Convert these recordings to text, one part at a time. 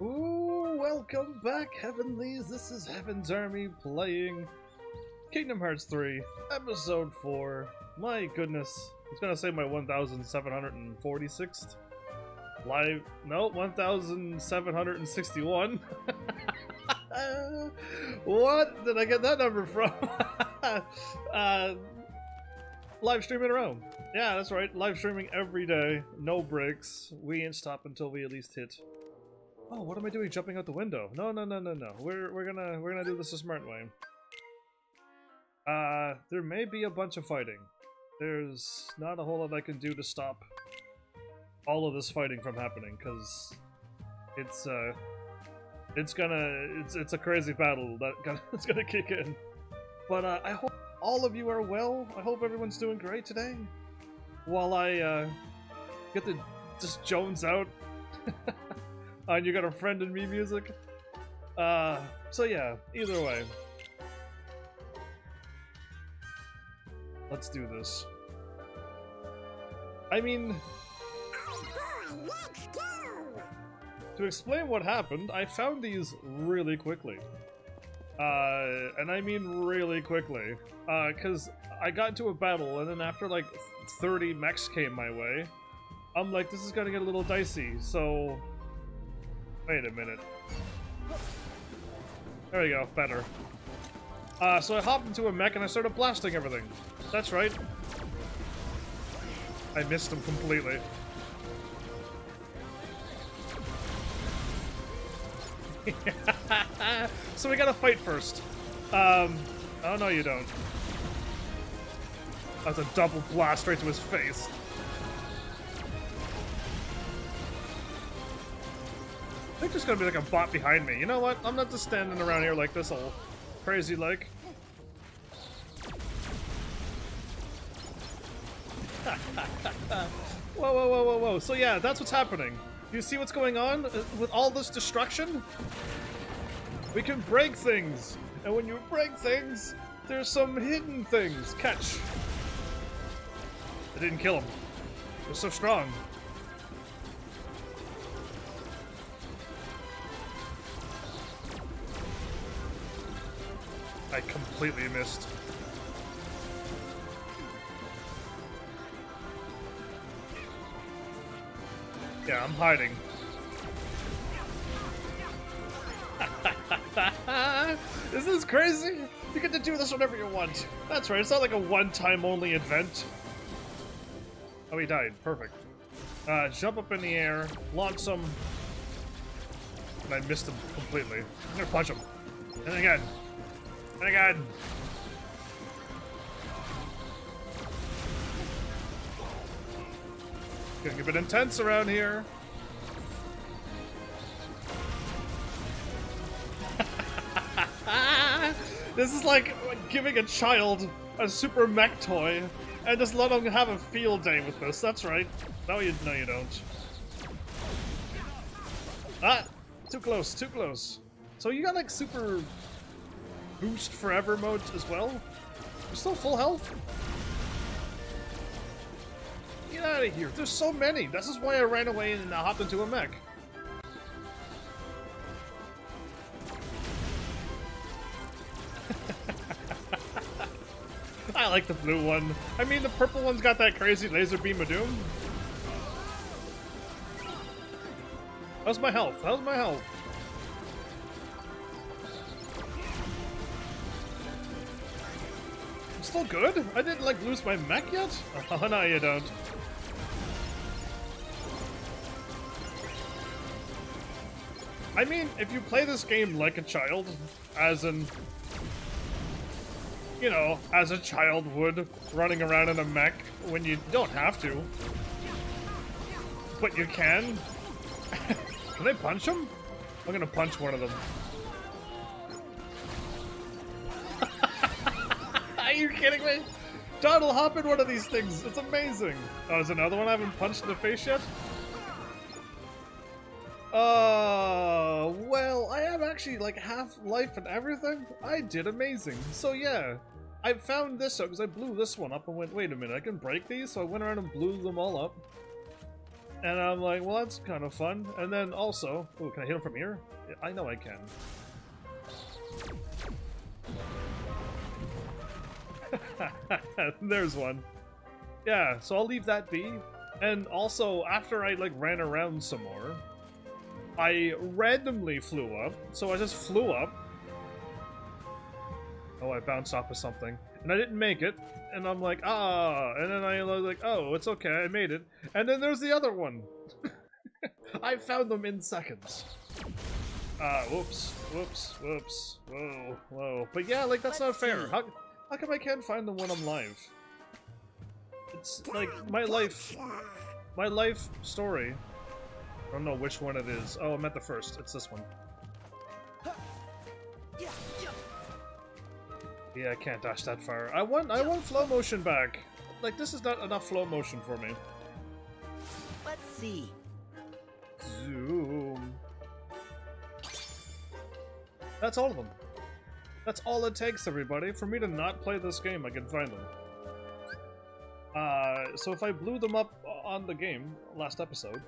Ooh, welcome back, Heavenlies. This is Heaven's Army playing Kingdom Hearts 3, Episode 4. My goodness. I was gonna say my 1746th live. No, 1761. what did I get that number from? uh, live stream in a row. Yeah, that's right. Live streaming every day, no breaks. We ain't stop until we at least hit Oh, what am I doing jumping out the window? No, no, no, no, no. We're, we're gonna we're gonna do this a smart way. Uh, there may be a bunch of fighting. There's not a whole lot I can do to stop all of this fighting from happening, because it's, uh, it's gonna, it's, it's a crazy battle that gonna, it's gonna kick in. But, uh, I hope all of you are well. I hope everyone's doing great today. While I, uh, get the, just Jones out. and you got a friend in me music. Uh, so yeah, either way. Let's do this. I mean... To explain what happened, I found these really quickly. Uh, and I mean really quickly. Uh, cause I got into a battle, and then after like 30 mechs came my way, I'm like, this is gonna get a little dicey, so Wait a minute. There we go, better. Uh, so I hopped into a mech and I started blasting everything. That's right. I missed him completely. so we gotta fight first. Um, oh no you don't. That's a double blast right to his face. I think there's gonna be like a bot behind me. You know what? I'm not just standing around here like this all crazy like. whoa, whoa, whoa, whoa, whoa. So yeah, that's what's happening. You see what's going on uh, with all this destruction? We can break things. And when you break things, there's some hidden things. Catch. I didn't kill him. They're so strong. I completely missed. Yeah, I'm hiding. Isn't this crazy? You get to do this whenever you want. That's right, it's not like a one-time only event. Oh, he died. Perfect. Uh, jump up in the air, launch some... And I missed him completely. I'm gonna punch him. And again. And again. Gonna a bit intense around here. this is like giving a child a super mech toy and just let them have a field day with this. That's right. No, you no, you don't. Ah, too close, too close. So you got like super boost forever mode as well? You're still full health? Get out of here. There's so many. This is why I ran away and hopped into a mech. I like the blue one. I mean, the purple one's got that crazy laser beam of doom. How's my health? How's my health? Still good? I didn't, like, lose my mech yet? Oh, no, you don't. I mean, if you play this game like a child, as in, you know, as a child would, running around in a mech when you don't have to, but you can. can I punch him? I'm gonna punch one of them. you kidding me? Donald, hop in one of these things. It's amazing. Oh, there's another one I haven't punched in the face yet? Uh, well, I have actually like half life and everything. I did amazing. So yeah, I found this out because I blew this one up and went, wait a minute, I can break these? So I went around and blew them all up. And I'm like, well, that's kind of fun. And then also, oh, can I hit him from here? Yeah, I know I can. There's one. Yeah, so I'll leave that be. And also, after I like ran around some more, I randomly flew up. So I just flew up. Oh, I bounced off of something. And I didn't make it. And I'm like, ah. And then I was like, oh, it's okay, I made it. And then there's the other one. I found them in seconds. Ah, uh, whoops, whoops, whoops, whoa, whoa. But yeah, like, that's Let's not fair. How, how come I can't find them when I'm live? It's like, my life, my life story. I don't know which one it is. Oh, I'm at the first. It's this one. Yeah, I can't dash that far. I want, I want Flowmotion back. Like, this is not enough Flowmotion for me. Let's see. Zoom. That's all of them. That's all it takes, everybody. For me to not play this game, I can find them. Uh, so if I blew them up on the game last episode,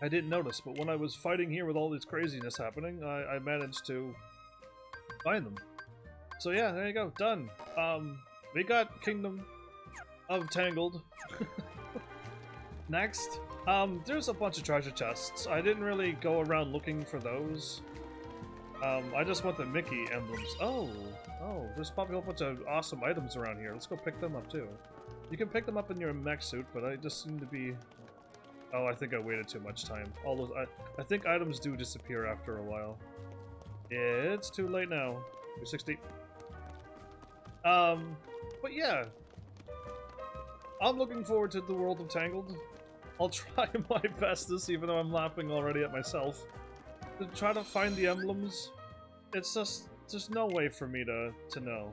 I didn't notice, but when I was fighting here with all this craziness happening, I, I managed to find them. So yeah, there you go, done. Um, we got Kingdom of Tangled. Next, um, there's a bunch of treasure chests. I didn't really go around looking for those. Um, I just want the Mickey emblems. Oh, oh, there's probably a whole bunch of awesome items around here. Let's go pick them up too. You can pick them up in your mech suit, but I just seem to be... Oh, I think I waited too much time. All those, I, I think items do disappear after a while. It's too late now. You're 60. Um, but yeah. I'm looking forward to the world of Tangled. I'll try my bestest, even though I'm laughing already at myself, to try to find the emblems. It's just, there's no way for me to, to know.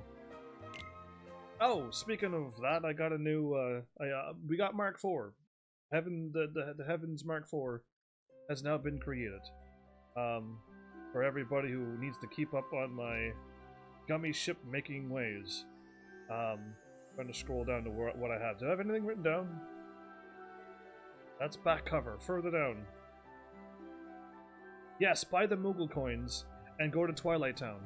Oh, speaking of that, I got a new, uh, I, uh we got Mark IV. Heaven, the, the, the Heavens Mark IV has now been created. Um, for everybody who needs to keep up on my gummi ship making ways. Um, trying to scroll down to what I have. Do I have anything written down? That's back cover. Further down. Yes, buy the Moogle coins and go to Twilight Town.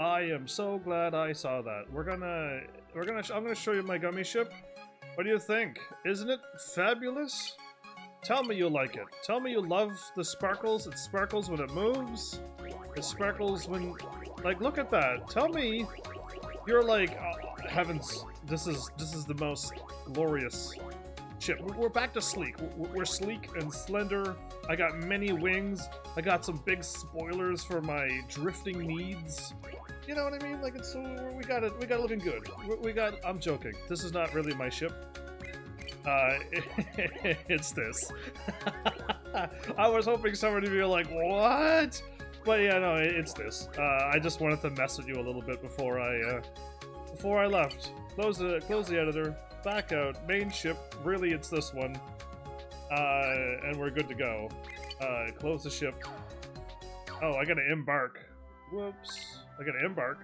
I am so glad I saw that. We're gonna, we're gonna, I'm gonna show you my gummi ship. What do you think? Isn't it fabulous? Tell me you like it. Tell me you love the sparkles. It sparkles when it moves. It sparkles when like, look at that. Tell me you're like, oh, heavens, this is this is the most glorious ship. We're back to sleek. We're sleek and slender. I got many wings. I got some big spoilers for my drifting needs. You know what I mean? Like it's we got it. We got it looking good. We got. I'm joking. This is not really my ship. Uh, it's this. I was hoping somebody would be like, "What?" But yeah, no, it's this. Uh, I just wanted to mess with you a little bit before I uh, before I left. Close the close the editor. Back out. Main ship. Really, it's this one. Uh, and we're good to go. Uh, close the ship. Oh, I gotta embark. Whoops. I gotta embark.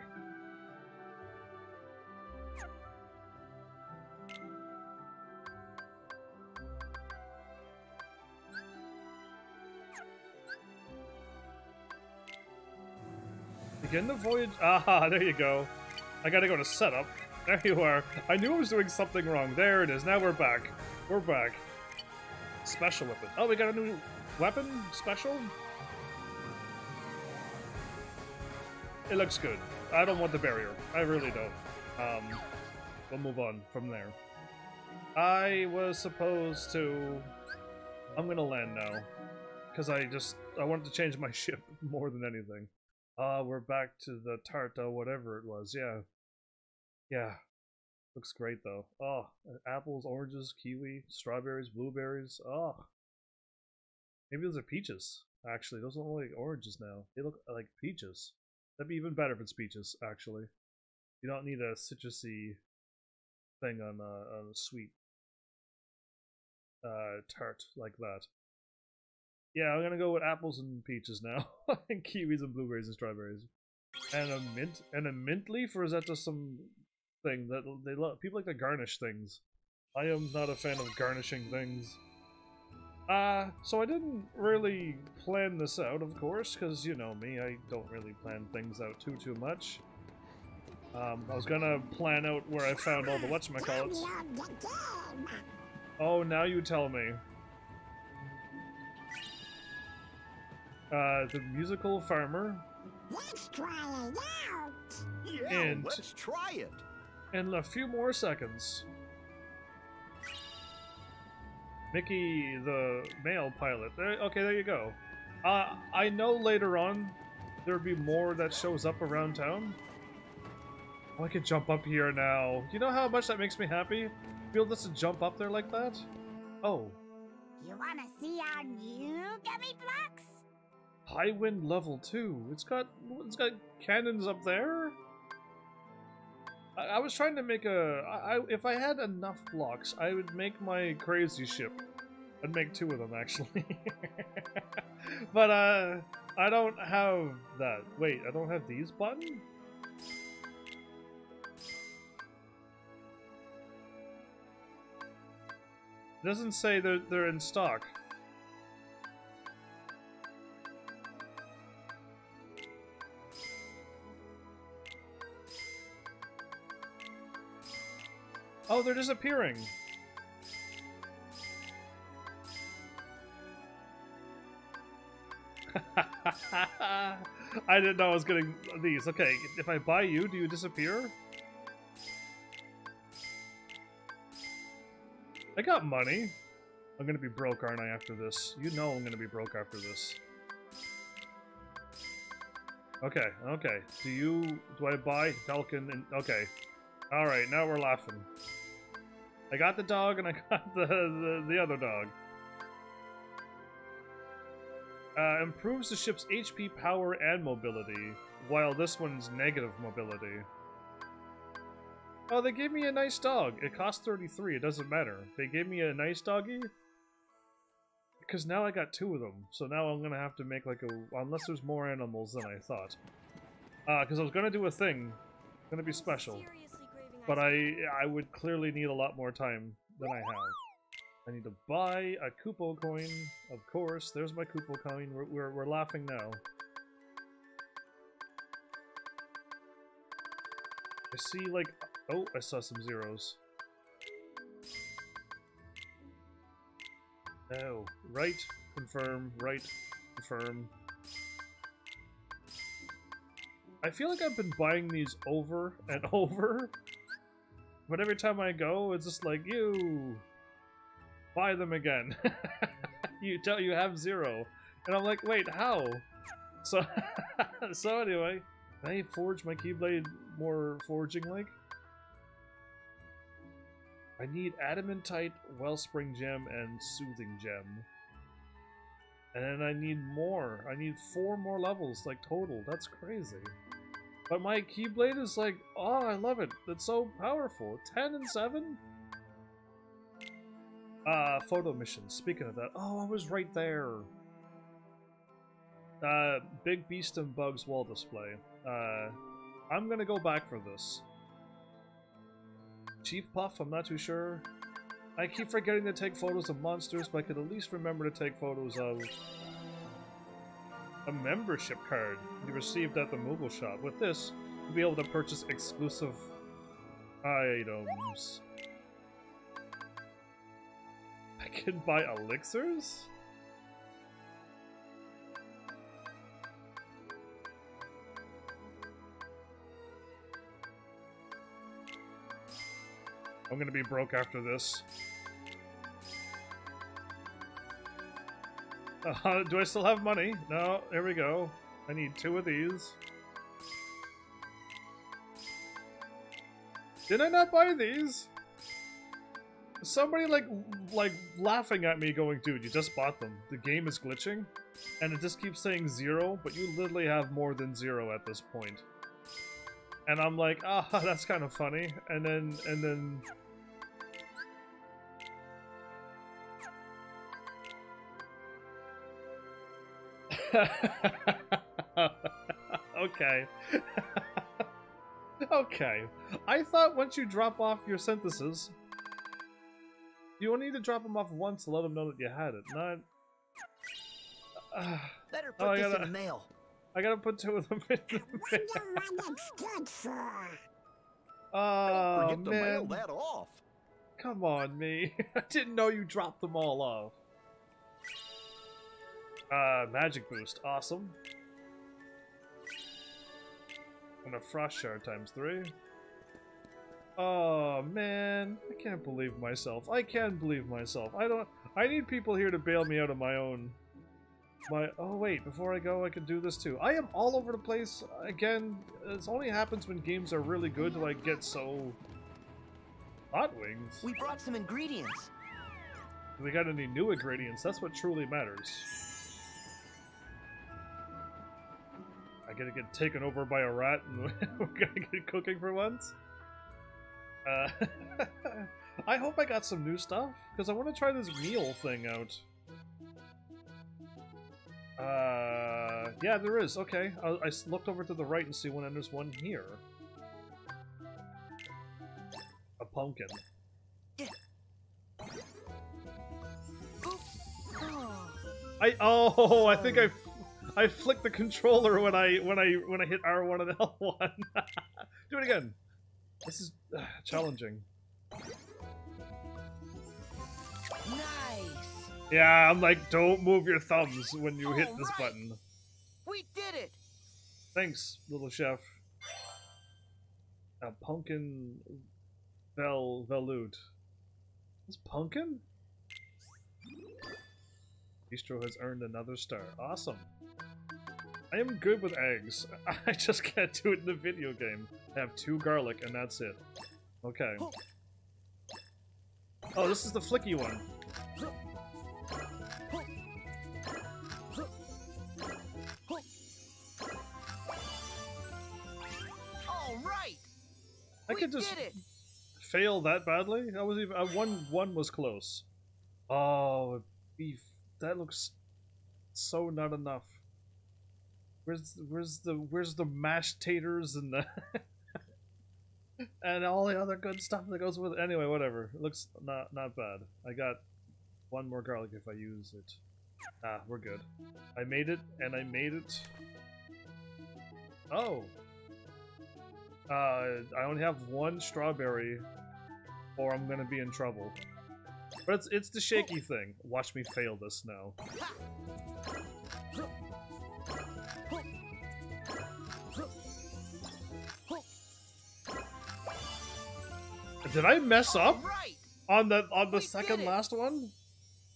Begin the voyage. Ah, there you go. I gotta go to setup. There you are. I knew I was doing something wrong. There it is. Now we're back. We're back. Special weapon. Oh, we got a new weapon? Special? It looks good. I don't want the barrier. I really don't. Um, we'll move on from there. I was supposed to... I'm gonna land now. Because I just... I wanted to change my ship more than anything. Ah, uh, we're back to the tarta, whatever it was. Yeah. Yeah. Looks great though. Oh, apples, oranges, kiwi, strawberries, blueberries. Oh. Maybe those are peaches. Actually, those look like oranges now. They look uh, like peaches. That'd be even better if it's peaches, actually. You don't need a citrusy thing on a, on a sweet uh, tart like that. Yeah, I'm gonna go with apples and peaches now. and kiwis and blueberries and strawberries. And a mint and a mint leaf, or is that just some thing that they love? People like to garnish things. I am not a fan of garnishing things. Uh, so I didn't really plan this out, of course, because you know me, I don't really plan things out too, too much. Um, I was gonna plan out where I found all the whatchamacallits. Oh, now you tell me. Uh, the musical farmer. Let's try it out. Yeah, And- let's try it. In a few more seconds. Mickey, the mail pilot. There, okay, there you go. Uh, I know later on there'll be more that shows up around town. Oh, I can jump up here now. You know how much that makes me happy? Be able just to jump up there like that? Oh, You wanna see our new gummi blocks? Highwind level two. It's got it's got cannons up there. I, was trying to make a. I, I if I had enough blocks, I would make my crazy ship. I'd make two of them actually. but uh, I don't have that. Wait, I don't have these button. It doesn't say they're they're in stock. Oh, they're disappearing. I didn't know I was getting these. Okay, if I buy you, do you disappear? I got money. I'm gonna be broke, aren't I, after this? You know I'm gonna be broke after this. Okay, okay. Do you... Do I buy Falcon and... Okay. Alright, now we're laughing. I got the dog and I got the, the, the other dog. Uh, improves the ship's HP power and mobility, while this one's negative mobility. Oh, they gave me a nice dog. It cost 33, it doesn't matter. They gave me a nice doggy. Because now I got two of them, so now I'm gonna have to make like a... Unless there's more animals than I thought. Uh, because I was gonna do a thing. Gonna be special. But I I would clearly need a lot more time than I have. I need to buy a Kupo coin, of course. There's my Kupo coin. We're, we're, we're laughing now. I see, like... Oh, I saw some zeros. Oh, right, confirm, right, confirm. I feel like I've been buying these over and over, but every time I go, it's just like, you buy them again. you tell you have zero, and I'm like, wait, how? So, so anyway, I forge my Keyblade more forging like? I need Adamantite, Wellspring Gem, and Soothing Gem. And then I need more. I need four more levels, like, total. That's crazy. But my Keyblade is like, oh, I love it. That's so powerful. 10 and 7? Uh, photo mission. Speaking of that, oh, I was right there. Uh, Big Beast and Bugs wall display. Uh, I'm gonna go back for this. Chief Puff, I'm not too sure. I keep forgetting to take photos of monsters, but I could at least remember to take photos of a membership card you received at the mobile shop. With this, you'll be able to purchase exclusive items. I can buy elixirs? I'm gonna be broke after this. Uh, do I still have money? No, here we go. I need two of these. Did I not buy these? Somebody like like laughing at me going, dude, you just bought them. The game is glitching. And it just keeps saying zero, but you literally have more than zero at this point. And I'm like, ah, that's kind of funny. And then, and then... okay. okay. I thought once you drop off your synthesis, You only need to drop them off once to let them know that you had it, not... Uh, Better Oh, put I this gotta- in the mail. I gotta put two of them in the mail. Wonder what it's good for. Oh, Forget to mail man. that off. Come on, me. I didn't know you dropped them all off. Uh, magic boost. Awesome. And a frost shard times three. Oh, man. I can't believe myself. I can't believe myself. I don't... I need people here to bail me out of my own... My... Oh, wait. Before I go, I can do this too. I am all over the place. Again, it only happens when games are really good I get so... Hot wings? We brought some ingredients. We got any new ingredients? That's what truly matters. Gotta get taken over by a rat and we're gonna get cooking for once? Uh, I hope I got some new stuff, because I want to try this meal thing out. Uh, yeah, there is. Okay, I looked over to the right and see one, and there's one here. A pumpkin. Oh. I oh I think I I flick the controller when I when I when I hit R1 and L1. Do it again. This is uh, challenging. Nice. Yeah, I'm like, don't move your thumbs when you hit this Alright. button. We did it. Thanks, little chef. A pumpkin vel veloute. Is pumpkin? Bistro has earned another star. Awesome. I am good with eggs. I just can't do it in the video game. I have two garlic and that's it. Okay. Oh, this is the flicky one. All right. I we could just fail that badly? I was even uh, one one was close. Oh, beef. That looks so not enough. Where's where's the where's the mashed taters and the and all the other good stuff that goes with it? Anyway, whatever. It looks not not bad. I got one more garlic if I use it. Ah, we're good. I made it and I made it. Oh. Uh, I only have one strawberry, or I'm gonna be in trouble. But it's it's the shaky thing. Watch me fail this now. Did I mess up right. on the on the We second last one?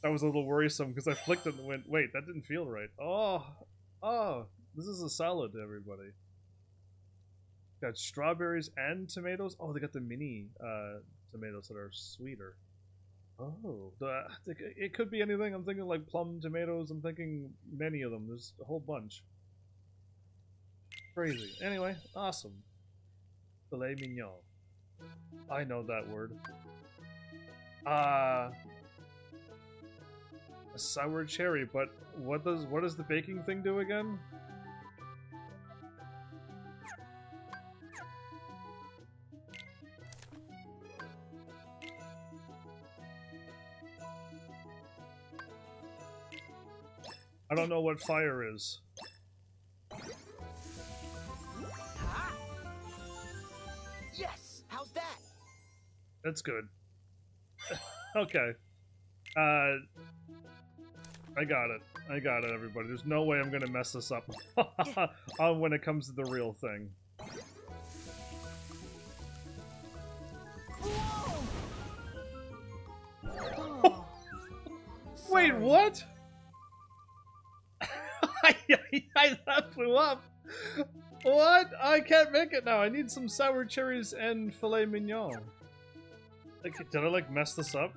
That was a little worrisome because I flicked it and went, wait, that didn't feel right. Oh, oh, this is a salad, everybody. Got strawberries and tomatoes. Oh, they got the mini uh, tomatoes that are sweeter. Oh, the, it could be anything. I'm thinking like plum tomatoes. I'm thinking many of them. There's a whole bunch. Crazy. Anyway, awesome. Filet mignon. I know that word. Uh a sour cherry, but what does what does the baking thing do again? I don't know what fire is. That's good. okay. Uh I got it. I got it, everybody. There's no way I'm gonna mess this up uh, when it comes to the real thing. Oh. Wait, what? I, I, that blew up. What? I can't make it now. I need some sour cherries and filet mignon. Like, did I like mess this up?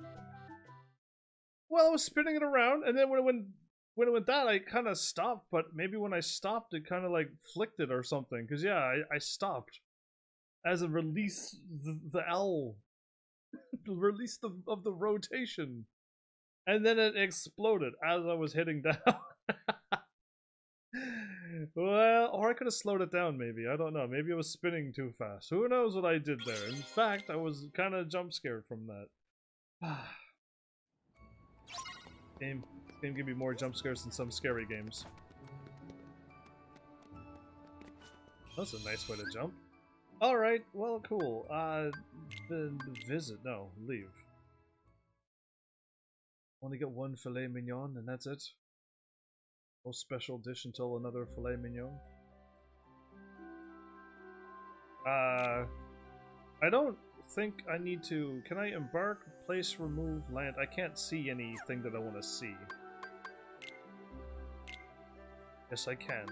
Well, I was spinning it around, and then when it went when it went that, I kind of stopped. But maybe when I stopped, it kind of like flicked it or something. Cause yeah, I, I stopped as a release the, the L, the release the, of the rotation, and then it exploded as I was hitting down. Well, or I could have slowed it down. Maybe I don't know. Maybe I was spinning too fast. Who knows what I did there? In fact, I was kind of jump scared from that. Game, game give me more jump scares than some scary games. That's a nice way to jump. Alright, well, cool. Uh, then visit. No, leave. Only get one filet mignon, and that's it. No special dish until another filet mignon. Uh, I don't think I need to... Can I embark, place, remove, land? I can't see anything that I want to see. Yes, I can.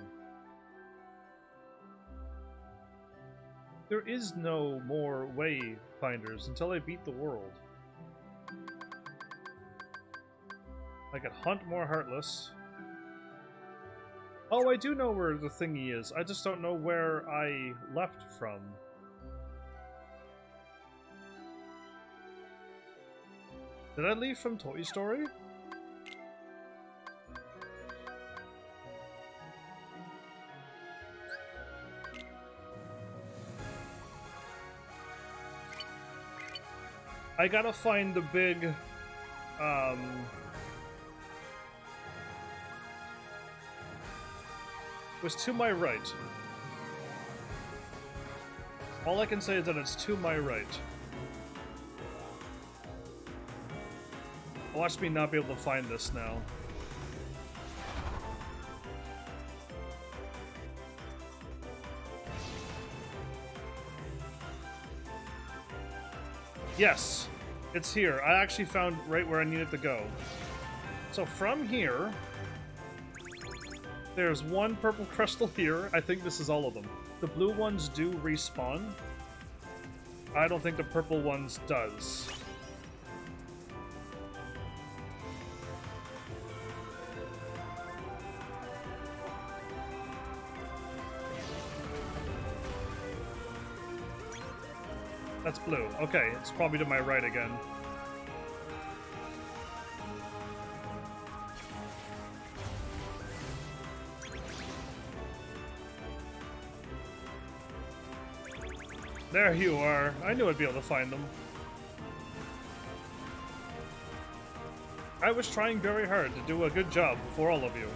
There is no more wayfinders until I beat the world. I can hunt more Heartless. Oh, I do know where the thingy is. I just don't know where I left from. Did I leave from Toy Story? I gotta find the big, um... was to my right. All I can say is that it's to my right. Watch me not be able to find this now. Yes, it's here. I actually found right where I needed to go. So from here, there's one purple crystal here. I think this is all of them. The blue ones do respawn. I don't think the purple ones does. That's blue. Okay, it's probably to my right again. There you are. I knew I'd be able to find them. I was trying very hard to do a good job for all of you.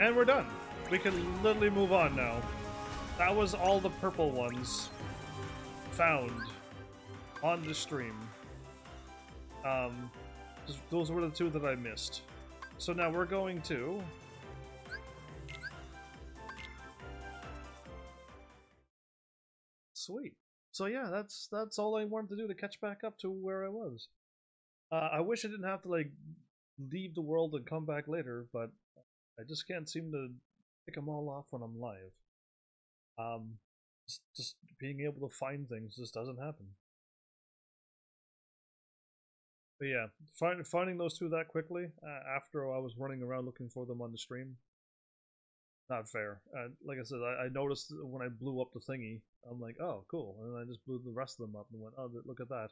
And we're done. We can literally move on now. That was all the purple ones found on the stream. Um, those were the two that I missed. So now we're going to... Sweet. So yeah, that's that's all I wanted to do to catch back up to where I was. Uh, I wish I didn't have to like leave the world and come back later, but I just can't seem to pick them all off when I'm live. Um, just, just being able to find things just doesn't happen. But yeah, find, finding those two that quickly uh, after I was running around looking for them on the stream, not fair. Uh, like I said, I, I, noticed when I blew up the thingy, I'm like, oh, cool. And then I just blew the rest of them up and went, oh, look at that.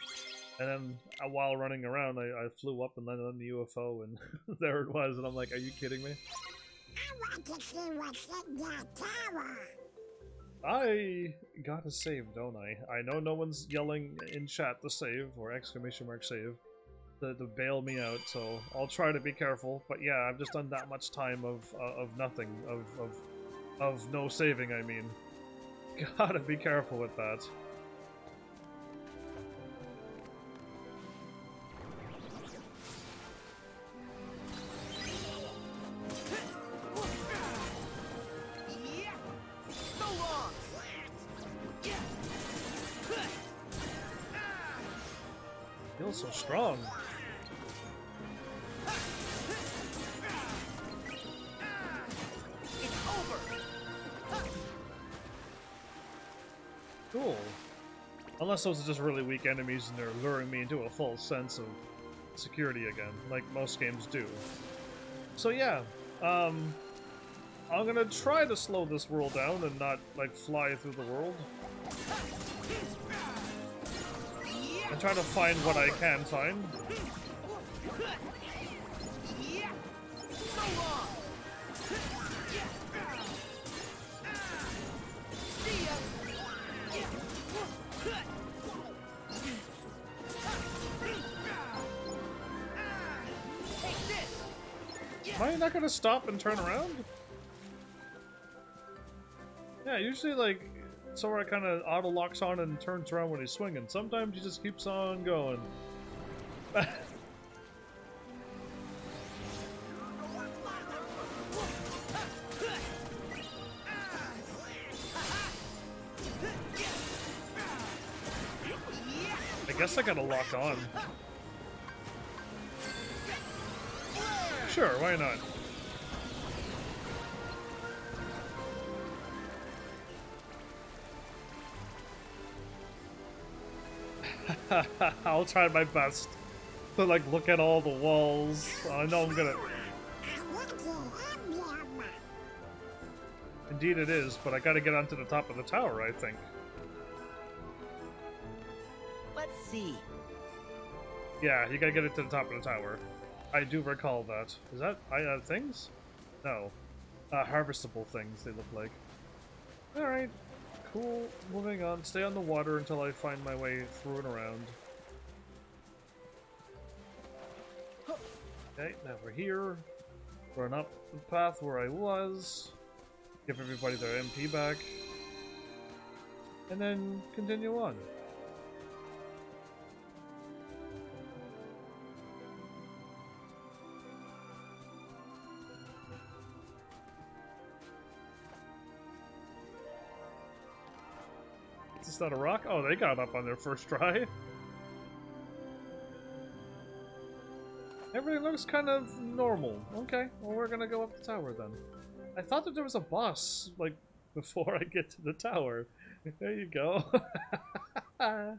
And then uh, while running around, I, I flew up and landed on the UFO, and there it was. And I'm like, are you kidding me? I want to see what's in that tower. I gotta save, don't I? I know no one's yelling in chat to save or exclamation mark save to, bail me out, so I'll try to be careful. But yeah, I've just done that much time of uh, of nothing, of, of of no saving. I mean, gotta be careful with that. Unless those are just really weak enemies and they're luring me into a false sense of security again, like most games do. So yeah, um, I'm gonna try to slow this world down and not, like, fly through the world. And try to find what I can find. Gonna stop and turn around? Yeah, usually like Sora kind of auto locks on and turns around when he's swinging. Sometimes he just keeps on going. I guess I gotta lock on. Sure, why not? I'll try my best to like look at all the walls. I know I'm gonna. Indeed, it is, but I gotta get onto the top of the tower. I think. Let's see. Yeah, you gotta get it to the top of the tower. I do recall that. Is that I uh, things? No, uh, harvestable things. They look like. All right, cool. Moving on. Stay on the water until I find my way through and around. Okay, now we're here. Run up the path where I was. Give everybody their MP back. And then continue on. Is this not a rock? Oh, they got up on their first try. Everything looks kind of normal. Okay, well we're gonna go up the tower then. I thought that there was a boss, like, before I get to the tower. There you go. uh,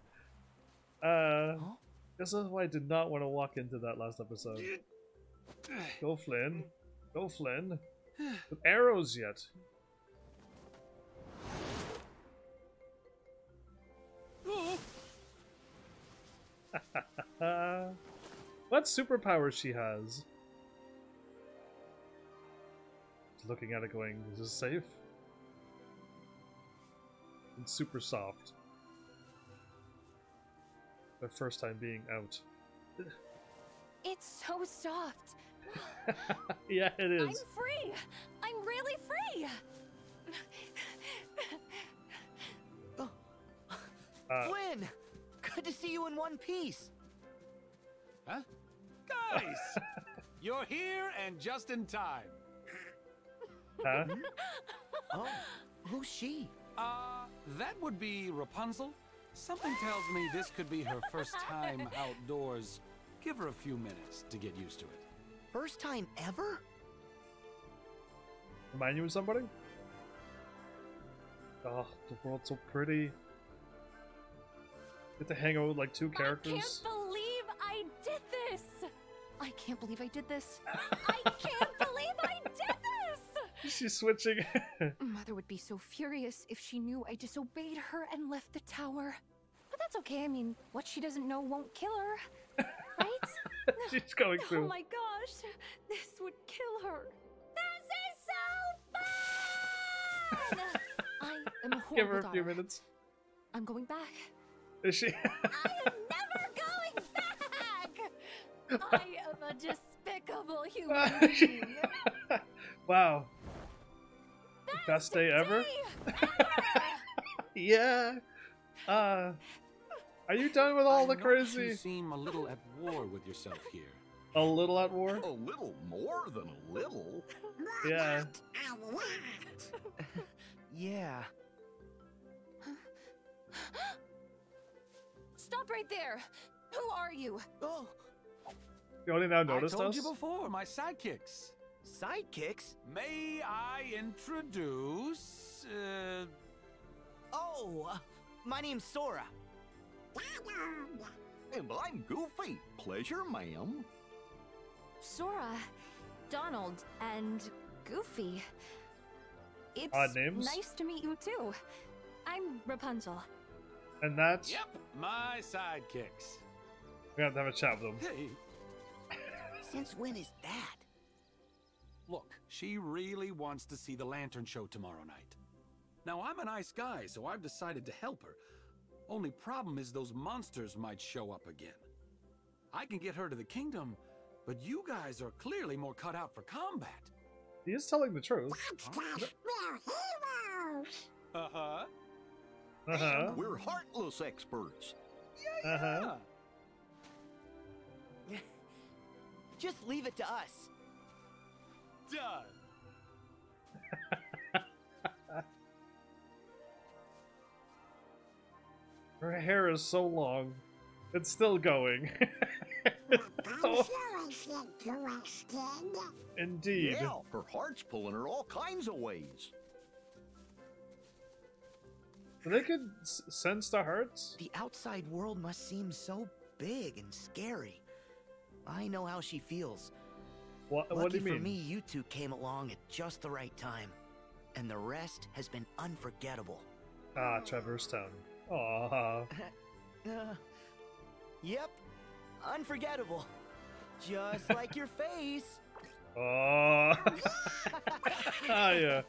guess that's why I did not want to walk into that last episode. Go Flynn. Go Flynn. With arrows yet. what superpowers she has? Looking at it going, is this safe? It's super soft. The first time being out. It's so soft. yeah, it is. I'm free. I'm really free. Uh, Flynn! Good to see you in one piece. Huh? Guys! You're here and just in time. huh? Oh, who's she? Uh, that would be Rapunzel. Something tells me this could be her first time outdoors. Give her a few minutes to get used to it. First time ever? Remind you of somebody? Oh, the world's so pretty. Get to hang out with like two characters. I can't believe I did this. I can't believe I did this. I can't believe I did this. She's switching. Mother would be so furious if she knew I disobeyed her and left the tower. But that's okay. I mean, what she doesn't know won't kill her. Right? She's going through. oh my gosh. This would kill her. This is so fun! I am a horrible Give her a few daughter. minutes. I'm going back. Is she? I am never going back! I am a despicable human being. wow. Best day ever? Day Yeah. Uh, are you done with all I the notice crazy? You seem a little at war with yourself here. A little at war? A little more than a little. Yeah. Yeah. Stop right there! Who are you? Oh, You only now noticed us? I told us? you before, my sidekicks. sidekicks? May I introduce? Uh, Oh, uh, my name's Sora. And I'm Goofy. Pleasure, ma'am. Sora, Donald, and Goofy. It's Odd names. nice to meet you too. I'm Rapunzel. And that's yep, my sidekicks. we have to have a chat with them. Hey, Since when is that? look, she really wants to see the lantern show tomorrow night. Now, I'm a nice guy, so I've decided to help her. Only problem is those monsters might show up again. I can get her to the kingdom, but you guys are clearly more cut out for combat. He is telling the truth. We're heroes. Uh-huh. Uh huh. We're heartless experts. Uh huh. Just leave it to us. Done. Her hair is so long. It's still going. Rapunzel is interested. Indeed. Yeah, her heart's pulling her all kinds of ways. They could s- sense the hearts? The outside world must seem so big and scary. I know how she feels. What, Lucky what do you for mean? me, you two came along at just the right time. And the rest has been unforgettable. Ah, Traverse Town. Aww. Uh, yep, unforgettable. Just like your face. Oh. ah, yeah.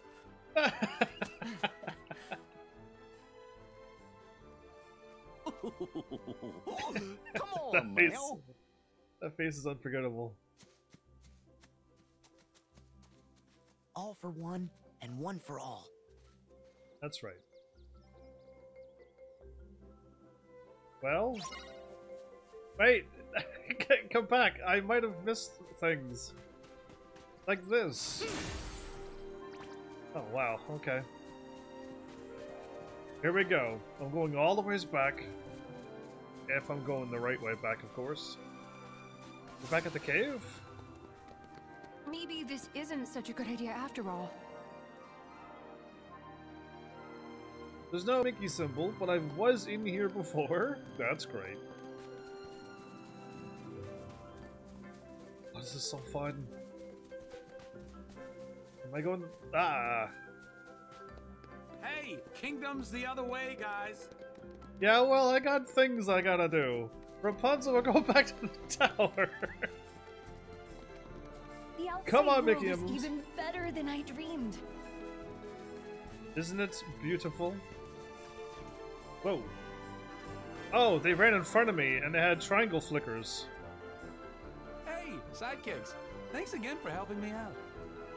Come on, that face. now. That face is unforgettable. All for one and one for all. That's right. Well, wait, come back. I might have missed things. Like this. Oh, wow, okay. Here we go. I'm going all the ways back. If I'm going the right way back, of course. We're back at the cave? Maybe this isn't such a good idea after all. There's no Mickey symbol, but I was in here before. That's great. Oh, this is so fun. Am I going? Ah. Hey, kingdom's the other way, guys. Yeah, well, I got things I gotta do. Rapunzel will go back to the tower. The Come on, world Mickey is M's. even better than I dreamed. Isn't it beautiful? Whoa. Oh, they ran in front of me and they had triangle flickers. Hey, sidekicks. Thanks again for helping me out.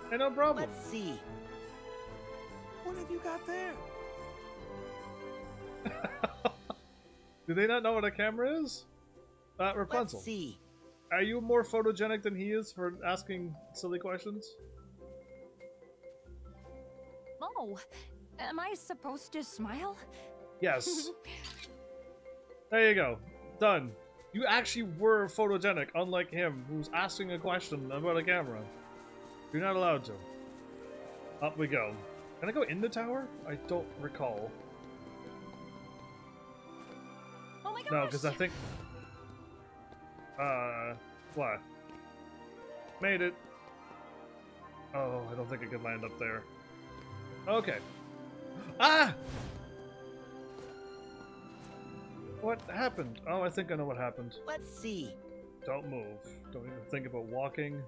Hey, no problem. Let's see. What have you got there? Do they not know what a camera is? Uh, Rapunzel. Let's see. Are you more photogenic than he is for asking silly questions? Oh, am I supposed to smile? Yes. there you go. Done. You actually were photogenic, unlike him, who's asking a question about a camera. You're not allowed to. Up we go. Can I go in the tower? I don't recall. Oh my gosh! No, because I think. Uh, what? Made it. Oh, I don't think I could land up there. Okay. Ah! What happened? Oh, I think I know what happened. Let's see. Don't move. Don't even think about walking.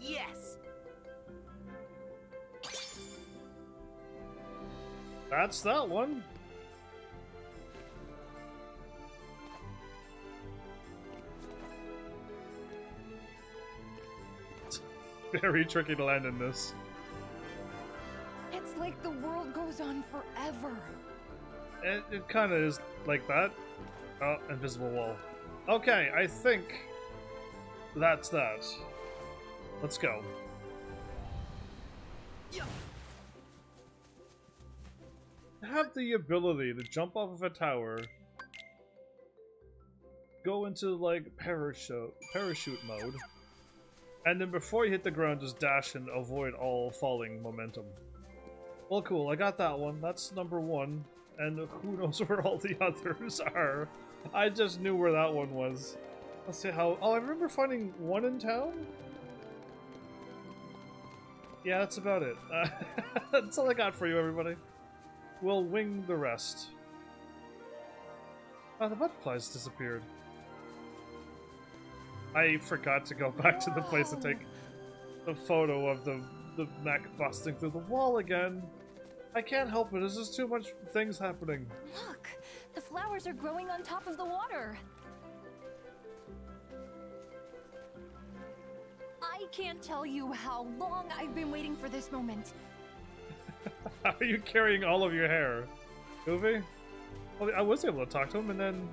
Yes. That's that one. Very tricky to land in this. It's like the world goes on forever. It, it kind of is like that. Oh, invisible wall. Okay, I think that's that. Let's go. Have the ability to jump off of a tower, go into like parachute parachute mode, and then before you hit the ground, just dash and avoid all falling momentum. Well, cool. I got that one. That's number one. And who knows where all the others are. I just knew where that one was. Let's see how... Oh, I remember finding one in town? Yeah, that's about it. Uh, that's all I got for you, everybody will wing the rest. Oh, the butterflies disappeared. I forgot to go back to the place to take the photo of the, the mech busting through the wall again. I can't help it, there's just too much things happening. Look! The flowers are growing on top of the water! I can't tell you how long I've been waiting for this moment. How are you carrying all of your hair? Goofy? Well, I was able to talk to him, and then...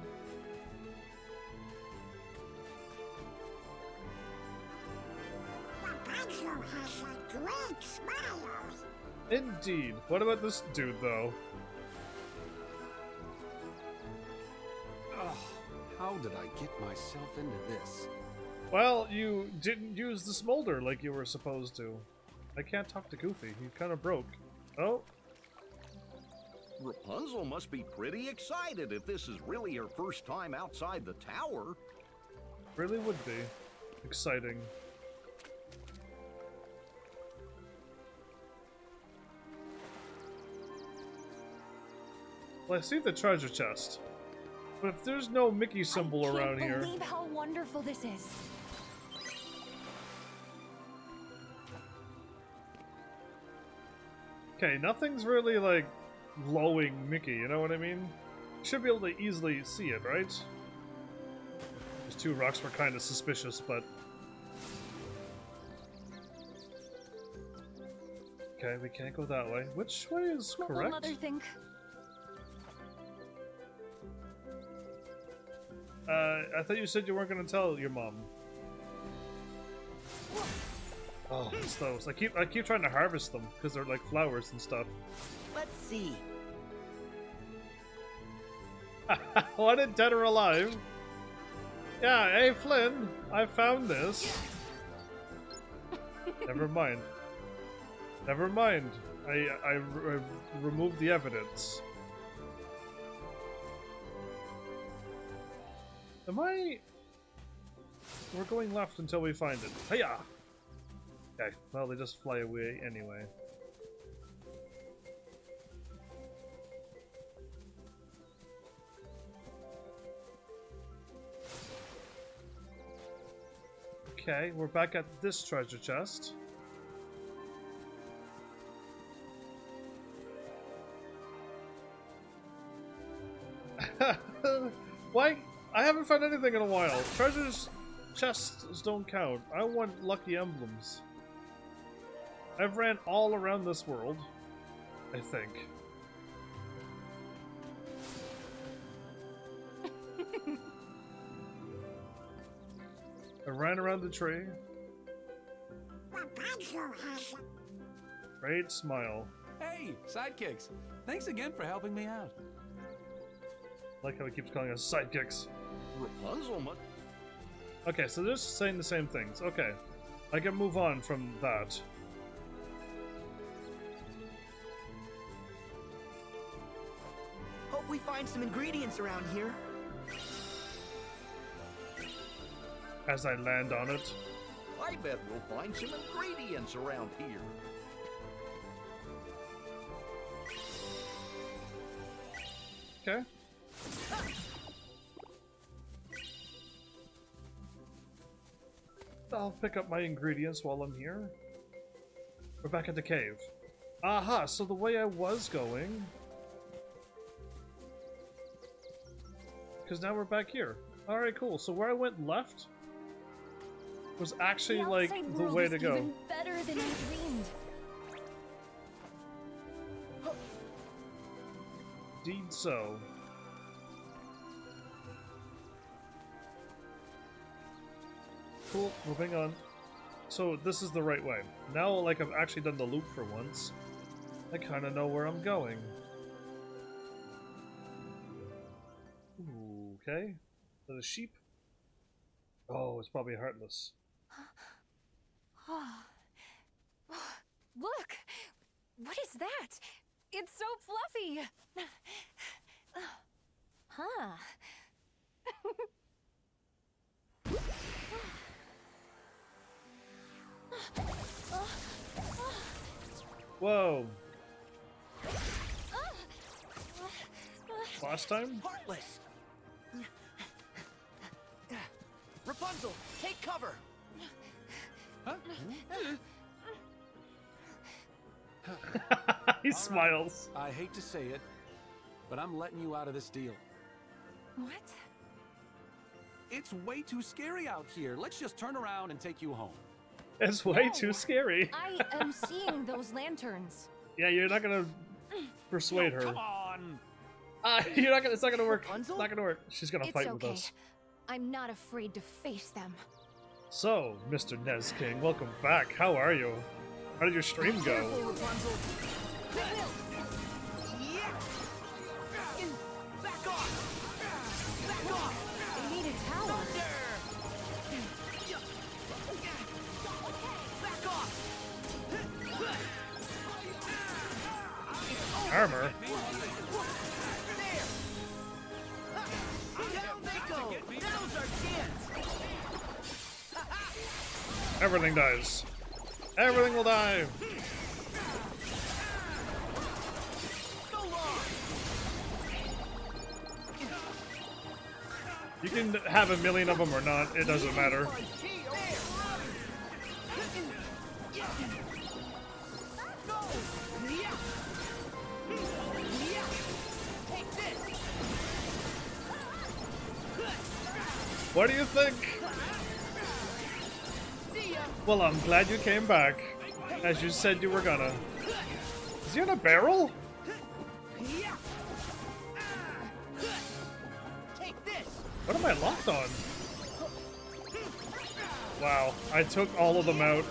Rapunzel has a great smile. Indeed. What about this dude, though? Ugh, how did I get myself into this? Well, you didn't use the smolder like you were supposed to. I can't talk to Goofy. He kind of broke. Oh, Rapunzel must be pretty excited if this is really her first time outside the tower. really would be. Exciting. Well, I see the treasure chest. But if there's no Mickey symbol I can't around here... believe how wonderful this is. Okay, nothing's really, like, glowing Mickey, you know what I mean? Should be able to easily see it, right? Those two rocks were kind of suspicious, but... Okay, we can't go that way. Which way is What correct? Uh, I thought you said you weren't going to tell your mom. Oh, it's those. I keep I keep trying to harvest them because they're like flowers and stuff. Let's see. Wanted dead or alive? Yeah, hey Flynn, I found this. Never mind. Never mind. I I, re- removed the evidence. Am I? We're going left until we find it. Hiya! Okay, well they just fly away anyway. Okay, we're back at this treasure chest. Why? I haven't found anything in a while. Treasures chests don't count. I want lucky emblems. I've ran all around this world. I think. I ran around the tree. Rapunzel has a Great smile. Hey, sidekicks! Thanks again for helping me out. Like how he keeps calling us sidekicks. Rapunzel must. Okay, so they're just saying the same things. Okay. I can move on from that. We find some ingredients around here. As I land on it. I bet we'll find some ingredients around here. Okay. I'll pick up my ingredients while I'm here. We're back at the cave. Aha, so the way I was going... Because now we're back here. Alright, cool. So where I went left was actually, the like, the way to go. Better than dreamed. Indeed so. Cool, moving on. So this is the right way. Now, like I've actually done the loop for once, I kind of know where I'm going. Okay. Is that a sheep? Oh, it's probably heartless. Oh, look! What is that? It's so fluffy! huh. Whoa! Last time? Heartless! Rapunzel, take cover! Huh? he smiles. I hate to say it, but I'm letting you out of this deal. What? It's way too scary out here. Let's just turn around and take you home. It's way No. too scary. I am seeing those lanterns. Yeah, you're not gonna persuade her. Come on. Uh, you're not gonna. It's not gonna work. It's not gonna work. She's gonna It's fight okay. with us. I'm not afraid to face them. So, Mr. Nez King, welcome back. How are you? How did your stream go? Careful, Everything dies. Everything will die. You can have a million of them or not. It doesn't matter. What do you think? Well, I'm glad you came back, as you said you were gonna. Is he in a barrel? What am I locked on? Wow, I took all of them out.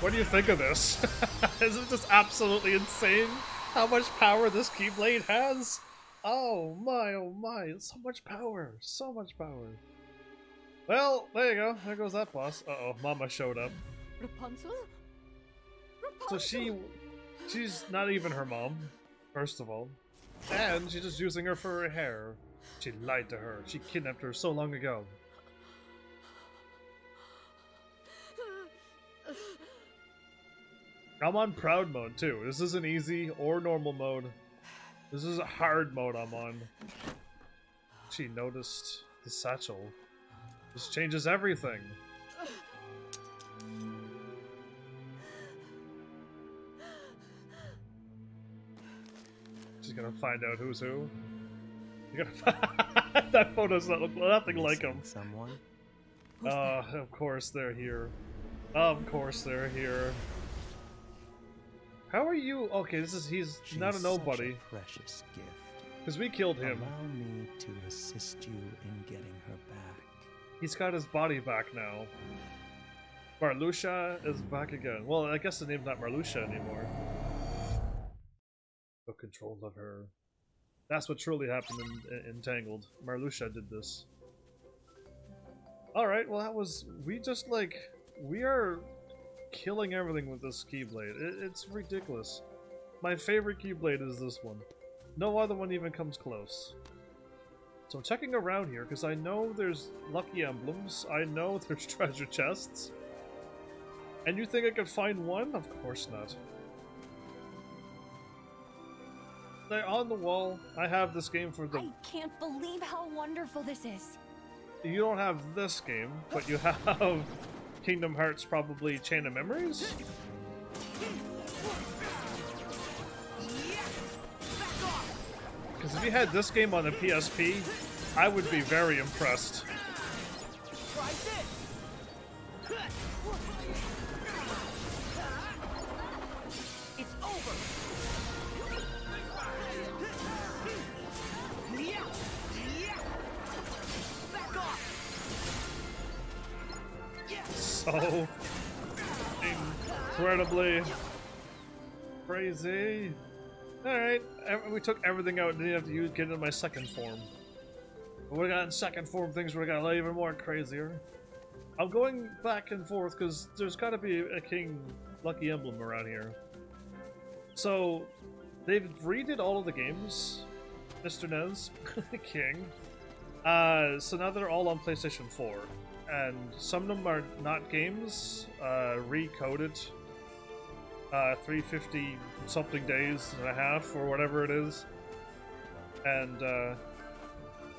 What do you think of this? Isn't this absolutely insane? How much power this Keyblade has? Oh my, oh my, so much power, so much power. Well, there you go, there goes that boss. Uh-oh, Mama showed up. Rapunzel? So she, she's not even her mom, first of all. And she's just using her for her hair. She lied to her, she kidnapped her so long ago. I'm on proud mode too. This isn't easy or normal mode. This is a hard mode I'm on. She noticed the satchel. This changes everything. She's gonna find out who's who. You're gonna that photo's not look nothing like him. Someone? Uh, of course they're here. Of course they're here. How are you? Okay, this is he's She not a nobody precious gift. because we killed him. Allow me to assist you in getting her back. He's got his body back now. Marluxia is back again. Well, I guess the name's not Marluxia anymore. Took control of her. That's what truly happened in, in Entangled. Marluxia did this. Alright, well that was... We just, like... We are killing everything with this Keyblade. It, it's ridiculous. My favorite Keyblade is this one. No other one even comes close. So I'm checking around here because I know there's lucky emblems. I know there's treasure chests. And you think I could find one? Of course not. They're on the wall. I have this game for the. I can't believe how wonderful this is. You don't have this game, but you have Kingdom Hearts, probably Chain of Memories. Because if you had this game on the PSP, I would be very impressed. So incredibly crazy. Alright, we took everything out and didn't have to use, get into my second form. But we got in second form, things would have got even more crazier. I'm going back and forth because there's got to be a King Lucky Emblem around here. So, they've redid all of the games, Mr. Nez, King. Uh, so now they're all on PlayStation 4 and some of them are not games, uh, Re:coded, uh, 350 something days and a half or whatever it is, and uh,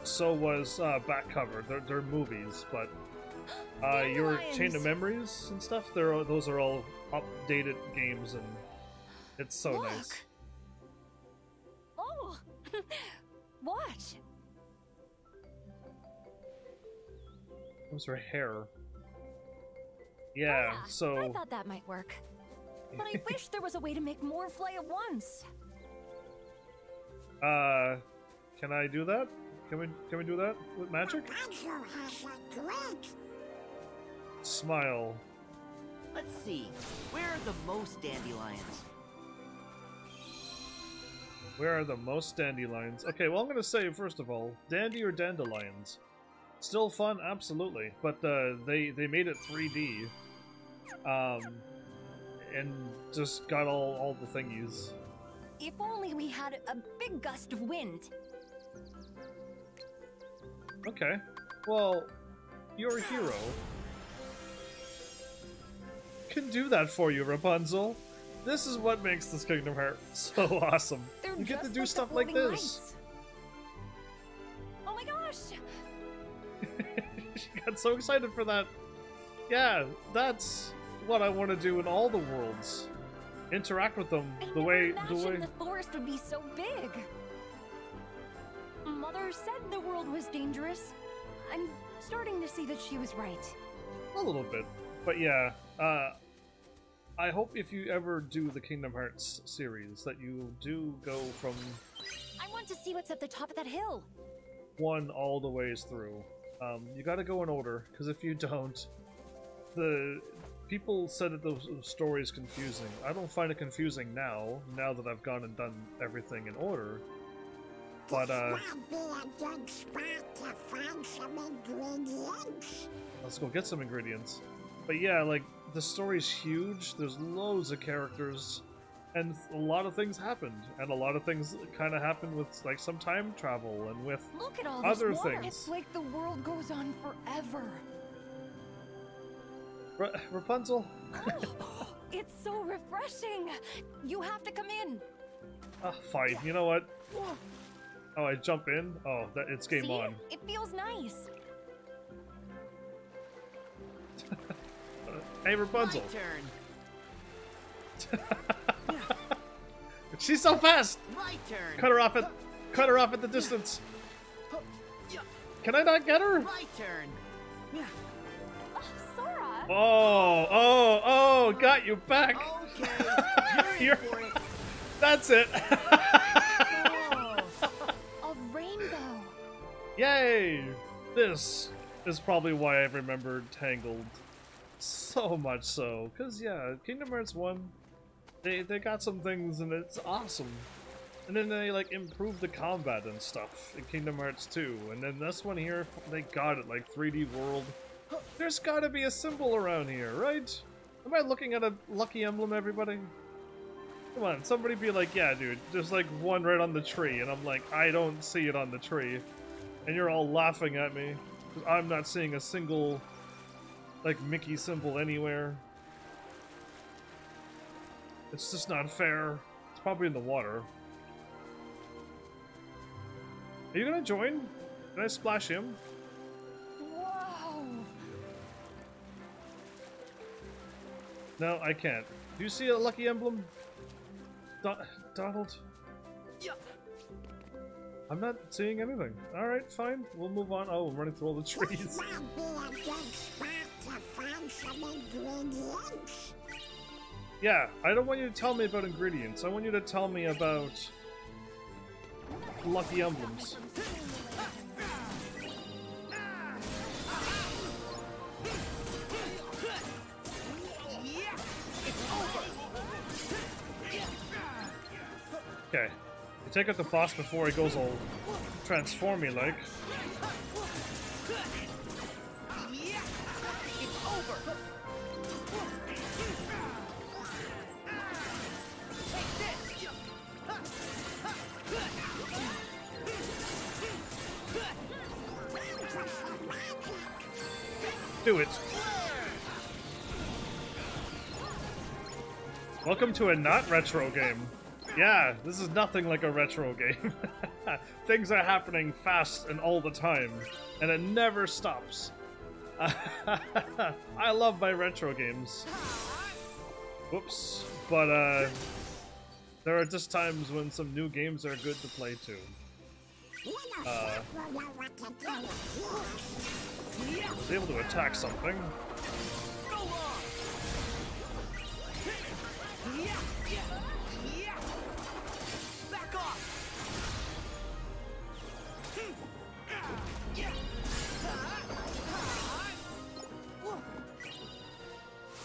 so was uh, back cover. They're, they're movies, but uh, your Chain of Memories and stuff, they're those are all updated games, and it's so Look. nice. Oh! What? It was her hair. Yeah, Ah, I so thought that might work. But I wish there was a way to make more fly at once. uh can I do that? Can we can we do that with magic? Rapunzel has a drink. Smile. Let's see. Where are the most dandelions? Where are the most dandelions? Okay, well I'm gonna say first of all, dandy or dandelions? Still fun, absolutely, but uh, they they made it 3D, um, and just got all all the thingies. If only we had a big gust of wind. Okay, well, your hero can do that for you, Rapunzel. This is what makes this Kingdom Hearts so awesome. They're you get to do like stuff like this. lights. she got so excited for that. Yeah, that's what I want to do in all the worlds. Interact with them I the way the way. the forest would be so big. Mother said the world was dangerous. I'm starting to see that she was right. A little bit, but yeah. Uh, I hope if you ever do the Kingdom Hearts series that you do go from I want to see what's at the top of that hill. one all the ways through. Um, you got to go in order because if you don't, the people said that the story is confusing. I don't find it confusing now. Now that I've gone and done everything in order, but uh, This might be a good spot to find some ingredients. let's go get some ingredients. But yeah, like the story's huge. There's loads of characters, and a lot of things happened, and a lot of things kind of happened with like some time travel and with Look at all this Other water. things. It's like the world goes on forever. Ra- Rapunzel. It's so refreshing. You have to come in. Ah, fine. You know what? Oh, I jump in. Oh, that it's game See? on. It feels nice. Hey, Rapunzel. My turn. She's so fast. My turn. Cut her off at, cut her off at the distance. Can I not get her? My turn. Oh, Sora. Oh, oh, oh! Got you back. Okay. You're You're- in for it. That's it. Oh. A rainbow. Yay! This is probably why I remembered Tangled so much so. Cause yeah, Kingdom Hearts One, they they got some things and it's awesome. And then they like improved the combat and stuff in Kingdom Hearts 2. And then this one here, they got it like 3D world. There's gotta be a symbol around here, right? Am I looking at a lucky emblem, everybody? Come on, somebody be like, yeah, dude, there's like one right on the tree. And I'm like, I don't see it on the tree. And you're all laughing at me. I'm not seeing a single, like, Mickey symbol anywhere. It's just not fair. It's probably in the water. Are you gonna join? Can I splash him? Whoa. No, I can't. Do you see a lucky emblem? Do Donald? Yeah. I'm not seeing anything. Alright, fine. We'll move on. Oh, I'm running through all the trees. Yeah, I don't want you to tell me about ingredients. I want you to tell me about lucky emblems. Okay. Take out the boss before he goes all transformy like. Do it. Welcome to a not retro game. Yeah, this is nothing like a retro game. Things are happening fast and all the time, and it never stops. I love my retro games. Whoops. But, uh, there are just times when some new games are good to play too. Uh, was able to attack something.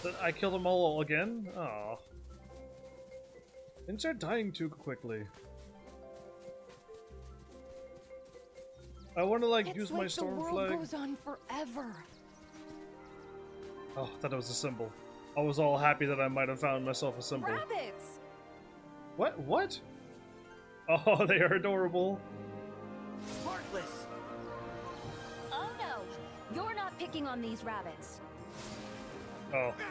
Th- I killed them all again? Things are dying too quickly. I want to like It's use like my the storm world flag. goes on forever. Oh, thought it was a symbol. I was all happy that I might have found myself a symbol. Rabbits! What? What? Oh, they are adorable. Heartless! Oh no! You're not picking on these rabbits. Oh.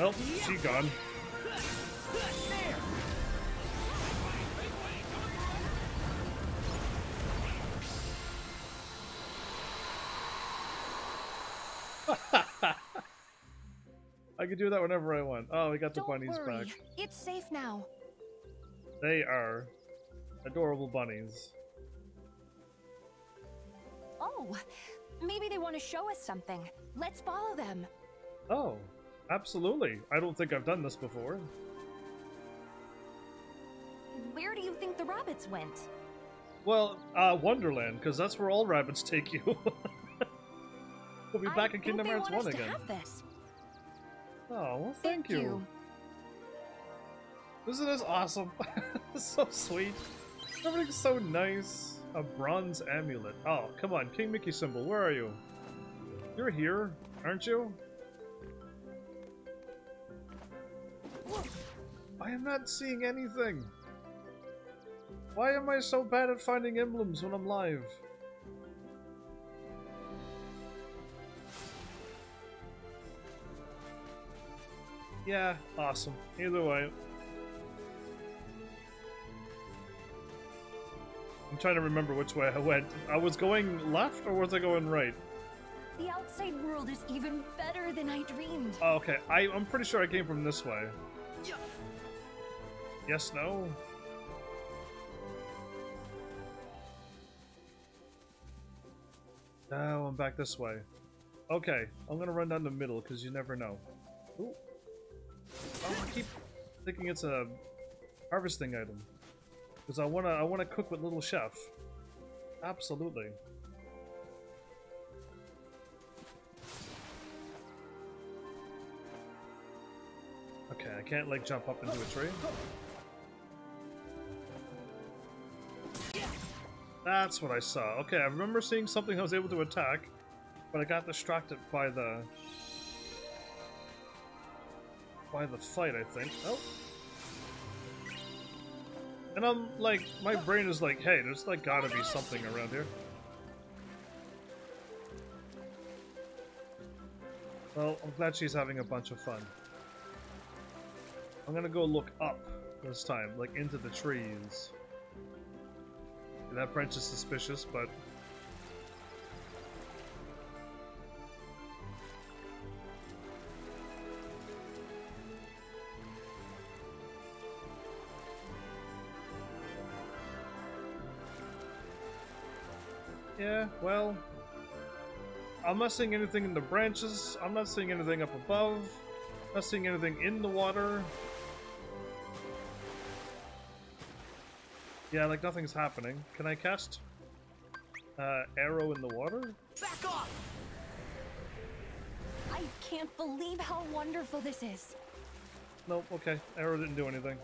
Oh, she gone. I can do that whenever I want. Oh, we got the Don't bunnies worry. back. It's safe now. They are adorable bunnies. Oh, maybe they want to show us something. Let's follow them. Oh, absolutely. I don't think I've done this before. Where do you think the rabbits went? Well, uh, Wonderland, because that's where all rabbits take you. we'll be I back in Kingdom Hearts 1 again. Oh, well, thank, you. Isn't this awesome? So sweet. Everything's so nice. A bronze amulet. Oh, come on, King Mickey symbol, where are you? You're here, aren't you? I am not seeing anything. Why am I so bad at finding emblems when I'm live? Yeah, awesome. Either way. I'm trying to remember which way I went. I was going left or was I going right? The outside world is even better than I dreamed. Oh, okay. I, I'm pretty sure I came from this way. Yes, no? No, I'm back this way. Okay, I'm gonna run down the middle because you never know. Ooh. Oh, I keep thinking it's a harvesting item. Because I wanna I wanna cook with little chef. Absolutely. Okay, I can't like jump up into a tree. That's what I saw. Okay, I remember seeing something I was able to attack, but I got distracted by the by the fight, I think. Oh. And I'm like, my brain is like, hey, there's like gotta be something around here. Well, I'm glad she's having a bunch of fun. I'm gonna go look up this time, like into the trees. That branch is suspicious, but Yeah, well, I'm not seeing anything in the branches. I'm not seeing anything up above. Not seeing anything in the water. Yeah, like nothing's happening. Can I cast uh, arrow in the water? Back off! I can't believe how wonderful this is. Nope, okay. Arrow didn't do anything.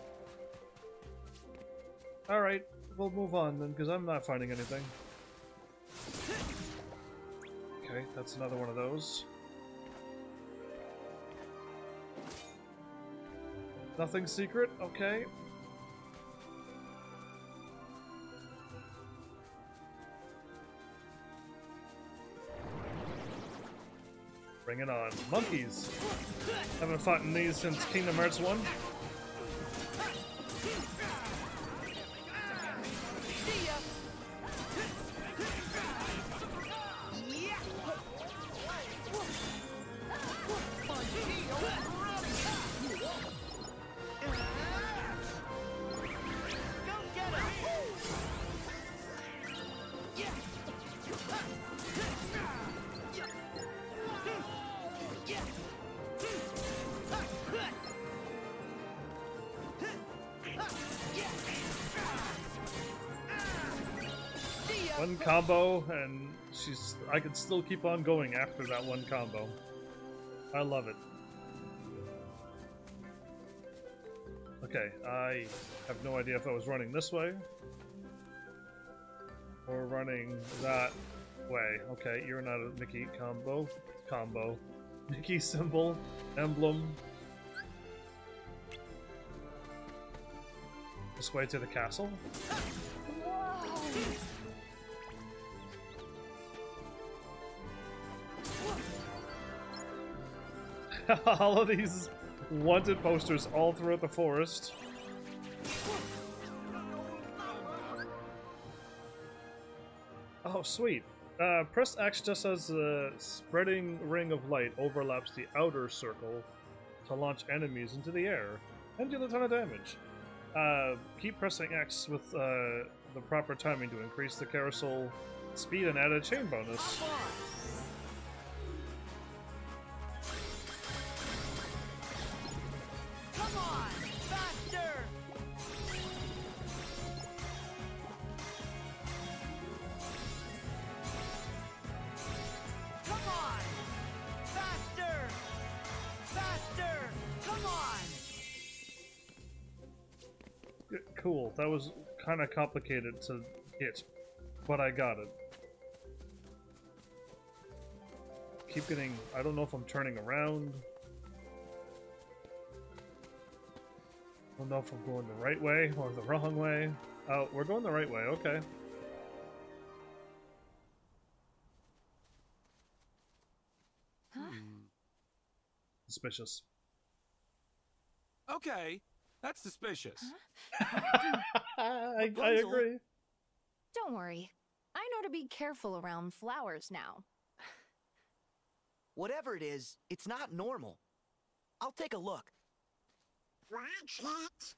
Alright, we'll move on then, because I'm not finding anything. Okay, that's another one of those. Nothing secret? Okay. Bring it on. Monkeys! Haven't fought in these since Kingdom Hearts 1. I could still keep on going after that one combo. I love it. Okay, I have no idea if I was running this way or running that way. Okay, you're not a Mickey combo. Combo. Mickey symbol, emblem. This way to the castle? Whoa! all of these wanted posters all throughout the forest. Oh, sweet. Uh, press X just as a spreading ring of light overlaps the outer circle to launch enemies into the air and deal a ton of damage. Uh, keep pressing X with uh, the proper timing to increase the carousel speed and add a chain bonus. Come on! Faster! Come on! Faster! Faster! Come on! Cool. That was kind of complicated to hit, but I got it. Keep getting. I don't know if I'm turning around. Don't know if I'm going the right way or the wrong way. Oh, we're going the right way. Okay. Hmm. Suspicious. Okay, that's suspicious. I, I agree. Don't worry. I know to be careful around flowers now. Whatever it is, it's not normal. I'll take a look. Watch it.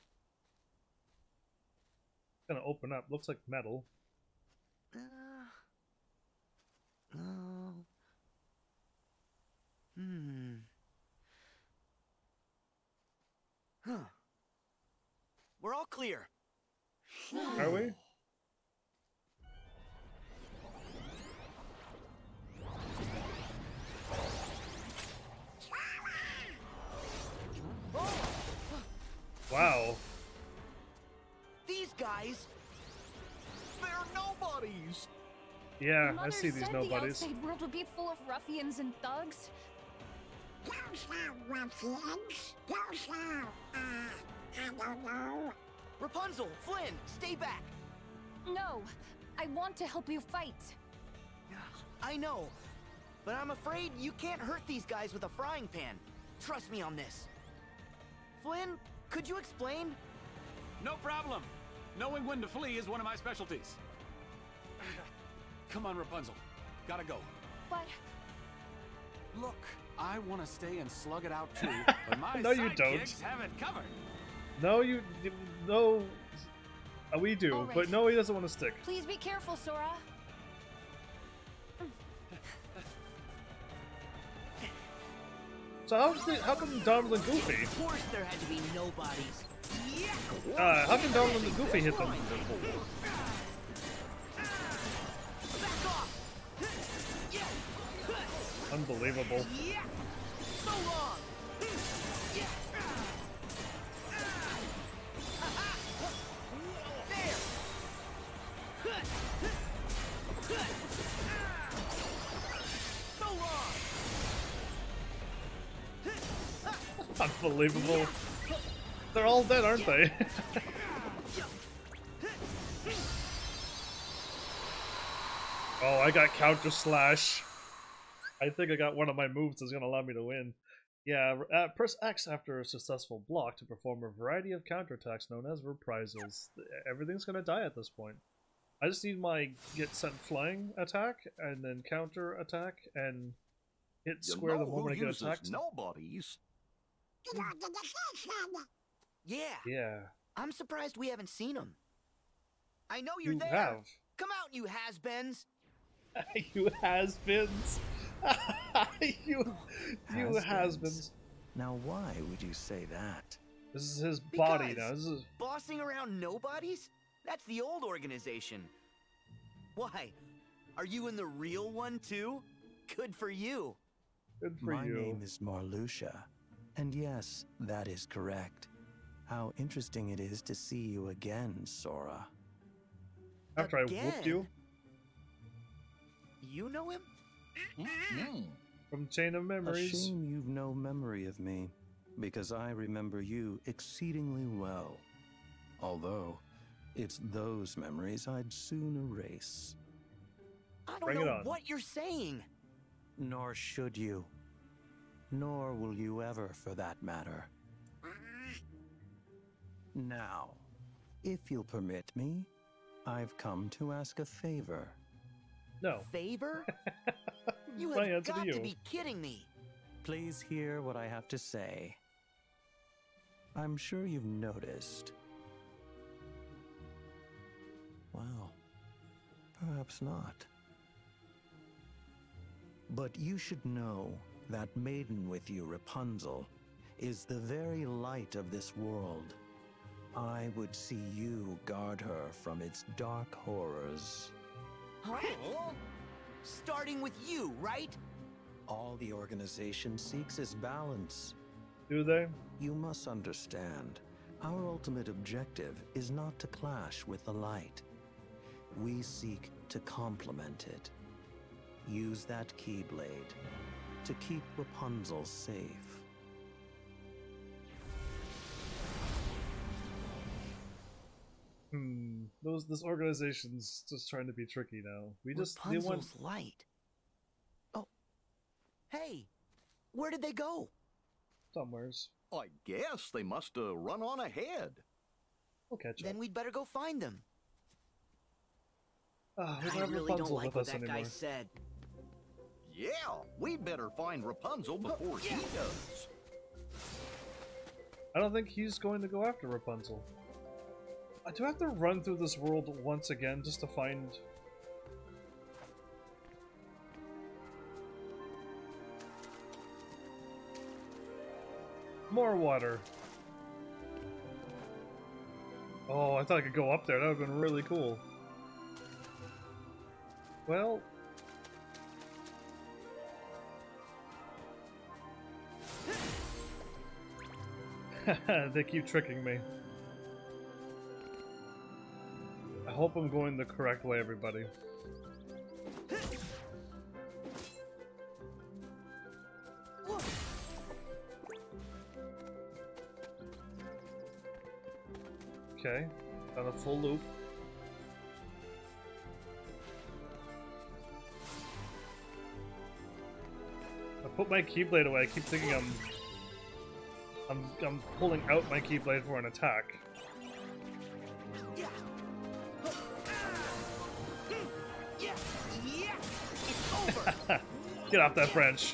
Gonna open up. Looks like metal. Uh, no. Hmm. Huh. We're all clear. Are we? Wow. These guys, They're nobodies. Yeah, I see these nobodies. The outside world would be full of ruffians and thugs. Those are ruffians. Those are, uh, I don't know. Rapunzel, Flynn, stay back. No, I want to help you fight. I know, but I'm afraid you can't hurt these guys with a frying pan. Trust me on this. Flynn, could you explain? No problem. Knowing when to flee is one of my specialties. Come on, Rapunzel. Gotta go. But Look, I want to stay and slug it out too, but my No, you don't. have it covered. No, you. you- No. We do, All but no, he doesn't want to stick. please be careful, Sora. So how, how come Donald and Goofy? Of course there had to be nobodies. Yeah. Uh, how can Donald and Goofy hit them? Back off. Yeah. Unbelievable. So long. There. Unbelievable. They're all dead, aren't they? oh, I got counter slash. I think I got one of my moves that's gonna allow me to win. Yeah, uh, press X after a successful block to perform a variety of counterattacks known as reprisals. Everything's gonna die at this point. I just need my get sent flying attack and then counter attack and hit You square know the moment I get attacked. nobodies? Get on to the station. Yeah. Yeah, I'm surprised we haven't seen him. I know you're you there. have. Come out, you has-beens. you has-beens. you, you Has-beens. has-beens. Now, why would you say that? This is his body Because now. This is bossing around nobodies? That's the old organization. Why? Are you in the real one too? Good for you. Good for My you. name is Marluxia. And yes, that is correct. How interesting it is to see you again, Sora. After I whooped you You know him? Hmm. from Chain of Memories. A Memories. shame you've no memory of me, because I remember you exceedingly well. Although, it's those memories I'd soon erase. I don't Bring know what you're saying. Nor should you. Nor will you ever, for that matter. Now, if you'll permit me, I've come to ask a favor. No. Favor? You My have answer to got you. to be kidding me. Please hear what I have to say. I'm sure you've noticed. Well, perhaps not. But you should know that maiden with you, Rapunzel, is the very light of this world. I would see you guard her from its dark horrors. Huh? Starting with you, right? All the organization seeks is balance. Do they? You must understand, our ultimate objective is not to clash with the light. We seek to complement it. Use that Keyblade to keep Rapunzel safe. Hmm. Those this organization's just trying to be tricky now. We just they want Rapunzel's light. Oh. Hey, where did they go? somewheres. I guess they must have run on ahead. We'll catch up. Then we'd better go find them. Ah, I have really don't like what that anymore. guy said. Yeah, we'd better find Rapunzel before he does. I don't think he's going to go after Rapunzel. Uh, I Do have to run through this world once again just to find... More water. Oh, I thought I could go up there. That would have been really cool. Well... they keep tricking me. I hope I'm going the correct way, everybody. Okay, done a full loop. I put my keyblade away. I keep thinking I'm I'm I'm pulling out my keyblade for an attack. Get off that branch.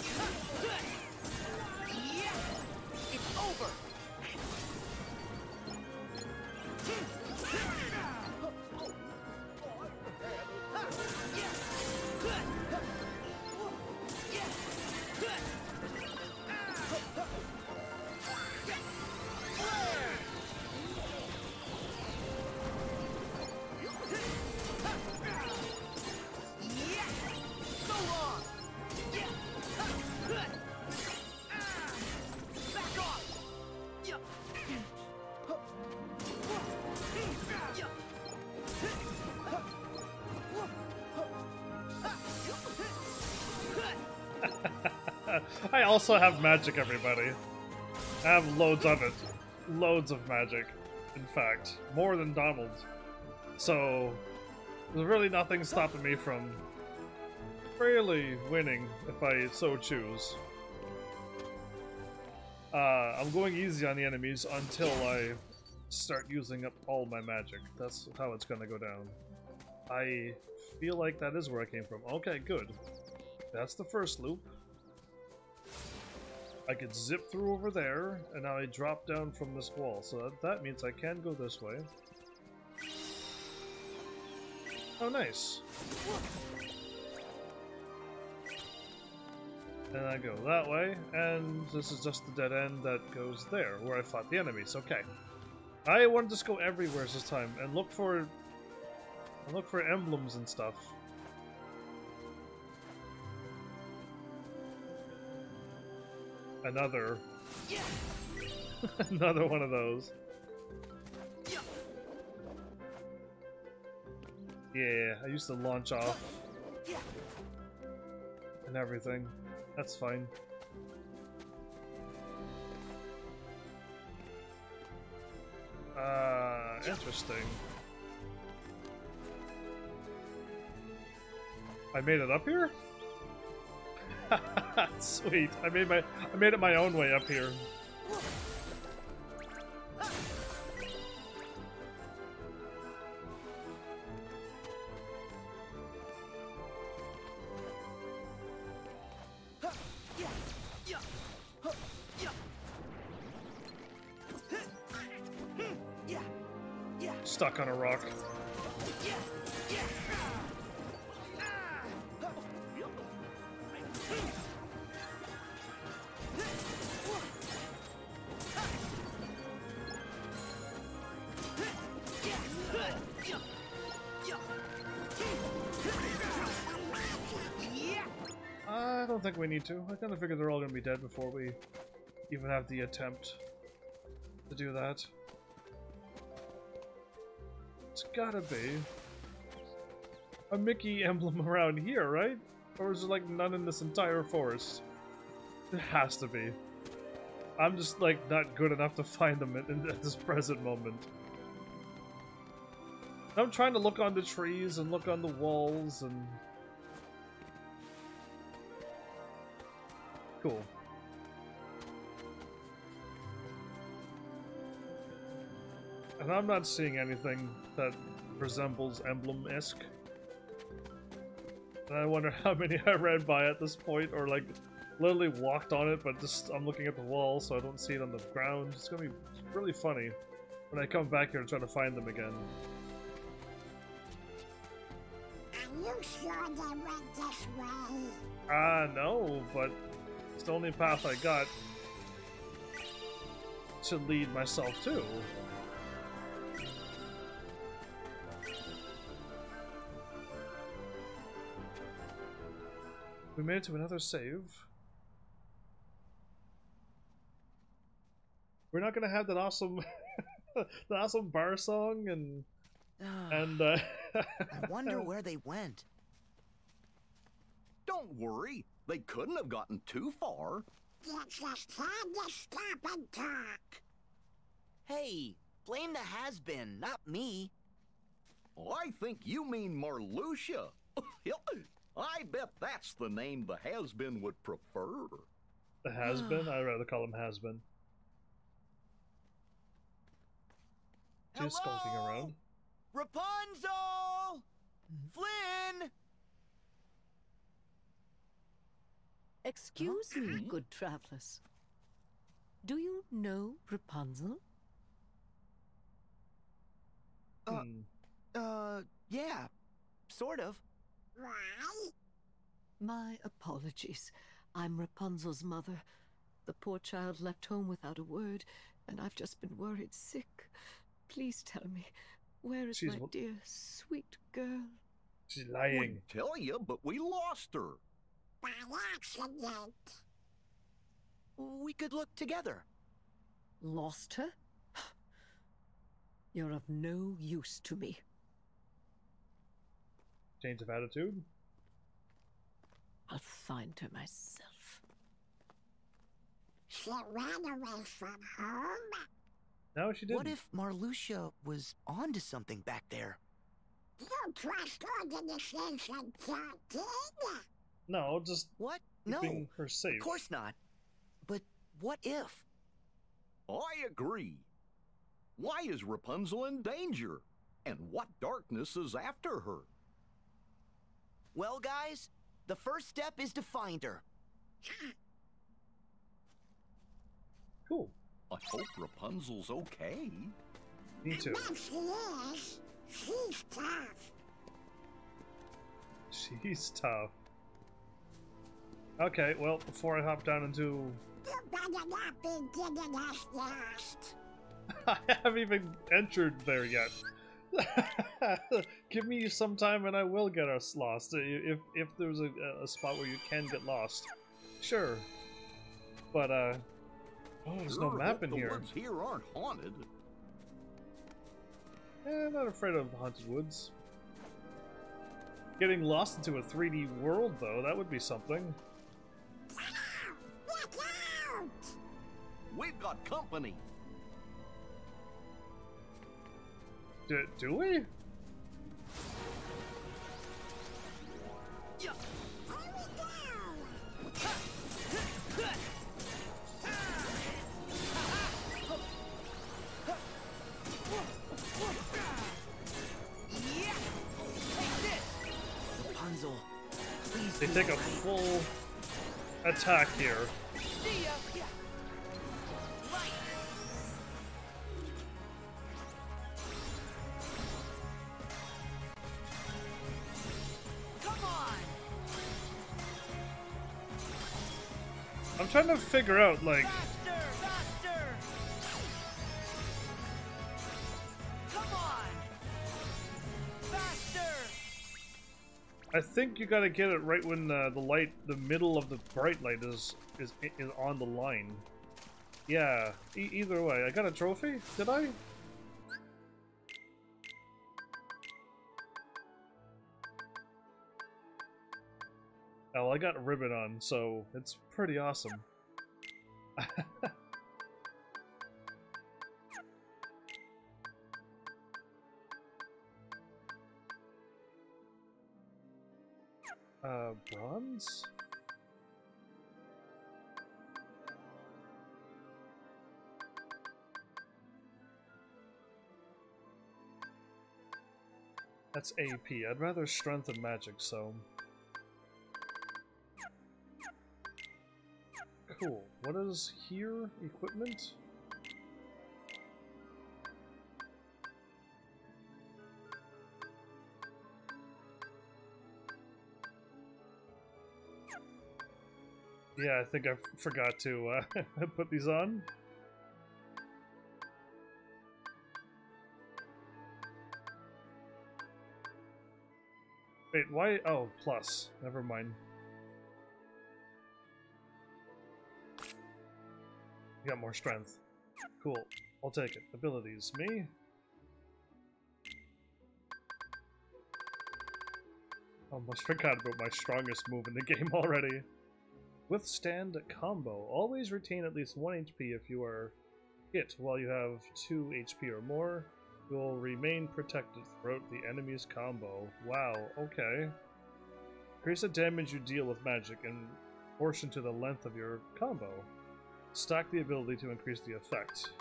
Also have magic, everybody. I have loads of it. Loads of magic. In fact, more than Donald. So, there's really nothing stopping me from really winning if I so choose. Uh, I'm going easy on the enemies until I start using up all my magic. That's how it's gonna go down. I feel like that is where I came from. Okay, good. That's the first loop. I could zip through over there, and now I drop down from this wall. So that, that means I can go this way. Oh, nice. And I go that way, and this is just the dead end that goes there, where I fought the enemies. Okay. I want to just go everywhere this time, and look for I look for emblems and stuff. Another. Another one of those. Yeah. I used to launch off and everything. That's fine. Uh, interesting. I made it up here? Sweet. I made my I made it my own way up here. Before we even have the attempt to do that. It's gotta be a Mickey emblem around here, right? Or is there like none in this entire forest? There has to be. I'm just like not good enough to find them at, at this present moment. I'm trying to look on the trees and look on the walls and Cool. And I'm not seeing anything that resembles emblem-esque. And I wonder how many I ran by at this point, or like literally walked on it, but just I'm looking at the wall so I don't see it on the ground. It's gonna be really funny when I come back here and try to find them again. Are you sure they went this way? Ah, no, but it's the only path I got to lead myself to. We made it to another save. We're not gonna have that awesome, the awesome bar song and and uh, I wonder where they went. Don't worry, they couldn't have gotten too far. You just had to stop and talk. Hey, blame the has-been, not me. I think you mean Marluxia. I bet that's the name the has-been would prefer. the has been. I'd rather call him has been. She's skulking around. Rapunzel! Flynn! Excuse me, good travelers. Do you know Rapunzel? Uh, Hmm. Uh, yeah, sort of. Why? My apologies. I'm Rapunzel's mother. The poor child left home without a word, and I've just been worried sick. Please tell me, where is She's my what- dear, sweet girl? She's lying. We tell you, but we lost her. By accident. We could look together. Lost her? You're of no use to me. Change of attitude. I'll find her myself. She ran away from home. No, she didn't. What if Marluxia was onto something back there? You trust organization thirteen? No, just What? No, her safe. of course not. But what if? I agree. Why is Rapunzel in danger? And what darkness is after her? Well, guys, the first step is to find her. Cool. I hope Rapunzel's okay. Me too. If she is, she's tough. She's tough. Okay, well, before I hop down into... You better not be getting us lost. I haven't even entered there yet. Give me some time and I will get us lost. If if there's a, a spot where you can get lost, sure. But uh, oh, there's no map in the here. woods here aren't haunted. Eh, not afraid of haunted woods. Getting lost into a 3D world, though, that would be something. We've got company. Do, do we? Here we go! Yeah! Rapunzel, please They take a full attack here. Trying to figure out, like! I think you gotta get it right when uh, the light, the middle of the bright light is is is on the line. Yeah. Either way, I got a trophy. Did I? Oh, I got a ribbon on, so it's pretty awesome. uh, bronze? That's AP. I'd rather strength and magic, so. Cool. What is here? Equipment? Yeah, I think I forgot to uh, put these on. Wait, why? Oh, plus. Never mind. You got more strength. Cool. I'll take it. Abilities. Me? Oh, Almost forgot about my strongest move in the game already. Withstand combo. Always retain at least 1 HP if you are hit while you have 2 HP or more. You will remain protected throughout the enemy's combo. Wow, okay. Increase the damage you deal with magic in proportion to the length of your combo. Stack the ability to increase the effect.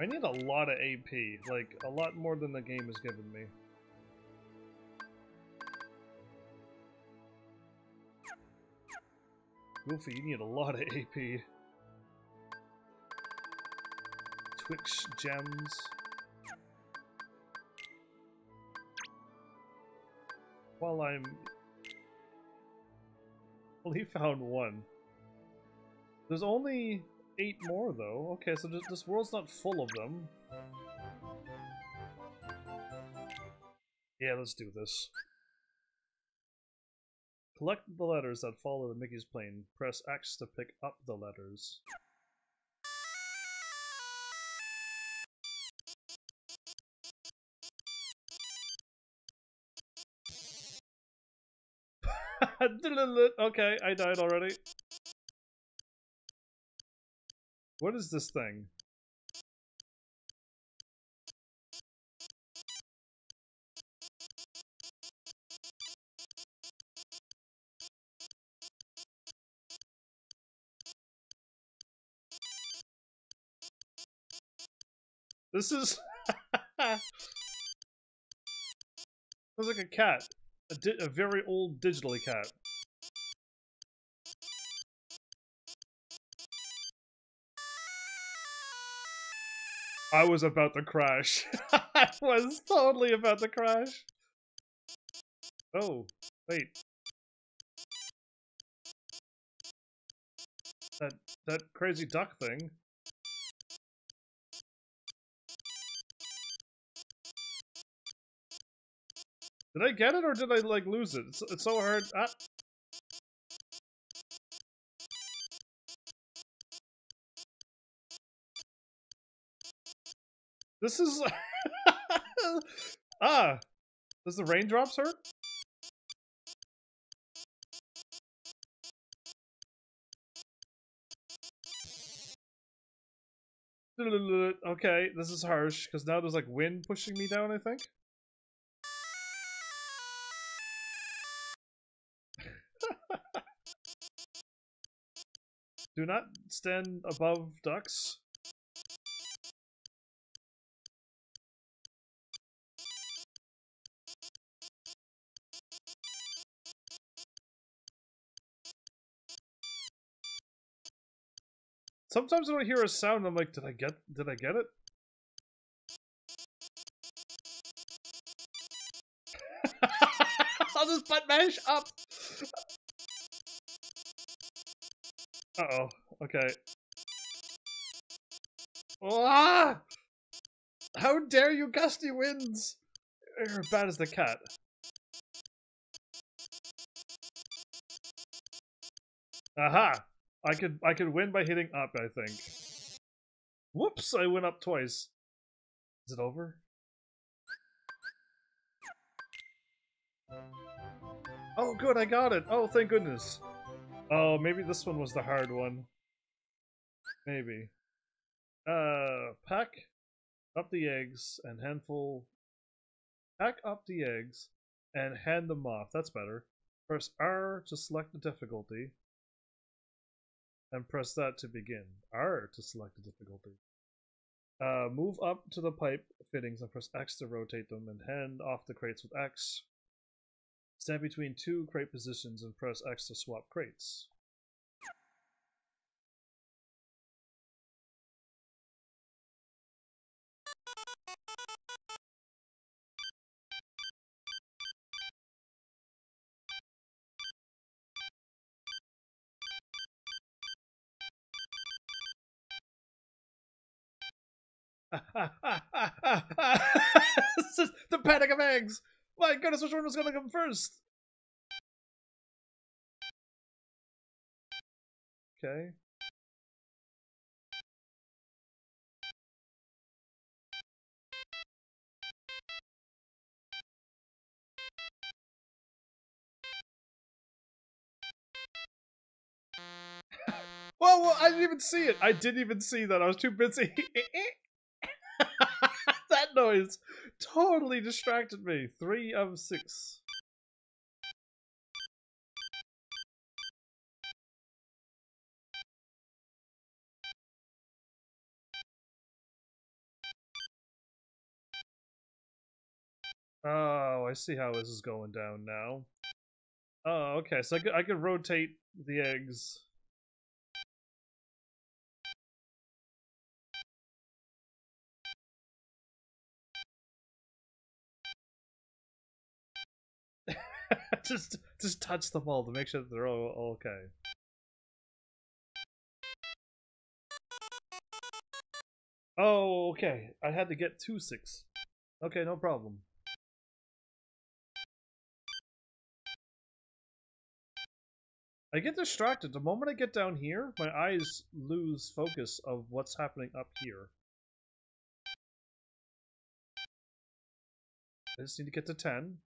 I need a lot of AP, like a lot more than the game has given me. Goofy, you need a lot of AP. Twix gems. While I'm only found one. There's only eight more though. Okay, so this- this world's not full of them. Yeah, let's do this. Collect the letters that follow the Mickey's plane. Press X to pick up the letters. okay, I died already. What is this thing? This is. Looks like a cat. A, a very old digitally cat. I was about to crash. I was totally about to crash. Oh, wait. That that crazy duck thing. Did I get it or did I like lose it? It's, it's so hard. Ah. This is ah. Does the raindrops hurt? Okay, this is harsh because now there's like wind pushing me down. I think. Do not stand above ducks. Sometimes when I hear a sound, I'm like, did I get did I get it? I'll just butt mash up. Uh oh. Okay. Ah! How dare you, gusty winds! You're as bad as the cat. Aha! I could I could win by hitting up, I think. Whoops, I went up twice. Is it over? Oh good, I got it! Oh, thank goodness. Oh, maybe this one was the hard one. Maybe. Uh, pack up the eggs and handful... Pack up the eggs and hand them off. That's better. Press R to select the difficulty and press that to begin. R to select the difficulty. Uh, move up to the pipe fittings and press X to rotate them and hand off the crates with X. Stand between two crate positions and press X to swap crates. the panic of eggs! My goodness, which one was gonna come first? Okay. Whoa, whoa, I didn't even see it. I didn't even see that. I was too busy. noise totally distracted me. Three of six. Oh, I see how this is going down now. Oh, okay, so I could, I could rotate the eggs. just just touch them all to make sure that they're all, all okay. Oh, okay. I had to get two six. Okay, no problem. I get distracted. The moment I get down here, my eyes lose focus of what's happening up here. I just need to get to 10.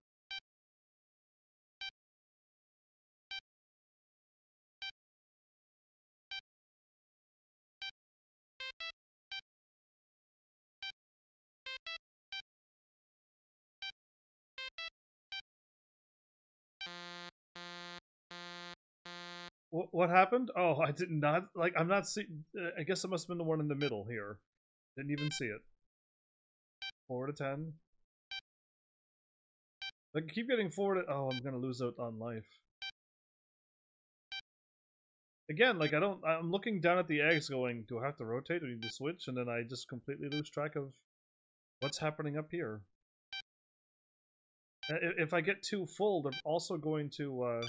What happened? Oh, I did not like. I'm not seeing. Uh, I guess it must have been the one in the middle here. Didn't even see it. Four to ten. Like keep getting 4 To, oh, I'm gonna lose out on life. Again, like I don't. I'm looking down at the eggs, going, "Do I have to rotate? Do I need to switch?" And then I just completely lose track of what's happening up here. If I get too full, they're also going to. Uh,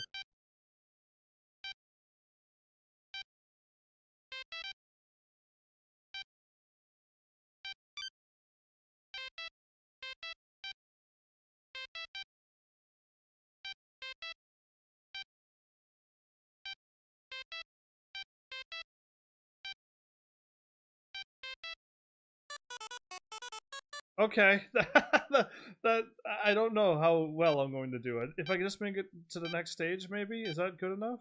Okay, that, that I don't know how well I'm going to do it. If I can just make it to the next stage, maybe is that good enough?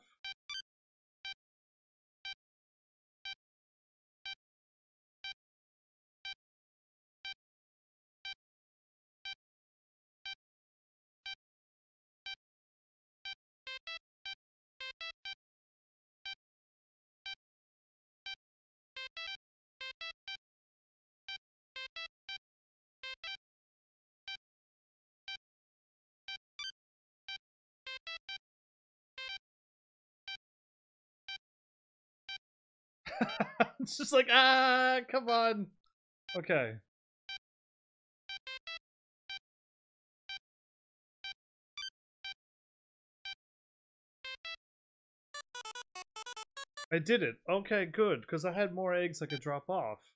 it's just like, ah, come on. Okay. I did it. Okay, good, because I had more eggs I could drop off.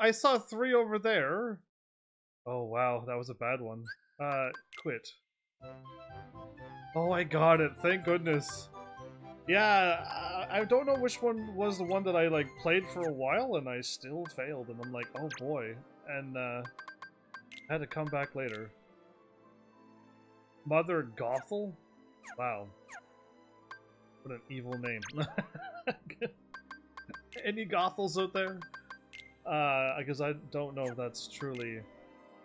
I saw three over there. Oh wow, that was a bad one. Uh, quit. Oh, I got it. Thank goodness. Yeah, I, I don't know which one was the one that I like played for a while and I still failed, and I'm like, oh boy, and uh, I had to come back later. Mother Gothel? Wow. What an evil name. Any Gothels out there? Uh, because I don't know if that's truly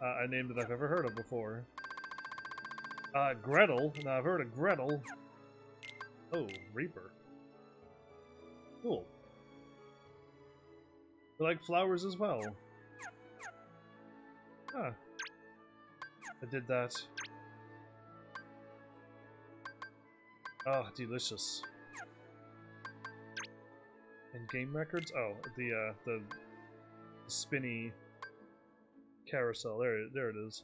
uh, a name that I've ever heard of before. Uh, Gretel. Now I've heard of Gretel. Oh, Reaper. Cool. I like flowers as well. Huh. I did that. Oh, delicious. And game records? Oh, the uh, the spinny carousel. There, there it is.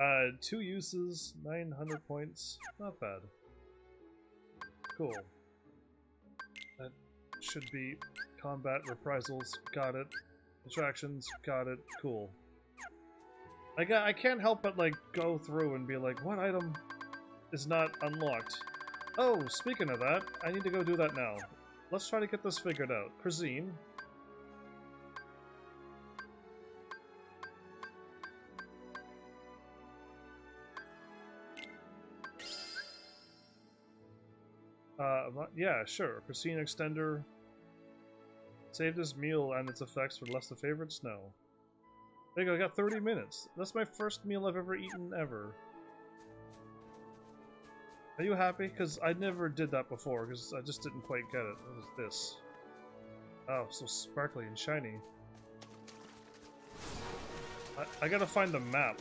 Uh, two uses, 900 points. Not bad. Cool. That should be combat reprisals. Got it. Attractions. Got it. Cool. I got. I can't help but like go through and be like, what item is not unlocked? Oh, speaking of that, I need to go do that now. Let's try to get this figured out. Cuisine. Yeah, sure. Cuisine Extender. Save this meal and its effects for less the favorites? No. There you go, I got 30 minutes. That's my first meal I've ever eaten ever. Are you happy? Because I never did that before, because I just didn't quite get it. What is this? Oh, so sparkly and shiny. I, I gotta find the map.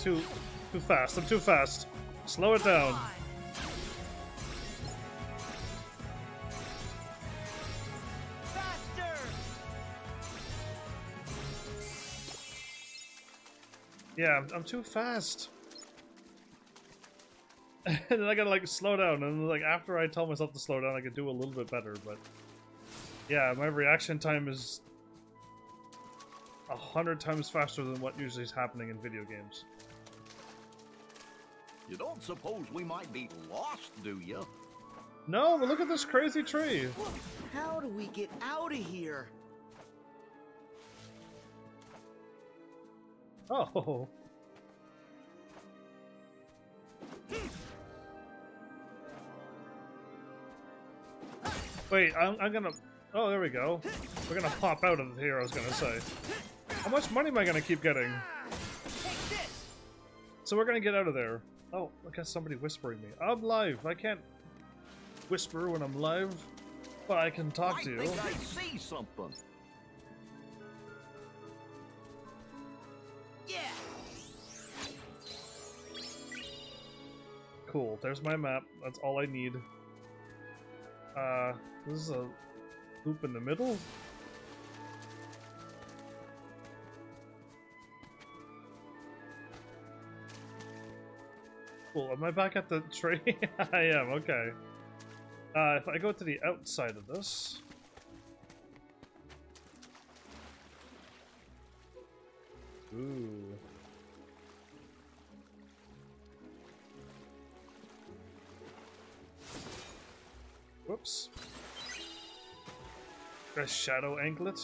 Too, too fast. I'm too fast. Slow it down. Yeah, I'm, I'm too fast. and then I gotta like slow down, and like after I tell myself to slow down, I can do a little bit better. But yeah, my reaction time is a hundred times faster than what usually is happening in video games. You don't suppose we might be lost, do you? No, but look at this crazy tree. How do we get out of here? Oh. Wait, I'm, I'm gonna... Oh, there we go. We're gonna pop out of here, I was gonna say. How much money am I gonna keep getting? So we're gonna get out of there. Oh, I got somebody whispering me. I'm live. I can't whisper when I'm live, but I can talk I to you. think I see something. Yeah. Cool. There's my map. That's all I need. Uh, this is a loop in the middle? Cool, am I back at the tree? I am, okay. Uh, if I go to the outside of this... Ooh. Whoops. A shadow anklet.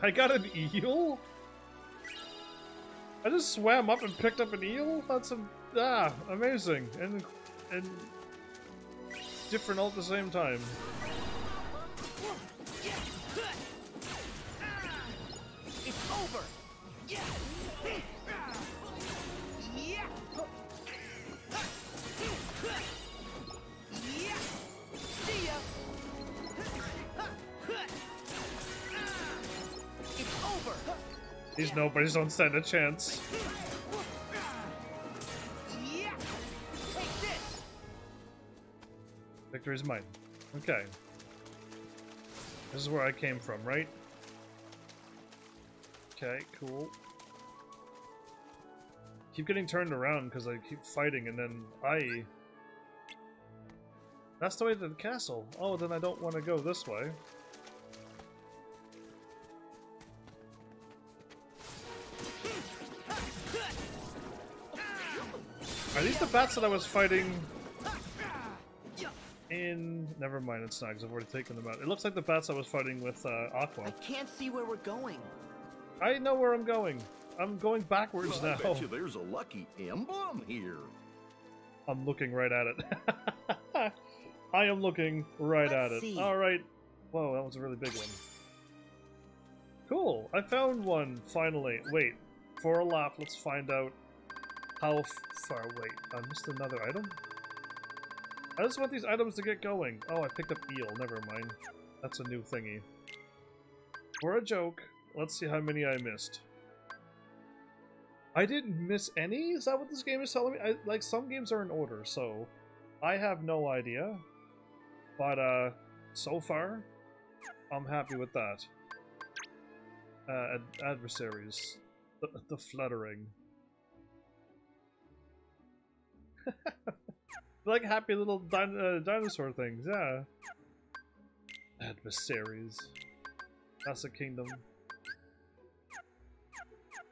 I got an eel? I just swam up and picked up an eel? That's a ah, amazing. And and different all at the same time. These nobodies don't stand a chance. This. Victory's mine. Okay. This is where I came from, right? Okay, cool. Keep getting turned around because I keep fighting and then I... That's the way to the castle. Oh, then I don't want to go this way. Are these the bats that I was fighting in... Never mind, it's not, 'cause I've already taken them out. It looks like the bats I was fighting with uh, I Aqua. can't see where we're going. I know where I'm going. I'm going backwards I now. bet you there's a lucky emblem here. I'm looking right at it. I am looking right at Let's it. see. Alright. Whoa, that was a really big one. Cool. I found one, finally. Wait. For a laugh, let's find out how far. Wait, I missed another item? I just want these items to get going. Oh, I picked up eel. Never mind. That's a new thingy. For a joke, let's see how many I missed. I didn't miss any? Is that what this game is telling me? I, like, some games are in order, so I have no idea. But, uh, so far, I'm happy with that. Uh, ad- adversaries. The, the fluttering. like happy little din- uh, dinosaur things, yeah. Adversaries. That's a kingdom.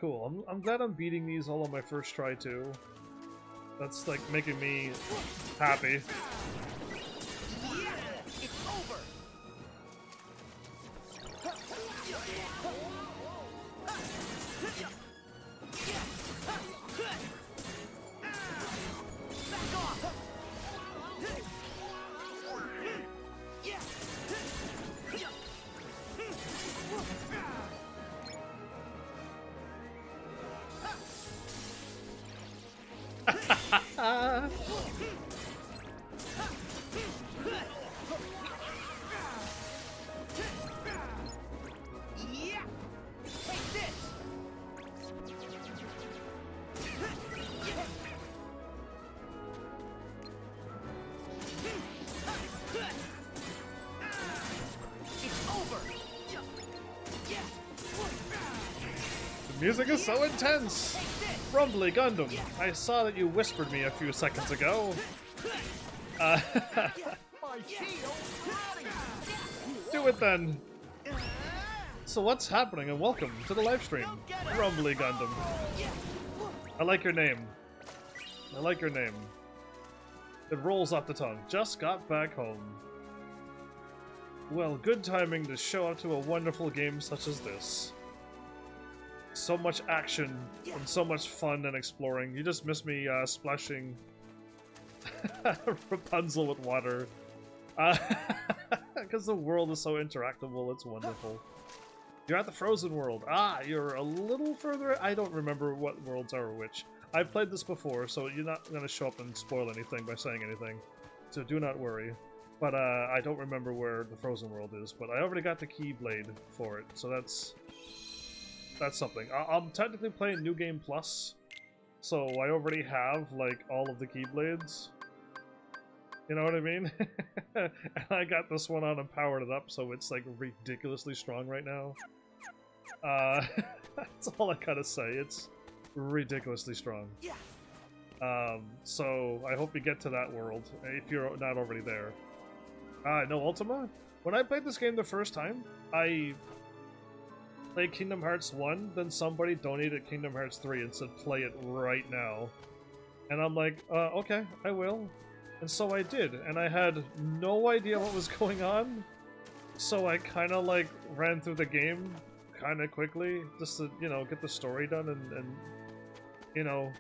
Cool. I'm, I'm glad I'm beating these all on my first try too. That's like making me happy. So intense! Rumbly Gundam, I saw that you whispered me a few seconds ago. Uh, do it then! So what's happening and welcome to the live stream. Rumbly Gundam. I like your name. I like your name. It rolls off the tongue. Just got back home. Well, good timing to show up to a wonderful game such as this. So much action and so much fun and exploring. You just miss me uh, splashing Rapunzel with water. Because the world is so interactable, it's wonderful. You're at the Frozen World. Ah, you're a little further. I don't remember what worlds are which. I've played this before, so you're not going to show up and spoil anything by saying anything. So do not worry. But uh, I don't remember where the Frozen World is. But I already got the Keyblade for it, so that's that's something. I- I'm technically playing New Game Plus, so I already have like all of the Keyblades. You know what I mean? and I got this one on and powered it up, so it's like ridiculously strong right now. Uh, that's all I gotta say. It's ridiculously strong. Yeah. Um, so I hope you get to that world if you're not already there. Uh, no Ultima. When I played this game the first time, I played Kingdom Hearts 1, then somebody donated Kingdom Hearts 3 and said play it right now. And I'm like, uh, okay, I will. And so I did, and I had no idea what was going on. So I kind of like ran through the game kind of quickly just to, you know, get the story done and, and you know,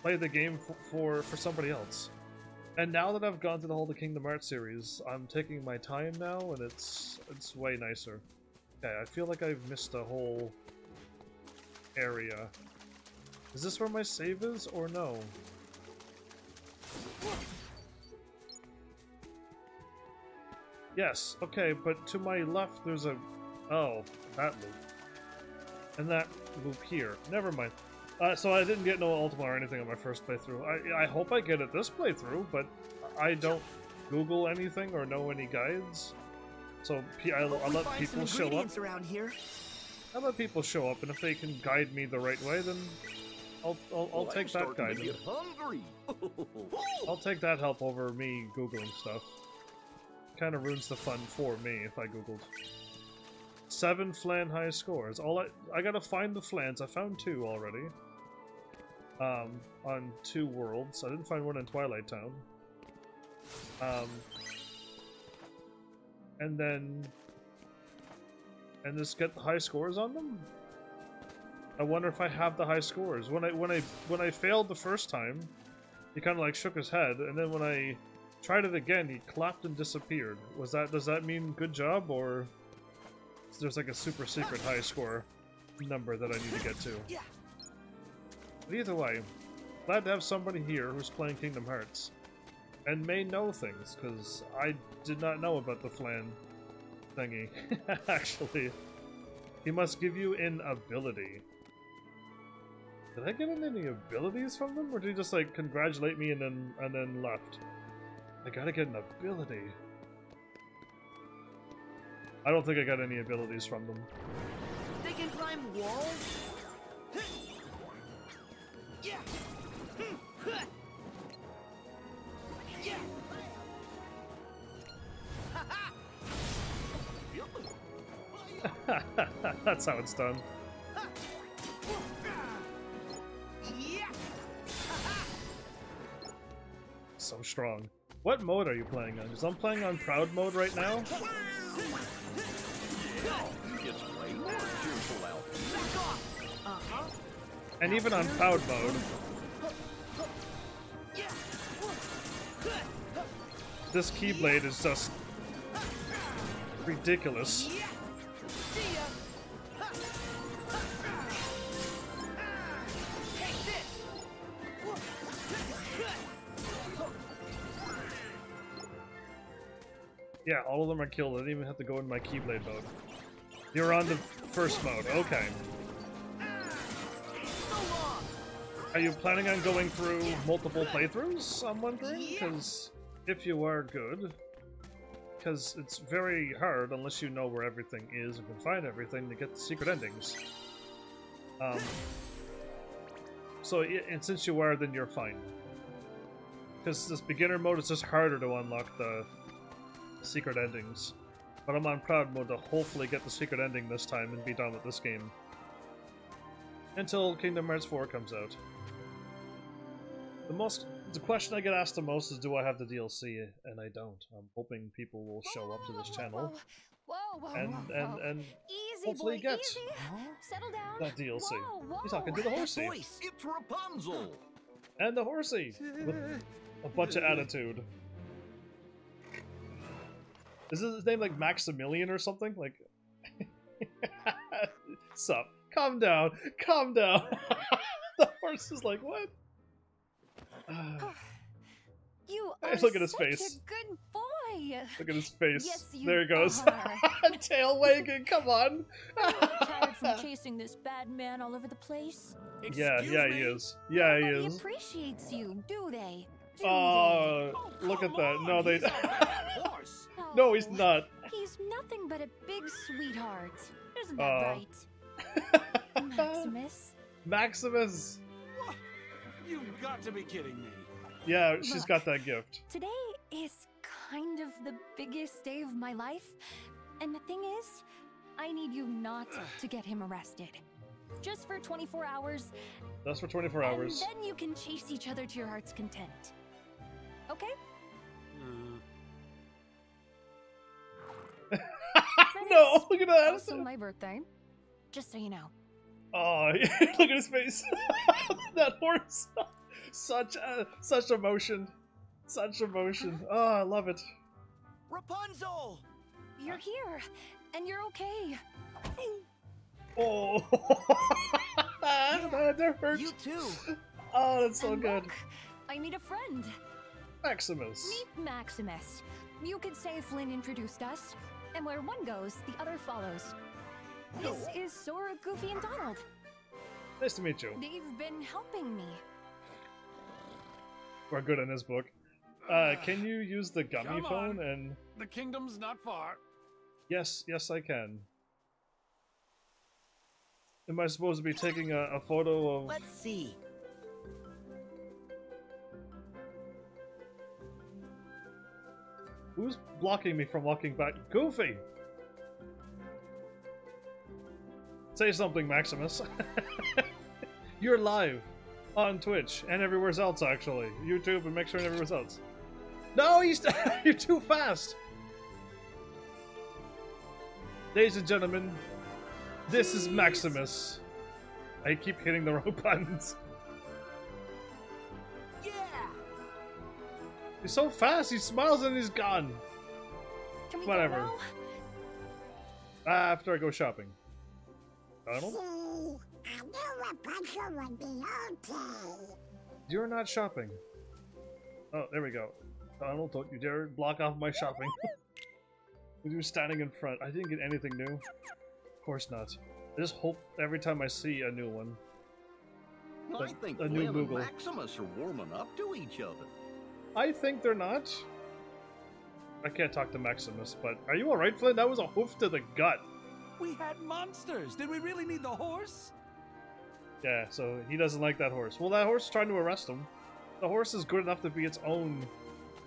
play the game for, for, for somebody else. And now that I've gone through the whole the Kingdom Hearts series, I'm taking my time now, and it's it's way nicer. Okay, I feel like I've missed a whole area. Is this where my save is, or no? Yes, okay, but to my left there's a... Oh, that loop. And that loop here. Never mind. Uh, so I didn't get no Ultima or anything on my first playthrough. I, I hope I get it this playthrough, but I don't Google anything or know any guides. So pe- I, Hope I let people show up. around here. I let people show up, and if they can guide me the right way, then I'll I'll, I'll Well, take I'm that starting to guidance. get hungry. I'll take that help over me googling stuff. Kind of ruins the fun for me if I googled. Seven flan high scores. All I I gotta find the flans. I found two already. Um, on two worlds. I didn't find one in Twilight Town. Um, and then and just get the high scores on them. I wonder if I have the high scores. When I when I when I failed the first time, he kind of like shook his head, and then when I tried it again, he clapped and disappeared. Was that does that mean good job or there's like a super secret high score number that I need to get to? Yeah. But either way, glad to have somebody here who's playing Kingdom Hearts and may know things because I did not know about the flan thingy. Actually, he must give you an ability. Did I get any abilities from them, or did he just like congratulate me and then and then left? I gotta get an ability. I don't think I got any abilities from them. They can climb walls? Yeah. That's how it's done. So strong. What mode are you playing on? Because I'm playing on Proud mode right now. And even on Proud mode, this Keyblade is just ridiculous. Yeah. All of them are killed. I didn't even have to go in my Keyblade mode. You're on the first mode. Okay. Are you planning on going through multiple playthroughs? I'm wondering, because if you are, good. Because it's very hard unless you know where everything is and can find everything to get the secret endings. Um. So, and since you are, then you're fine. Because this beginner mode is just harder to unlock the secret endings. But I'm on proud mode to hopefully get the secret ending this time and be done with this game. Until Kingdom Hearts 4 comes out. The most the question I get asked the most is do I have the DLC and I don't. I'm hoping people will show up to this channel Whoa, whoa, whoa, and and and easy, hopefully boy, get easy. Settle down. that DLC. Whoa, whoa. He's talking to the That horsey voice. It's Rapunzel. and the horsey with a bunch of attitude. Is his name like Maximilian or something? Like, sup? Calm down, calm down. the horse is like, what? You Hey, are look at his such face. a good boy. Look at his face. Yes, you there he goes. are. Tail wagging. Come on. Oh, tired from chasing this bad man all over the place? yeah, Excuse yeah, me? he is. Yeah, he Nobody is. appreciates you, do they? do Oh, Oh, look at that. on, No, they. he's a bad horse. no, he's Oh, not. He's nothing but a big sweetheart. Isn't that Aw. right? Maximus. Maximus. You've got to be kidding me. Yeah, she's Look. got that gift. Today is kind of the biggest day of my life. And the thing is, I need you not to get him arrested. Just for 24 hours. That's for 24 hours. And then you can chase each other to your heart's content. Okay? Uh, no, look at that. Also my birthday. Just so you know. Oh, look at his face. that horse. Such a, such emotion. Such emotion. Oh, I love it. Rapunzel! You're here, and you're okay. Oh, that, that hurts. You too. Oh, that's so and good. look, I meet a friend. Maximus. Meet Maximus. You could say Flynn introduced us, and where one goes, the other follows. This is Sora, Goofy, and Donald. Nice to meet you. They've been helping me. We're good in this book. Uh, can you use the gummi Come phone on. and the kingdom's not far. yes, yes, I can. Am I supposed to be taking a, a photo of? Let's see. Who's blocking me from walking back? Goofy. Say something, Maximus. You're live on Twitch and everywhere else, actually. YouTube and make sure and everywhere else. No, he's you're too fast. Ladies and gentlemen, this is Maximus. I keep hitting the wrong buttons. Yeah! He's so fast. He smiles and he's gone. Whatever. go? After I go shopping. Donald, See, I knew Rapunzel would be okay. you're not shopping. Oh, there we go. Donald, don't you dare block off my shopping. With you standing in front. I didn't get anything new. Of course not. I just hope every time I see a new one. I A- think a Flynn new and Google. Maximus are warming up to each other. I think they're not. I can't talk to Maximus, but are you alright, Flynn? That was a hoof to the gut. We had monsters. Did we really need the horse? Yeah, so he doesn't like that horse. Well, that horse is trying to arrest him. The horse is good enough to be its own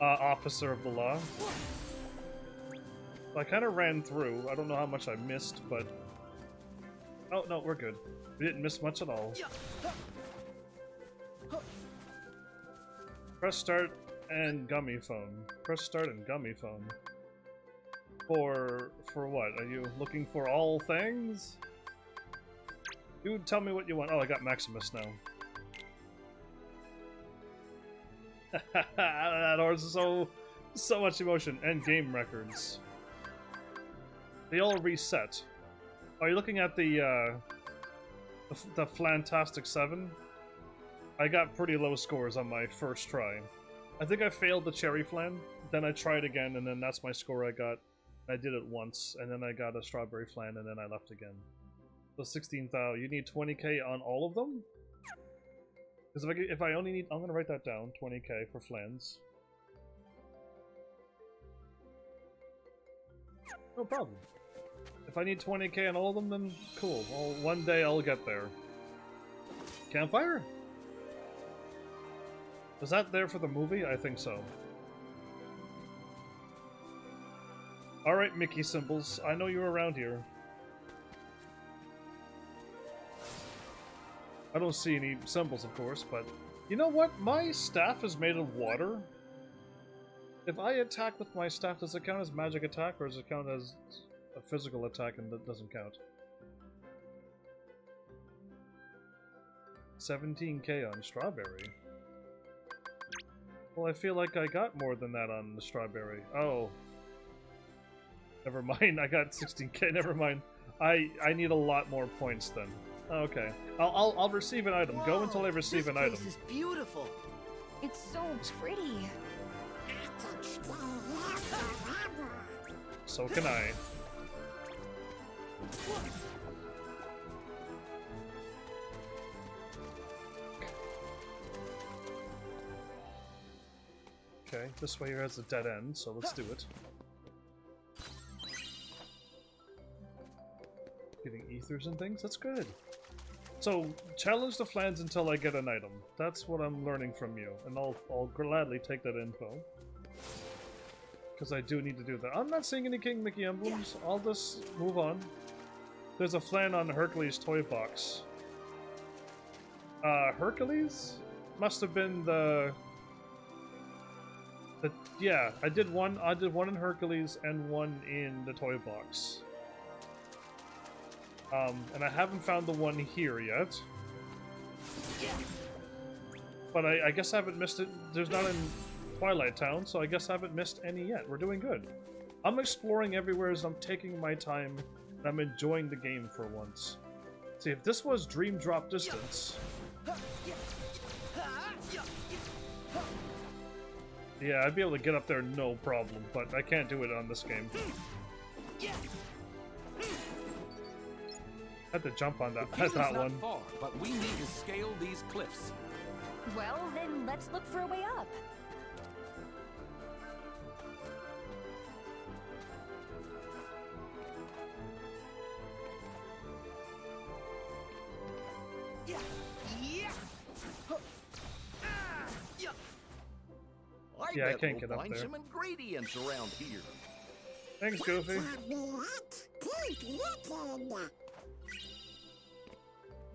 uh, officer of the law. I kind of ran through. I don't know how much I missed, but... Oh, no, we're good. We didn't miss much at all. Press start and gummi phone. Press start and gummi phone. For... for what? Are you looking for all things? You tell me what you want. Oh, I got Maximus now. that horse is so so much emotion and game records. They all reset. Are you looking at the uh, the, the Flantastic Seven? I got pretty low scores on my first try. I think I failed the cherry flan. Then I tried again, and then that's my score I got. I did it once, and then I got a strawberry flan, and then I left again. So 16,000. You need 20k on all of them? Because if if I only need... I'm going to write that down. 20k for flans. No problem. If I need 20k on all of them, then cool. Well, one day I'll get there. Campfire? Was that there for the movie? I think so. Alright, Mickey Symbols. I know you're around here. I don't see any symbols, of course, but... You know what? My staff is made of water. If I attack with my staff, does it count as magic attack, or does it count as a physical attack and that doesn't count? 17k on strawberry. Well, I feel like I got more than that on the strawberry. Oh. Never mind, I got 16k, never mind. I I need a lot more points then. Okay. I'll, I'll, I'll receive an item. Go until I receive this an place item. is beautiful. It's so pretty. I can stay here forever. So can I. Okay, this way here has a dead end, so let's do it. Getting ethers and things, that's good. So, challenge the flans until I get an item. That's what I'm learning from you, and I'll, I'll gladly take that info. Because I do need to do that. I'm not seeing any King Mickey emblems. I'll just move on. There's a flan on Hercules toy box. Uh, Hercules? Must have been the... the... Yeah, I did one I did one in Hercules and one in the toy box. Um, and I haven't found the one here yet. But I, I guess I haven't missed it. There's not in Twilight Town, so I guess I haven't missed any yet. We're doing good. I'm exploring everywhere as I'm taking my time, and I'm enjoying the game for once. See, if this was Dream Drop Distance... Yeah, I'd be able to get up there no problem, but I can't do it on this game. I had to jump on that, The that not one. far, but we need to scale these cliffs. Well, then let's look for a way up. I Yeah, I bet can't we'll get up find there. some ingredients around here. Thanks, Goofy.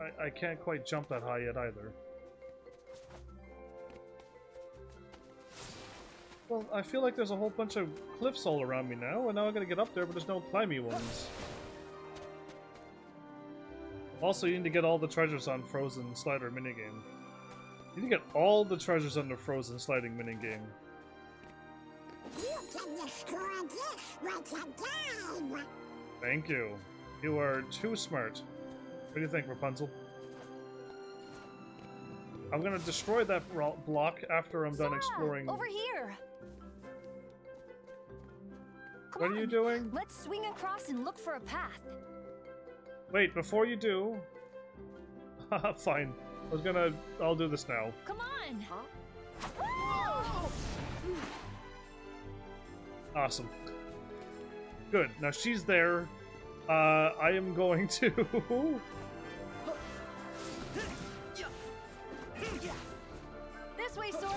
I, I can't quite jump that high yet either. Well, I feel like there's a whole bunch of cliffs all around me now, and now I'm gonna get up there, but there's no climby ones. Also, you need to get all the treasures on Frozen Slider minigame. You need to get all the treasures on the Frozen Sliding minigame. You can destroy this with a game. Thank you. You are too smart. What do you think, Rapunzel? I'm gonna destroy that block after I'm done exploring. Over here. Come What are you doing? Let's swing across and look for a path. Wait, before you do. Fine. I was gonna. I'll do this now. Come on. Awesome. Good. Now she's there. Uh, I am going to. This way, Sora.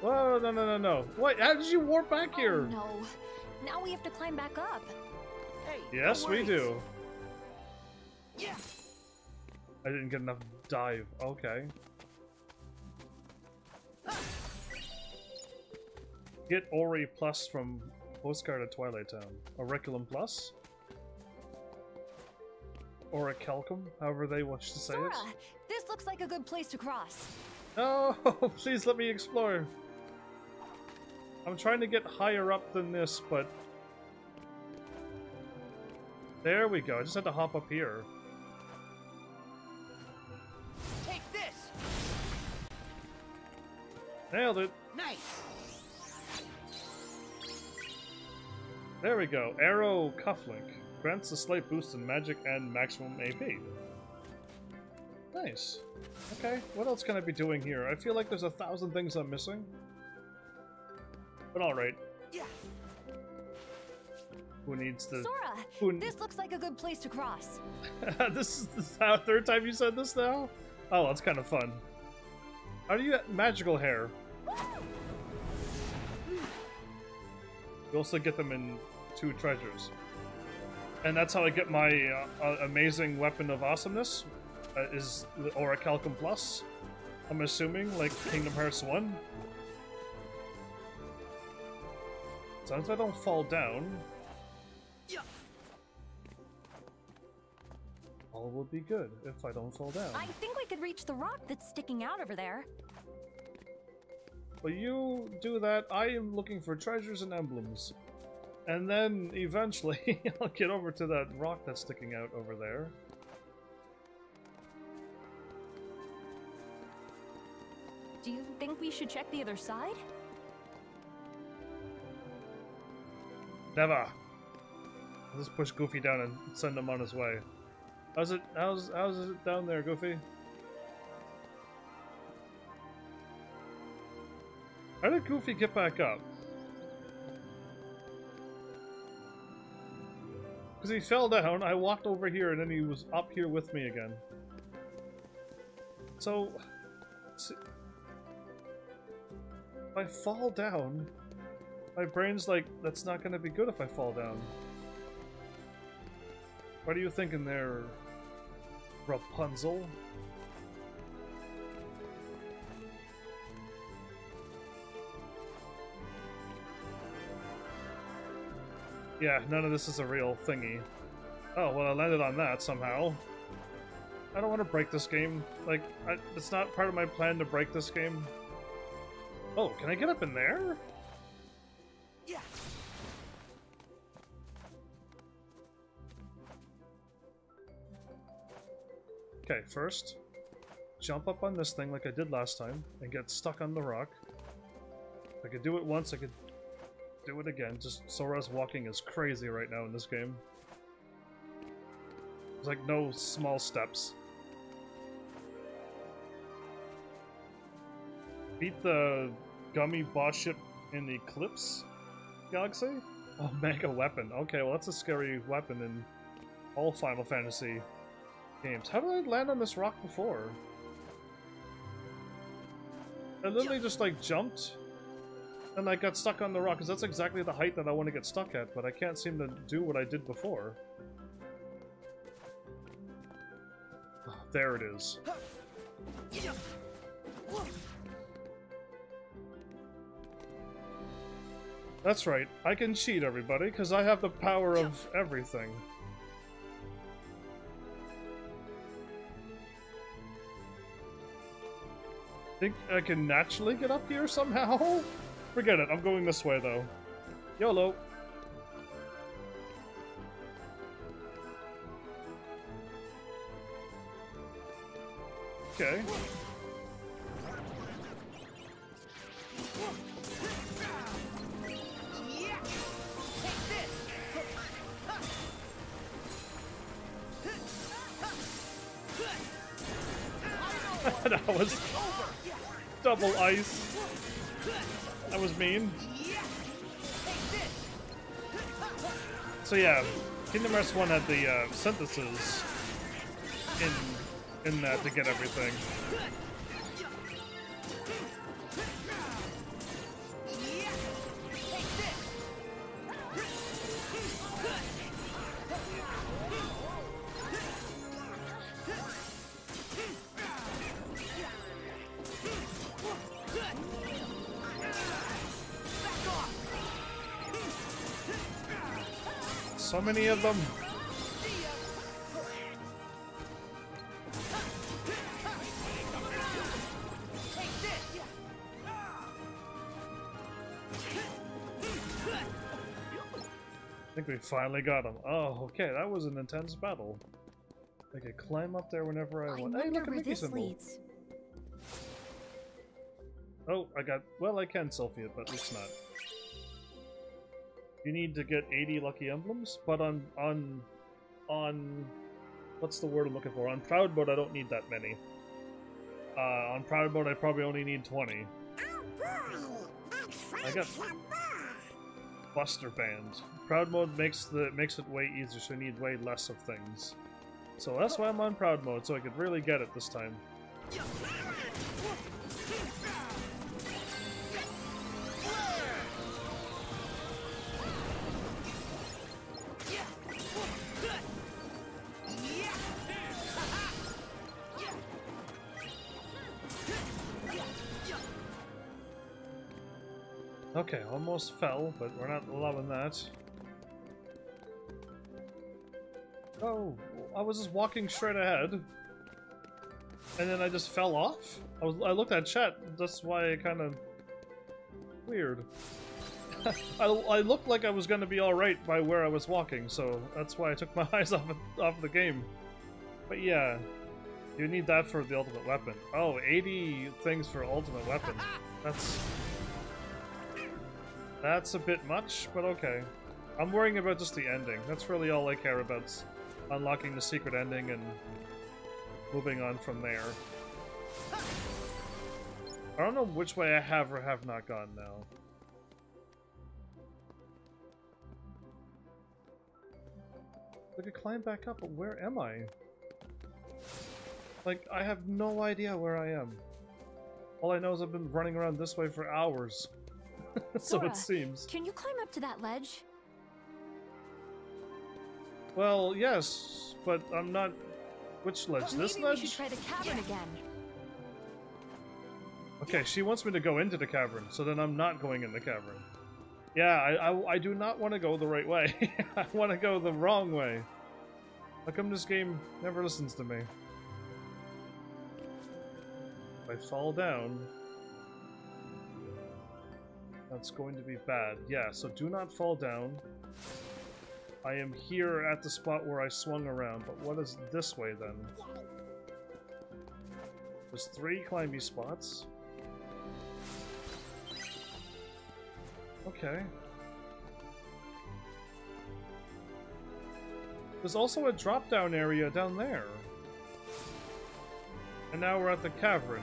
Whoa! No! No! No! No! What? How did you warp back oh, here? Oh, no. Now we have to climb back up. Hey, Yes, no we do. Yeah. I didn't get enough dive. Okay. Get Ori Plus from Postcard of Twilight Town. Auriculum Plus? Or a Calcum, however they wish to say Sora, it. this looks like a good place to cross. Oh, please let me explore. I'm trying to get higher up than this, but... There we go, I just had to hop up here. Take this. Nailed it! Nice. There we go. Arrow Cufflink. Grants a slight boost in magic and maximum AP. Nice. Okay, what else can I be doing here? I feel like there's a thousand things I'm missing. But alright. Yeah. Who needs the... Sora, Who- this looks like a good place to cross. this is the third time you said this now? Oh, that's kind of fun. How do you get magical hair? You also get them in two treasures. And that's how I get my uh, uh, amazing weapon of awesomeness, uh, is the Orichalcum Plus. I'm assuming, like Kingdom Hearts 1. As long as I don't fall down, Yeah. all will be good if I don't fall down. I think we could reach the rock that's sticking out over there. But you do that, I am looking for treasures and emblems. And then eventually I'll get over to that rock that's sticking out over there. Do you think we should check the other side? Never. Just push Goofy down and send him on his way. How's it how's how's it down there, Goofy? How did Goofy get back up? Because he fell down, I walked over here, and then he was up here with me again. So... If I fall down, my brain's like, that's not gonna be good if I fall down. What are you thinking there, Rapunzel? Yeah, none of this is a real thingy. Oh, well, I landed on that somehow. I don't want to break this game. Like, I, it's not part of my plan to break this game. Oh, can I get up in there? Yeah. Okay, first, jump up on this thing like I did last time and get stuck on the rock. I could do it once, I could do it again. Just Sora's walking is crazy right now in this game. There's like no small steps. Beat the gummi boss ship in the Eclipse Galaxy? Oh, mega weapon. Okay, well that's a scary weapon in all Final Fantasy games. How did I land on this rock before? I literally just like jumped and I got stuck on the rock because that's exactly the height that I want to get stuck at, but I can't seem to do what I did before. Oh, there it is. That's right, I can cheat everybody because I have the power of everything. Think I can naturally get up here somehow? Forget it, I'm going this way though. YOLO! Okay. That was double ice. Mean. So yeah, Kingdom Hearts 1 had the uh, synthesis in in that to get everything. Of them. I think we finally got him. Oh, okay, that was an intense battle. I could climb up there whenever I, I want. Hey, wonder look at Mickey this symbol. leads. Oh, I got. Well, I can selfie it, but it's not. You need to get 80 lucky emblems, but on on on what's the word I'm looking for? On Proud Mode, I don't need that many. Uh, on Proud Mode, I probably only need 20. Oh boy, I got- Buster Band. Proud Mode makes the makes it way easier, so you need way less of things. So that's why I'm on Proud Mode, so I could really get it this time. Okay, almost fell, but we're not loving that. Oh, I was just walking straight ahead. And then I just fell off? I, was, I looked at chat, that's why I kind of... Weird. I, I looked like I was going to be alright by where I was walking, so that's why I took my eyes off, of- off the game. But yeah, you need that for the ultimate weapon. Oh, 80 things for ultimate weapon. That's... That's a bit much, but okay. I'm worrying about just the ending. That's really all I care about. Unlocking the secret ending and moving on from there. I don't know which way I have or have not gone now. I could climb back up, but where am I? Like, I have no idea where I am. All I know is I've been running around this way for hours. so Sora, it seems. Can you climb up to that ledge? Well, yes, but I'm not... Which ledge? This Maybe ledge? we should try the cavern again. Okay, she wants me to go into the cavern, so then I'm not going in the cavern. Yeah, I, I, I do not want to go the right way. I want to go the wrong way. How come this game never listens to me? If I fall down... That's going to be bad. Yeah, so do not fall down. I am here at the spot where I swung around, but what is this way then? There's three climby spots. Okay. There's also a drop-down area down there. And now we're at the cavern.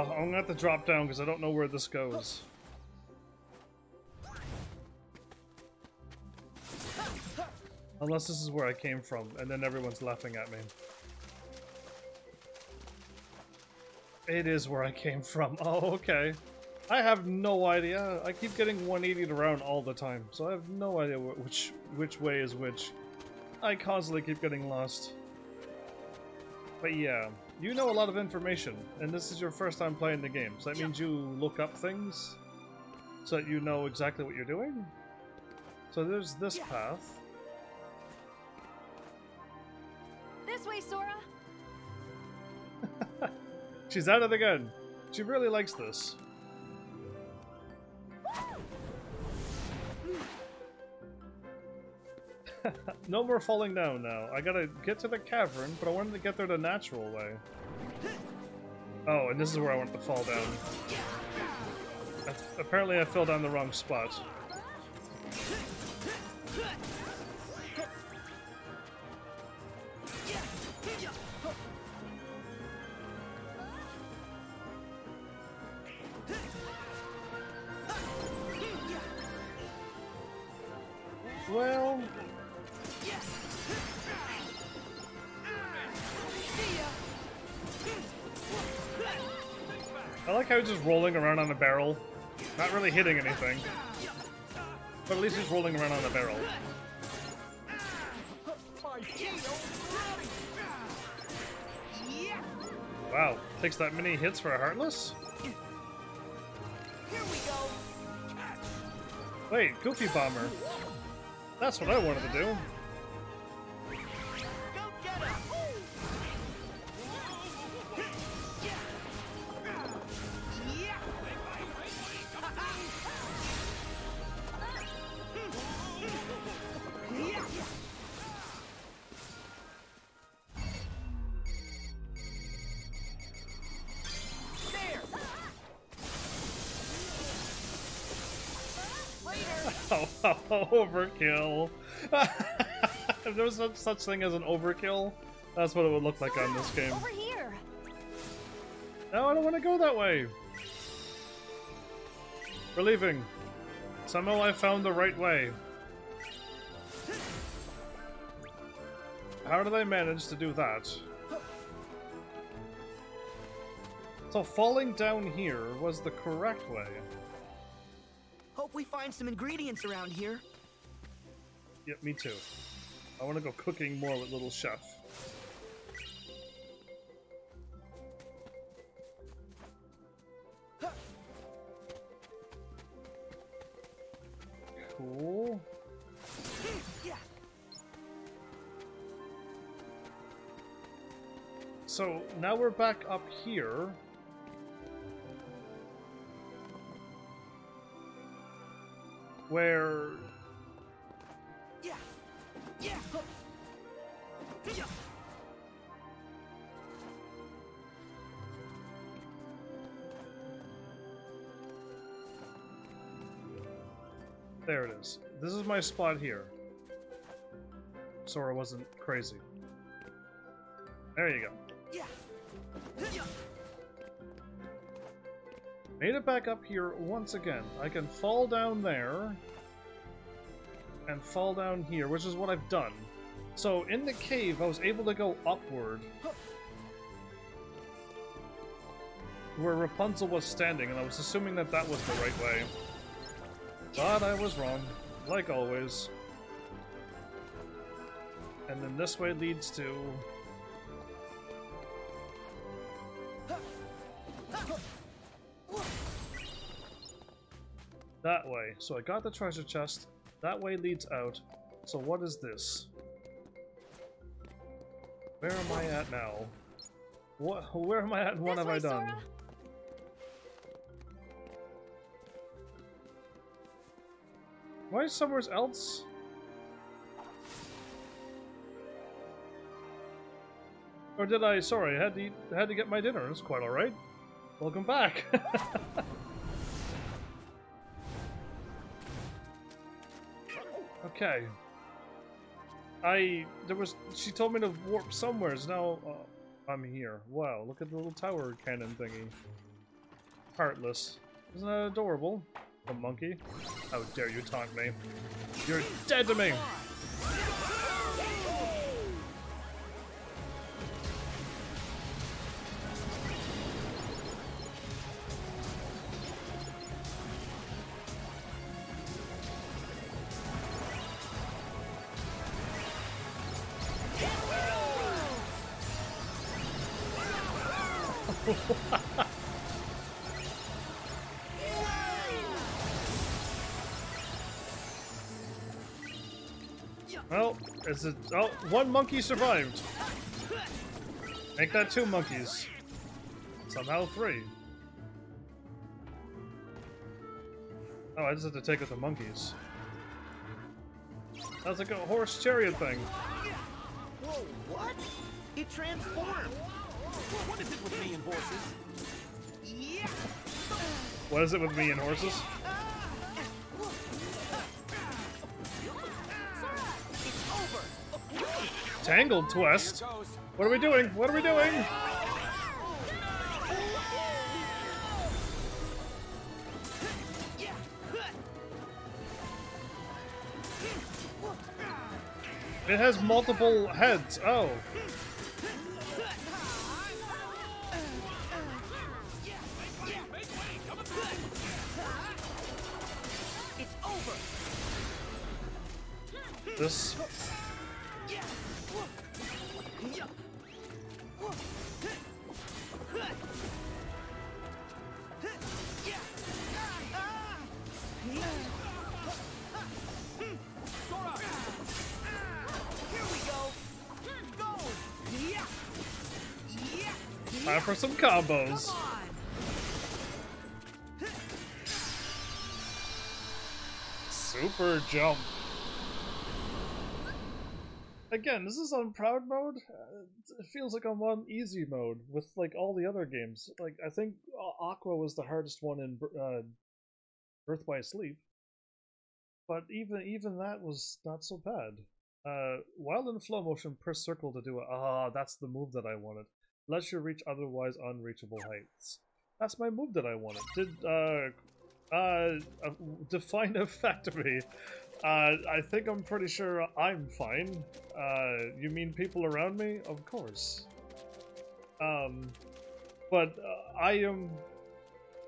Uh, I'm gonna have to drop down because I don't know where this goes. Unless this is where I came from, and then everyone's laughing at me. It is where I came from. Oh, okay. I have no idea. I keep getting 180'd around all the time, so I have no idea wh- which which way is which. I constantly keep getting lost. But yeah, you know a lot of information, and this is your first time playing the game, so that means you look up things so that you know exactly what you're doing. So there's this path. This way, Sora. She's at it again. She really likes this. no more falling down now. I gotta get to the cavern, but I wanted to get there the natural way. Oh, and this is where I want to fall down. I- apparently I fell down the wrong spot. Around on a barrel. Not really hitting anything. But at least he's rolling around on a barrel. Wow, takes that many hits for a Heartless? Wait, Goofy Bomber. That's what I wanted to do. Overkill. if there was such, such thing as an overkill, that's what it would look like on this game. Over here. No, I don't want to go that way. We're leaving. Somehow I found the right way. How did I manage to do that? So falling down here was the correct way. Hope we find some ingredients around here. Yep, me too. I want to go cooking more with Little Chef. Cool. So now we're back up here. Where. There it is. This is my spot here. Sora wasn't crazy. There you go. Made it back up here once again. I can fall down there and fall down here, which is what I've done. So in the cave, I was able to go upward where Rapunzel was standing, and I was assuming that that was the right way. But I was wrong, like always. And then this way leads to... That way. So I got the treasure chest. That way leads out. So what is this? Where am I at now? What? Where am I at and what This have I done? Sora. Why somewhere else? Or did I? Sorry, I had to eat, I had to get my dinner. It's quite all right. Welcome back. okay. I there was she told me to warp somewheres. Now uh, I'm here. Wow, look at the little tower cannon thingy. Heartless. Isn't that adorable? A monkey? How dare you taunt me? You're dead to me! Well, it's a oh, one monkey survived. Make that two monkeys. Somehow three. Oh, I just have to take out the monkeys. That's like a horse chariot thing. Whoa, what? It transformed. What is it with me and horses? What is it with me and horses? Tangled twist. What are we doing? What are we doing? It has multiple heads. Oh. Combos. Super jump. Again, this is on proud mode. It feels like I'm on easy mode with like all the other games. Like I think Aqua was the hardest one in uh, Birth by Sleep, but even even that was not so bad. Uh, while in Flowmotion, press circle to do it. Ah, that's the move that I wanted. Lets you reach otherwise unreachable heights. That's my move that I wanted. Did uh, uh, uh define a factory? Uh, I think I'm pretty sure I'm fine. Uh, you mean people around me? Of course. Um, but uh, I am.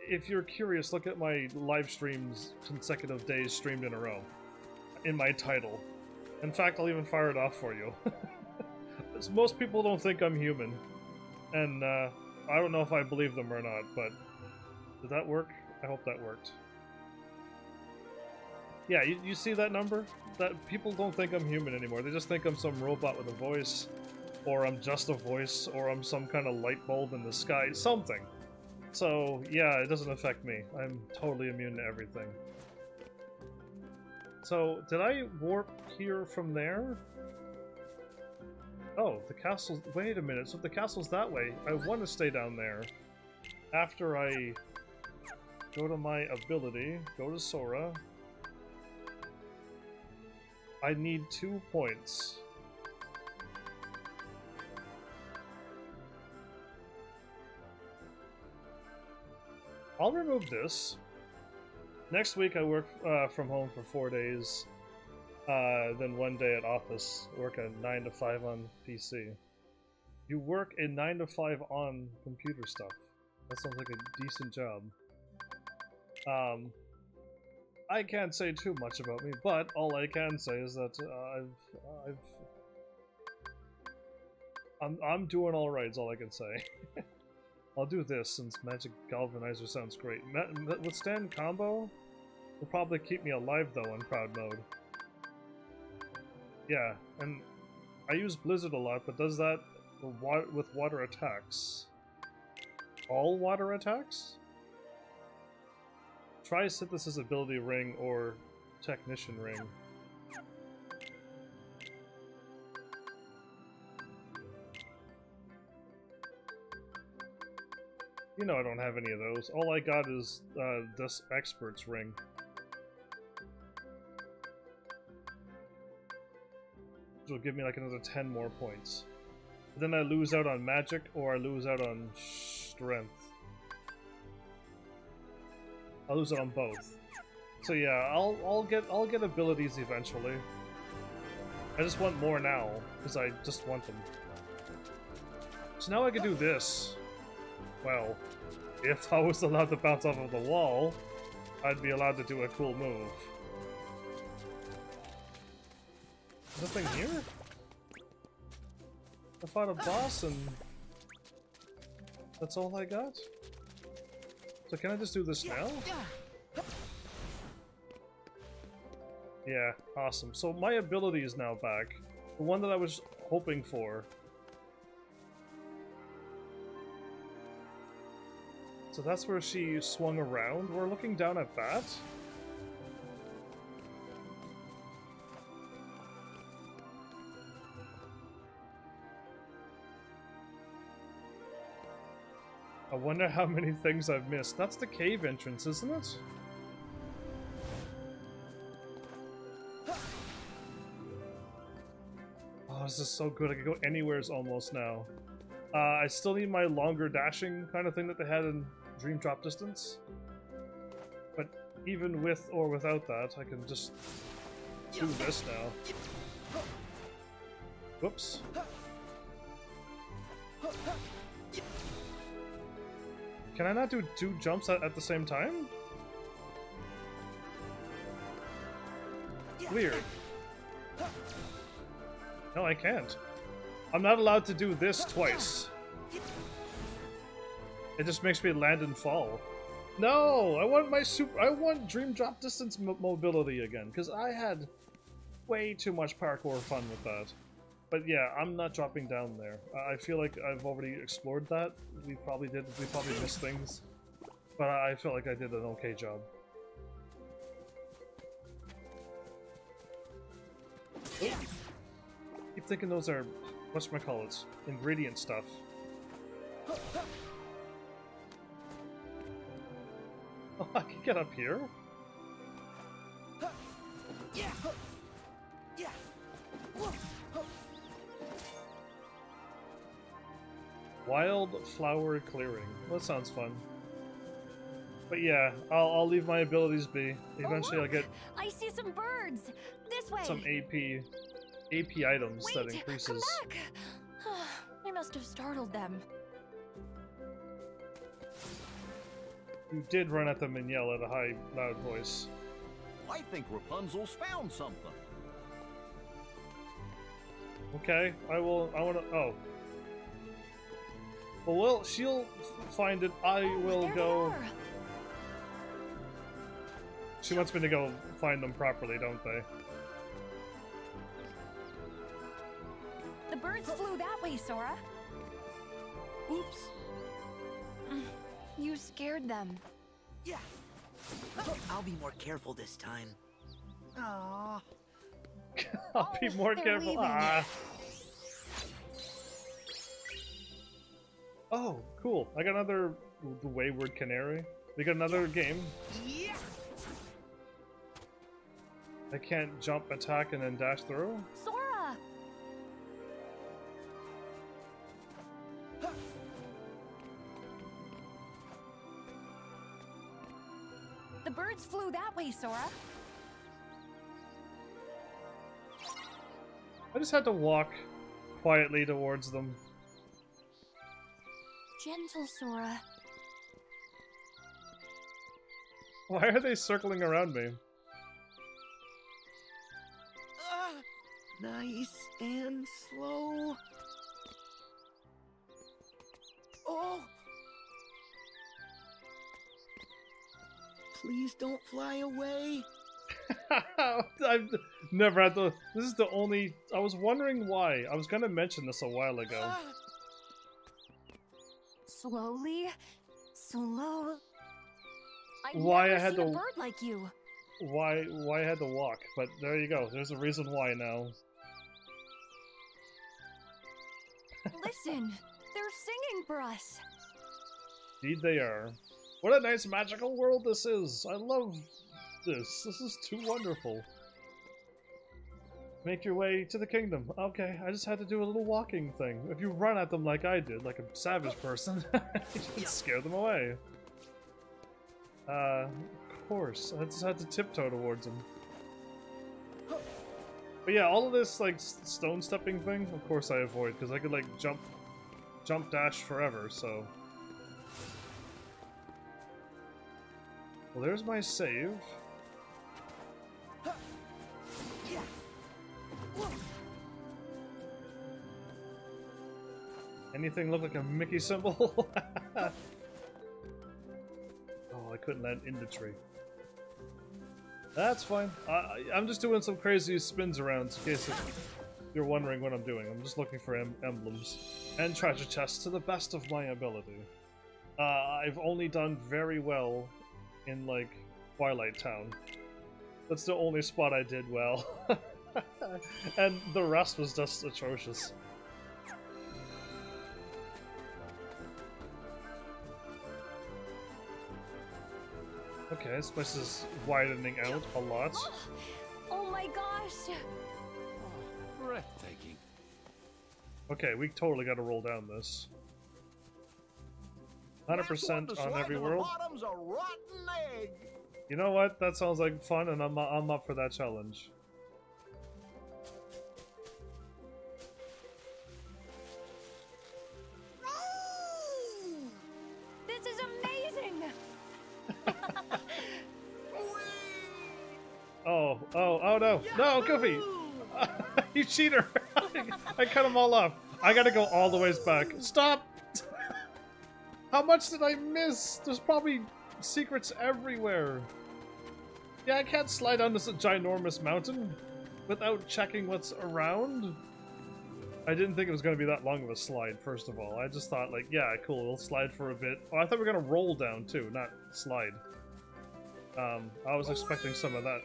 If you're curious, look at my live streams, consecutive days streamed in a row, in my title. In fact, I'll even fire it off for you. Most people don't think I'm human, and uh, I don't know if I believe them or not. But did that work? I hope that worked. Yeah, you, you see that number? That people don't think I'm human anymore. They just think I'm some robot with a voice, or I'm just a voice, or I'm some kind of light bulb in the sky, something. So yeah, it doesn't affect me. I'm totally immune to everything. So did I warp here from there? Oh, the castle. Wait a minute. So the castle's that way, I want to stay down there. After I go to my ability, go to Sora, I need two points. I'll remove this. Next week I work uh, from home for four days. Uh, then one day at office, work a 9 to 5 on PC. You work a 9 to 5 on computer stuff. That sounds like a decent job. Um, I can't say too much about me, but all I can say is that uh, I've, I've, I'm, I'm doing all right. Is all I can say. I'll do this since Magic Galvanizer sounds great. Ma withstand combo will probably keep me alive though in proud mode. Yeah, and I use Blizzard a lot, but does that with water attacks? All water attacks? Try Synthesis Ability Ring or Technician Ring. You know I don't have any of those. All I got is uh, this Expert's Ring. Which will give me like another 10 more points. But then I lose out on Magic or I lose out on Strength. I'll lose it on both. So yeah, I'll I'll get I'll get abilities eventually. I just want more now because I just want them. So now I can do this. Well, if I was allowed to bounce off of the wall, I'd be allowed to do a cool move. Nothing here? I fought a boss and that's all I got? So can I just do this now? Yeah, awesome. So my ability is now back. The one that I was hoping for. So that's where she swung around. We're looking down at that. I wonder how many things I've missed. That's the cave entrance, isn't it? Oh, this is so good. I can go anywheres almost now. Uh, I still need my longer dashing kind of thing that they had in Dream Drop Distance. But even with or without that, I can just do this now. Whoops. Can I not do two jumps at, at the same time? Weird. No, I can't. I'm not allowed to do this twice. It just makes me land and fall. No, I want my super. I want dream drop distance mobility again because I had way too much parkour fun with that. But yeah, I'm not dropping down there. I feel like I've already explored that. We probably did. We probably missed things, but I felt like I did an okay job. Oh. Keep thinking those are what's my call it ingredient stuff. Oh, I can get up here. Yeah. Yeah. Wildflower clearing. That sounds fun. But yeah, I'll, I'll leave my abilities be. Oh, Eventually oh, I'll get... I see some birds! This way! Some AP... AP items Wait, that increases... Come back! I must have startled them. You did run at them and yell at a high, loud voice. I think Rapunzel's found something. Okay, I will. I want to. Oh. Well, well, she'll find it. I will go. She wants me to go find them properly, don't they? The birds flew that way, Sora. Oops. You scared them. Yeah. I'll be more careful this time. Aww. I'll be more careful. Ah. Oh, cool. I got another the Wayward Canary. We got another game. Yeah. I can't jump, attack, and then dash through? Sora! The birds flew that way, Sora. I just had to walk quietly towards them. Gentle, Sora. Why are they circling around me? Ah, nice and slow. Oh! Please don't fly away. I've never had to. This is the only. I was wondering why. I was gonna mention this a while ago. Slowly, slow. I've Why never I had seen to- a bird like you. Why? Why I had to walk? But there you go. There's a reason why now. Listen, they're singing for us. Indeed, they are. What a nice magical world this is. I love this. This is too wonderful. Make your way to the kingdom. Okay, I just had to do a little walking thing. If you run at them like I did, like a savage person, you should scare them away. Uh, of course. I just had to tiptoe towards them. But yeah, all of this like stone stepping thing, of course I avoid because I could like jump, jump dash forever. So. Well, there's my save. Anything look like a Mickey symbol? oh, I couldn't land in the tree. That's fine. I, I'm just doing some crazy spins around in case you're wondering what I'm doing. I'm just looking for em emblems and treasure chests to the best of my ability. Uh, I've only done very well in, like, Twilight Town. That's the only spot I did well. and the rest was just atrocious. Okay, this place is widening out a lot. Oh my gosh! Breathtaking. Okay, we totally gotta roll down this. 100% Last one to on every world. bottom's a rotten egg. You know what? That sounds like fun, and I'm, I'm up for that challenge. Oh, no. No, Goofy! you cheater! I cut them all off. I gotta go all the ways back. Stop! How much did I miss? There's probably secrets everywhere. Yeah, I can't slide down this ginormous mountain without checking what's around. I didn't think it was going to be that long of a slide, first of all. I just thought, like, yeah, cool, we'll slide for a bit. Oh, I thought we were going to roll down, too, not slide. Um, I was expecting some of that.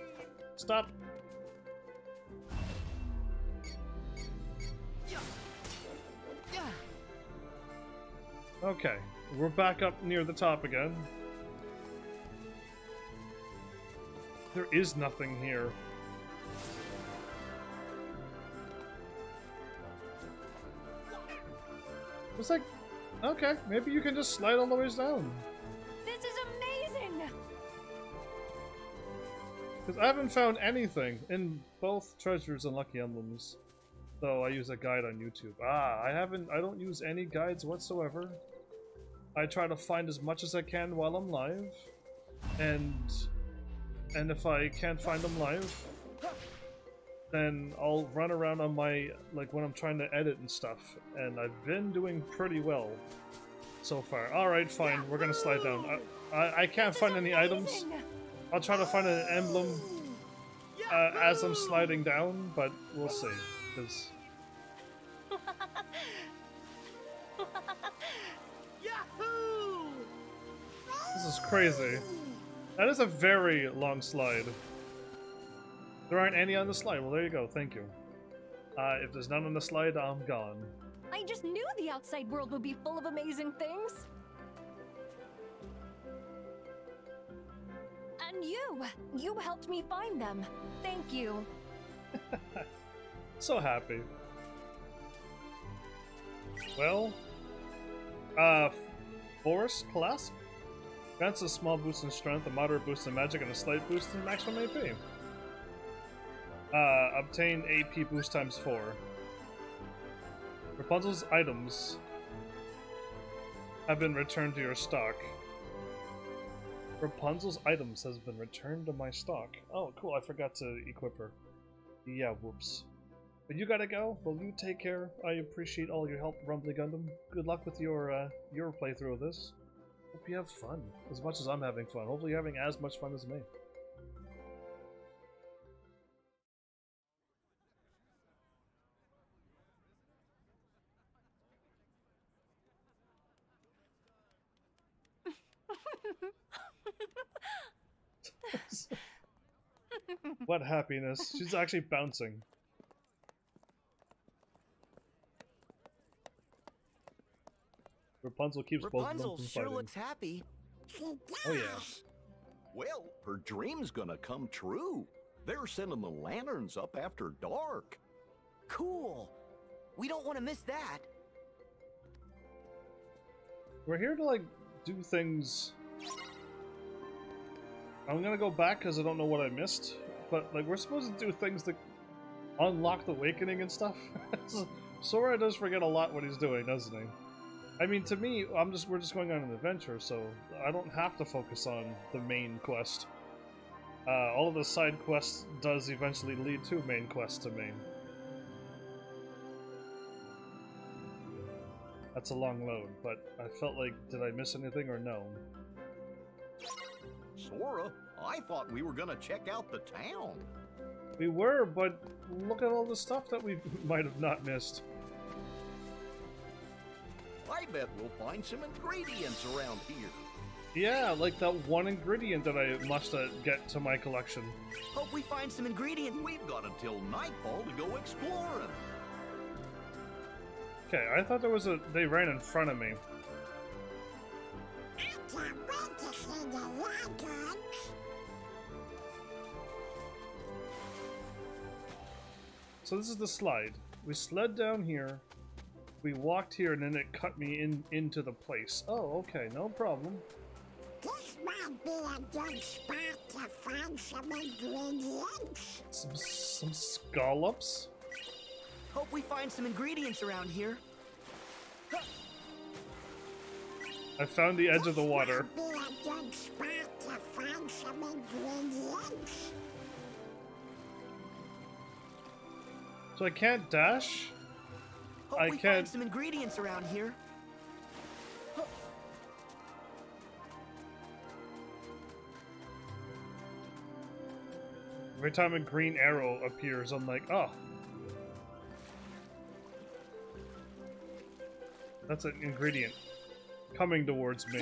Stop! Okay, we're back up near the top again. There is nothing here. It's like, okay, maybe you can just slide all the way down. This is amazing! Because I haven't found anything in both treasures and lucky emblems. Though I use a guide on YouTube. Ah, I haven't, I don't use any guides whatsoever. I try to find as much as I can while I'm live. And, and if I can't find them live, then I'll run around on my, like when I'm trying to edit and stuff. And I've been doing pretty well so far. Alright, fine, we're gonna slide down. I, I, I can't find any items. I'll try to find an emblem uh, as I'm sliding down, but we'll see. Because Yahoo! this is crazy. That is a very long slide. There aren't any on the slide. Well, there you go. Thank you. Uh, if there's none on the slide, I'm gone. I just knew the outside world would be full of amazing things. And And you! You helped me find them. Thank you. So happy. Well, uh, Force Clasp grants a small boost in strength, a moderate boost in magic, and a slight boost in maximum AP. Uh, obtain AP boost times 4. Rapunzel's items have been returned to your stock. Rapunzel's items has been returned to my stock. Oh, cool, I forgot to equip her. Yeah, whoops. But you gotta go. Well, you take care. I appreciate all your help, Rumbly Gundam. Good luck with your uh, your playthrough of this. Hope you have fun as much as I'm having fun. Hopefully, you're having as much fun as me. what happiness! She's actually bouncing. Rapunzel keeps both of them Rapunzel from sure fighting. looks happy. Oh, oh yeah. Well, her dream's gonna come true. They're sending the lanterns up after dark. Cool. We don't want to miss that. We're here to like do things. I'm gonna go back because I don't know what I missed, but like we're supposed to do things that unlock the awakening and stuff. So- Sora does forget a lot what he's doing, doesn't he? I mean, to me, I'm just we're just going on an adventure, so I don't have to focus on the main quest. Uh, all of the side quests does eventually lead to main quest to me. That's a long load, but I felt like, did I miss anything or no? Sora, I thought we were gonna check out the town. We were, but look at all the stuff that we might have not missed. I bet we'll find some ingredients around here. Yeah, like that one ingredient that I must uh, get to my collection. Hope we find some ingredients. We've got until nightfall to go exploring. Okay, I thought there was a. They ran in front of me. I can't wait to see the lanterns. So this is the slide. We sled down here. We walked here, and then it cut me in into the place. Oh, okay, no problem. This might be a good spot to find some ingredients. Some some scallops. Hope we find some ingredients around here. I found the edge of the water. Might be a good spot to find some ingredients. So I can't dash. Hope I we can't- find some ingredients around here. Every time a green arrow appears, I'm like, oh. That's an ingredient coming towards me.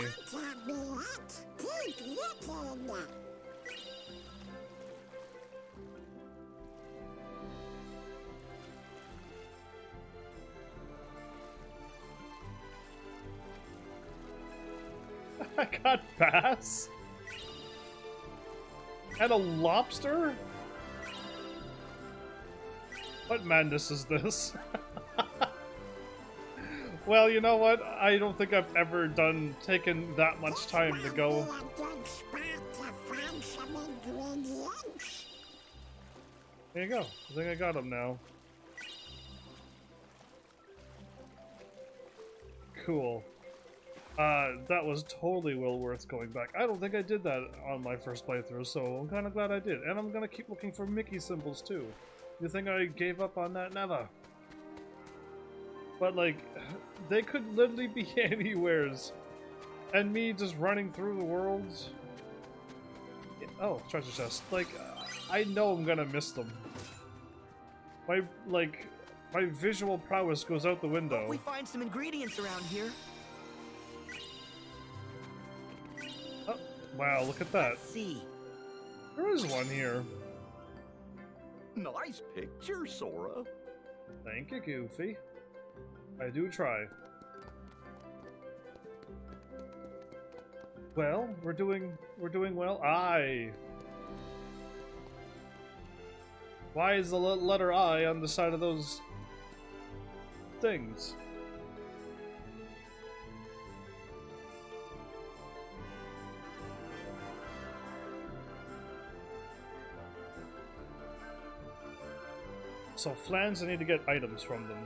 I got bass. And a lobster? What madness is this? well, you know what? I don't think I've ever done taken that much time to go. There you go. I think I got him now. Cool. Uh, that was totally well worth going back. I don't think I did that on my first playthrough, so I'm kind of glad I did. And I'm gonna keep looking for Mickey symbols too. You think I gave up on that? Never. But like, they could literally be anywheres, and me just running through the worlds. Oh, treasure chest. Like, I know I'm gonna miss them. My like, my visual prowess goes out the window. Hope we find some ingredients around here. Wow, look at that. Let's see. There is one here. Nice picture, Sora. Thank you, Goofy. I do try. Well, we're doing we're doing well. I. Why is the letter I on the side of those things? So flans, I need to get items from them.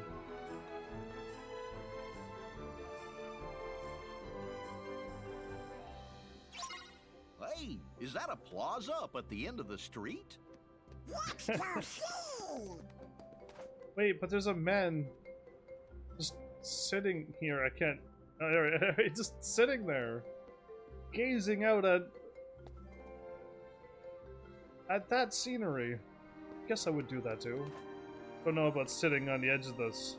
Hey, is that a plaza up at the end of the street? Let's see. Wait, but there's a man just sitting here. I can't. Uh, just sitting there, gazing out at at that scenery. Guess I would do that too. Don't know about sitting on the edge of this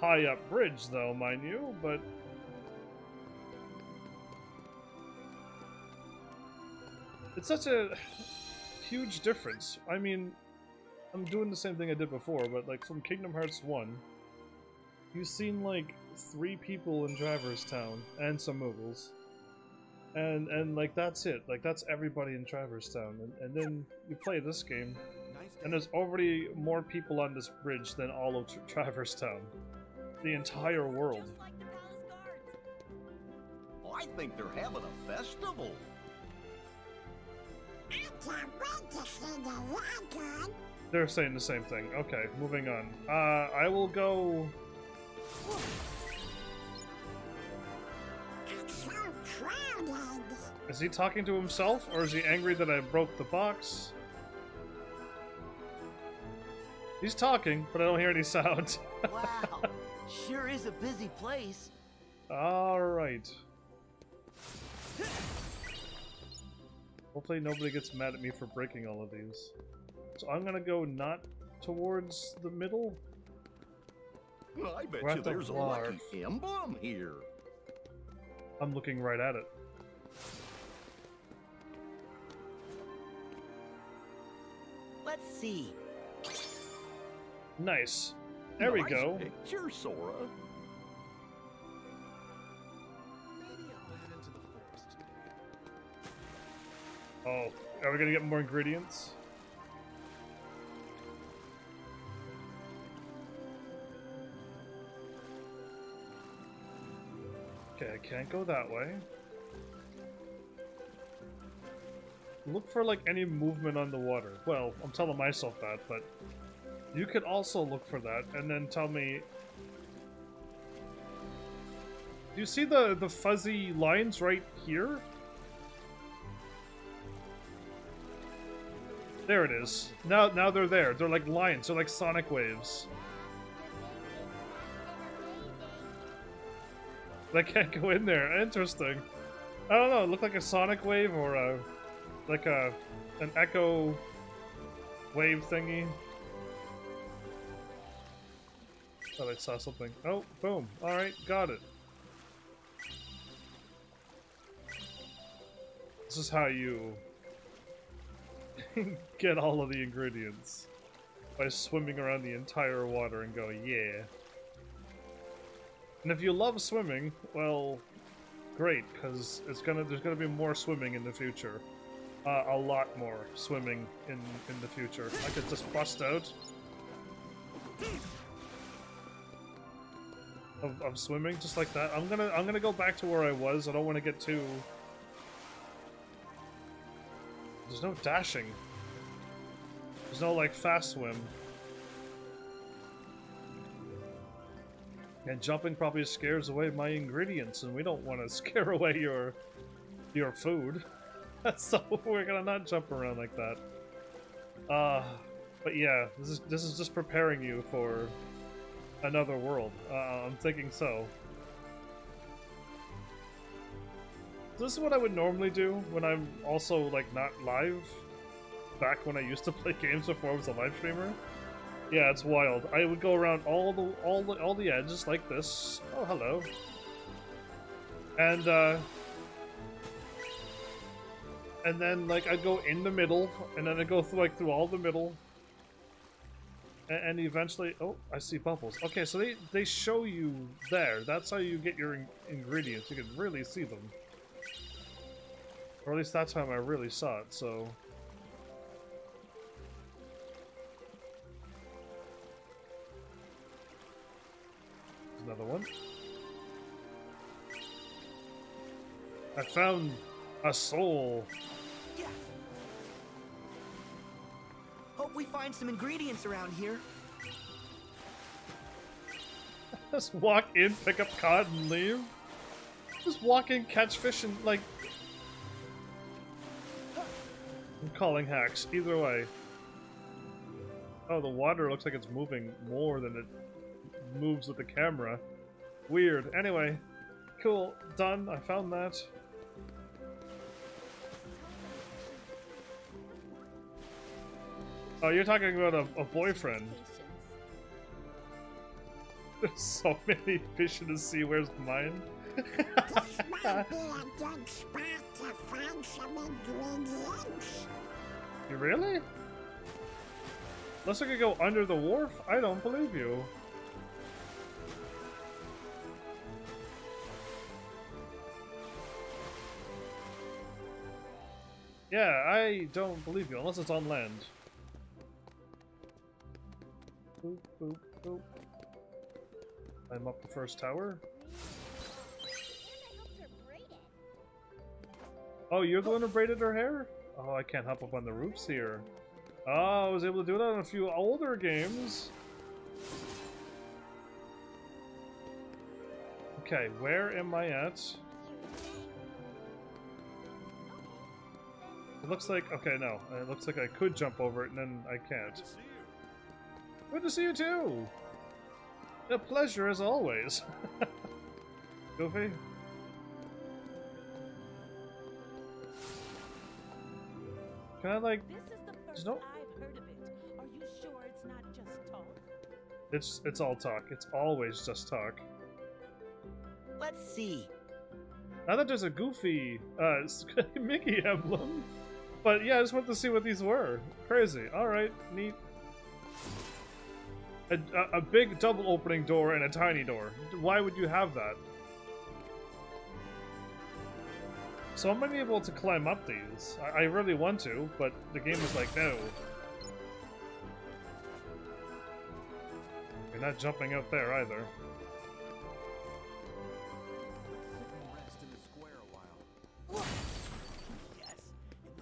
high up bridge, though, mind you. But it's such a huge difference. I mean, I'm doing the same thing I did before, but like from Kingdom Hearts 1, you've seen like three people in Traverse Town and some Moogles. And and like that's it. Like that's everybody in Traverse Town. And, and then you play this game, and there's already more people on this bridge than all of Tra- Traverse Town. The entire world. Oh, I think they're having a festival. I can't wait to see the dragon. They're saying the same thing. Okay, moving on. Uh, I will go. So. Is he talking to himself, or is he angry that I broke the box? He's talking, but I don't hear any sound. Wow, sure is a busy place. Alright. Hopefully nobody gets mad at me for breaking all of these. So I'm gonna go not towards the middle. I bet We're you at the there's a lucky emblem here. I'm looking right at it. Let's see. Nice. There we go. Picture, Sora. Oh, are we gonna get more ingredients? Okay, I can't go that way. Look for like any movement on the water. Well, I'm telling myself that, but you could also look for that and then tell me. Do you see the the fuzzy lines right here? There it is. Now now they're there. They're like lines. They're like sonic waves. They can't go in there. Interesting. I don't know. It like a sonic wave or a like a an echo wave thingy. Thought I saw something. Oh, boom. All right, got it. This is how you get all of the ingredients by swimming around the entire water and go, yeah. And if you love swimming, well, great, because it's gonna there's gonna be more swimming in the future, uh, a lot more swimming in in the future. I could just bust out of, of swimming just like that. I'm gonna I'm gonna go back to where I was. I don't want to get too. There's no dashing. There's no like fast swim. And jumping probably scares away my ingredients, and we don't want to scare away your your food. so we're gonna not jump around like that. Uh, but yeah, this is this is just preparing you for another world. Uh, I'm thinking so. This is what I would normally do when I'm also like not live. Back when I used to play games before I was a live streamer. Yeah, it's wild. I would go around all the all the all the edges like this. Oh, hello. And uh and then like I'd go in the middle, and then I'd go through like through all the middle and eventually oh i see bubbles. Okay so they they show you there. That's how you get your in ingredients. You can really see them. Or at least that's how i really saw it so. Another one. I found a sole. Yeah. Hope we find some ingredients around here. Just walk in, pick up cod, and leave. Just walk in, catch fish, and like. I'm calling hacks. Either way. Oh, the water looks like it's moving more than it moves with the camera. Weird. Anyway, cool. Done. I found that. Oh, you're talking about a, a boyfriend. There's so many fish in the sea. Where's mine? This might be a good spot to find some ingredients. You really? Unless I could go under the wharf? I don't believe you. Yeah, I don't believe you, unless it's on land. Boop, boop, boop. I'm up the first tower. Oh, you're the one who braided her hair? Oh, I can't hop up on the roofs here. Oh, I was able to do that in a few older games. Okay, where am I at? It looks like, okay, no. It looks like I could jump over it and then I can't. Good to see you too! A pleasure as always. Goofy? Can I like This is the first no- I've heard of it. Are you sure it's not just talk? it's it's all talk. It's always just talk. Let's see. Now that there's a goofy uh Mickey emblem. But yeah, I just wanted to see what these were. Crazy. Alright, neat. A, a, big double opening door and a tiny door. Why would you have that? So I'm gonna be able to climb up these. I, I really want to, but the game is like, no. You're not jumping out there either.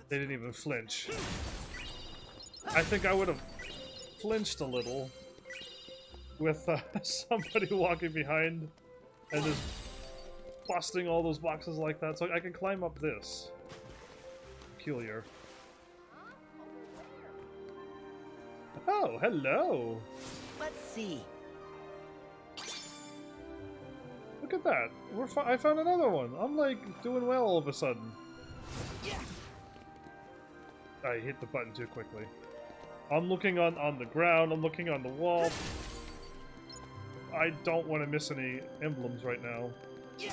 They didn't even flinch. I think I would have flinched a little with uh, somebody walking behind and just busting all those boxes like that. So I can climb up this. Peculiar. Oh, hello! Let's see. Look at that. We're I found another one. I'm like doing well all of a sudden. Yeah. I hit the button too quickly. I'm looking on, on the ground, I'm looking on the wall. I don't want to miss any emblems right now. Yeah.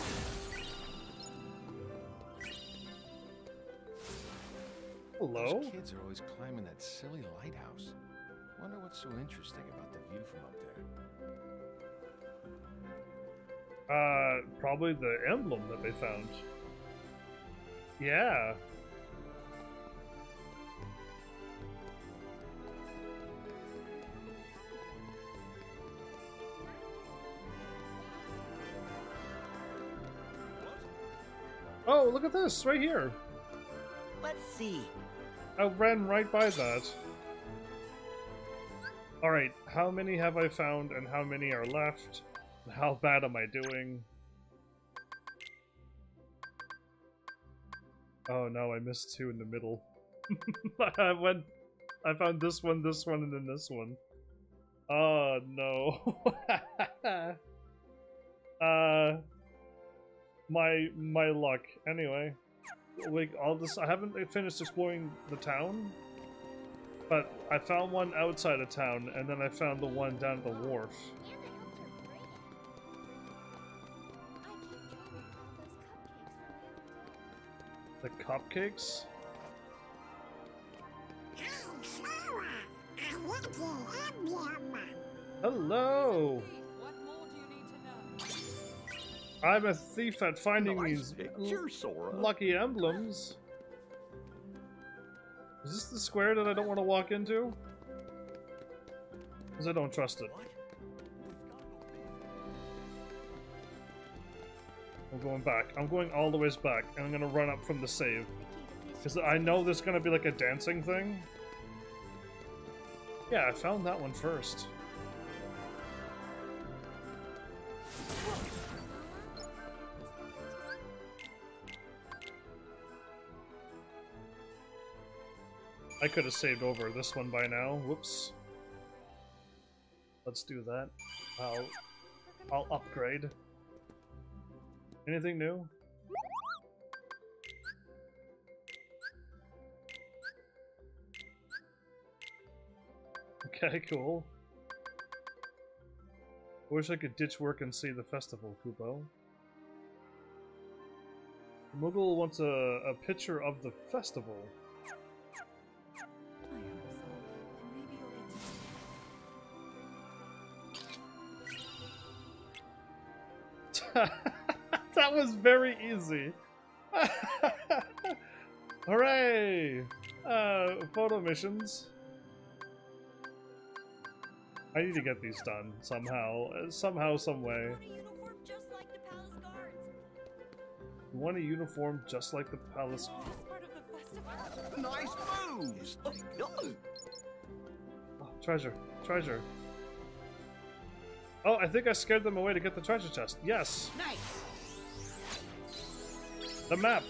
Hello? Those kids are always climbing that silly lighthouse. Wonder what's so interesting about the view from up there. Uh, probably the emblem that they found. Yeah. Oh, look at this, right here. Let's see. I ran right by that. Alright, how many have I found and how many are left? How bad am I doing? Oh no, I missed two in the middle. I went I found this one, this one, and then this one. Oh no. uh my my luck. Anyway. Like I'll just I haven't finished exploring the town. But I found one outside of town and then I found the one down at the wharf. The cupcakes? Hey, Sarah, I want the emblem. Hello! I'm a thief at finding Nice these picture, Sora. lucky emblems. Is this the square that I don't want to walk into? Because I don't trust it. I'm going back. I'm going all the ways back, and I'm gonna run up from the save. Because I know there's gonna be like a dancing thing. Yeah, I found that one first. I could have saved over this one by now. Whoops. Let's do that. I'll I'll upgrade. Anything new? Okay, cool. Wish I could ditch work and see the festival, Kupo. Moogle wants a, a picture of the festival. that was very easy. Hooray! Uh, photo missions. I need to get these done somehow, uh, somehow, some way. You want a uniform just like the palace? Nice moves! Oh, treasure, treasure. Oh, I think I scared them away to get the treasure chest. Yes, Nice. the map.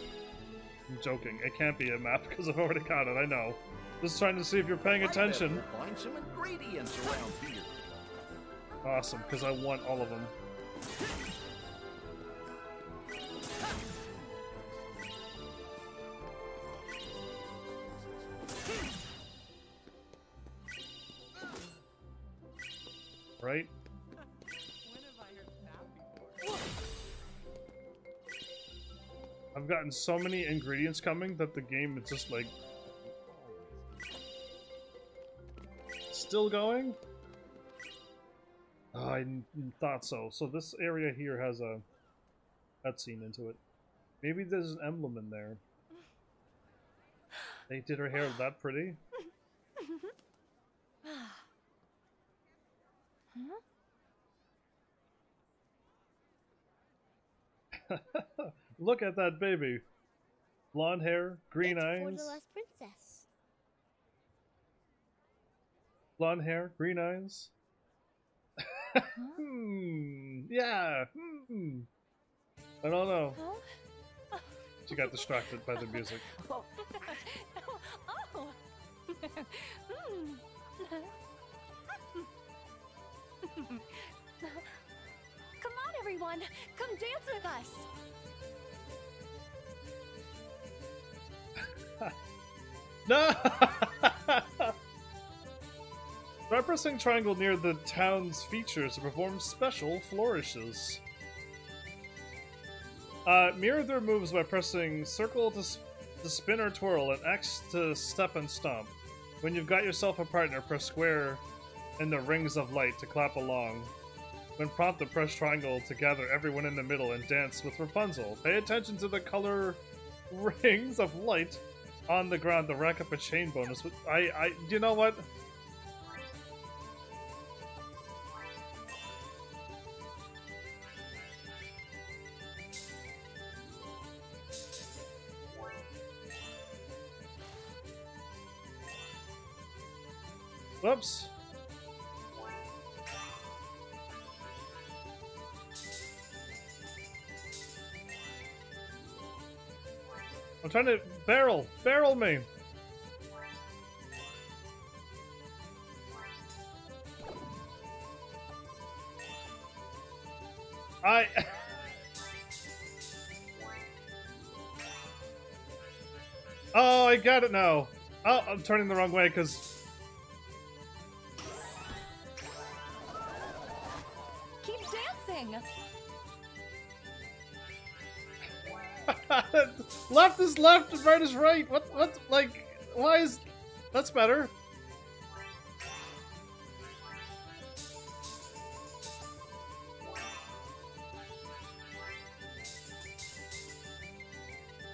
I'm joking. It can't be a map because I've already got it. I know. Just trying to see if you're paying attention. Find some ingredients around here. Awesome, because I want all of them. Gotten so many ingredients coming that the game is just like... Still going? Oh, I thought so. So this area here has a cutscene into it. Maybe there's an emblem in there. They did her hair that pretty. Look at that baby. Blonde hair, green For eyes. the last princess. Blonde hair, green eyes. hmm. Yeah. Hmm. I don't know. She got distracted by the music. Oh. oh. Hmm. Come on, everyone. Come dance with us. No! By pressing triangle near the town's features to perform special flourishes. Uh, mirror their moves by pressing circle to, s- to spin or twirl and X to step and stomp. When you've got yourself a partner, press square in the rings of light to clap along. When prompted, press triangle to gather everyone in the middle and dance with Rapunzel. Pay attention to the color rings of light on the ground to rack up a chain bonus. But I, I, you know what? Whoops. I'm trying to barrel, barrel me. I. oh, I got it now. Oh, I'm turning the wrong way because left and right is right. What? What? Like, why is? That's better.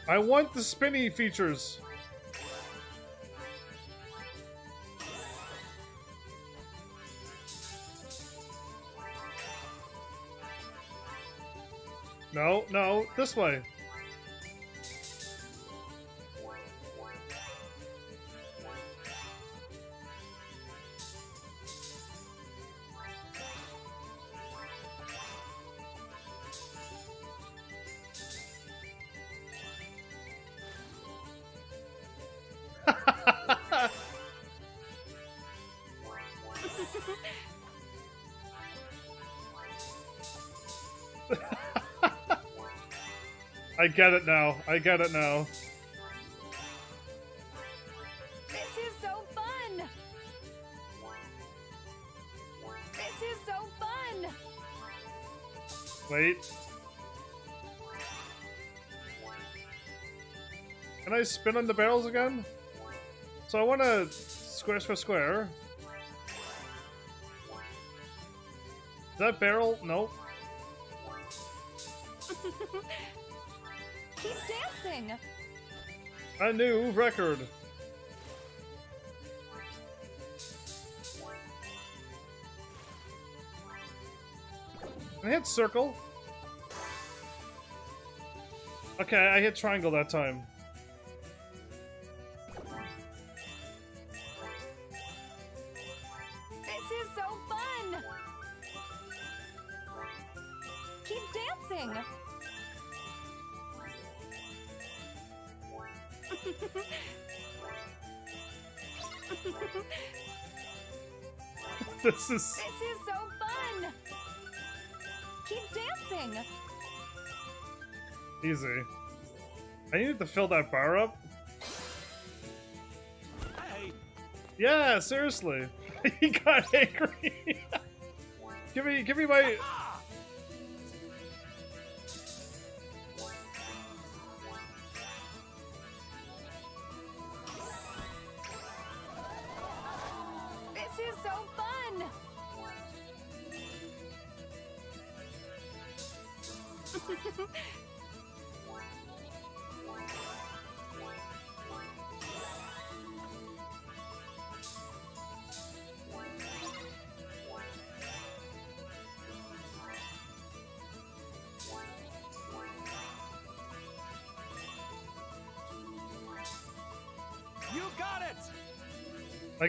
I want the spinny features. No, no, this way. I get it now. I get it now. This is so fun! This is so fun! Wait. Can I spin on the barrels again? So I want to square, square, square. Is that barrel? Nope. A new record. I hit circle. Okay, I hit triangle that time. Is This is so fun! Keep dancing! easy. I needed to fill that bar up. Hey, Yeah, seriously. he got angry. give me, give me my.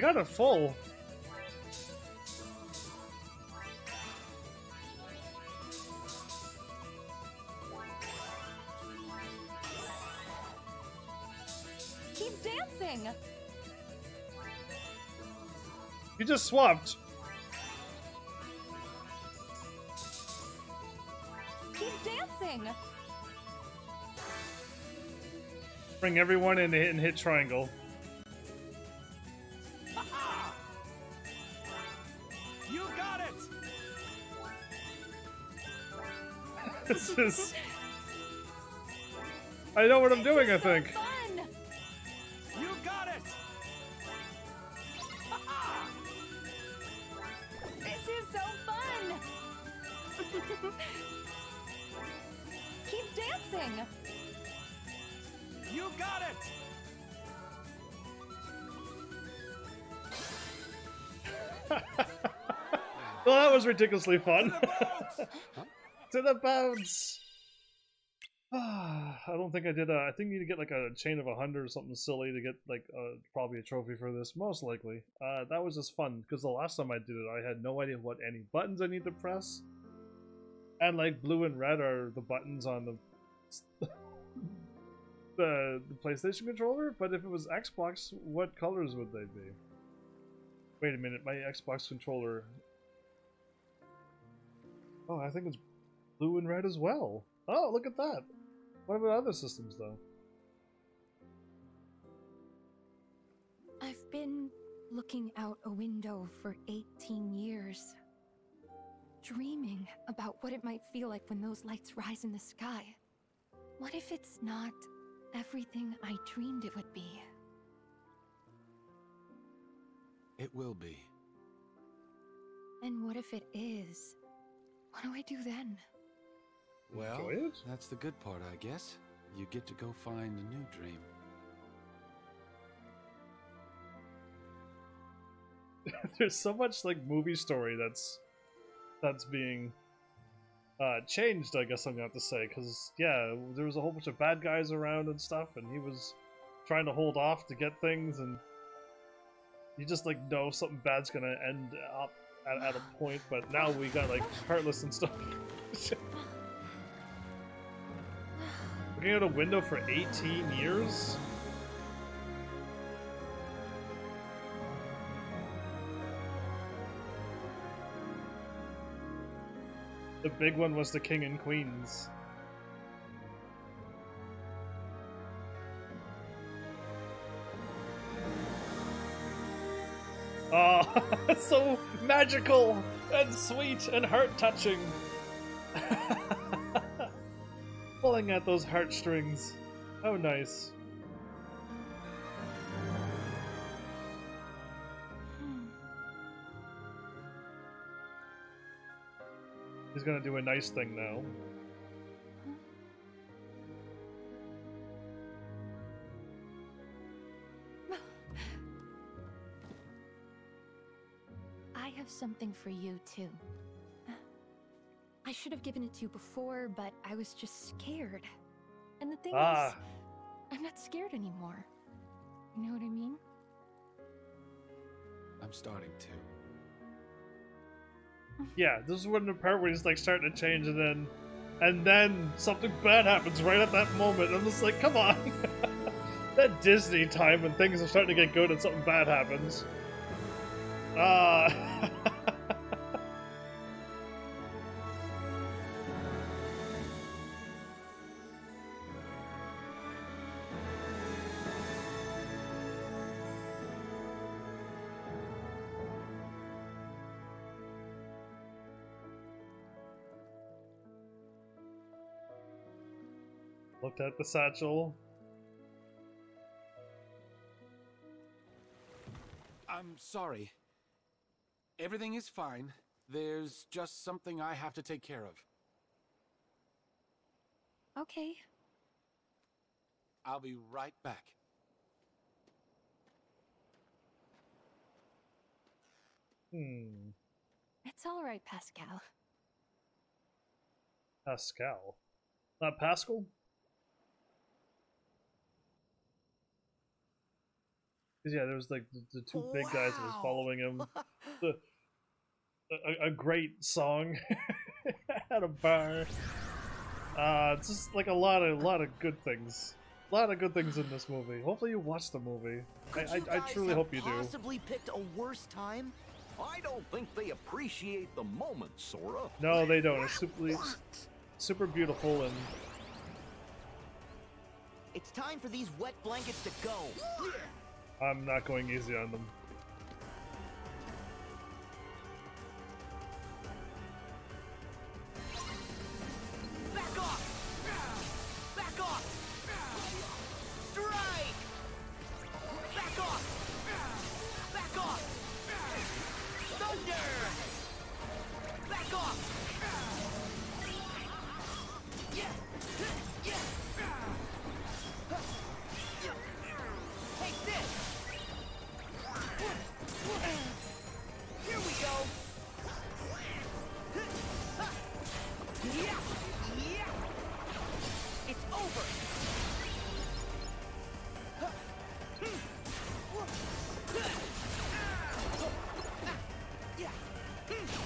Got a full. Keep dancing! You just swapped. Keep dancing! Bring everyone in and hit triangle. This is. I know what I'm doing. I think. Fun! You got it! This is so fun! Keep dancing! You got it! Well, that was ridiculously fun. To the bounce. I don't think I did. A, I think you need to get like a chain of a hundred or something silly to get like uh, probably a trophy for this. Most likely. Uh, that was just fun because the last time I did it, I had no idea what any buttons I need to press. And like blue and red are the buttons on the the, the PlayStation controller. But if it was Xbox, what colors would they be? Wait a minute, my Xbox controller Oh, I think it's blue and red as well. Oh, look at that. What about other systems, though? I've been looking out a window for 18 years, dreaming about what it might feel like when those lights rise in the sky. What if it's not everything I dreamed it would be? It will be. And what if it is? What do I do then? Well, that's the good part, I guess. You get to go find a new dream. There's so much like movie story that's that's being uh, changed, I guess I'm gonna have to say, because yeah, there was a whole bunch of bad guys around and stuff, and he was trying to hold off to get things, and you just like know something bad's gonna end up at, at a point. But now we got like heartless and stuff. Out a window for 18 years. The big one was the king and queens. Ah, so magical and sweet and heart touching. Pulling at those heartstrings. How nice. He's gonna do a nice thing now. I have something for you, too. I should have given it to you before, but I was just scared. And the thing Ah. is, I'm not scared anymore. You know what I mean? I'm starting to. Yeah, this is when the part where he's like starting to change and then and then something bad happens right at that moment. I'm just like, come on. that Disney time when things are starting to get good and something bad happens. Ah. Looked at the satchel. I'm sorry. Everything is fine. There's just something I have to take care of. Okay. I'll be right back. Hmm. It's all right, Pascal. Pascal. Not Pascal? Because yeah, there was like the, the two big guys that was following him. The, a, a great song at a bar. Uh, it's just like a lot of lot of good things. A lot of good things in this movie. Hopefully you watch the movie. I, Could I, you I truly hope you do. Possibly picked a worse time. I don't think they appreciate the moment, Sora. No, they don't. It's super, it's super beautiful and It's time for these wet blankets to go. I'm not going easy on them.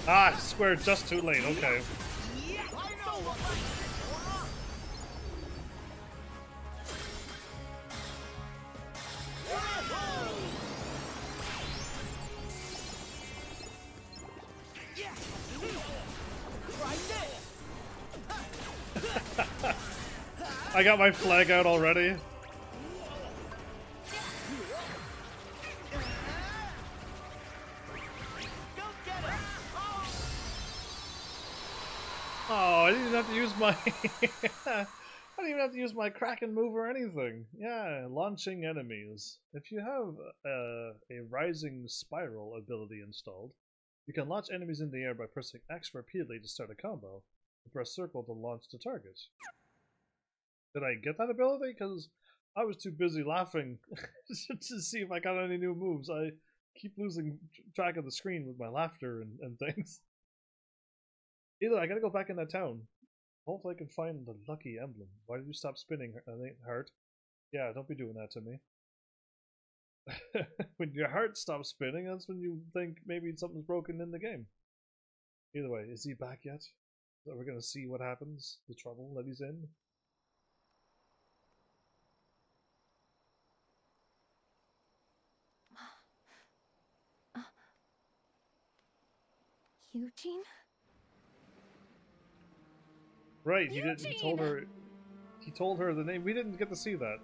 Ah, squared just too late. Okay. I got my flag out already. I don't even have to use my Kraken move or anything. Yeah, launching enemies. If you have uh, a Rising Spiral ability installed, you can launch enemies in the air by pressing X repeatedly to start a combo, and press circle to launch the target. Did I get that ability? Because I was too busy laughing to see if I got any new moves. I keep losing track of the screen with my laughter and, and things. Either I gotta go back in that town. Hopefully I can find the lucky emblem. Why did you stop spinning, heart? Yeah, don't be doing that to me. when your heart stops spinning, that's when you think maybe something's broken in the game. Either way, is he back yet? So we're gonna see what happens, the trouble that he's in. Eugene? Right, he didn't. He told her. He told her the name. We didn't get to see that.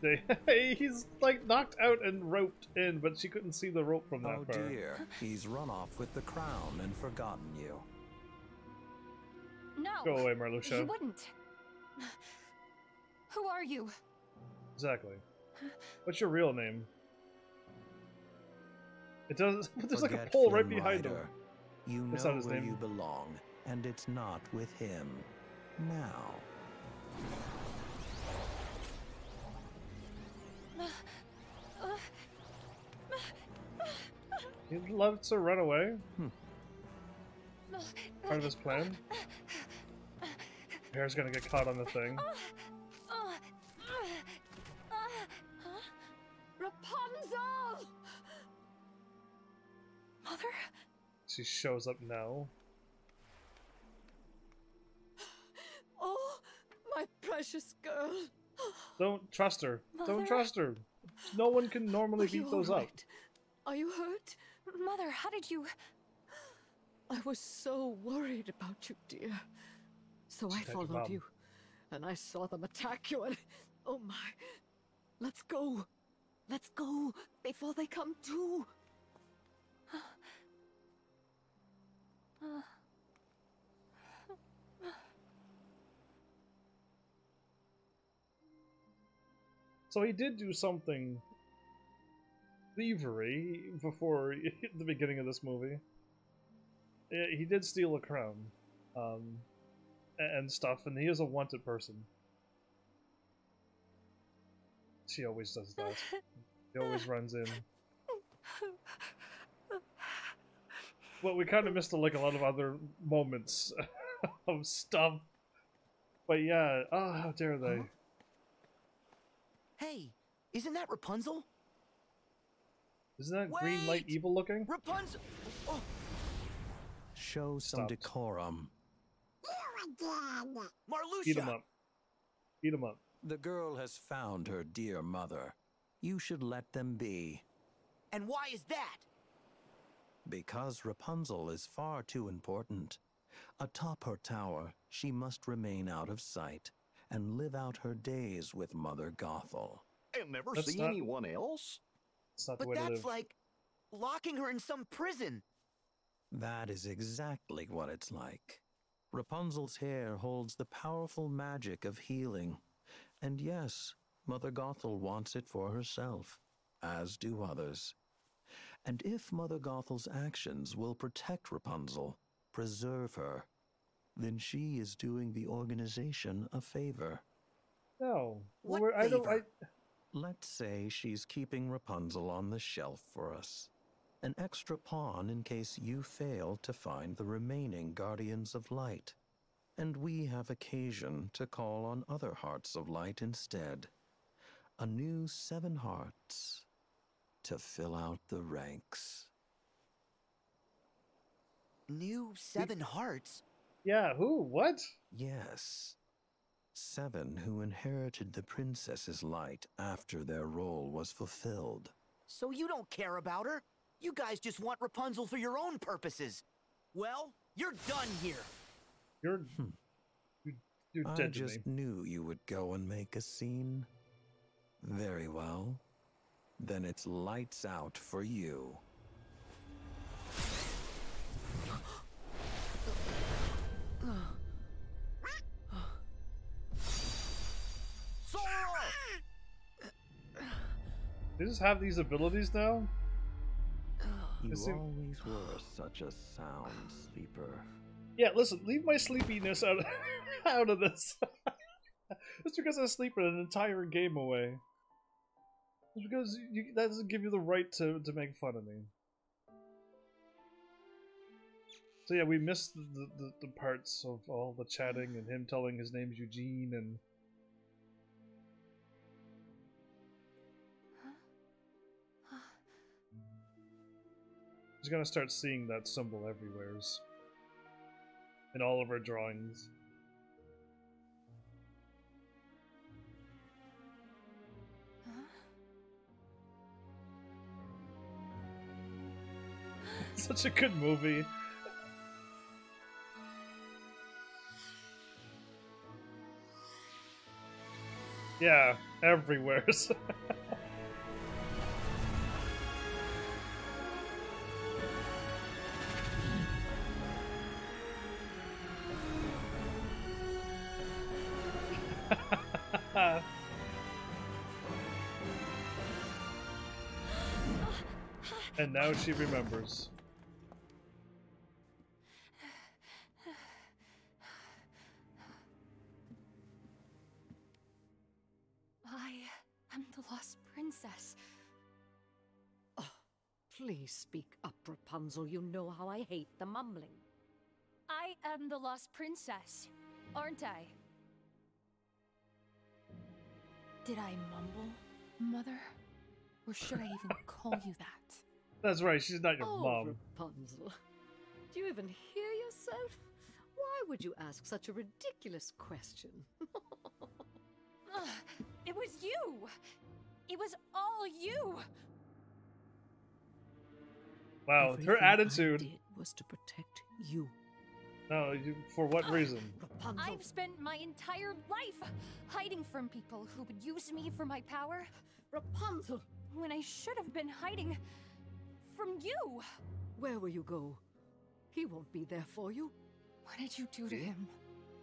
They, he's like knocked out and roped in, but she couldn't see the rope from that oh far. dear, he's run off with the crown and forgotten you. No. Go away, He Marluxia. wouldn't. Who are you? Exactly. What's your real name? It does. There's like a Forget pole right Flynn behind him. Rider. You That's know not his where name. you belong, and it's not with him. Now. He'd love to run away. Hmm. Part of his plan. Hair's gonna get caught on the thing. Rapunzel! Mother? She shows up now. Oh, my precious girl. Don't trust her. Mother? Don't trust her. No one can normally Are you beat those all up. Are you hurt? Mother, how did you. I was so worried about you, dear. So I followed you, and I saw them attack you, and oh my. Let's go. Let's go before they come to. Uh, So he did do something thievery before the beginning of this movie. He did steal a crown, um, and stuff, and he is a wanted person. She always does that. He always runs in. Well, we kind of missed like a lot of other moments of stuff. But yeah, oh, how dare they? Hey, isn't that Rapunzel? Isn't that green light evil looking? Rapunzel! Oh, Show some Stopped. decorum. You again. Marluxia! Beat him up. Beat him up. The girl has found her dear mother. You should let them be. And why is that? Because Rapunzel is far too important. Atop her tower, she must remain out of sight and live out her days with Mother Gothel. And never That's see not- anyone else? It's not the But way to that's live. like locking her in some prison. That is exactly what it's like. Rapunzel's hair holds the powerful magic of healing. And yes, Mother Gothel wants it for herself, as do others. And if Mother Gothel's actions will protect Rapunzel, preserve her, then she is doing the organization a favor. No. What we're- I don't. I, favor? Let's say she's keeping Rapunzel on the shelf for us. An extra pawn in case you fail to find the remaining Guardians of Light. And we have occasion to call on other Hearts of Light instead. A new Seven Hearts to fill out the ranks. New Seven Hearts? Yeah. Who? What? Yes. Seven who inherited the princess's light after their role was fulfilled. So you don't care about her? You guys just want Rapunzel for your own purposes. Well, you're done here. You're. Hmm. You, you're I to just me. knew you would go and make a scene. Very well. Then it's lights out for you. They just have these abilities now. You seem- always were such a sound sleeper. Yeah. Listen. Leave my sleepiness out. of, out of this. it's because I sleep an entire game away. It's because you, that doesn't give you the right to to make fun of me. So yeah, we missed the, the, the parts of all the chatting and him telling his name's Eugene and He's gonna start seeing that symbol everywheres. In all of our drawings. Such a good movie. Yeah, everywhere. and now she remembers. I am the lost princess. Oh, Please speak up, Rapunzel. You know how I hate the mumbling. I am the lost princess, aren't I? Did I mumble, mother? Or should I even call you that? That's right, she's not your oh, mom. Rapunzel. Do you even hear yourself? Why would you ask such a ridiculous question? Ugh, it was you! It was all you! Wow, Everything her I attitude. did was to protect you. No, you, for what ah, reason? Rapunzel. I've spent my entire life hiding from people who would use me for my power. Rapunzel! When I should have been hiding from you! Where will you go? He won't be there for you. What did you do to him?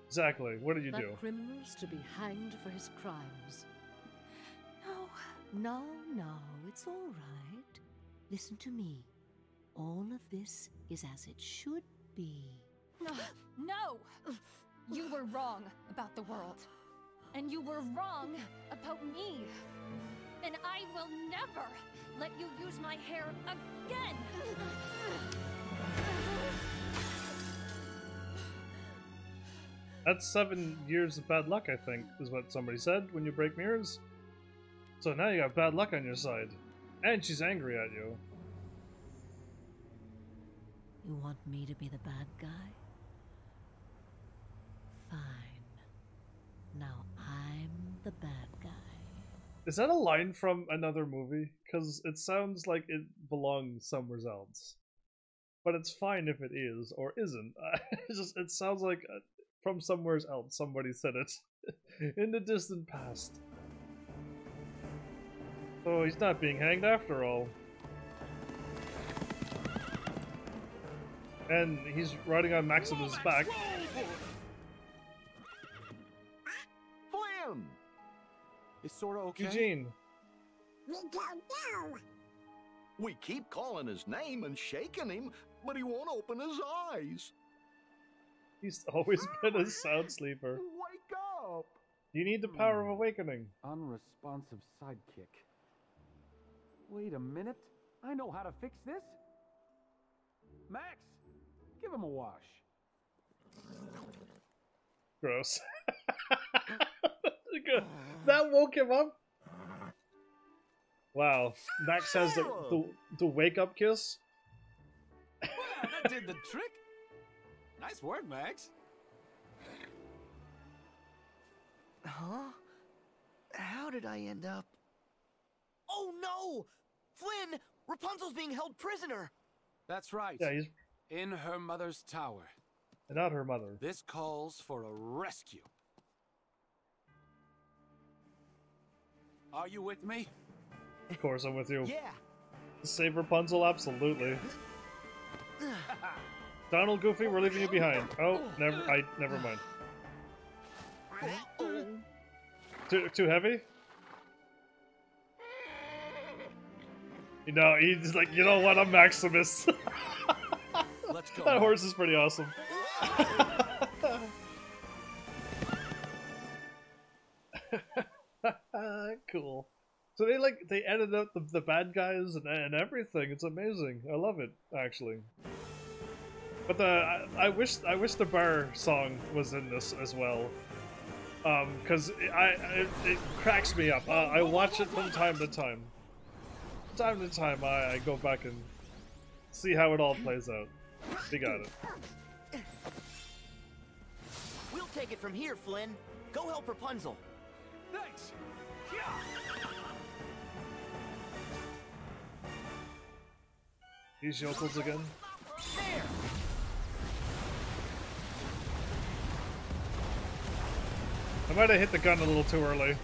Exactly. What did you that do? criminal's to be hanged for his crimes. No. No, no, it's all right. Listen to me. All of this is as it should be. No! No! You were wrong about the world. And you were wrong about me. And I will never let you use my hair again! That's seven years of bad luck, I think, is what somebody said when you break mirrors. So now you got bad luck on your side. And she's angry at you. You want me to be the bad guy? Fine. Now I'm the bad guy. Is that a line from another movie? Because it sounds like it belongs somewhere else. But it's fine if it is or isn't. it just it sounds like uh, from somewhere else somebody said it in the distant past. Oh, he's not being hanged after all. And he's riding on Maximus' back. Flynn! Is Sora okay? Eugene. We don't know. We keep calling his name and shaking him, but he won't open his eyes. He's always been a sound sleeper. Wake up! You need the power of hmm. awakening. Unresponsive sidekick. Wait a minute. I know how to fix this. Max, give him a wash. Gross. Good. that woke him up. Wow, Max has the, the the wake up kiss. Wow, that did the trick. Nice work, Max. Huh? How did I end up? Oh no! Flynn! Rapunzel's being held prisoner! That's right. Yeah, he's In her mother's tower. not her mother. This calls for a rescue. Are you with me? Of course, I'm with you. Yeah! Save Rapunzel, absolutely. Donald, Goofy, we're leaving you behind. Oh, never. I never mind. Too too heavy? You know, he's like, you know what? I'm Maximus. Let's go. that horse is pretty awesome. cool. So they like they edited out the, the bad guys and, and everything. It's amazing. I love it actually. But the I, I wish I wish the bar song was in this as well, um, because I, it, it cracks me up. Uh, I watch it from time to time. Time to time, I, I go back and see how it all plays out. You got it. We'll take it from here, Flynn. Go help Rapunzel. Thanks. These yokels again. I might have hit the gun a little too early.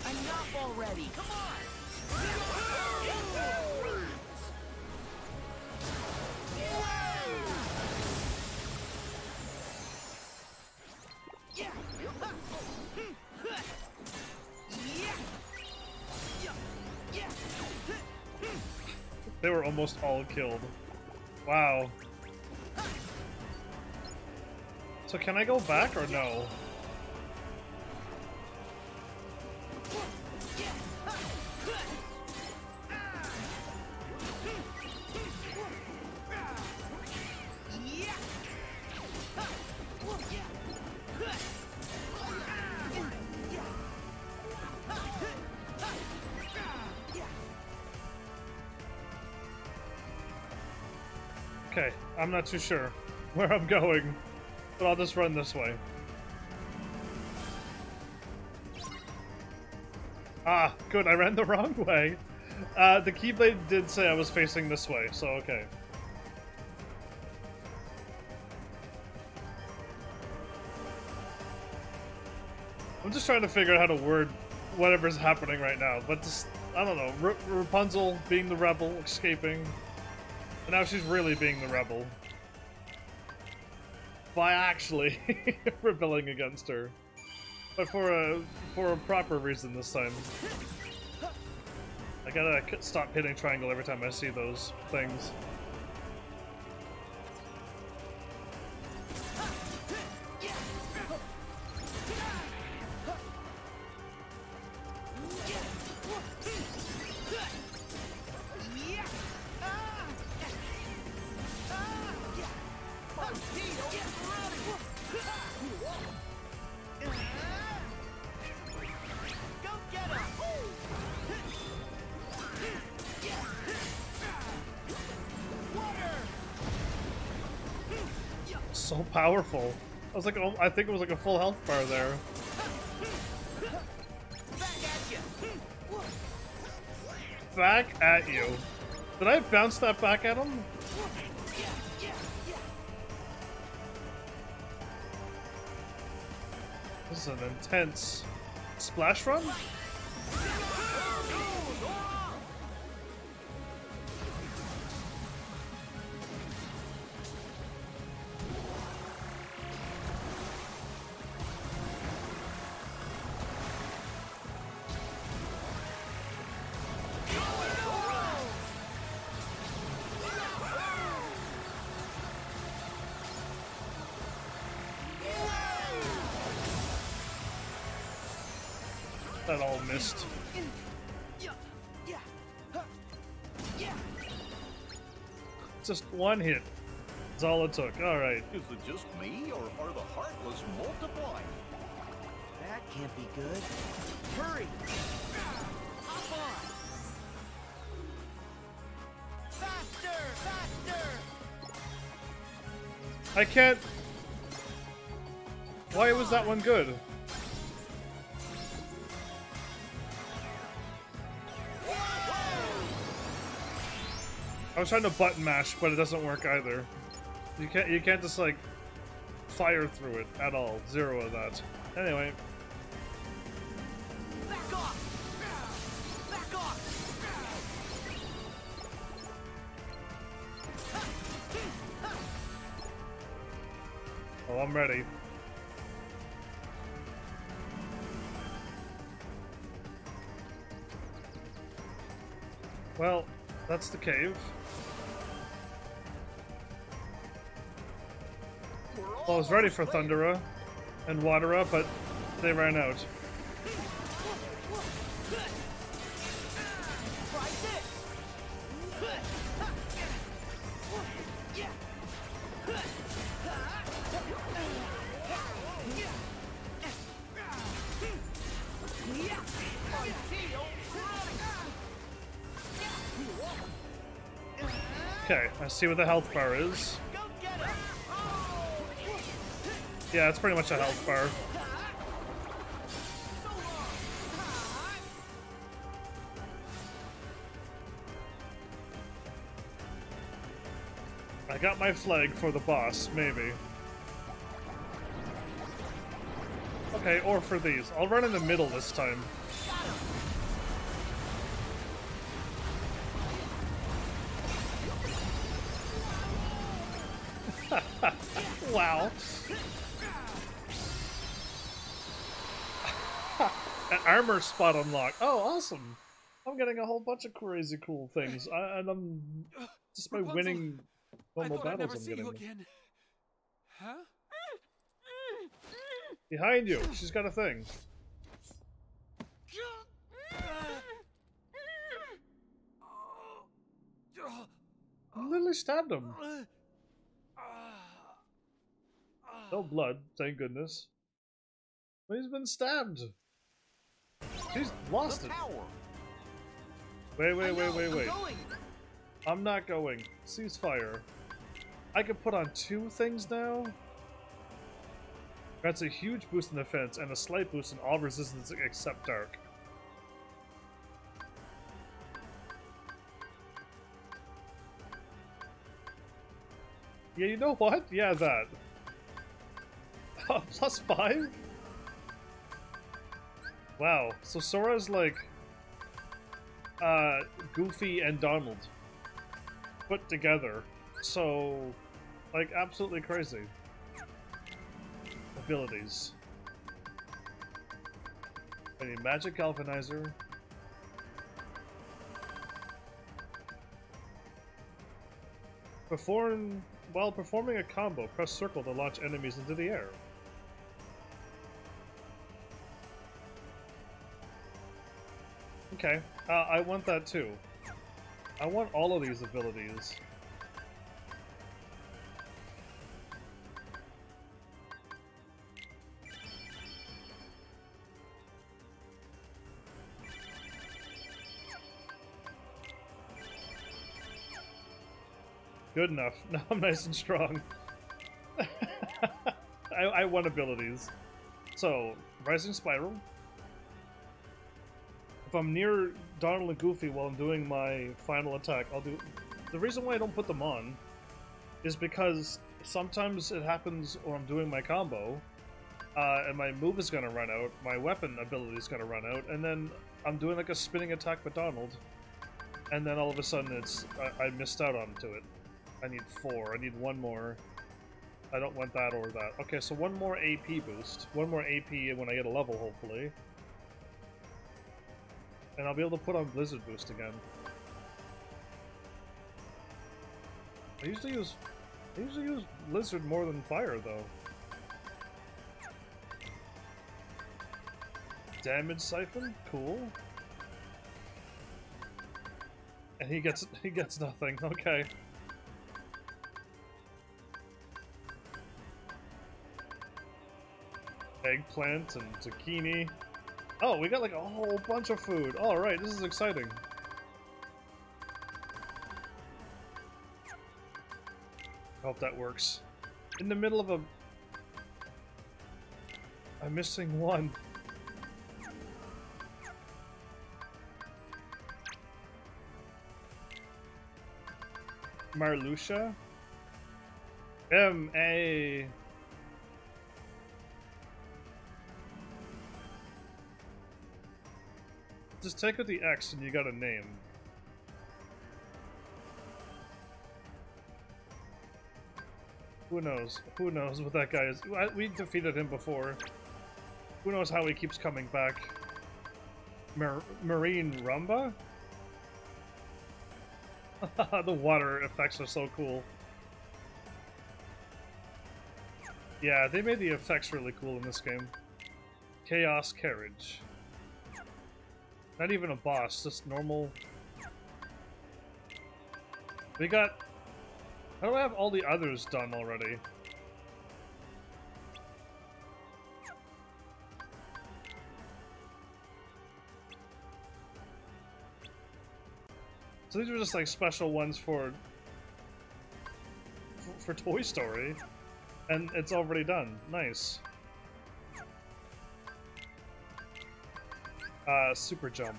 Enough already! Come on! They were almost all killed. Wow. So can I go back or no? I'm not too sure where I'm going, but I'll just run this way. Ah, good, I ran the wrong way. Uh, the Keyblade did say I was facing this way, so okay. I'm just trying to figure out how to word whatever's happening right now, but just, I don't know, R Rapunzel being the rebel, escaping, and now she's really being the rebel. By actually rebelling against her. But for a for a proper reason this time. I gotta stop hitting triangle every time I see those things. I was like, oh, I think it was like a full health bar there. Back at you! Back at you. Did I bounce that back at him? This is an intense splash run? One hit. That's all it took. Alright. Is it just me, or are the Heartless multiplying? That can't be good. Hurry! Hop on! Faster! Faster! I can't. Why was that one good? I was trying to button mash, but it doesn't work either. You can't. You can't just like fire through it at all. Zero of that. Anyway, Back off! Back off! oh, I'm ready. Well, that's the cave. Well, I was ready for Thundera and Watera, but they ran out. Okay, I see where the health bar is. Yeah, it's pretty much a health bar. I got my flag for the boss, maybe. Okay, or for these. I'll run in the middle this time. wow. Armor spot unlocked. Oh, awesome. I'm getting a whole bunch of crazy cool things. I, and I'm just by Rapunzel, winning I normal thought I'd never I'm see getting. you again. Huh? Behind you. She's got a thing. I literally stabbed him. No blood, thank goodness. But he's been stabbed. He's lost The it. tower. Wait, wait, wait, wait, I'm wait. going. I'm not going. Ceasefire. I can put on two things now? That's a huge boost in defense and a slight boost in all resistance except dark. Yeah, you know what? Yeah, that. Uh, plus five? Wow. So Sora's like uh, Goofy and Donald put together. So, like, absolutely crazy. Abilities. I need Magic Galvanizer. Perform while performing a combo, press circle to launch enemies into the air. Okay, uh, I want that too. I want all of these abilities. Good enough. Now I'm nice and strong. I, I want abilities. So, Rising Spiral. If I'm near Donald and Goofy while I'm doing my final attack, I'll do... The reason why I don't put them on is because sometimes it happens when I'm doing my combo, uh, and my move is gonna run out, my weapon ability is gonna run out, and then I'm doing like a spinning attack with Donald, and then all of a sudden it's I, I missed out onto it. I need four. I need one more. I don't want that or that. Okay, so one more AP boost. One more AP when I get a level, hopefully. And I'll be able to put on Blizzard boost again. I usually use I usually use Blizzard more than Fire though. Damage siphon, cool. And he gets he gets nothing. Okay. Eggplant and zucchini. Oh, we got like a whole bunch of food. Alright, this is exciting. Hope that works. In the middle of a... I'm missing one. Marluxia? M-A... Just take out the X and you got a name. Who knows? Who knows what that guy is? We defeated him before. Who knows how he keeps coming back? Mar Marine Rumba? the water effects are so cool. Yeah, they made the effects really cool in this game. Chaos Carriage. Not even a boss, just normal. We got. How do I have all the others done already? So these are just like special ones for for Toy Story, and it's already done. Nice. Uh, super jump.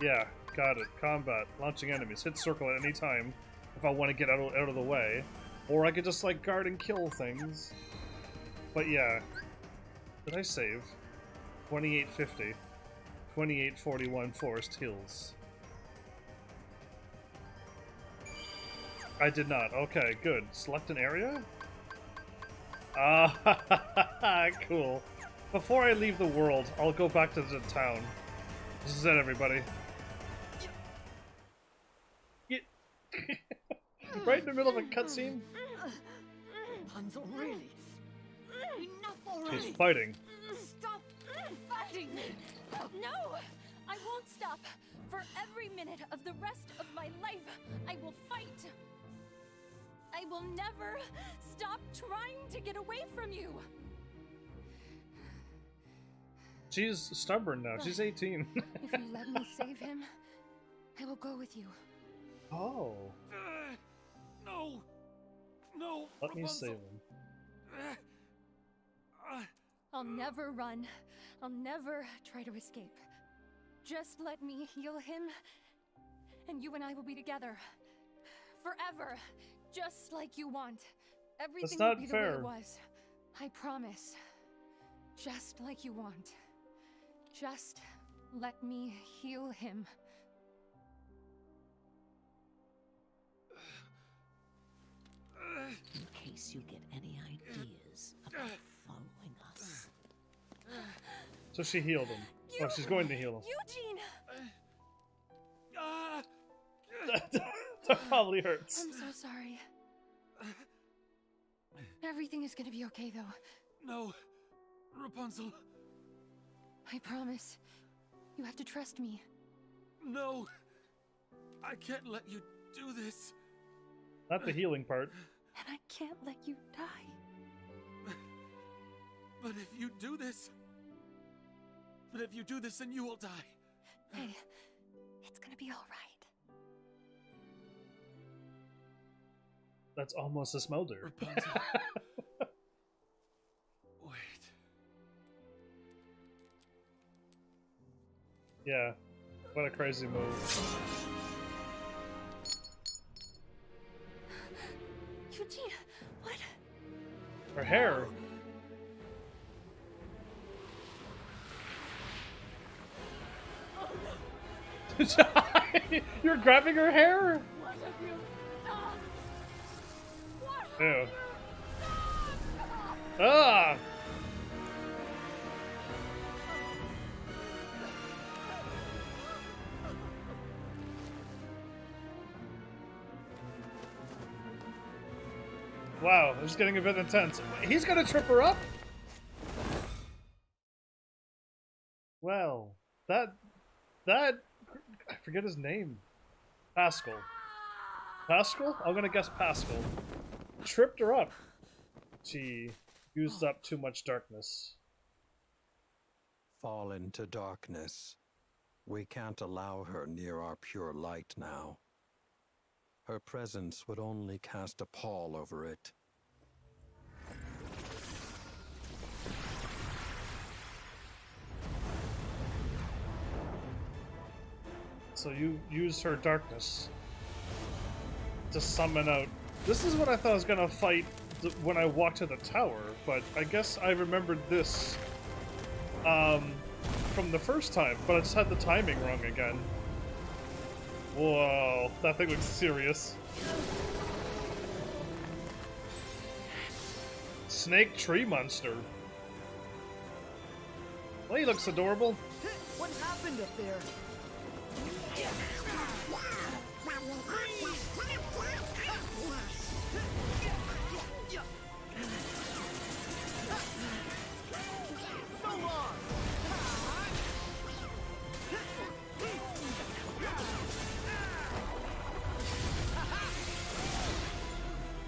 Yeah, got it. Combat. Launching enemies. Hit circle at any time if I want to get out of, out of the way. Or I could just, like, guard and kill things. But yeah. Did I save? 2850. 2841 Forest Hills. I did not. Okay, good. Select an area? Ah, cool. Before I leave the world, I'll go back to the town. This is it, everybody. Get- right in the middle of a cutscene? Really? Enough already! She's fighting. Stop fighting! No! I won't stop! For every minute of the rest of my life, I will fight! I will never stop trying to get away from you! She's stubborn now. She's 18. If you let me save him, I will go with you. oh. Uh, no! No! Let me save him. Uh, uh, I'll never run. I'll never try to escape. Just let me heal him, and you and I will be together. Forever. Just like you want. Everything not will be the way it was. I promise. Just like you want. Just let me heal him. In case you get any ideas about following us. So she healed him. Oh, she's going to heal him. Eugene! ah, that probably hurts. I'm so sorry. Everything is gonna be okay, though. no! Rapunzel, I promise. You have to trust me. no! I can't let you do this. Not the healing part. And I can't let you die. But if you do this. But if you do this, then you will die. Hey, it's gonna be alright. That's almost a smolder. Rapunzel. yeah. What a crazy move. Eugene, what? Her hair. You're grabbing her hair? What have you done? What have Ew. you done? Ah! Wow, this is getting a bit intense. He's gonna trip her up? Well, that that I forget his name. Pascal. Pascal? I'm gonna guess Pascal. Tripped her up. She used up too much darkness. Fall into darkness. We can't allow her near our pure light now. Her presence would only cast a pall over it. So you use her darkness to summon out. This is what I thought I was gonna fight when I walked to the tower, but I guess I remembered this um, from the first time, but I just had the timing wrong again. Whoa, that thing looks serious. Snake tree monster. Well, he looks adorable. What happened up there?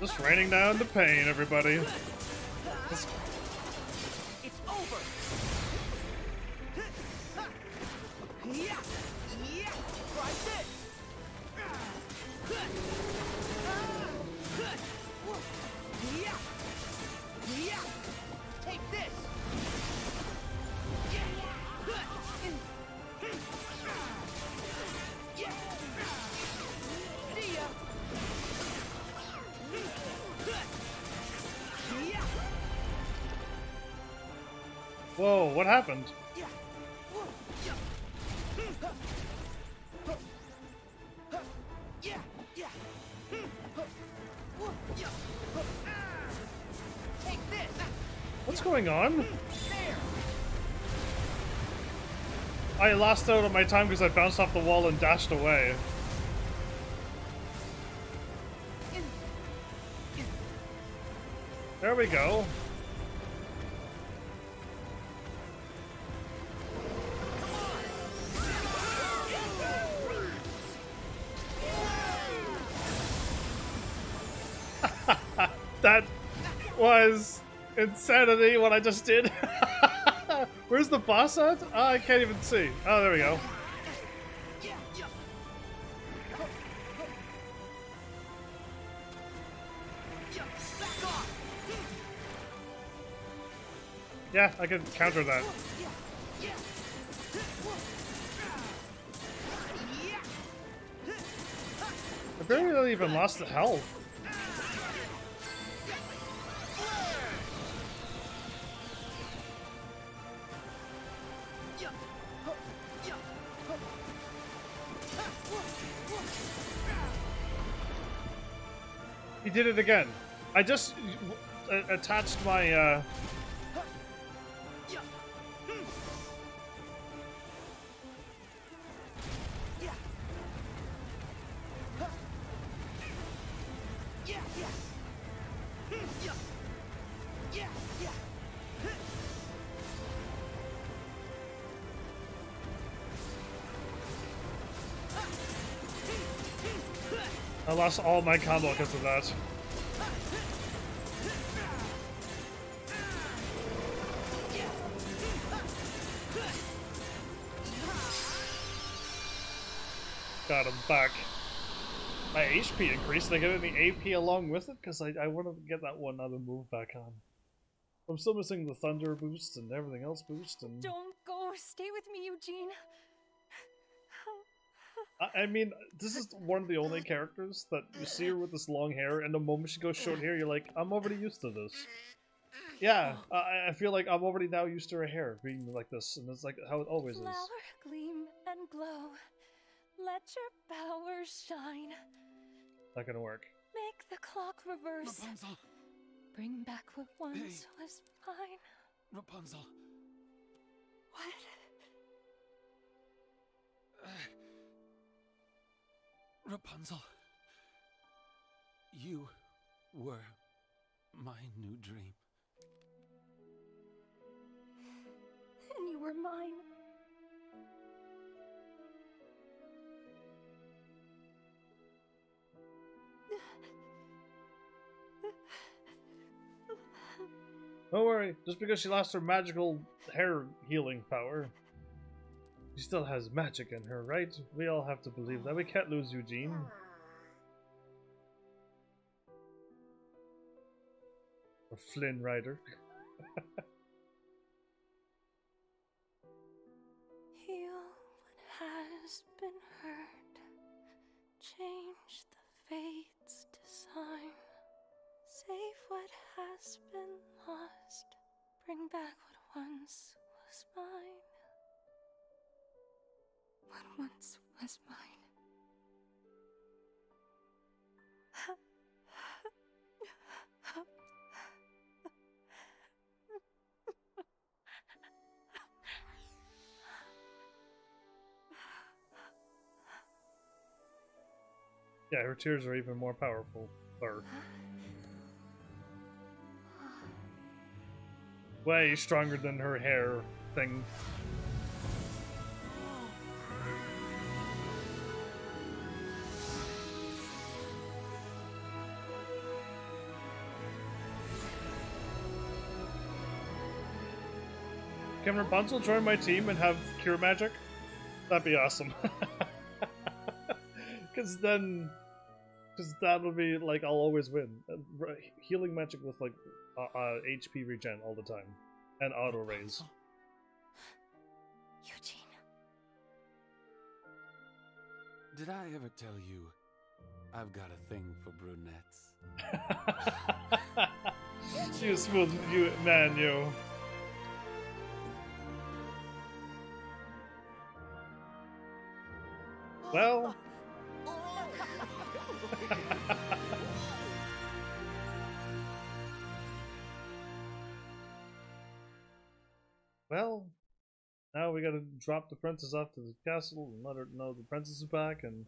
Just raining down the pain, everybody. It's over! Yeah! Yeah! Whoa, what happened? What's going on? I lost out on my time because I bounced off the wall and dashed away. There we go. Insanity what I just did. Where's the boss at? Oh, I can't even see. Oh, there we go. Yeah, I can counter that. I barely even lost the health. Did it again. I just attached my uh, lost all my combo because of that. Got him back. My HP increased. I get any AP along with it? Because I, I want to get that one other move back on. I'm still missing the thunder boost and everything else boost and Don't go. Stay I, I mean this is one of the only characters that you see her with this long hair and the moment she goes short hair you're like I'm already used to this. Yeah, I, I feel like I'm already now used to her hair being like this and it's like how it always is. Flower gleam and glow. Let your power shine. Not gonna work. Make the clock reverse. Rapunzel! Bring back what once Hey. was mine. Rapunzel! What? Uh, Rapunzel! You were my new dream. And you were mine. Don't worry, just because she lost her magical hair healing power. She still has magic in her, right? We all have to believe that. We can't lose Eugene. Or Flynn Rider. Heal what has been hurt. Change the fate's design. Save what has been lost. Bring back what once was mine. What once was mine. Yeah, her tears are even more powerful. Or way stronger than her hair thing. Can Rapunzel join my team and have cure magic? That'd be awesome. Because then, because that'll be like I'll always win. Uh, Healing magic with like uh, uh, HP regen all the time and auto raise. Eugene. Did I ever tell you I've got a thing for brunettes? you smooth you man, you. Well. well, now we gotta drop the princess off to the castle and let her know the princess is back, and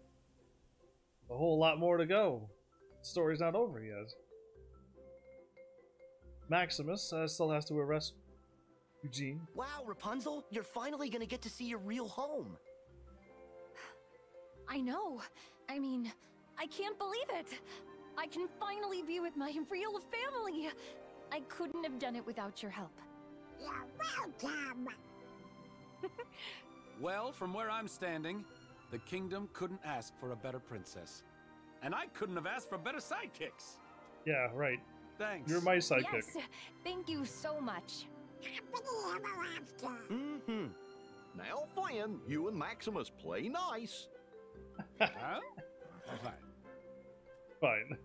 a whole lot more to go. The story's not over yet. Maximus uh, still has to arrest Eugene. Wow, Rapunzel, you're finally gonna get to see your real home. I know. I mean, I can't believe it. I can finally be with my real family. I couldn't have done it without your help. You're welcome. Well, from where I'm standing, the kingdom couldn't ask for a better princess. And I couldn't have asked for better sidekicks. Yeah, right. Thanks. You're my sidekick. Yes, thank you so much. Happily ever after. Mm-hmm. Now, Flynn, you and Maximus play nice. Huh? Fine. Fine.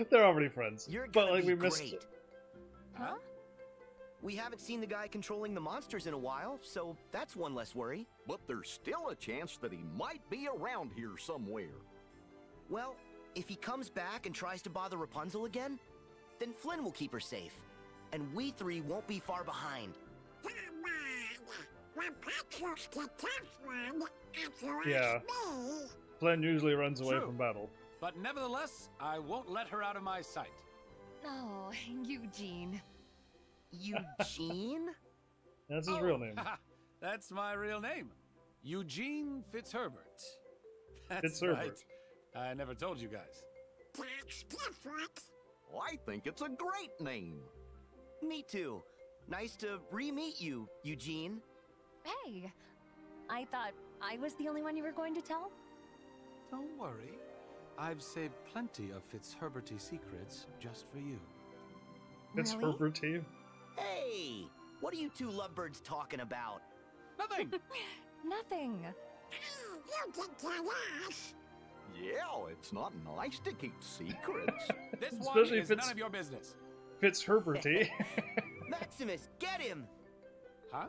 They're already friends. You're but like we missed great. Huh? We haven't seen the guy controlling the monsters in a while, so that's one less worry. But there's still a chance that he might be around here somewhere. Well, if he comes back and tries to bother Rapunzel again, then Flynn will keep her safe. And we three won't be far behind. Yeah. ask me. Flynn usually runs away True. from battle. But nevertheless, I won't let her out of my sight. Oh, Eugene. Eugene? That's his Oh, real name. That's my real name. Eugene Fitzherbert. That's Fitzherbert. right. I never told you guys. That's different. Oh, I think it's a great name. Me too. Nice to re-meet you, Eugene. Hey, I thought I was the only one you were going to tell? Don't worry. I've saved plenty of Fitzherberty secrets just for you. It's Really? Herbert T. Hey! What are you two lovebirds talking about? Nothing! Nothing. You can tell us. Yeah, it's not nice to keep secrets. this one Especially is if it's- none of your business. Fitzherberty. Maximus, get him! Huh?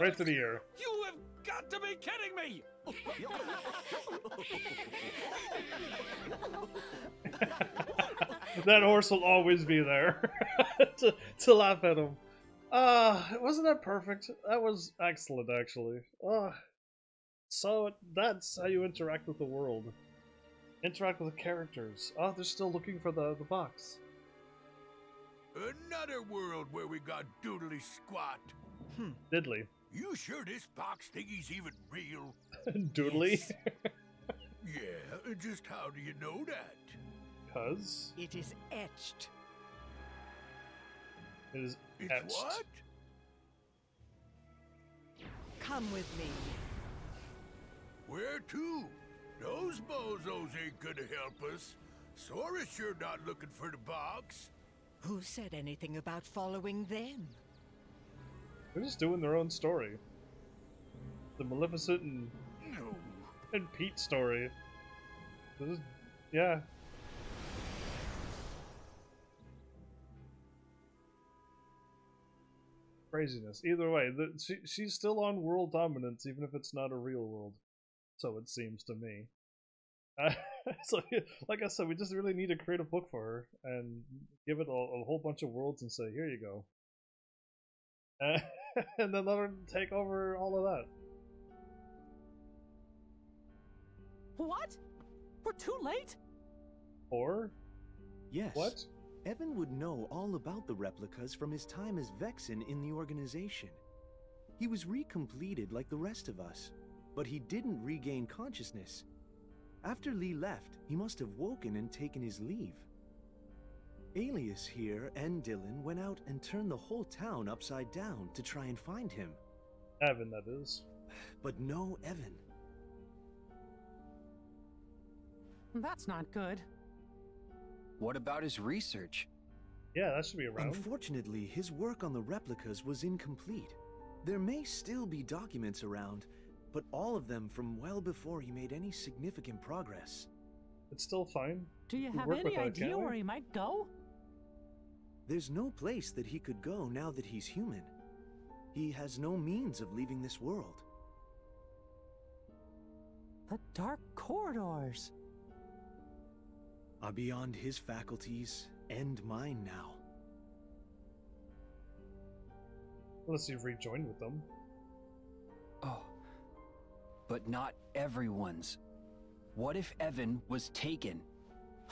Right to the ear. You have got to be kidding me! that horse will always be there to, to laugh at him. Ah, wasn't that perfect? That was excellent, actually. Ah, so that's how you interact with the world. Interact with the characters. Oh, they're still looking for the, the box. Another world where we got doodly squat. Hmm. Diddly. You sure this box thingy's even real? Doodly. Yeah, just how do you know that? Cuz It is etched. it is It's etched. what? Come with me. Where to? Those bozos ain't gonna help us. Sora's sure not looking for the box. Who said anything about following them? They're just doing their own story. The Maleficent and, No. and Pete story. This is, yeah. Craziness. Either way, the, she, she's still on world dominance, even if it's not a real world. So it seems to me. Uh, so, like I said, we just really need to create a book for her and give it a, a whole bunch of worlds and say, here you go. Uh, and then let her take over all of that. What? We're too late? Or Yes. what? Even would know all about the replicas from his time as Vexen in the organization. He was recompleted like the rest of us, but he didn't regain consciousness. After Lee left, he must have woken and taken his leave. Aeleus here and Dilan went out and turned the whole town upside down to try and find him. Even, that is. But no Even. That's not good. What about his research? Yeah, that should be around. Unfortunately, his work on the replicas was incomplete. There may still be documents around, but all of them from well before he made any significant progress. It's still fine. Do you We have any with that, idea where he might go? There's no place that he could go now that he's human. He has no means of leaving this world. The dark corridors. Are beyond his faculties and mine now. Unless you've rejoined with them. Oh. But not everyone's. What if Even was taken?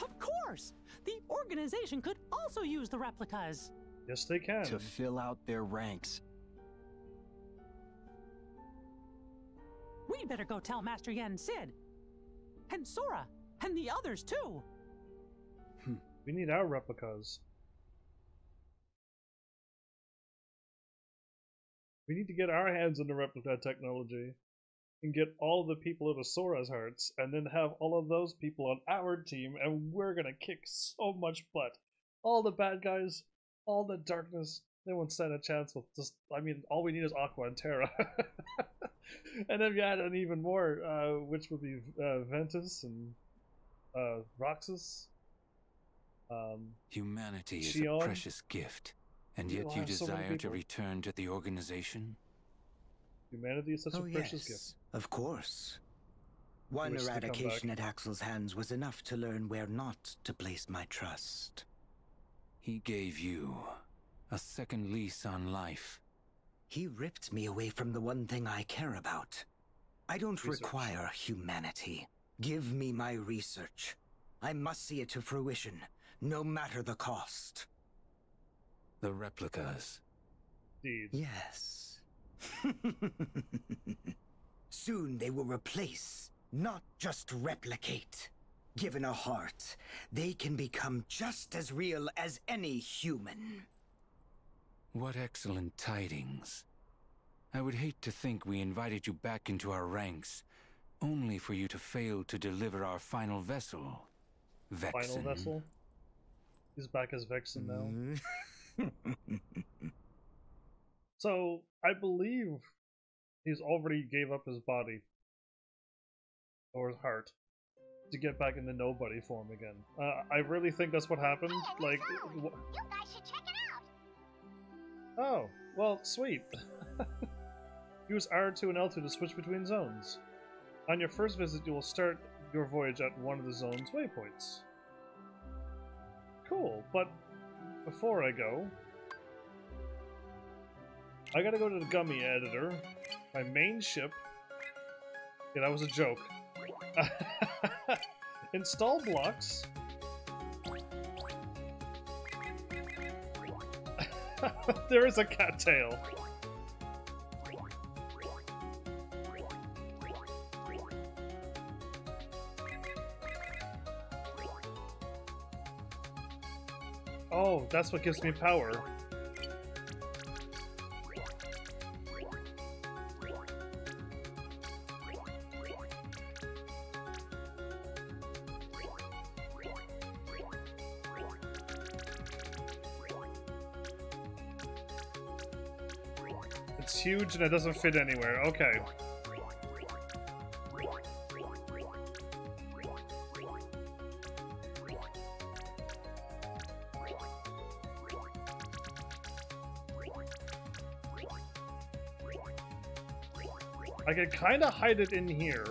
Of course! The organization could also use the replicas. Yes, they can. To fill out their ranks. We'd better go tell Master Yen Sid. And Sora. And the others, too. Hmm. We need our replicas. We need to get our hands on the replica technology and get all the people of Sora's hearts, and then have all of those people on our team, and we're gonna kick so much butt. All the bad guys, all the darkness, they won't stand a chance with just. I mean, all we need is Aqua and Terra. and then you add an even more, uh, which would be uh, Ventus and uh, Roxas. Um, Humanity is a precious gift, and yet you have so desire to return to the organization? Humanity is such oh, a precious yes, gift. Of course. One wish to come back. eradication at Axel's hands was enough to learn where not to place my trust. He gave you a second lease on life. He ripped me away from the one thing I care about. I don't Research. require humanity. Give me my research. I must see it to fruition, no matter the cost. The replicas. Yes. Soon they will replace, not just replicate. Given a heart, they can become just as real as any human. What excellent tidings. I would hate to think we invited you back into our ranks, only for you to fail to deliver our final vessel. Vexen. Final vessel. He's back as Vexen now. so I believe he's already gave up his body or his heart to get back in the nobody form again. Uh, I really think that's what happened. Like, wh- You guys should check it out. oh, well, sweet. Use R2 and L2 to switch between zones. On your first visit, you will start your voyage at one of the zone's waypoints. Cool, but before I go, I gotta go to the gummi editor, my main ship. Yeah, that was a joke. Install blocks. there is a cattail. Oh, that's what gives me power. And it doesn't fit anywhere. Okay. I could kind of hide it in here.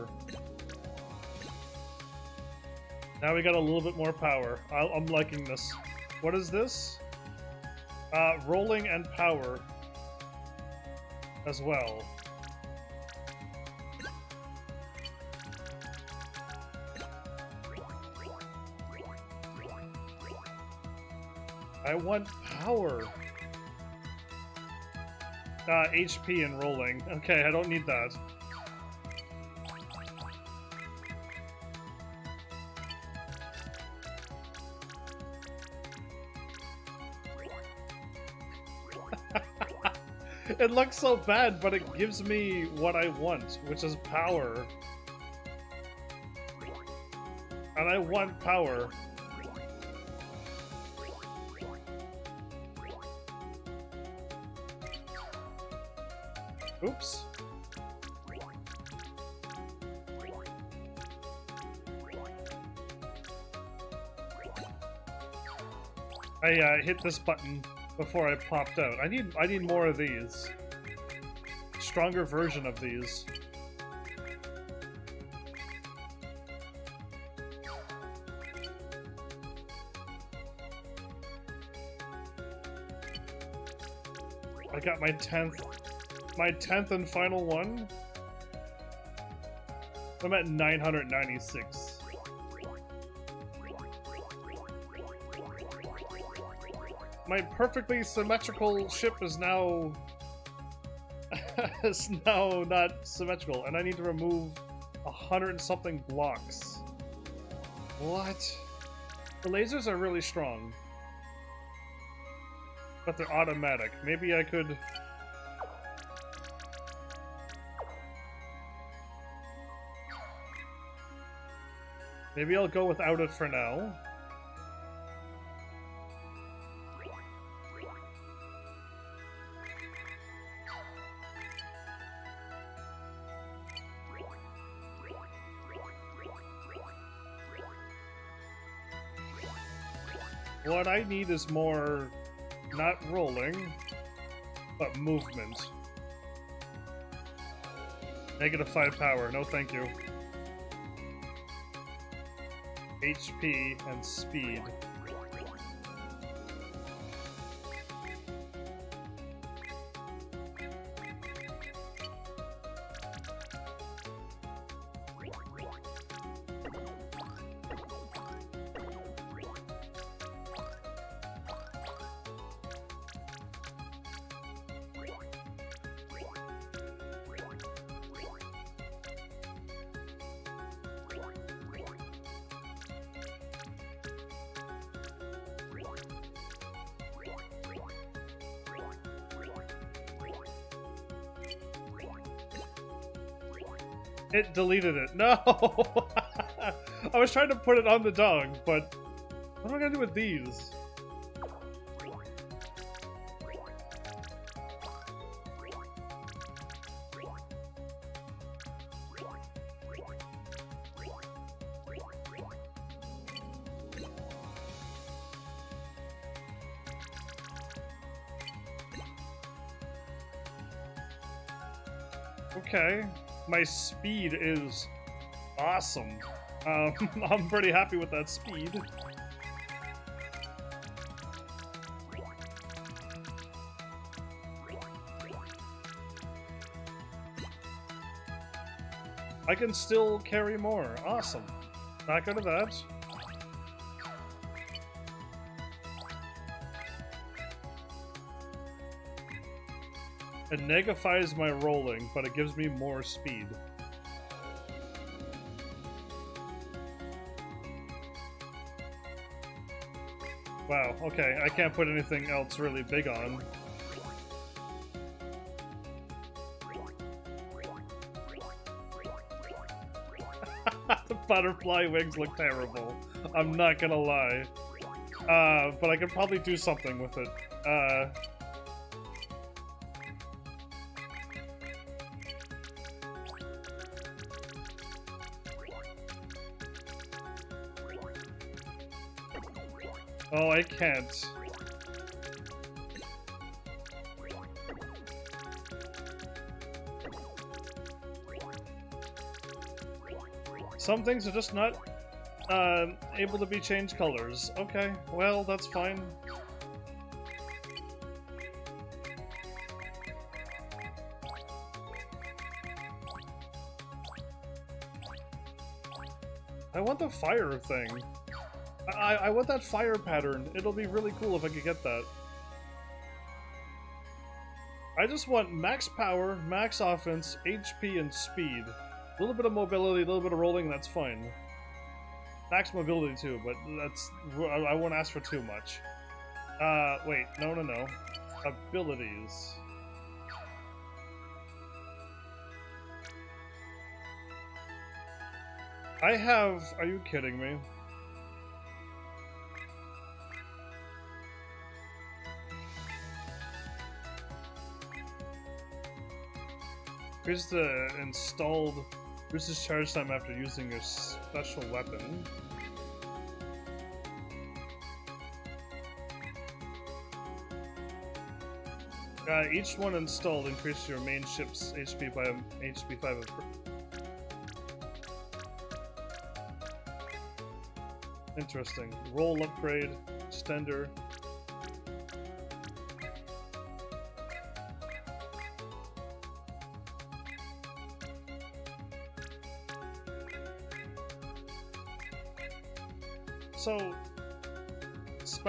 Now we got a little bit more power. I I'm liking this. What is this? Uh, rolling and power as well. I want power. Uh, HP and rolling. Okay, I don't need that. It looks so bad, but it gives me what I want, which is power. And I want power. Oops. I uh, hit this button before I popped out. I need I need more of these. Stronger version of these. I got my 10th my 10th and final one. I'm at 996. My perfectly symmetrical ship is now is now not symmetrical, and I need to remove a hundred and something blocks. What? The lasers are really strong. But they're automatic. Maybe I could... Maybe I'll go without it for now. I need is more, not rolling, but movement. Negative 5 power, no thank you. HP and speed. Deleted it. No! I was trying to put it on the dog, but what am I gonna do with these? My speed is awesome. Um, I'm pretty happy with that speed. I can still carry more. Awesome. Not good at that. It negafies my rolling, but it gives me more speed. Wow, okay, I can't put anything else really big on. the butterfly wings look terrible. I'm not gonna lie. Uh, but I could probably do something with it. Uh... I can't. Some things are just not uh, able to be changed colors. Okay, well, that's fine. I want the fire thing. I, I want that fire pattern. It'll be really cool if I could get that. I just want max power, max offense, HP, and speed. A little bit of mobility, a little bit of rolling, that's fine. Max mobility too, but that's... I, won't ask for too much. Uh, wait, no, no, no. Abilities. I have... Are you kidding me? Here's the installed versus charge time after using your special weapon. Uh, each one installed increases your main ship's HP by HP 5 Interesting. Roll upgrade, extender,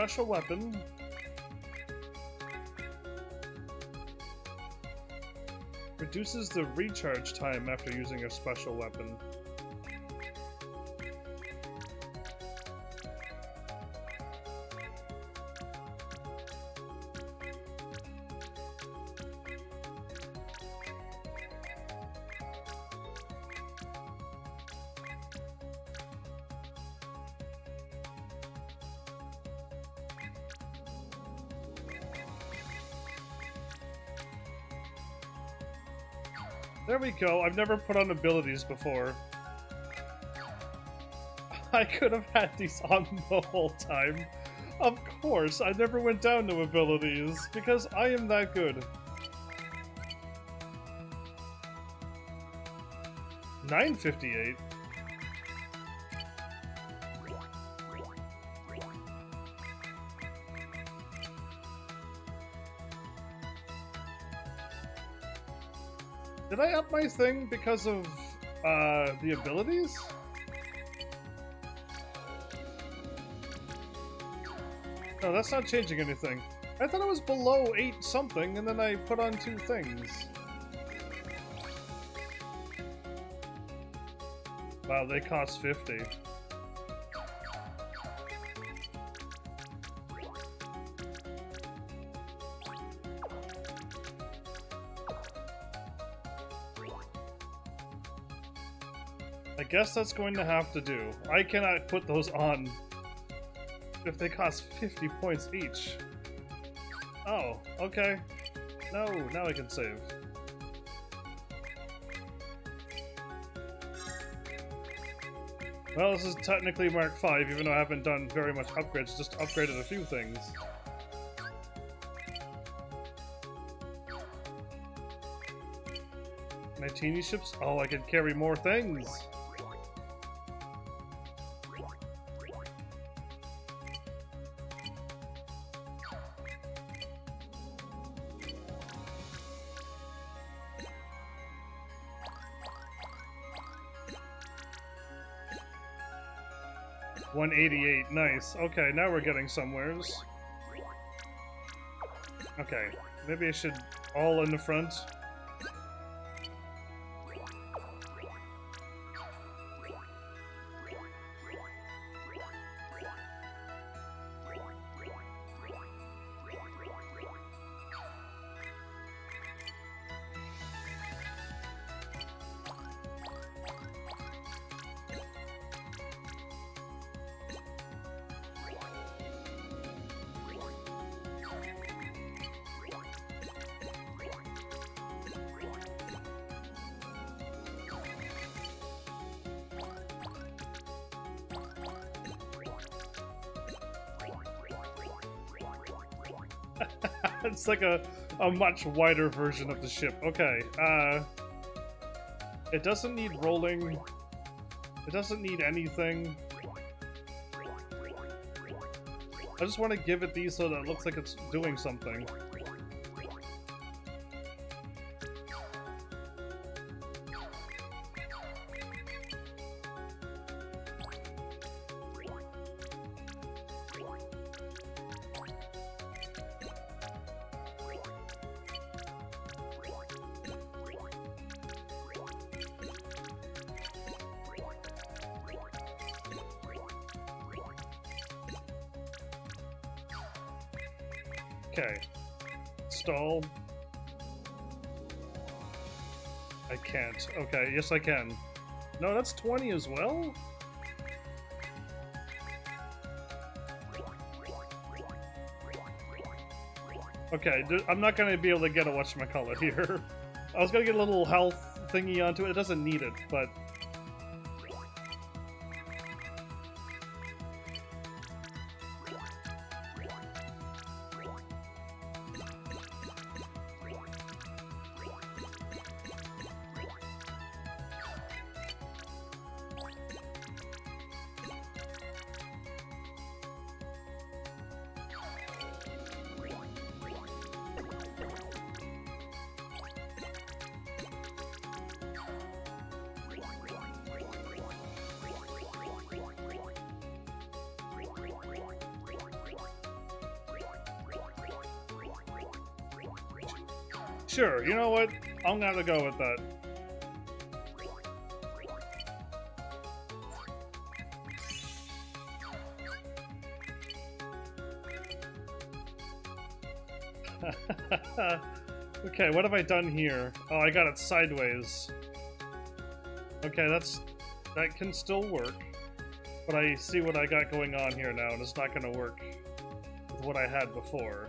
special weapon. Reduces the recharge time after using a special weapon. I've never put on abilities before. I could have had these on the whole time. Of course, I never went down to abilities, because I am that good. 958? Did I up my thing because of uh, the abilities? No, that's not changing anything. I thought it was below 8 something, and then I put on two things. Wow, they cost 50. Guess that's going to have to do. I cannot put those on if they cost 50 points each. Oh, okay. No, now I can save. Well, this is technically Mark 5, even though I haven't done very much upgrades, just upgraded a few things. My teeny ships? Oh, I can carry more things! Nice. Okay, now we're getting somewheres. Okay, maybe I should all in the front. It's like a, a much wider version of the ship. Okay, uh... It doesn't need rolling. It doesn't need anything. I just want to give it these so that it looks like it's doing something. I can. No, that's 20 as well? Okay, I'm not gonna be able to get a whatchamacallit here. I was gonna get a little health thingy onto it. It doesn't need it, but with that. okay, what have I done here? Oh, I got it sideways. Okay, that's... that can still work. But I see what I got going on here now, and it's not gonna work with what I had before.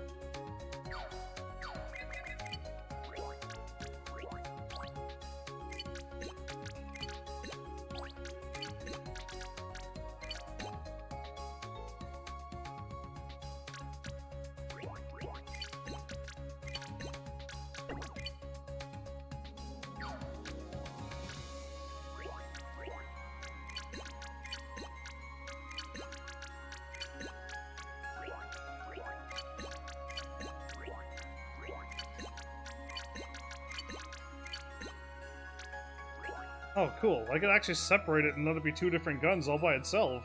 Actually separate it and let it be two different guns all by itself.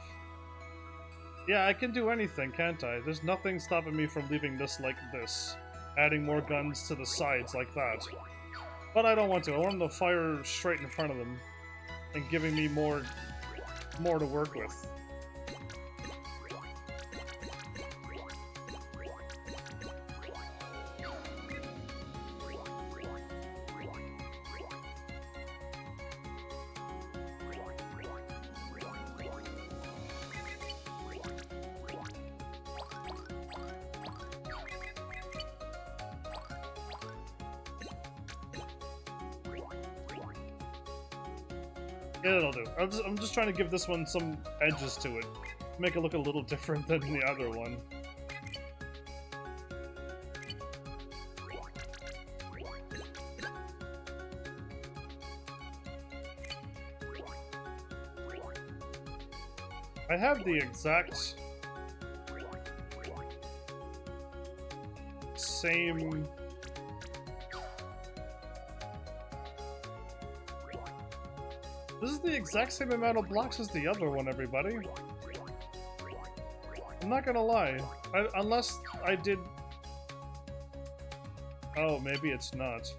Yeah, I can do anything, can't I? There's nothing stopping me from leaving this like this. Adding more guns to the sides like that. But I don't want to. I want them to fire straight in front of them. And giving me more, more to work with. Just, trying to give this one some edges to it. Make it look a little different than the other one. I have the exact same The exact same amount of blocks as the other one, everybody. I'm not gonna lie. I, unless I did... Oh, maybe it's not.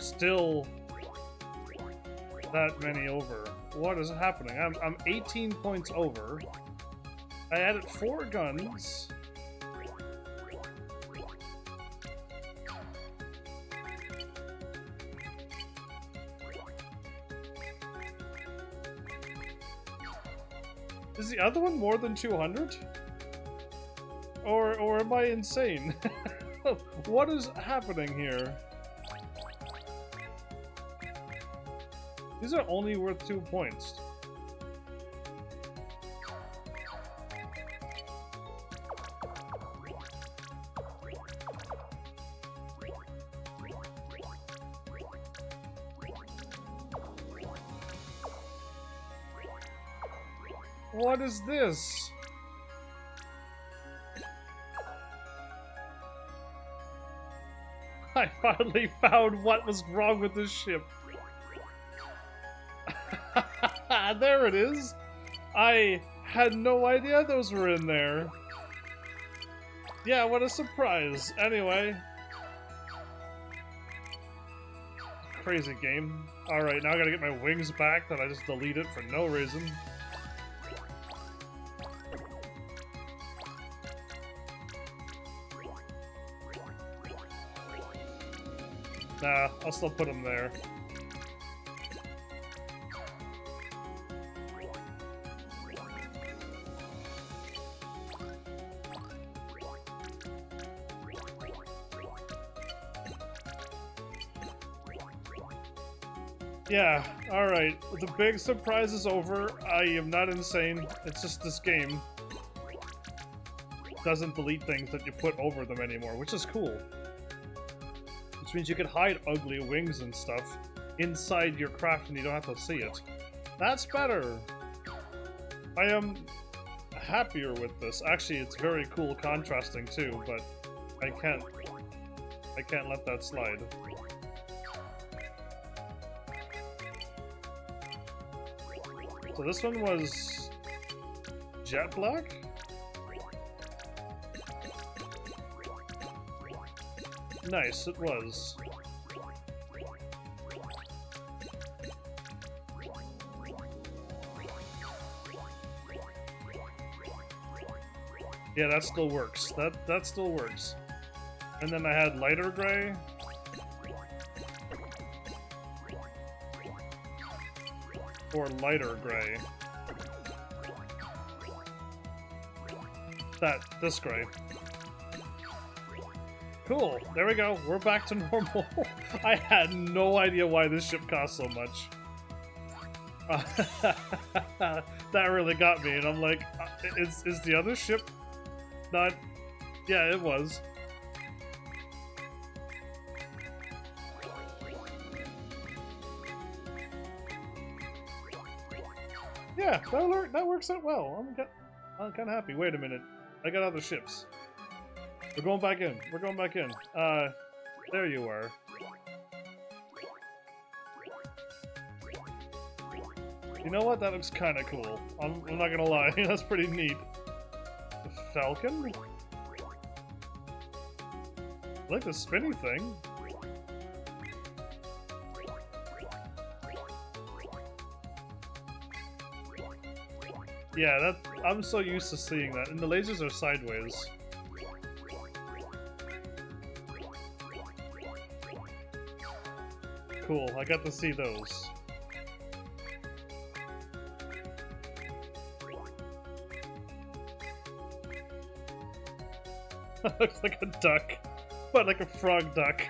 Still that many over. What is happening? I'm, I'm 18 points over. I added four guns. Is the other one more than 200? Or, or am I insane? what is happening here? These are only worth two points. What is this? I finally found what was wrong with this ship. Ah, there it is. I had no idea those were in there. Yeah, what a surprise. Anyway. Crazy game. Alright, now I gotta get my wings back that I just deleted for no reason. Nah, I'll still put them there. Yeah, alright. The big surprise is over. I am not insane. It's just this game doesn't delete things that you put over them anymore, which is cool. Which means you can hide ugly wings and stuff inside your craft and you don't have to see it. That's better! I am happier with this. Actually, it's very cool contrasting too, but I can't... I can't let that slide. So this one was jet black? Nice, it was. Yeah, that still works. That that still works. And then I had lighter gray. Or lighter gray. That, this gray. Cool, there we go. We're back to normal. I had no idea why this ship cost so much. that really got me, and I'm like, uh, is, is the other ship not... Yeah, it was. That, that works out well. I'm, I'm kind of happy. Wait a minute. I got other ships. We're going back in. We're going back in. Uh, there you are. You know what? That looks kind of cool. I'm, I'm, not gonna lie. That's pretty neat. The falcon? I like the spinny thing. Yeah, that I'm so used to seeing that. And the lasers are sideways. Cool, I got to see those. Looks like a duck, but like a frog duck.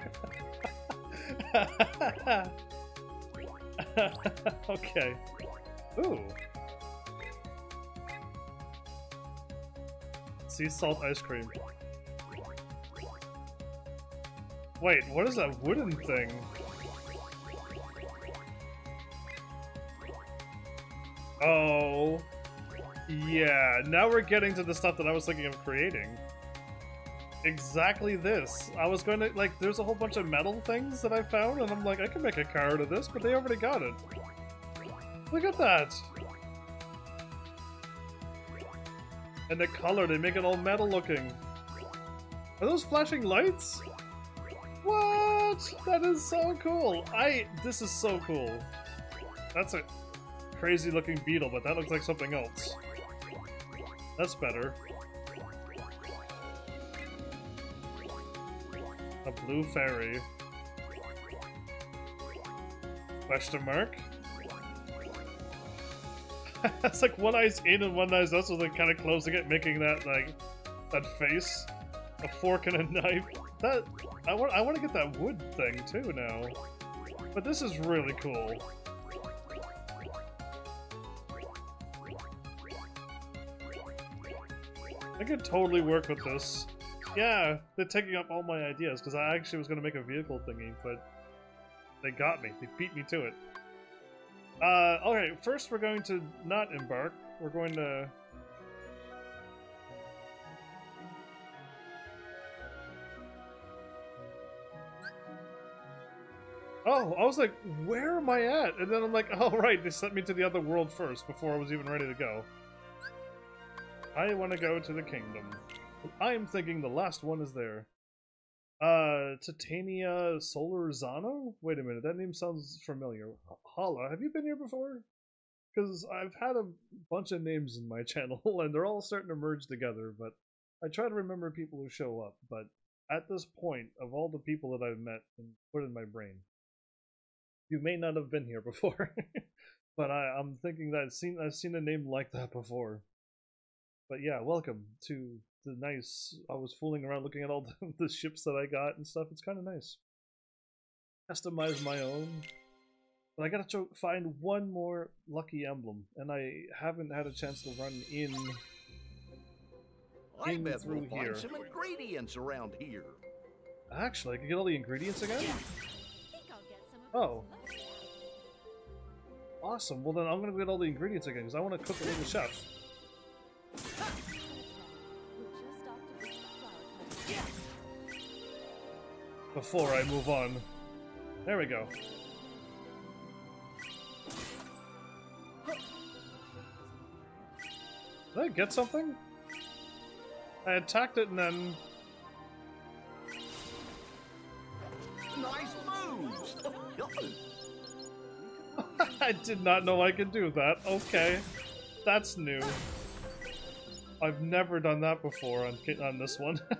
okay. Ooh. Sea salt ice cream. Wait, what is that wooden thing? Oh. Yeah, now we're getting to the stuff that I was thinking of creating. Exactly this. I was going to, like, there's a whole bunch of metal things that I found, and I'm like, I can make a car out of this, but they already got it. Look at that! And the color, they make it all metal looking. Are those flashing lights? What? That is so cool. I, this is so cool. That's a crazy looking beetle, but that looks like something else. That's better. A blue fairy. Question mark? it's like one eye's in and one eye's out, so they're kind of closing it, making that like that face, a fork and a knife. That I want. I want to get that wood thing too now. But this is really cool. I could totally work with this. Yeah, they're taking up all my ideas because I actually was going to make a vehicle thingy, but they got me. They beat me to it. Uh, okay, first we're going to not embark. We're going to... Oh, I was like, where am I at? And then I'm like, oh right, they sent me to the other world first before I was even ready to go. I want to go to the kingdom. I am thinking the last one is there. Uh, Titania Solarzano? Wait a minute, that name sounds familiar. Hala, have you been here before? Because I've had a bunch of names in my channel, and they're all starting to merge together, but I try to remember people who show up, but at this point, of all the people that I've met and put in my brain, you may not have been here before, but I, I'm thinking that I've seen I've seen a name like that before. But yeah, welcome to the nice. I was fooling around looking at all the, the ships that I got and stuff. It's kind of nice. Customize my own. But I gotta find one more lucky emblem, and I haven't had a chance to run in I in bet through we'll here. some ingredients around here. Actually, I can get all the ingredients again? Oh. Awesome. Well, then I'm gonna get all the ingredients again, because I want to cook like a chef. Before I move on. There we go. Did I get something? I attacked it and then... Nice moves! I did not know I could do that. Okay. That's new. I've never done that before on, on this one.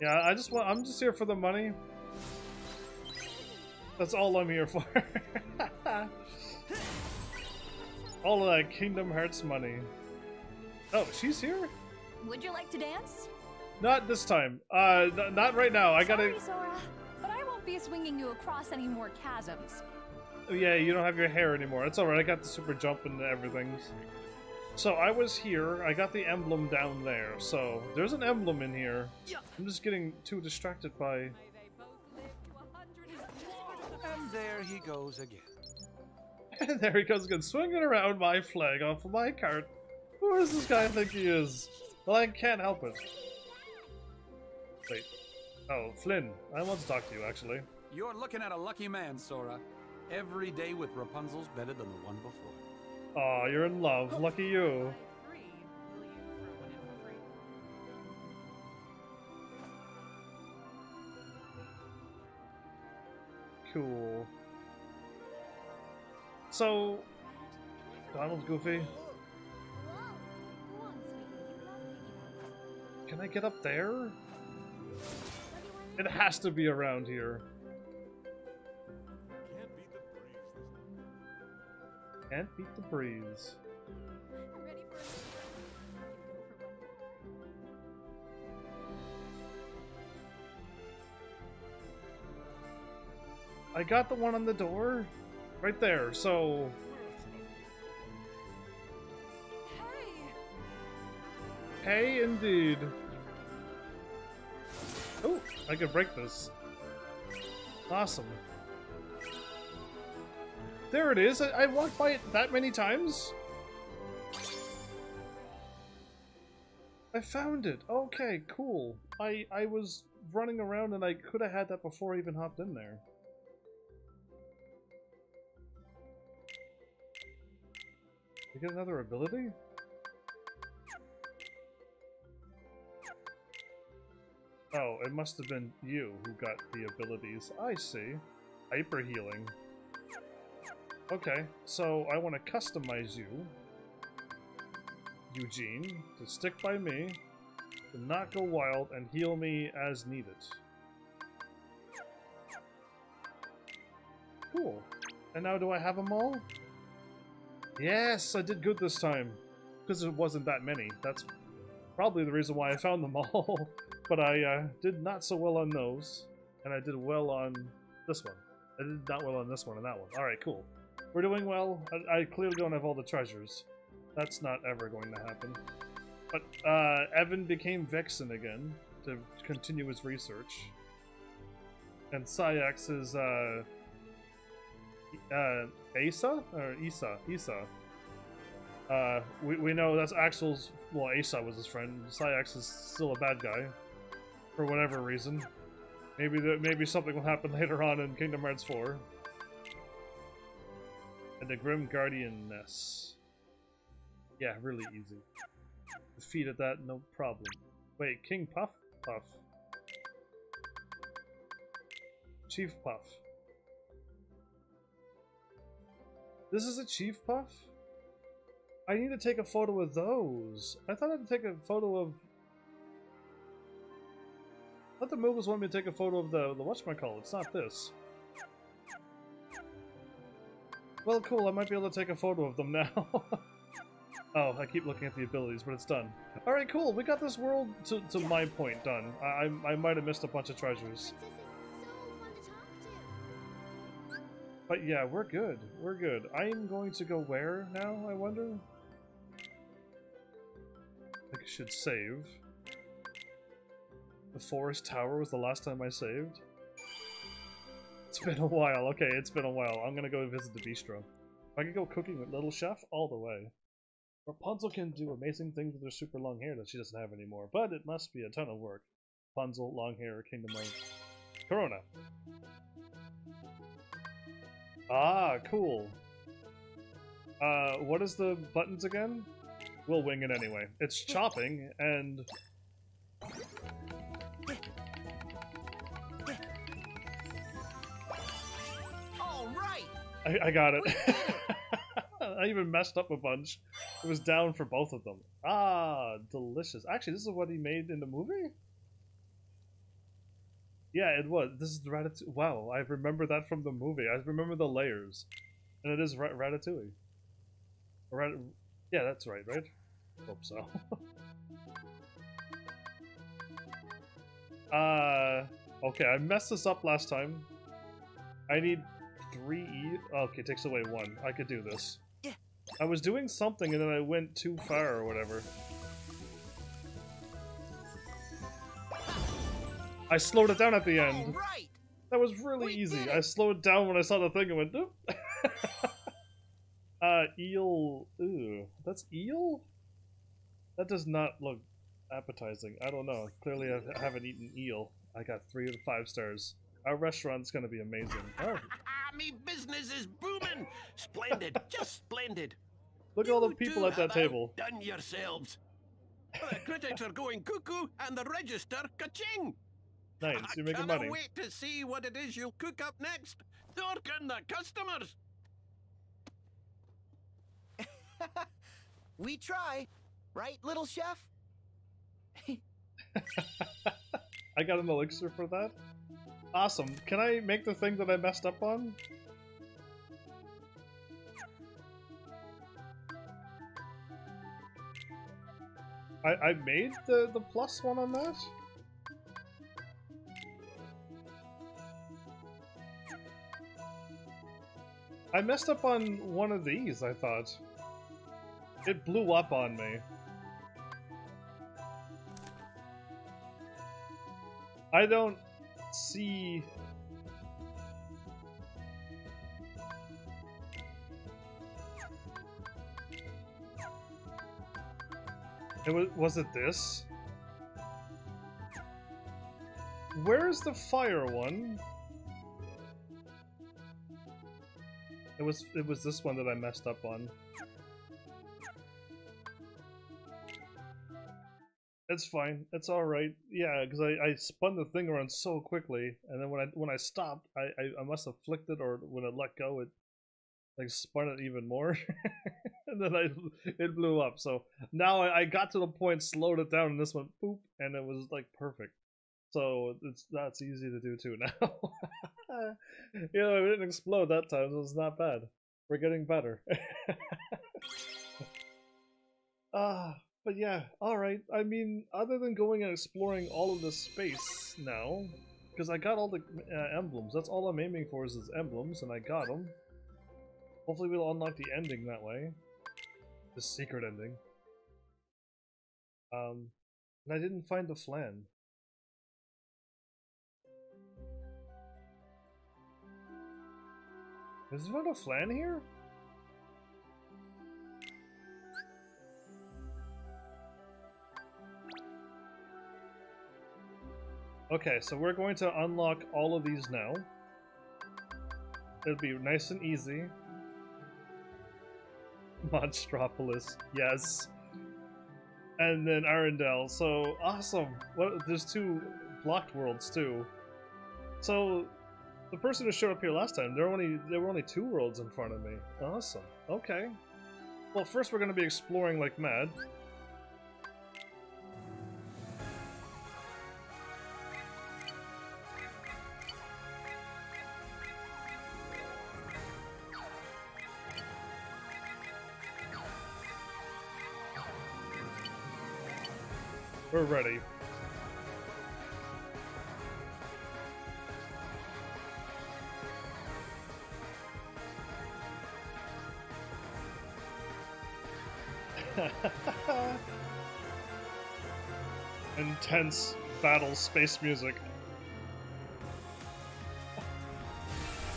yeah, I just want- I'm just here for the money. That's all I'm here for. all of that Kingdom Hearts money. Oh, she's here? Would you like to dance? Not this time. Uh, n- not right now. I gotta. Sorry, Sora, but I won't be swinging you across any more chasms. Yeah, you don't have your hair anymore. It's alright, I got the super jump and everything. So I was here, I got the emblem down there, so there's an emblem in here. I'm just getting too distracted by... And there he goes again. And there he goes again, swinging around my flag off of my cart. Who does this guy think he is? Well, I can't help it. Wait. Oh, Flynn, I want to talk to you, actually. You're looking at a lucky man, Sora. Every day with Rapunzel's better than the one before. Aw, you're in love. Lucky you. Cool. So, Donald Goofy, can I get up there? It has to be around here. Can't beat the breeze. I got the one on the door right there, so Hey, indeed. Oh, I can break this. Awesome. There it is. I, I walked by it that many times. I found it. Okay, cool. I I was running around and I could have had that before I even hopped in there. You get another ability? Oh, it must have been you who got the abilities. I see. Hyper healing. Okay, so I want to customize you, Eugene, to stick by me, to not go wild, and heal me as needed. Cool. And now do I have them all? Yes, I did good this time. Because it wasn't that many. That's probably the reason why I found them all. but I uh, did not so well on those. And I did well on this one. I did not well on this one and that one. Alright, cool. We're doing well. I, I clearly don't have all the treasures. That's not ever going to happen. But uh, Even became Vexen again to continue his research. And Saïx is uh, uh, Asa or Isa? Isa. Uh, we, we know that's Axel's. Well, Asa was his friend. Saïx is still a bad guy for whatever reason. Maybe that maybe something will happen later on in Kingdom Hearts 4. And the Grim Guardianess. Yeah, really easy. Defeated that, no problem. Wait, King Puff? Puff. Chief Puff. This is a Chief Puff? I need to take a photo of those. I thought I'd take a photo of. Thought the movies want me to take a photo of the the whatchamacallit. It's not this. Well, cool. I might be able to take a photo of them now. oh, I keep looking at the abilities, but it's done. All right, cool. We got this world to, to my point done. I I, I might have missed a bunch of treasures. But yeah, we're good. We're good. I am going to go where now, I wonder? I think I should save. The Forest Tower was the last time I saved. It's been a while. Okay, it's been a while. I'm gonna go visit the bistro. I could go cooking with Little Chef, all the way. Rapunzel can do amazing things with her super long hair that she doesn't have anymore, but it must be a ton of work. Rapunzel, long hair, Kingdom of Corona. Ah, cool. Uh, what is the buttons again? We'll wing it anyway. It's chopping, and... I, I got it. I even messed up a bunch. It was down for both of them. Ah, delicious. Actually, this is what he made in the movie? Yeah, it was. This is Ratatouille. Wow, I remember that from the movie. I remember the layers. And it is Rat Ratatouille. Rat yeah, that's right, right? Hope so. uh, okay, I messed this up last time. I need three E. Okay, takes away one. I could do this. I was doing something and then I went too far or whatever. I slowed it down at the end. Right. That was really easy. I slowed down when I saw the thing and went, Oop. uh, eel. Ooh, that's eel? That does not look appetizing. I don't know. Clearly, I haven't eaten eel. I got three of the five stars. Our restaurant's gonna be amazing. Oh, me business is booming. Splendid, just splendid. look at all the people at that table. Done yourselves. The critics are going cuckoo, and the register ka-ching. Nice, I you're making cannot money. wait to see what it is you'll cook up next. So can the customers. We try, right, little chef? I got an elixir for that. Awesome. Can I make the thing that I messed up on? I, I made the, the plus one on that? I messed up on one of these, I thought. It blew up on me. I don't see. It was was it this? Where's the fire one? It was it was this one that I messed up on. It's fine. It's all right. Yeah, because I, I spun the thing around so quickly, and then when I when I stopped, I, I, I must have flicked it, or when I let go, it like spun it even more, and then I it blew up. So now I, I got to the point, slowed it down, and this went boop, and it was like perfect. So it's that's easy to do too now. you know, it didn't explode that time, so it's not bad. We're getting better. Ah, but yeah, alright. I mean, other than going and exploring all of this space now, because I got all the uh, emblems, that's all I'm aiming for is, is emblems, and I got them. Hopefully we'll unlock the ending that way. The secret ending. Um, and I didn't find the flan. Is there not a flan here? Okay, so we're going to unlock all of these now. It'll be nice and easy. Monstropolis, yes. And then Arendelle, so awesome. What? There's two blocked worlds too. So the person who showed up here last time, there were only there were only two worlds in front of me. Awesome. Okay. Well, first we're going to be exploring like mad. Ready. Intense battle space music.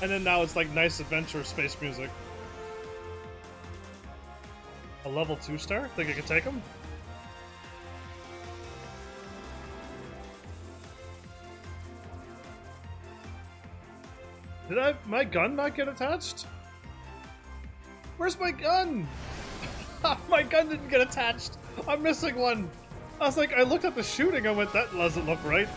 And then now it's like nice adventure space music. A level 2 star? Think I could take him? My gun not get attached? Where's my gun? my gun didn't get attached. I'm missing one. I was like, I looked at the shooting. I went, that doesn't look right.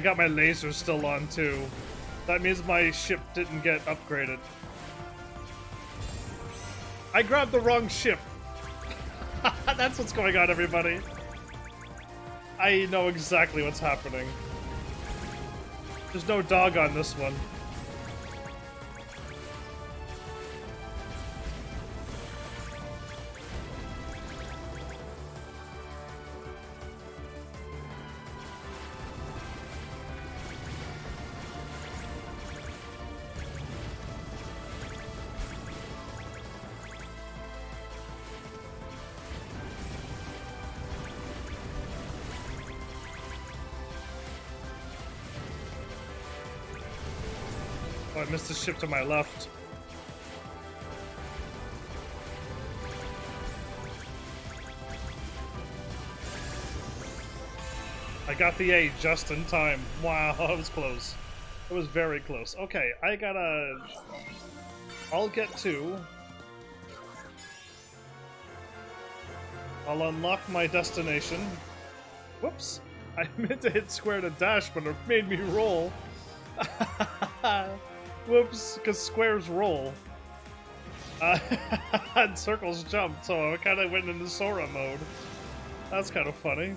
I got my laser still on too. That means my ship didn't get upgraded. I grabbed the wrong ship. That's what's going on, everybody. I know exactly what's happening. There's no dog on this one. To my left. I got the A just in time. Wow, that was close. It was very close. Okay, I gotta... I'll get two. I'll unlock my destination. Whoops! I meant to hit square to dash, but it made me roll. Whoops, because squares roll. Uh, and circles jump, so I kind of went into Sora mode. That's kind of funny.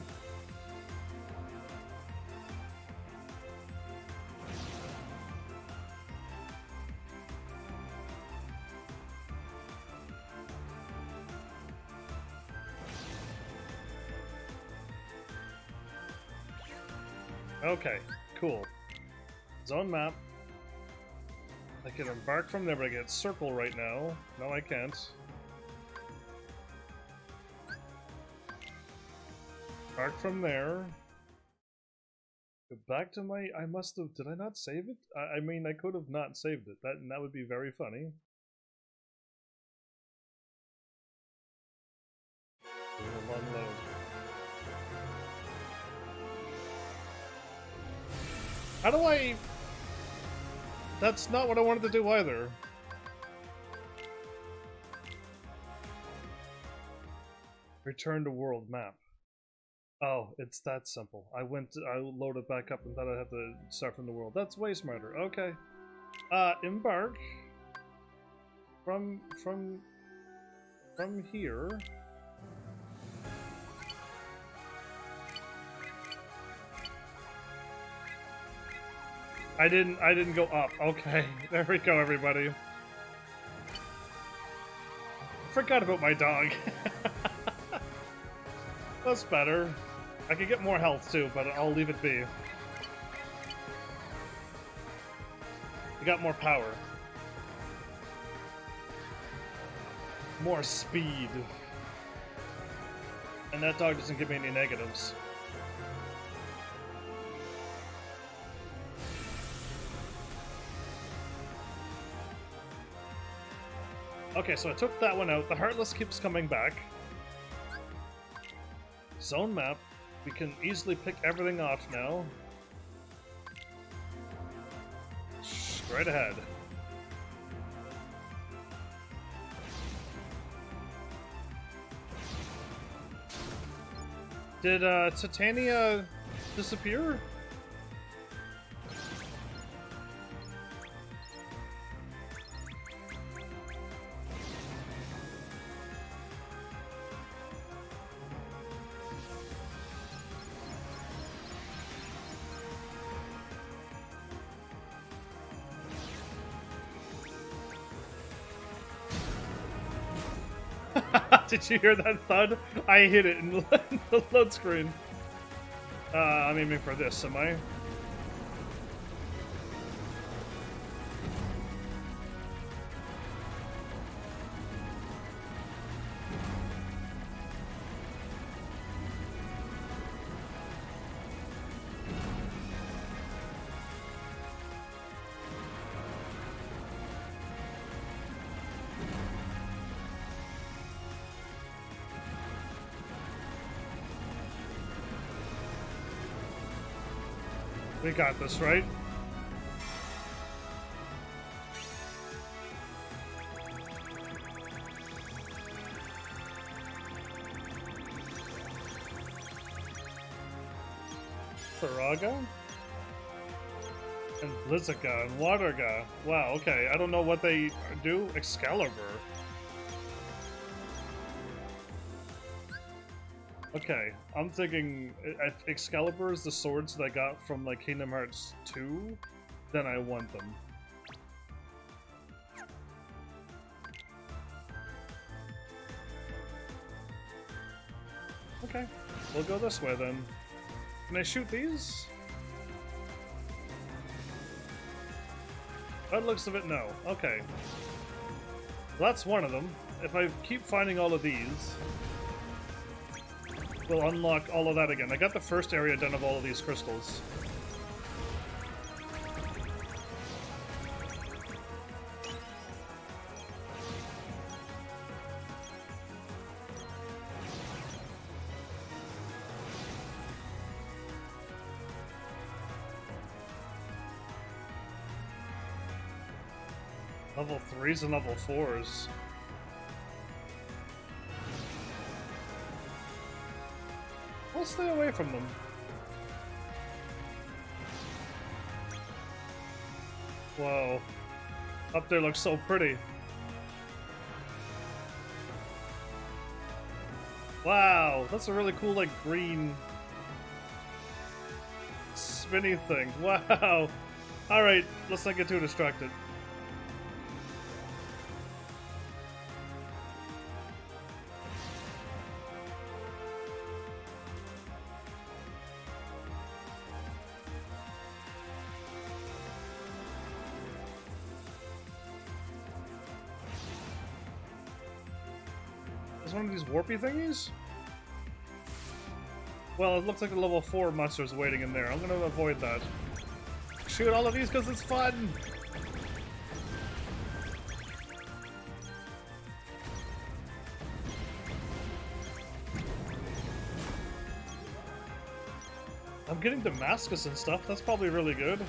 Okay, cool. Zone map. I can embark from there, but I get circle right now. No, I can't. Embark from there. Go back to my... I must have... Did I not save it? I, I mean, I could have not saved it. That, that would be very funny. How do I... That's not what I wanted to do either. Return to world map. Oh, it's that simple. I went, I loaded back up and thought I'd have to start from the world. That's way smarter. Okay. Uh, embark. From, from, from here. I didn't I didn't go up. Okay. There we go, everybody. Forgot about my dog. That's better. I could get more health too, but I'll leave it be. You got more power. More speed. And that dog doesn't give me any negatives. Okay, so I took that one out. The Heartless keeps coming back. Zone map. We can easily pick everything off now. Straight ahead. Did uh, Titania disappear? Did you hear that thud? I hit it in the load screen. Uh, I'm aiming for this, am I? Got this, right? Firaga? And Blizzica and Waterga. Wow, okay. I don't know what they do. Excalibur. Okay, I'm thinking if Excalibur is the swords that I got from like Kingdom Hearts 2, then I want them. Okay, we'll go this way then. Can I shoot these? That looks of it, no. Okay. Well, that's one of them. If I keep finding all of these, we'll unlock all of that again. I got the first area done of all of these crystals. Level 3s and level 4s. Stay away from them. Whoa. Up there looks so pretty. Wow, that's a really cool, like, green spinny thing. Wow. Alright, let's not get too distracted. Warpy thingies? Well, it looks like a level 4 monster's waiting in there. I'm gonna avoid that. Shoot all of these because it's fun! I'm getting Damascus and stuff. That's probably really good.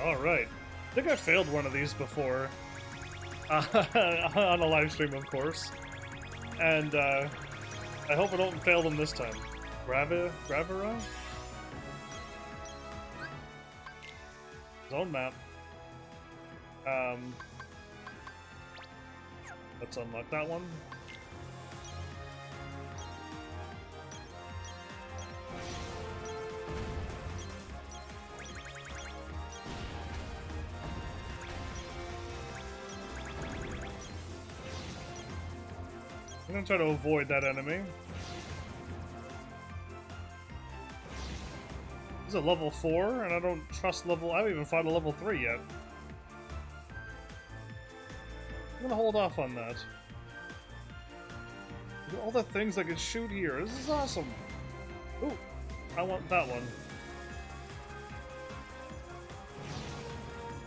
Alright. I think I failed one of these before. Uh, on a live stream, of course. And uh, I hope I don't fail them this time. Gravi Gravira? Zone map. Um, let's unlock that one. Try to avoid that enemy. This is a level 4, and I don't trust level... I haven't even fought a level 3 yet. I'm gonna hold off on that. All the things I can shoot here. This is awesome. Ooh, I want that one.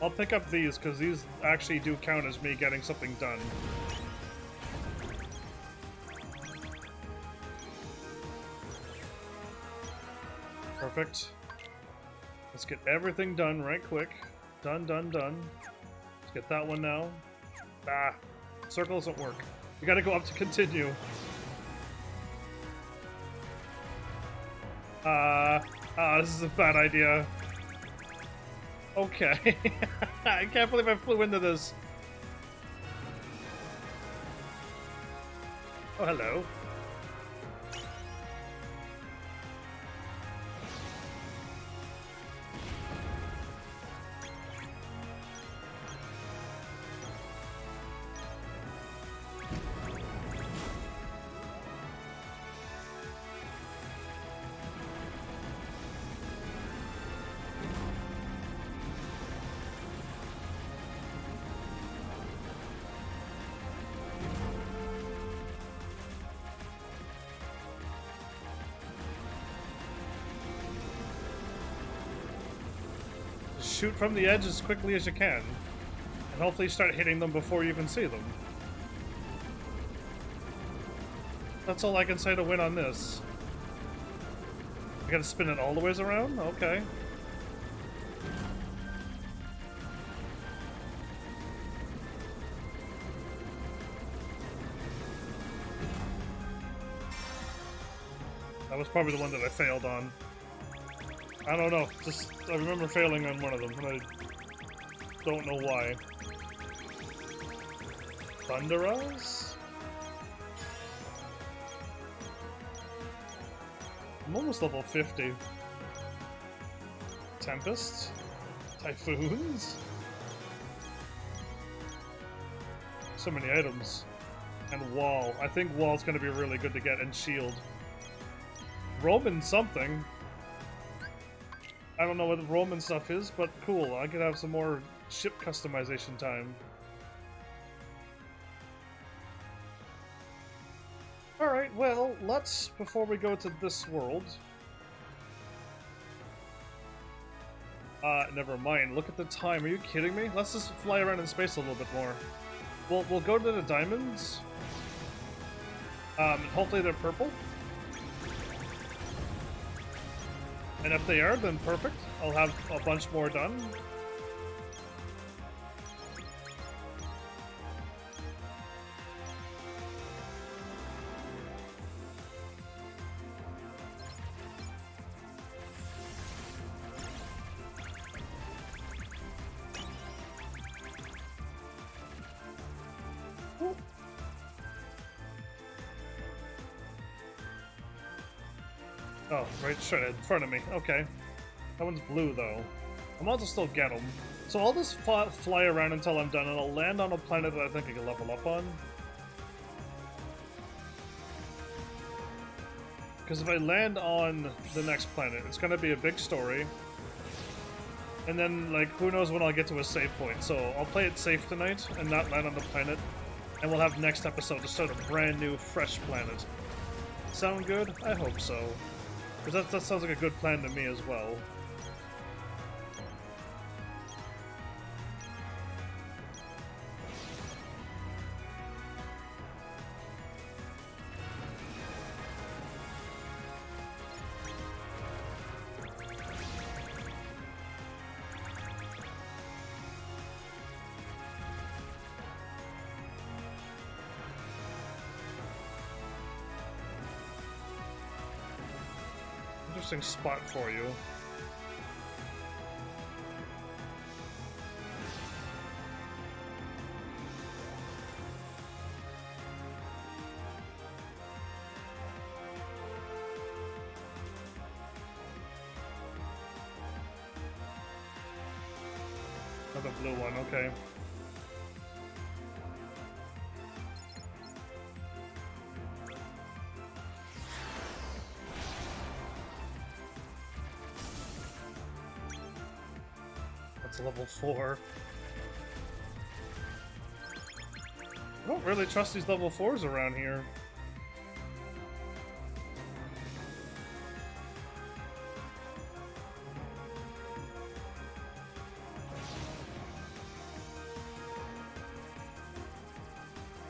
I'll pick up these, because these actually do count as me getting something done. Perfect. Let's get everything done right quick. Done, done, done. Let's get that one now. Ah, circle doesn't work. We gotta go up to continue. Uh, ah, this is a bad idea. Okay. I can't believe I flew into this. Oh, hello. Shoot from the edge as quickly as you can. And hopefully start hitting them before you can see them. That's all I can say to win on this. I gotta spin it all the ways around? Okay. That was probably the one that I failed on. I don't know. Just I remember failing on one of them, and I don't know why. Thunderous? I'm almost level 50. Tempest? Typhoons? So many items. And Wall. I think Wall's gonna be really good to get, and Shield. Roman something. I don't know what the Roman stuff is, but cool. I could have some more ship customization time. Alright, well, let's, before we go to this world... Uh, never mind. Look at the time. Are you kidding me? Let's just fly around in space a little bit more. We'll, we'll go to the diamonds. Um, hopefully they're purple. And if they are, then perfect. I'll have a bunch more done. Right in front of me. Okay. That one's blue, though. I'm about to still get them. So I'll just fly around until I'm done, and I'll land on a planet that I think I can level up on. Because if I land on the next planet, it's going to be a big story. And then, like, who knows when I'll get to a save point. So I'll play it safe tonight and not land on the planet. And we'll have next episode to start a brand new, fresh planet. Sound good? I hope so. Because that, that sounds like a good plan to me as well. Interesting spot for you. Another blue one, okay. Level 4. I don't really trust these level 4s around here.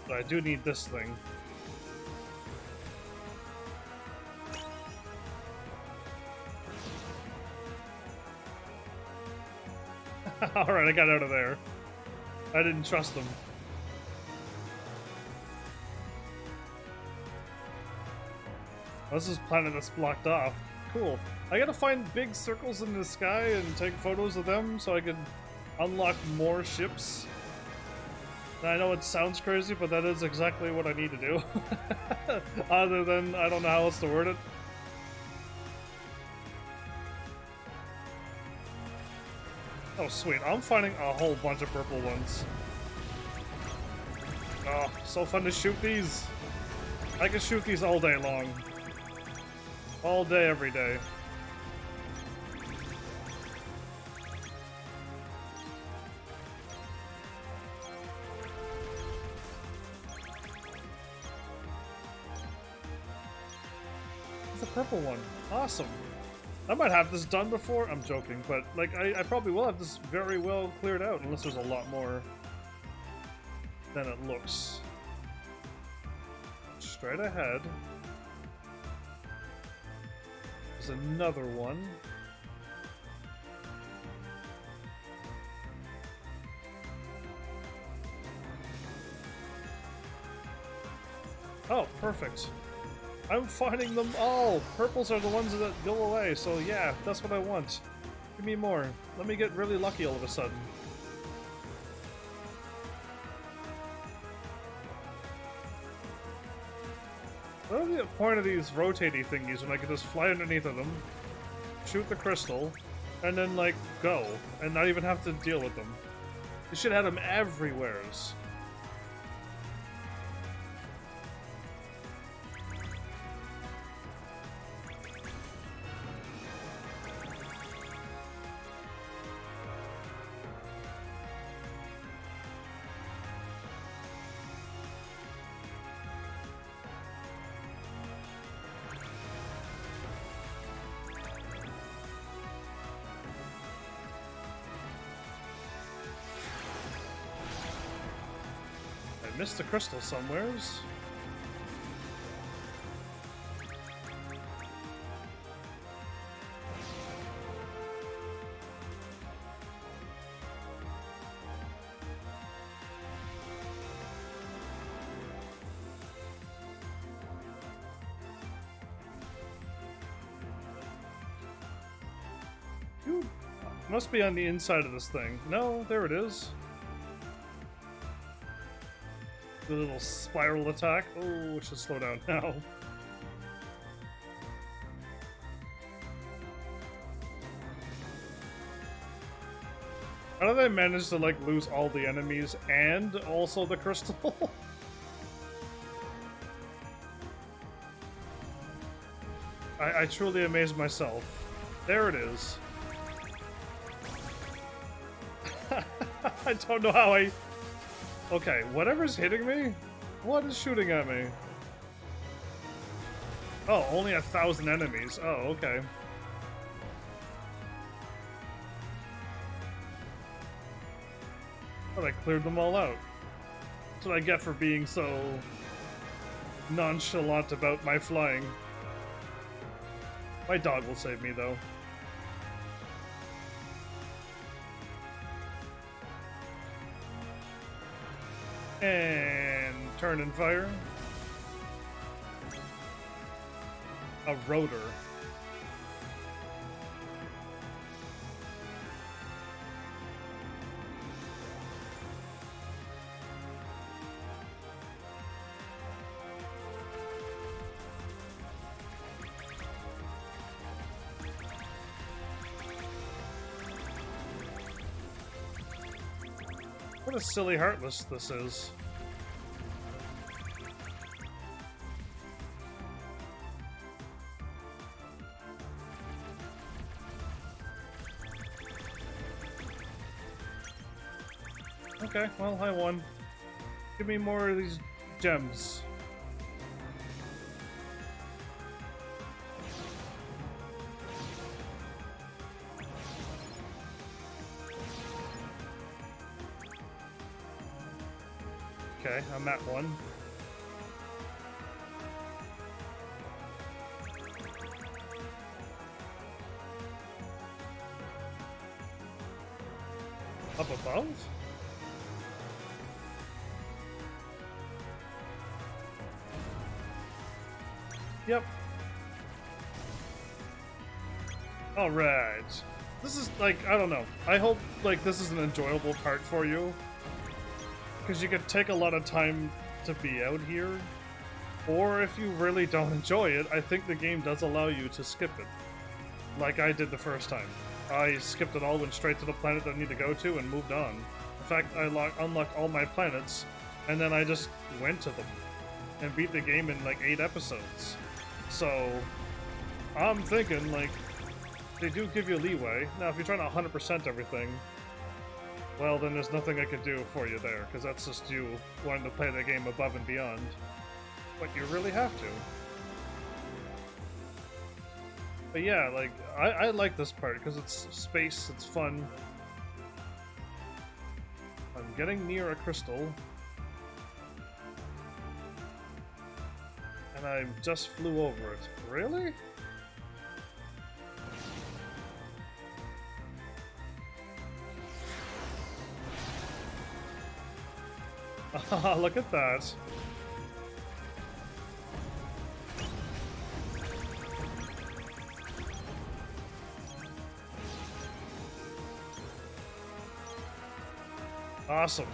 But I do need this thing. Alright, I got out of there. I didn't trust them. This is planet that's blocked off. Cool. I gotta find big circles in the sky and take photos of them so I can unlock more ships. I know it sounds crazy, but that is exactly what I need to do. Other than, I don't know how else to word it. Sweet. I'm finding a whole bunch of purple ones. Oh, so fun to shoot these. I can shoot these all day long. All day, every day. It's a purple one. Awesome. I might have this done before. I'm joking, but like I, I probably will have this very well cleared out unless there's a lot more than it looks. Straight ahead. There's another one. Oh, perfect. I'm finding them all! Purples are the ones that go away, so yeah, that's what I want. Give me more. Let me get really lucky all of a sudden. What is the point of these rotating thingies when I can just fly underneath of them, shoot the crystal, and then, like, go, and not even have to deal with them? You should have them everywheres. Missed a crystal somewheres. Must be on the inside of this thing. No, there it is. The little spiral attack. Oh, it should slow down now. How did I manage to like lose all the enemies and also the crystal? I, I truly amaze myself. There it is. I don't know how I... Okay, whatever's hitting me? What is shooting at me? Oh, only a thousand enemies. Oh, okay. But I cleared them all out. That's what I get for being so nonchalant about my flying. My dog will save me, though. And turn and fire. A rotor. Silly heartless this is. Okay, well, I won. Give me more of these gems. Okay, I'm at one. Up above? Yep. Alright. This is, like, I don't know. I hope, like, this is an enjoyable part for you. Because you could take a lot of time to be out here. Or if you really don't enjoy it, I think the game does allow you to skip it. Like I did the first time. I skipped it all, went straight to the planet that I need to go to, and moved on. In fact, I unlocked all my planets, and then I just went to them. And beat the game in like 8 episodes. So, I'm thinking, like, they do give you leeway. Now, if you're trying to 100% everything, well, then there's nothing I can do for you there, because that's just you wanting to play the game above and beyond. But you really have to. But yeah, like, I, I like this part, because it's space, it's fun. I'm getting near a crystal. And I just flew over it. Really? Look at that. Awesome.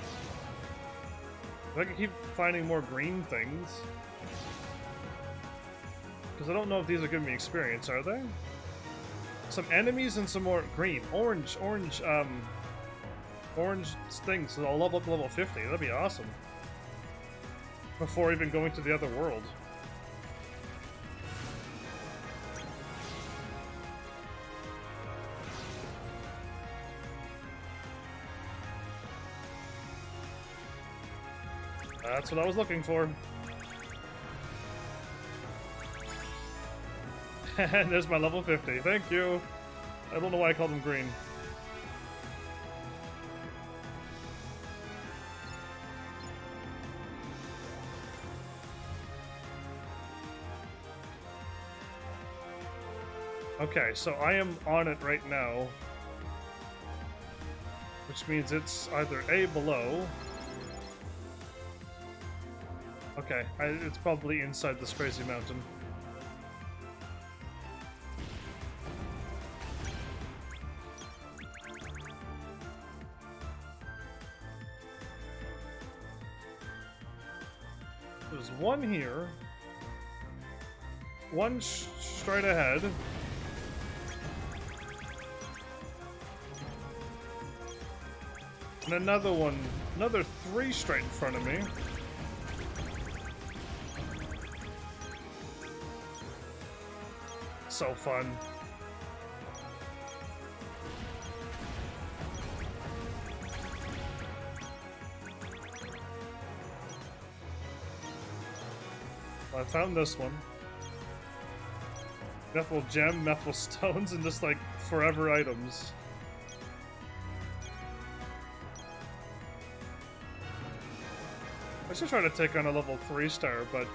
If I can keep finding more green things. Because I don't know if these are giving me experience, are they? Some enemies and some more green. Orange, orange, um, orange things, so I'll level up to level 50. That'd be awesome. Before even going to the other world. That's what I was looking for. and there's my level 50. Thank you. I don't know why I called them green. Okay, so I am on it right now. Which means it's either A, below. Okay, I, it's probably inside this crazy mountain. There's one here. One straight ahead. And another one, another three straight in front of me. So fun. I found this one. Mythril gem, mythril stones, and just like forever items. Should try to take on a level 3 star, but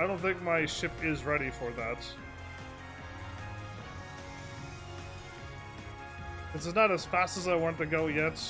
I don't think my ship is ready for that. This is not as fast as I want to go yet.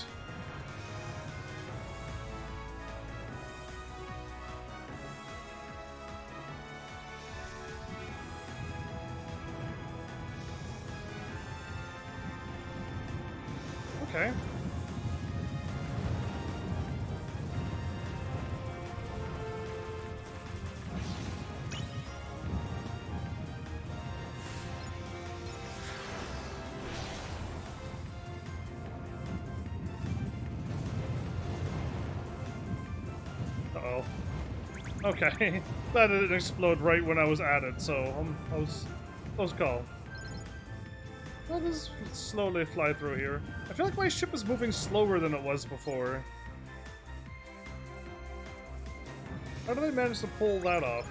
Okay, that didn't explode right when I was at it, so um, I was, I was. Let us slowly fly through here. I feel like my ship is moving slower than it was before. How did they manage to pull that off?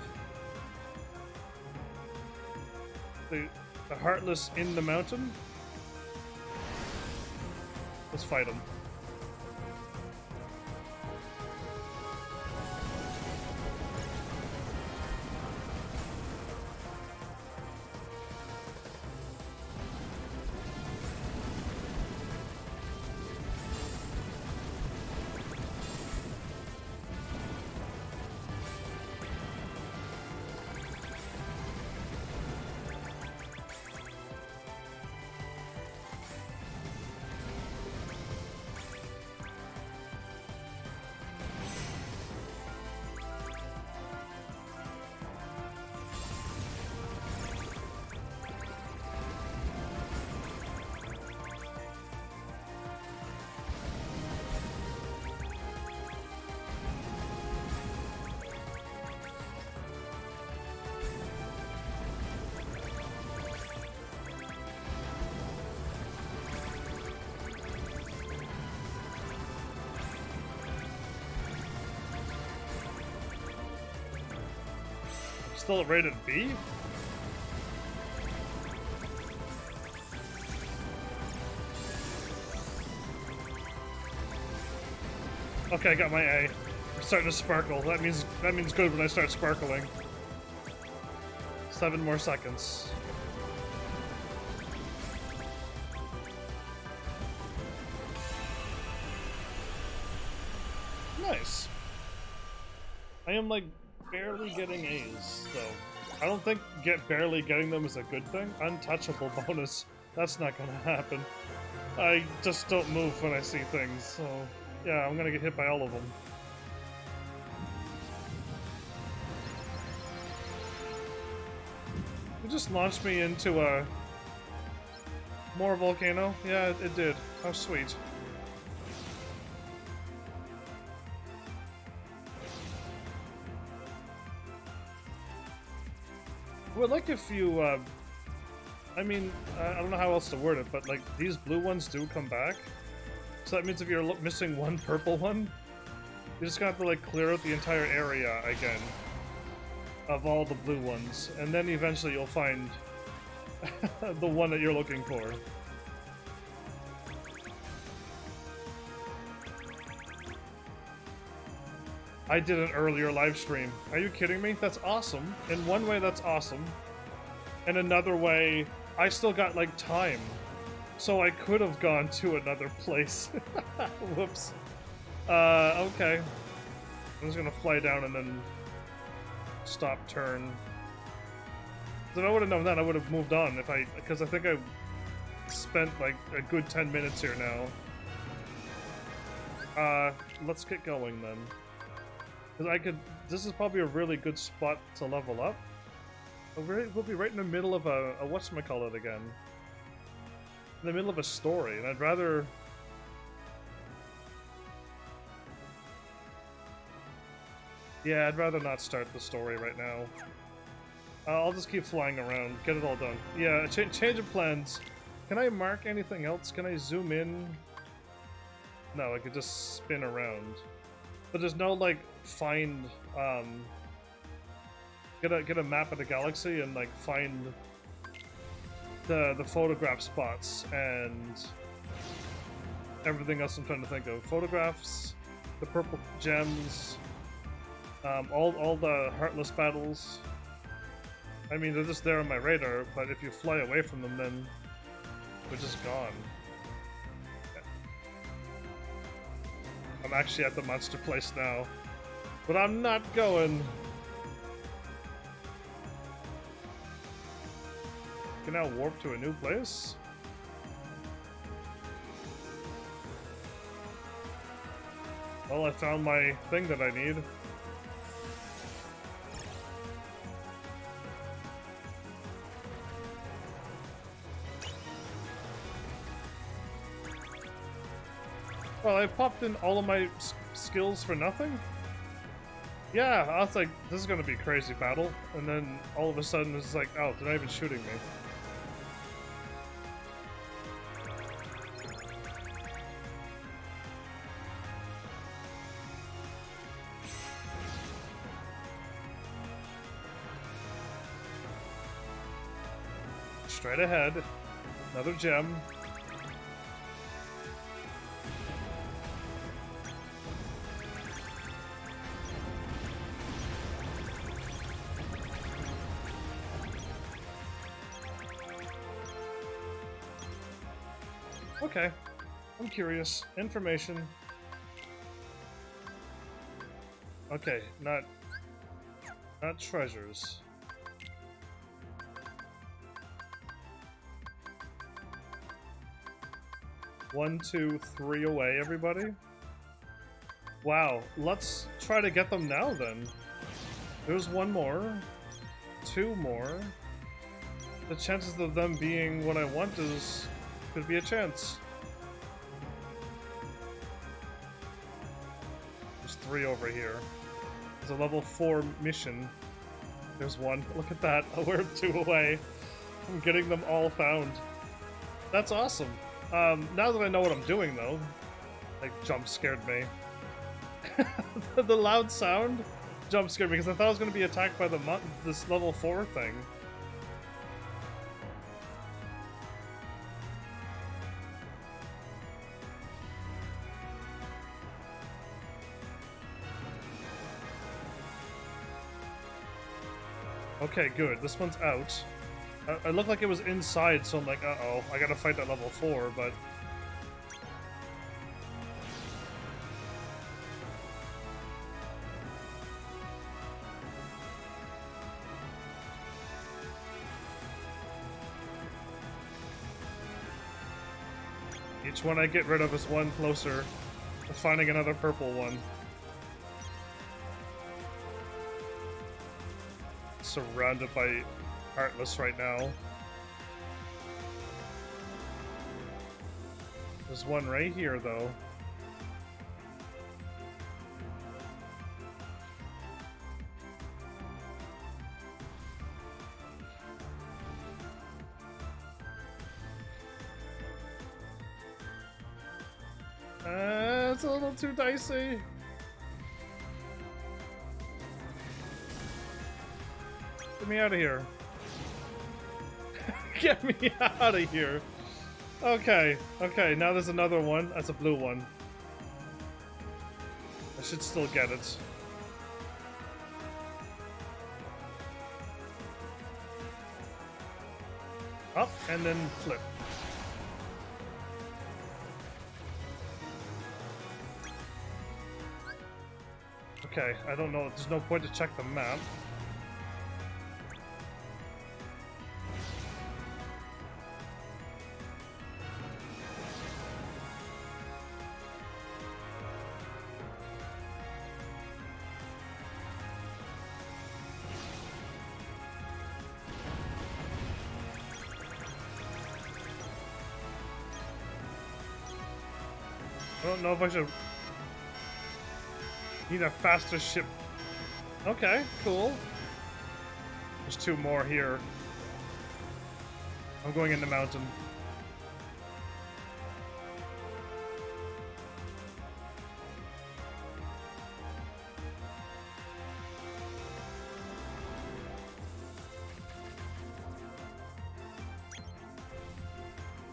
The, the Heartless in the mountain? Let's fight them. Still rated B? Okay, I got my A. I'm starting to sparkle. That means that means good when I start sparkling. Seven more seconds. Think get barely getting them is a good thing. Untouchable bonus. That's not gonna happen. I just don't move when I see things, so yeah, I'm gonna get hit by all of them. It just launched me into a more volcano. Yeah, it, it did. How sweet. Like if you, uh, I mean, I don't know how else to word it, but like these blue ones do come back. So that means if you're missing one purple one, you just got to like clear out the entire area again of all the blue ones, and then eventually you'll find the one that you're looking for. I did an earlier live stream. Are you kidding me? That's awesome. In one way, that's awesome. In another way, I still got, like, time. So I could have gone to another place. Whoops. Uh, okay. I'm just gonna fly down and then stop turn. If I would have known that, I would have moved on if I, because I think I spent like a good 10 minutes here now. Uh, let's get going then. Because I could... This is probably a really good spot to level up. We'll be right in the middle of a... a whatchamacallit again. In the middle of a story, and I'd rather... Yeah, I'd rather not start the story right now. Uh, I'll just keep flying around, get it all done. Yeah, ch change of plans. Can I mark anything else? Can I zoom in? No, I could just spin around. But there's no, like, find um, get a get a map of the galaxy and like find the the photograph spots and everything else I'm trying to think of. Photographs, the purple gems, um, all all the heartless battles. I mean, they're just there on my radar, but if you fly away from them, then they're just gone. I'm actually at the monster place now. But I'm not going. Can now warp to a new place? Well, I found my thing that I need. Well, I popped in all of my skills for nothing? Yeah, I was like, this is gonna be a crazy battle, and then all of a sudden it's like, oh, they're not even shooting me. Straight ahead. Another gem. Okay. I'm curious. Information. Okay, not... Not treasures. One, two, three away, everybody. Wow, let's try to get them now then. There's one more. Two more. The chances of them being what I want is... could be a chance. There's three over here. There's a level 4 mission. There's one. Look at that. We're two away from getting them all found. That's awesome. Um, now that I know what I'm doing, though, like jump scared me. the loud sound jump scared me because I thought I was going to be attacked by the this level four thing. Okay, good. This one's out. It looked like it was inside, so I'm like, uh-oh, I gotta fight that level 4, but... Each one I get rid of is one closer to finding another purple one. Surrounded by Heartless right now. There's one right here, though. Uh, it's a little too dicey. Get me out of here. Get me out of here. Okay, okay, now there's another one. That's a blue one. I should still get it. Up, and then flip. Okay, I don't know. There's no point to check the map. Know if I should... Need a faster ship. Okay, cool. There's two more here. I'm going in the mountain.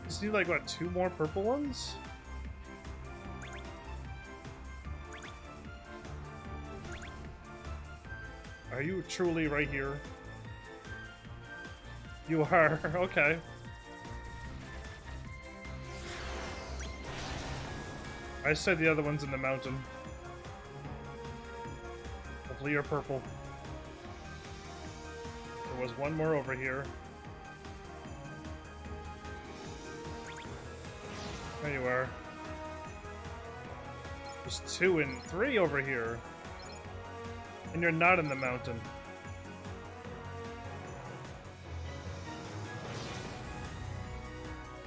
Just need like what, two more purple ones? Are you truly right here? You are, okay. I said the other one's in the mountain. Hopefully you're purple. There was one more over here. There you are. There's two and three over here. And you're not in the mountain.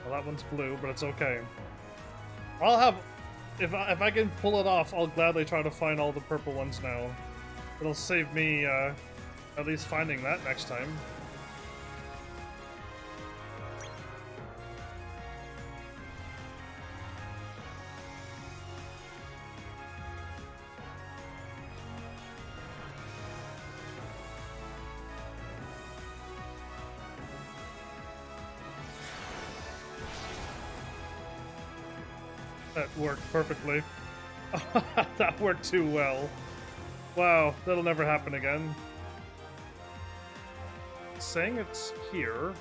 Well, that one's blue, but it's okay. I'll have... If I, if I can pull it off, I'll gladly try to find all the purple ones now. It'll save me, uh, at least finding that next time. Worked perfectly. that worked too well. Wow, that'll never happen again. saying it's here.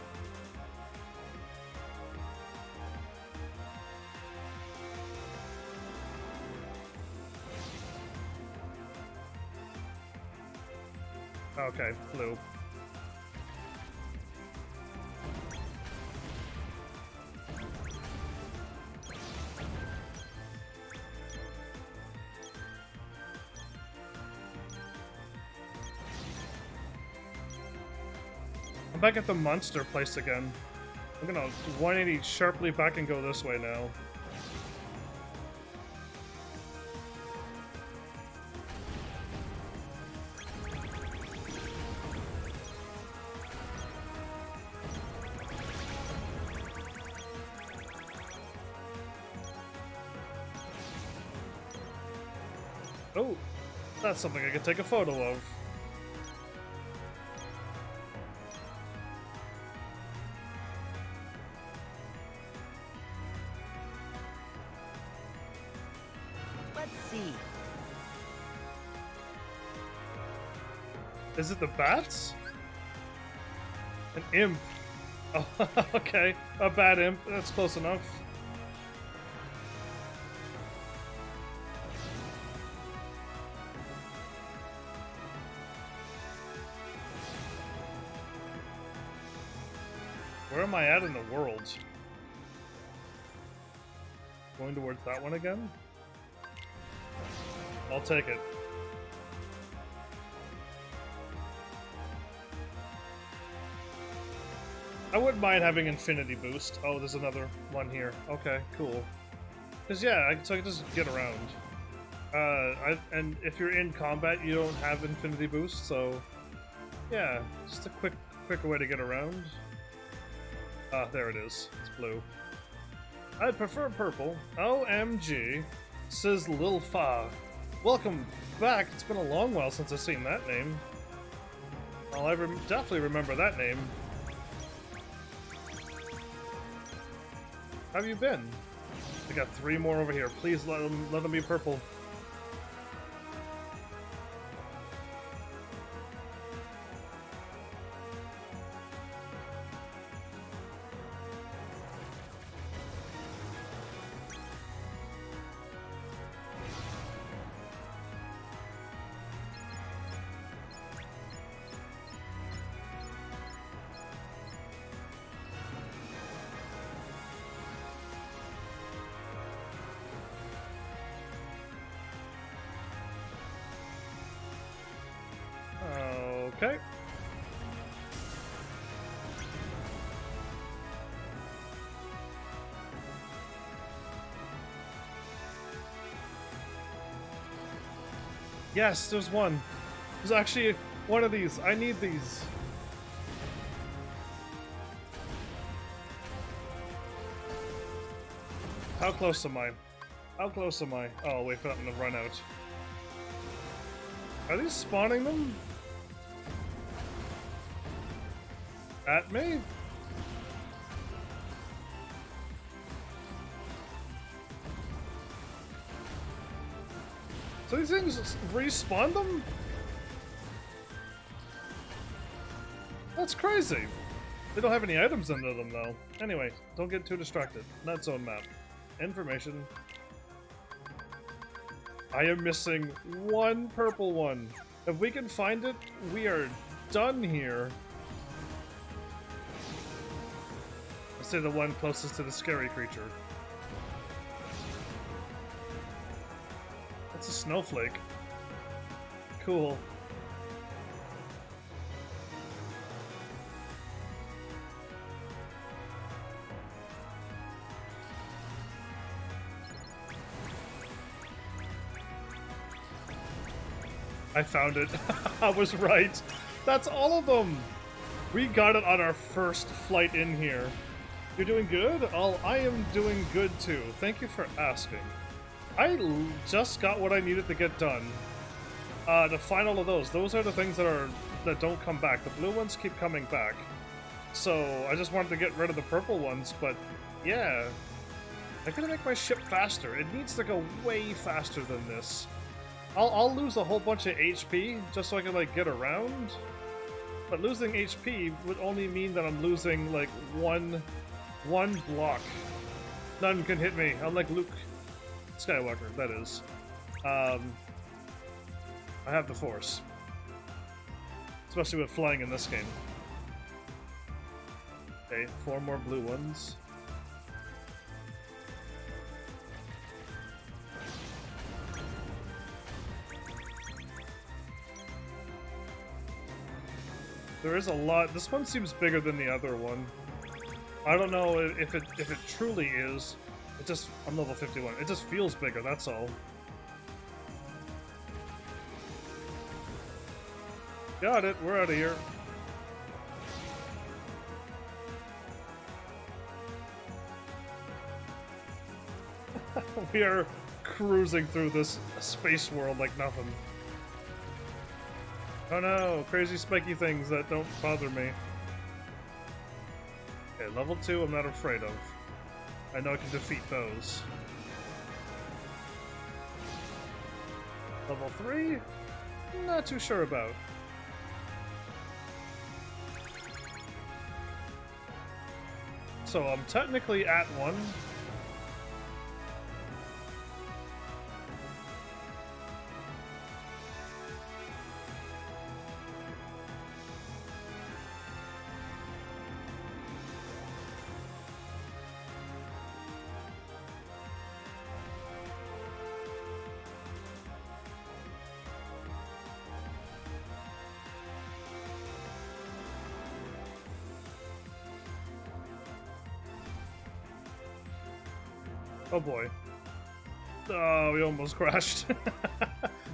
Okay, blue. Back at the monster place again. I'm gonna 180 sharply back and go this way now. Oh, that's something I can take a photo of. Is it the bats? An imp. Oh, okay. A bad imp. That's close enough. Where am I at in the world? Going towards that one again? I'll take it. I wouldn't mind having infinity boost. Oh, there's another one here. Okay, cool. Because, yeah, I, so I can just get around. Uh, I, and if you're in combat, you don't have infinity boost, so... Yeah, just a quick, quicker way to get around. Ah, there it is. It's blue. I'd prefer purple. OMG, says Lil Fa. Welcome back. It's been a long while since I've seen that name. Well, I rem definitely remember that name. Have you been? We got three more over here. Please let them let them be purple. Yes, there's one. There's actually one of these. I need these. How close am I? How close am I? Oh, wait for them to run out. Are these spawning them? At me? So these things respawn them? That's crazy. They don't have any items under them though. Anyway, don't get too distracted. Not zone map. Information. I am missing one purple one. If we can find it, we are done here. Let's say the one closest to the scary creature. Snowflake. Cool. I found it. I was right. That's all of them. We got it on our first flight in here. You're doing good? I am doing good too. Thank you for asking. I just got what I needed to get done. Uh, the final of those. Those are the things that are that don't come back. The blue ones keep coming back. So I just wanted to get rid of the purple ones, but yeah. I gotta make my ship faster. It needs to go way faster than this. I'll, I'll lose a whole bunch of HP just so I can like get around. But losing HP would only mean that I'm losing like one one block. None can hit me, unlike Luke Skywalker, that is. Um, I have the Force. Especially with flying in this game. Okay, four more blue ones. There is a lot. This one seems bigger than the other one. I don't know if it if it truly is. It just I'm level 51. It just feels bigger, that's all. Got it, we're out of here. we are cruising through this space world like nothing. Oh no, crazy spiky things that don't bother me. Okay, level 2 I'm not afraid of. I know I can defeat those. Level 3? Not too sure about. So I'm technically at one. Oh boy. Oh, we almost crashed.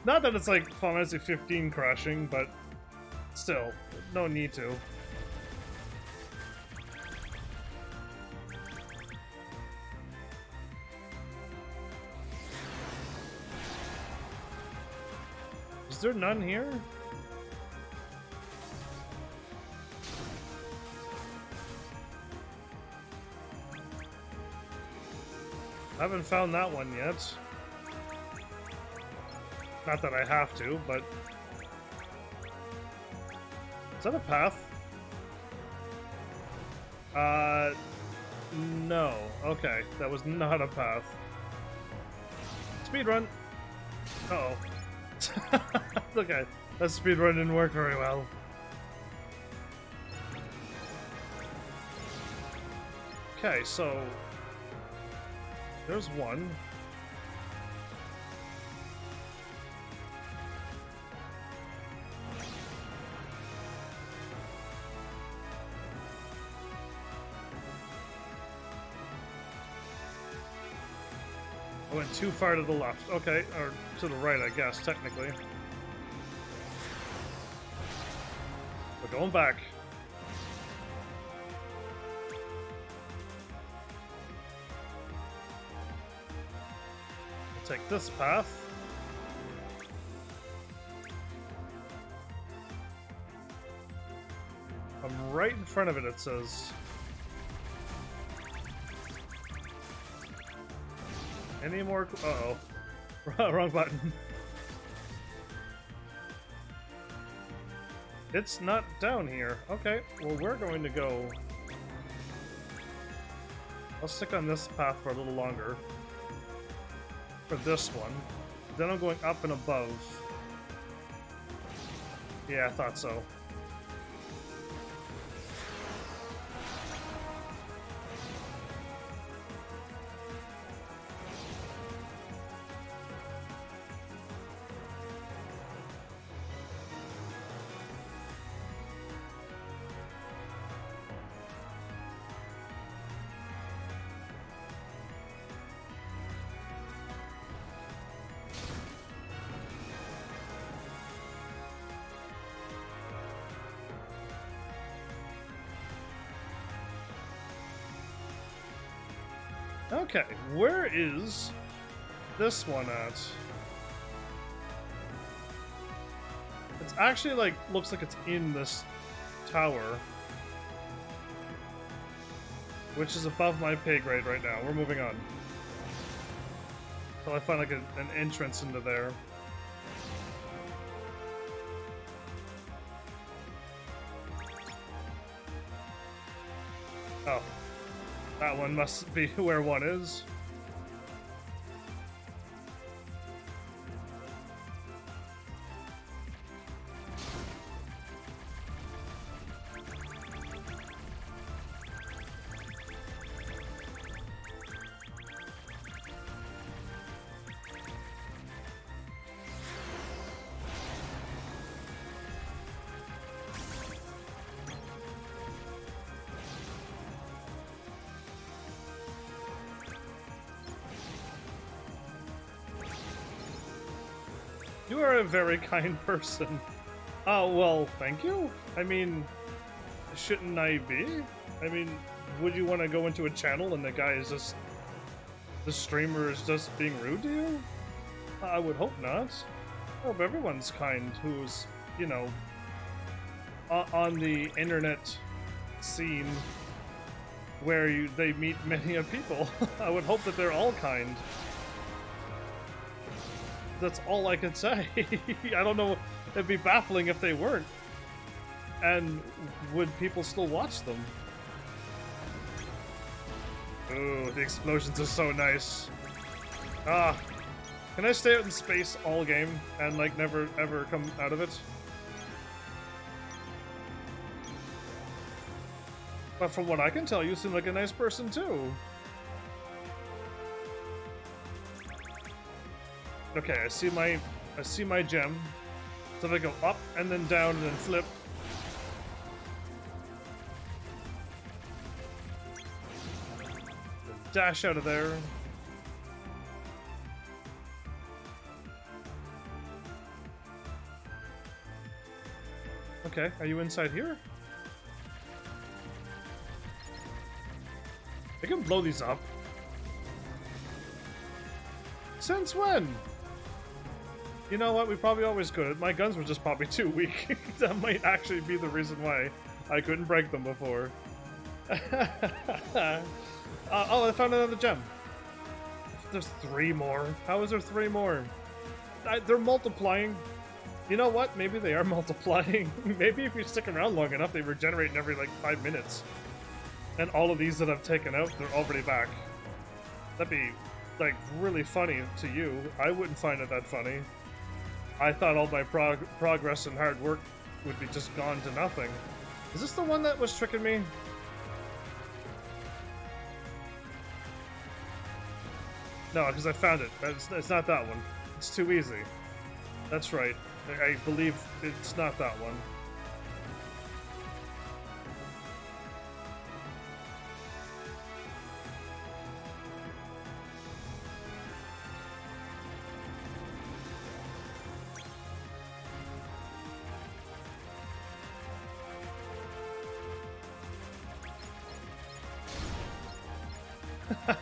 Not that it's like Final Fantasy 15 crashing, but still, no need to. Is there none here? I haven't found that one yet. Not that I have to, but... Is that a path? Uh... No. Okay, that was not a path. Speedrun! Uh oh okay, that speedrun didn't work very well. Okay, so there's one. I went too far to the left. Okay, or to the right, I guess, technically. We're going back. Take this path. I'm right in front of it, it says. Any more... Uh oh Wrong button. It's not down here. Okay, well we're going to go... I'll stick on this path for a little longer for this one. Then I'm going up and above. Yeah, I thought so. Okay, where is this one at? It's actually like, looks like it's in this tower. Which is above my pay grade right now. We're moving on. Till I find like a, an entrance into there. One must be where one is. Very kind person. Oh, well, thank you. I mean, shouldn't I be? I mean, would you want to go into a channel and the guy is just. The streamer is just being rude to you? I would hope not. I hope everyone's kind who's, you know, on the internet scene where you, they meet many of people. I would hope that they're all kind that's all I can say. I don't know. It'd be baffling if they weren't. And would people still watch them? Ooh, the explosions are so nice. Ah, can I stay out in space all game and like never ever come out of it? But from what I can tell, you seem like a nice person too. Okay, I see my I see my gem. So if I go up and then down and then flip. Dash out of there. Okay, are you inside here? I can blow these up. Since when? You know what? We probably always could. My guns were just probably too weak. that might actually be the reason why I couldn't break them before. uh, oh, I found another gem. There's three more. How is there three more? I, they're multiplying. You know what? Maybe they are multiplying. Maybe if you stick around long enough, they regenerate in every like five minutes. And all of these that I've taken out, they're already back. That'd be like really funny to you. I wouldn't find it that funny. I thought all my prog progress and hard work would be just gone to nothing. Is this the one that was tricking me? No, because I found it. It's, it's not that one. It's too easy. That's right. I believe it's not that one.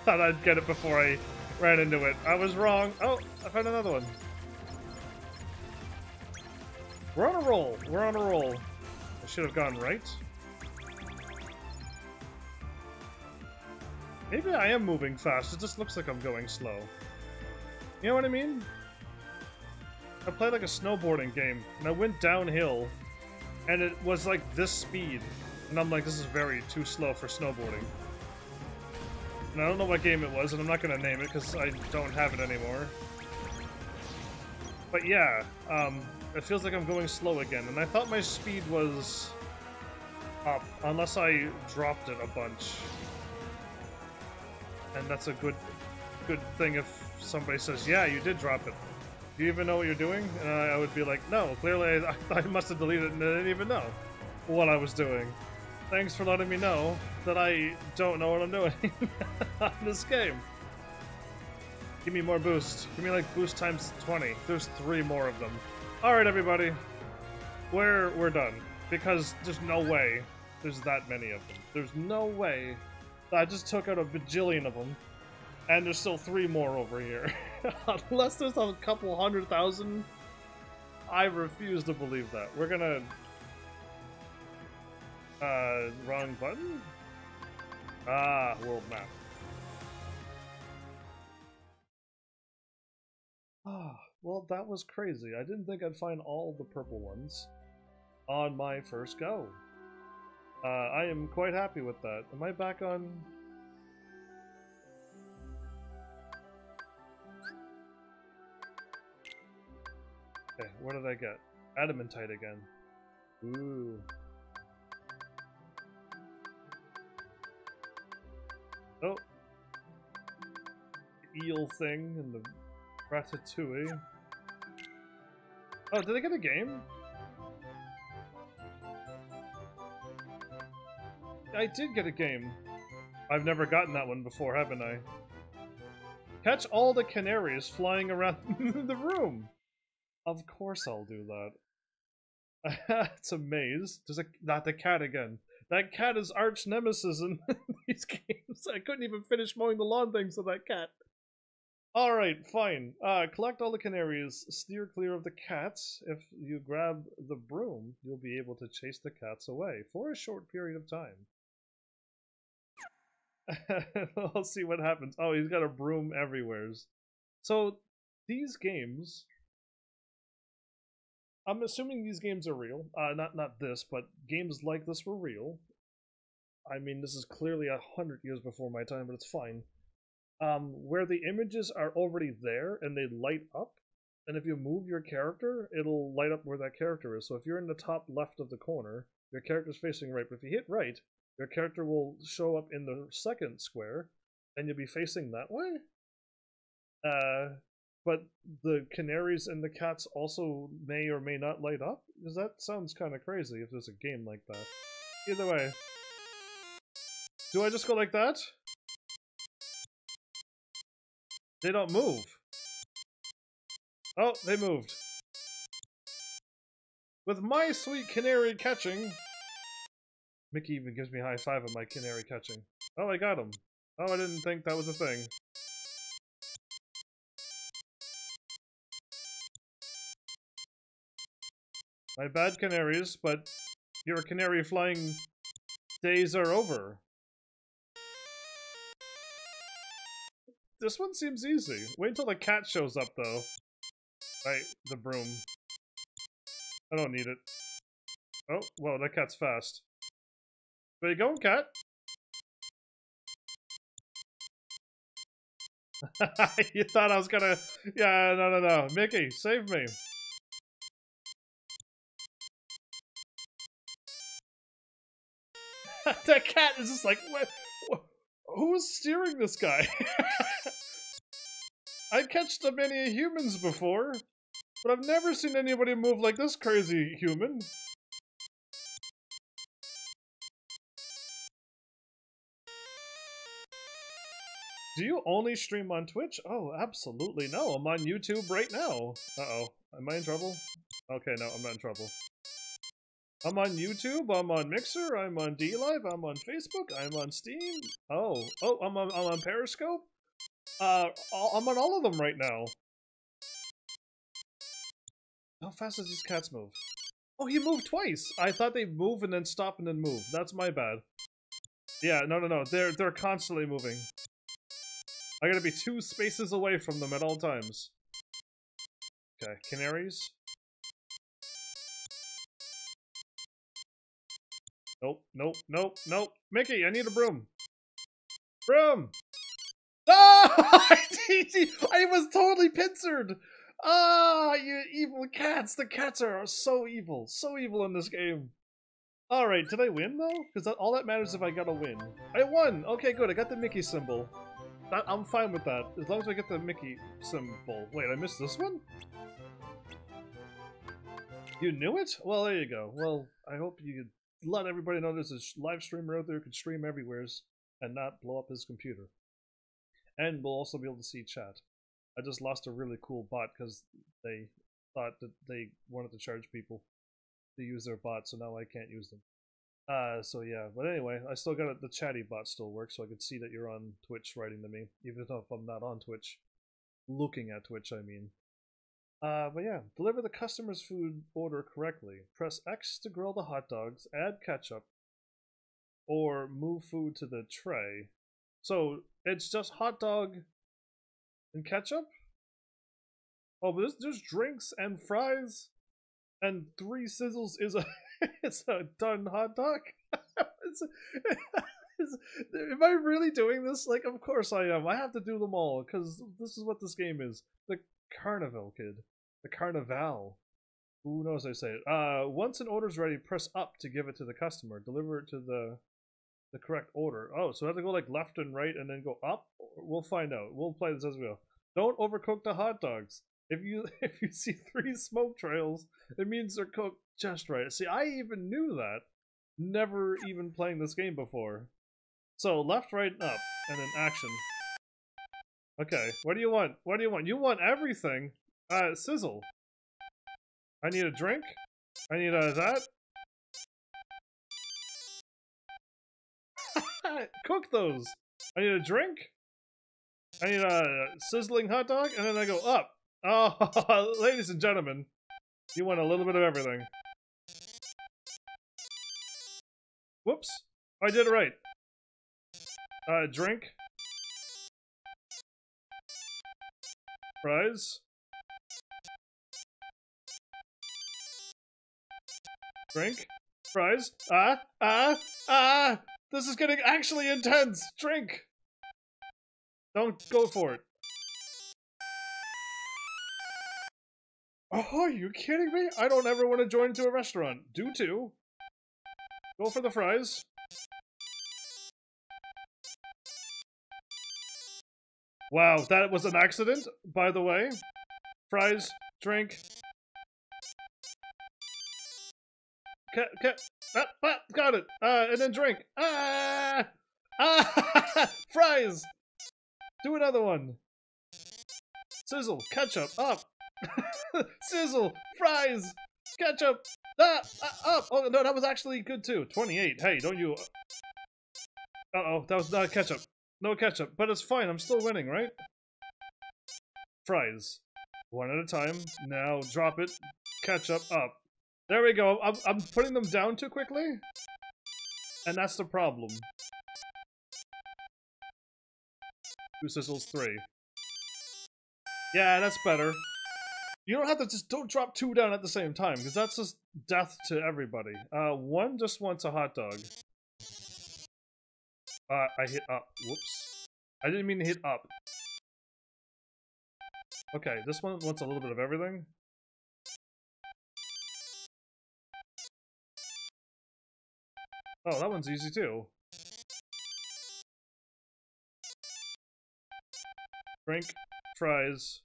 Thought I'd get it before I ran into it. I was wrong. Oh, I found another one. We're on a roll. We're on a roll. I should have gone right. Maybe I am moving fast. It just looks like I'm going slow. You know what I mean? I played like a snowboarding game, and I went downhill, and it was like this speed. And I'm like, this is very too slow for snowboarding. And I don't know what game it was, and I'm not going to name it because I don't have it anymore. But yeah, um, it feels like I'm going slow again, and I thought my speed was up, unless I dropped it a bunch. And that's a good good thing if somebody says, yeah, you did drop it. Do you even know what you're doing? And I, I would be like, no, clearly I, I must have deleted it and I didn't even know what I was doing. Thanks for letting me know that I don't know what I'm doing on this game. Give me more boost. Give me like boost times 20. There's three more of them. Alright everybody. We're we're done. Because there's no way there's that many of them. There's no way. I just took out a bajillion of them. And there's still three more over here. Unless there's a couple hundred thousand. I refuse to believe that. We're gonna uh, wrong button? Ah, world map. Ah, well, that was crazy. I didn't think I'd find all the purple ones on my first go. Uh, I am quite happy with that. Am I back on... Okay, what did I get? Adamantite again. Ooh. Oh. The eel thing and the ratatouille. Oh, did I get a game? I did get a game. I've never gotten that one before, haven't I? Catch all the canaries flying around the room. Of course I'll do that. it's a maze. There's a not the cat again. That cat is arch nemesis in these games. I couldn't even finish mowing the lawn thanks to that cat. Alright, fine. Uh, collect all the canaries, steer clear of the cats. If you grab the broom, you'll be able to chase the cats away for a short period of time. I'll see what happens. Oh, he's got a broom everywheres. So, these games... I'm assuming these games are real. Uh, not not this, but games like this were real. I mean, this is clearly a hundred years before my time, but it's fine. Um, where the images are already there and they light up, and if you move your character, it'll light up where that character is. So if you're in the top left of the corner, your character's facing right, but if you hit right, your character will show up in the second square, and you'll be facing that way. Uh, but the canaries and the cats also may or may not light up? Because that sounds kind of crazy if there's a game like that. Either way. Do I just go like that? They don't move. Oh, they moved. With my sweet canary catching... Mickey even gives me high five at my canary catching. Oh, I got him. Oh, I didn't think that was a thing. My bad canaries, but your canary flying days are over. This one seems easy. Wait until the cat shows up, though. Right, the broom. I don't need it. Oh, whoa, that cat's fast. Where you going, cat? you thought I was gonna... Yeah, no, no, no. Mickey, save me. That cat is just like, what, who's steering this guy? I've catched a many humans before, but I've never seen anybody move like this crazy human. Do you only stream on Twitch? Oh, absolutely no. I'm on YouTube right now. Uh-oh. Am I in trouble? Okay, no, I'm not in trouble. I'm on YouTube, I'm on Mixer, I'm on DLive, I'm on Facebook, I'm on Steam. Oh, oh, I'm on, I'm on Periscope? Uh, I'm on all of them right now. How fast does these cats move? Oh, he moved twice! I thought they move and then stop and then move. That's my bad. Yeah, no, no, no. They're, they're constantly moving. I gotta be two spaces away from them at all times. Okay, canaries. Nope, nope, nope, nope. Mickey, I need a broom. Broom! Ah! I was totally pincered! Ah, you evil cats! The cats are so evil, so evil in this game. Alright, did I win though? Because all that matters if I got a win. I won! Okay, good, I got the Mickey symbol. That, I'm fine with that, as long as I get the Mickey symbol. Wait, I missed this one? You knew it? Well, there you go. Well, I hope you let everybody know there's a live streamer out there who can stream everywheres and not blow up his computer. And we'll also be able to see chat. I just lost a really cool bot because they thought that they wanted to charge people to use their bot, so now I can't use them. Uh, so yeah, but anyway, I still got it, the chatty bot still works, so I can see that you're on Twitch writing to me, even if I'm not on Twitch. Looking at Twitch, I mean. Uh, but yeah, deliver the customer's food order correctly. Press X to grill the hot dogs, add ketchup, or move food to the tray. So it's just hot dog and ketchup? Oh, but there's, there's drinks and fries, and three sizzles is a it's a done hot dog. It's- it's- am I really doing this? Like, of course I am. I have to do them all because this is what this game is. The Carnival kid, the Carnival. Who knows to say it? Uh, once an order's ready, press up to give it to the customer. Deliver it to the the correct order. Oh, so I have to go like left and right and then go up. We'll find out. We'll play this as we go. Don't overcook the hot dogs. If you if you see three smoke trails, it means they're cooked just right. See, I even knew that. Never even playing this game before. So left, right, up, and then action. Okay, what do you want? What do you want? You want everything. Uh, sizzle. I need a drink. I need a that. Cook those. I need a drink. I need a sizzling hot dog, and then I go up. Oh, ladies and gentlemen, you want a little bit of everything. Whoops. I did it right. Uh, drink. Fries. Drink. Fries. Ah, ah, ah! This is getting actually intense! Drink! Don't go for it. Oh, are you kidding me? I don't ever want to join to a restaurant. Do too. Go for the fries. Wow, that was an accident, by the way. Fries, drink. Ca- ca- ah, ah, got it. Uh, and then drink. Ah! Ah! Fries! Do another one. Sizzle, ketchup, up. Sizzle, fries, ketchup, ah, ah, up. Oh, no, that was actually good too. 28. Hey, don't you... Uh-oh, that was not ketchup. No ketchup, but it's fine. I'm still winning, right? Fries. One at a time. Now drop it. Ketchup up. There we go. I'm, I'm putting them down too quickly. And that's the problem. Two sizzles, three. Yeah, that's better. You don't have to just don't drop two down at the same time, because that's just death to everybody. Uh, one just wants a hot dog. Uh, I hit up. Whoops. I didn't mean to hit up. Okay, this one wants a little bit of everything. Oh, that one's easy too. Drink, fries.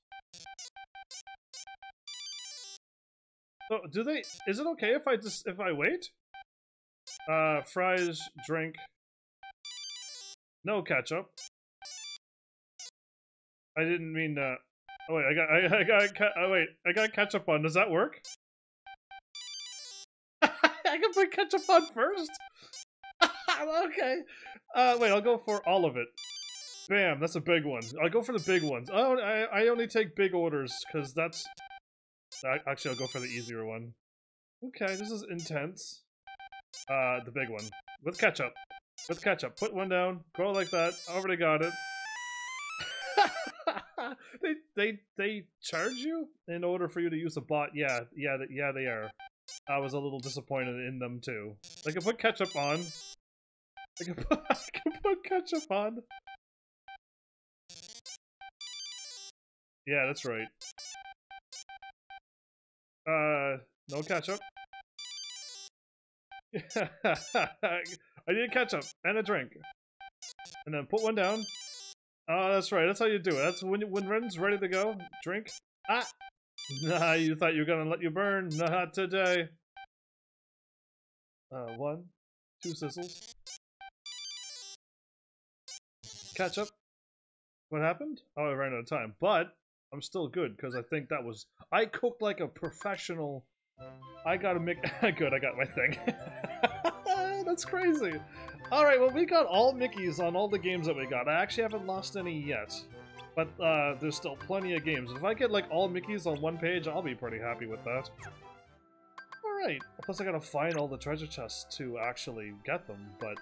Oh, do they? Is it okay if I just if I wait? Uh, fries, drink. No ketchup. I didn't mean to. Oh wait, I got I, I got oh wait, I got ketchup on. Does that work? I can put ketchup on first. okay. Uh, wait, I'll go for all of it. Bam, that's a big one. I'll go for the big ones. Oh, I, I only take big orders because that's. Actually, I'll go for the easier one. Okay, this is intense. Uh, the big one with ketchup. With ketchup. Put one down. Go like that. Already got it. they they they charge you in order for you to use a bot. Yeah, yeah, yeah, they are. I was a little disappointed in them too. They can put ketchup on. They can put, I can put ketchup on. Yeah, that's right. Uh, no ketchup. I need a ketchup and a drink. And then put one down. Oh, that's right. That's how you do it. That's when when Ren's ready to go. Drink. Ah! Nah, you thought you were gonna let you burn. Not today. Uh, one, two sizzles. Ketchup. What happened? Oh, I ran out of time. But I'm still good because I think that was I cooked like a professional. I gotta make good. I got my thing. That's crazy. All right, well we got all Mickeys on all the games that we got. I actually haven't lost any yet, but uh, there's still plenty of games. If I get like all Mickeys on one page, I'll be pretty happy with that. All right. Plus, I gotta find all the treasure chests to actually get them. But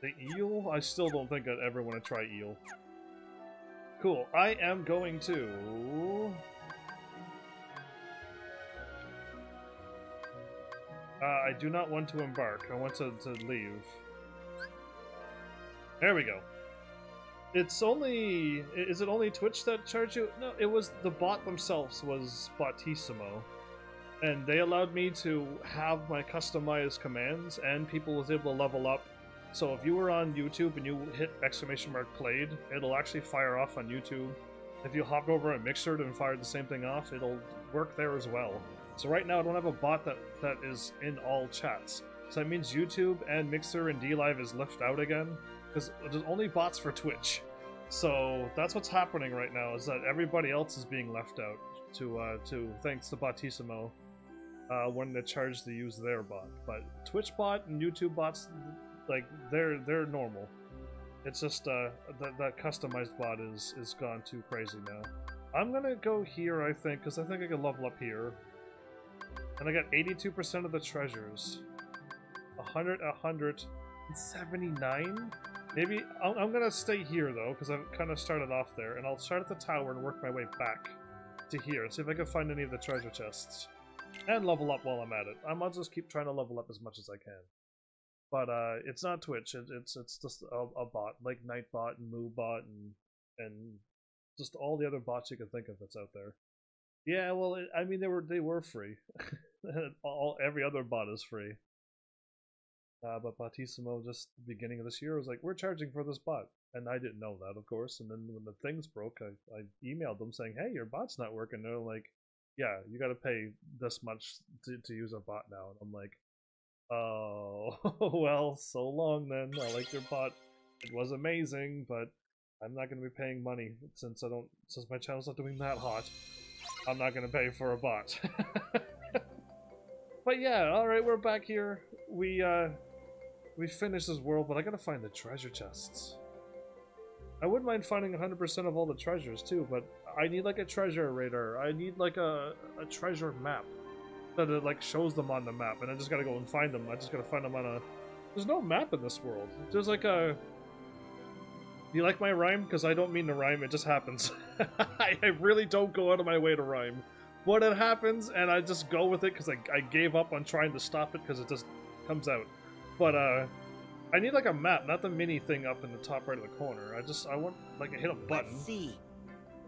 the eel, I still don't think I'd ever want to try eel. Cool. I am going to Uh, I do not want to embark. I want to, to leave. There we go. It's only... Is it only Twitch that charge you? No, it was... The bot themselves was Botisimo. And they allowed me to have my customized commands, and people was able to level up. So if you were on YouTube and you hit exclamation mark played, it'll actually fire off on YouTube. If you hop over a Mixer and fire the same thing off, it'll work there as well. So right now I don't have a bot that, that is in all chats. So that means YouTube and Mixer and DLive is left out again, because there's only bots for Twitch. So that's what's happening right now, is that everybody else is being left out to, uh, to thanks to Botisimo uh, when they charge to use their bot. But Twitch bot and YouTube bots, like, they're they're normal. It's just uh, that that customized bot is is gone too crazy now. I'm gonna go here, I think, because I think I can level up here. And I got 82% of the treasures. 100, 179? Maybe, I'm, I'm gonna stay here though, because I've kind of started off there, and I'll start at the tower and work my way back to here, see if I can find any of the treasure chests. And level up while I'm at it. I might just keep trying to level up as much as I can. But uh, it's not Twitch, it, it's it's just a, a bot, like Nightbot and MooBot and, and just all the other bots you can think of that's out there. Yeah, well, I mean, they were they were free. all every other bot is free. Uh, but Botisimo just the beginning of this year was like, we're charging for this bot, and I didn't know that, of course. And then when the things broke, I, I emailed them saying, hey, your bot's not working. They're like, yeah, you got to pay this much to, to use a bot now. And I'm like, oh, well, so long then. I like your bot. It was amazing, but I'm not going to be paying money since I don't since my channel's not doing that hot. I'm not going to pay for a bot. but yeah, all right, we're back here. We uh we finished this world, but I got to find the treasure chests. I wouldn't mind finding 100% of all the treasures too, but I need like a treasure radar. I need like a, a treasure map that it like shows them on the map, and I just gotta go and find them. I just gotta find them on a. There's no map in this world. There's like a. You like my rhyme? Because I don't mean to rhyme. It just happens. I, I really don't go out of my way to rhyme, but it happens, and I just go with it because I I gave up on trying to stop it because it just comes out. But uh. I need like a map, not the mini thing up in the top right of the corner. I just I want like I hit a button. Let's see.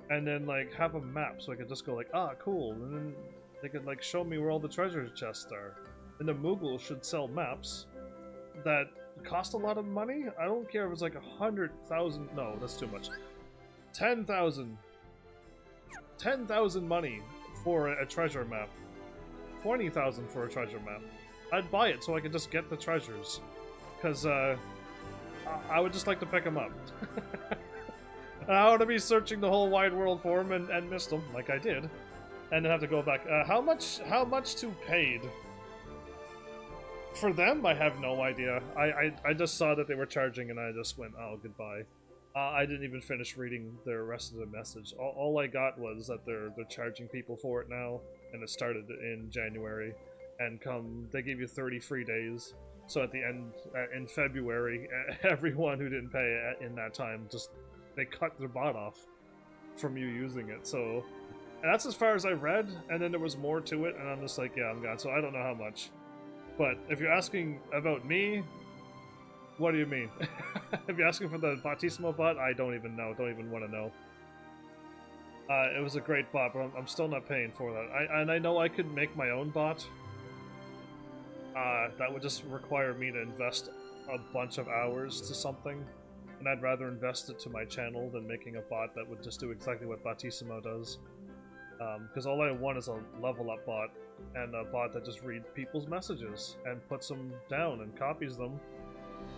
And then like have a map so I could just go like, ah, cool, and then they could like show me where all the treasure chests are. And the Moogle should sell maps that cost a lot of money. I don't care if it's like a hundred thousand. No, that's too much. Ten thousand. Ten thousand money for a, treasure map. Twenty thousand for a treasure map. I'd buy it so I could just get the treasures because uh, I would just like to pick them up. I want to be searching the whole wide world for them and, and missed them, like I did, and then have to go back. Uh, how much? How much to paid? For them, I have no idea. I, I, I just saw that they were charging, and I just went, oh, goodbye. Uh, I didn't even finish reading the rest of the message. All, all I got was that they're they're charging people for it now, and it started in January, and come they gave you 30 free days. So at the end, uh, in February, everyone who didn't pay in that time just they cut their bot off from you using it. So and that's as far as I read, and then there was more to it, and I'm just like, yeah, I'm gone. So I don't know how much. But if you're asking about me, what do you mean? if you're asking for the Botisimo bot, I don't even know. Don't even want to know. Uh, it was a great bot, but I'm, I'm still not paying for that. I, and I know I could make my own bot. Uh, that would just require me to invest a bunch of hours to something. And I'd rather invest it to my channel than making a bot that would just do exactly what Botisimo does. Because um, all I want is a level up bot and a bot that just reads people's messages and puts them down and copies them.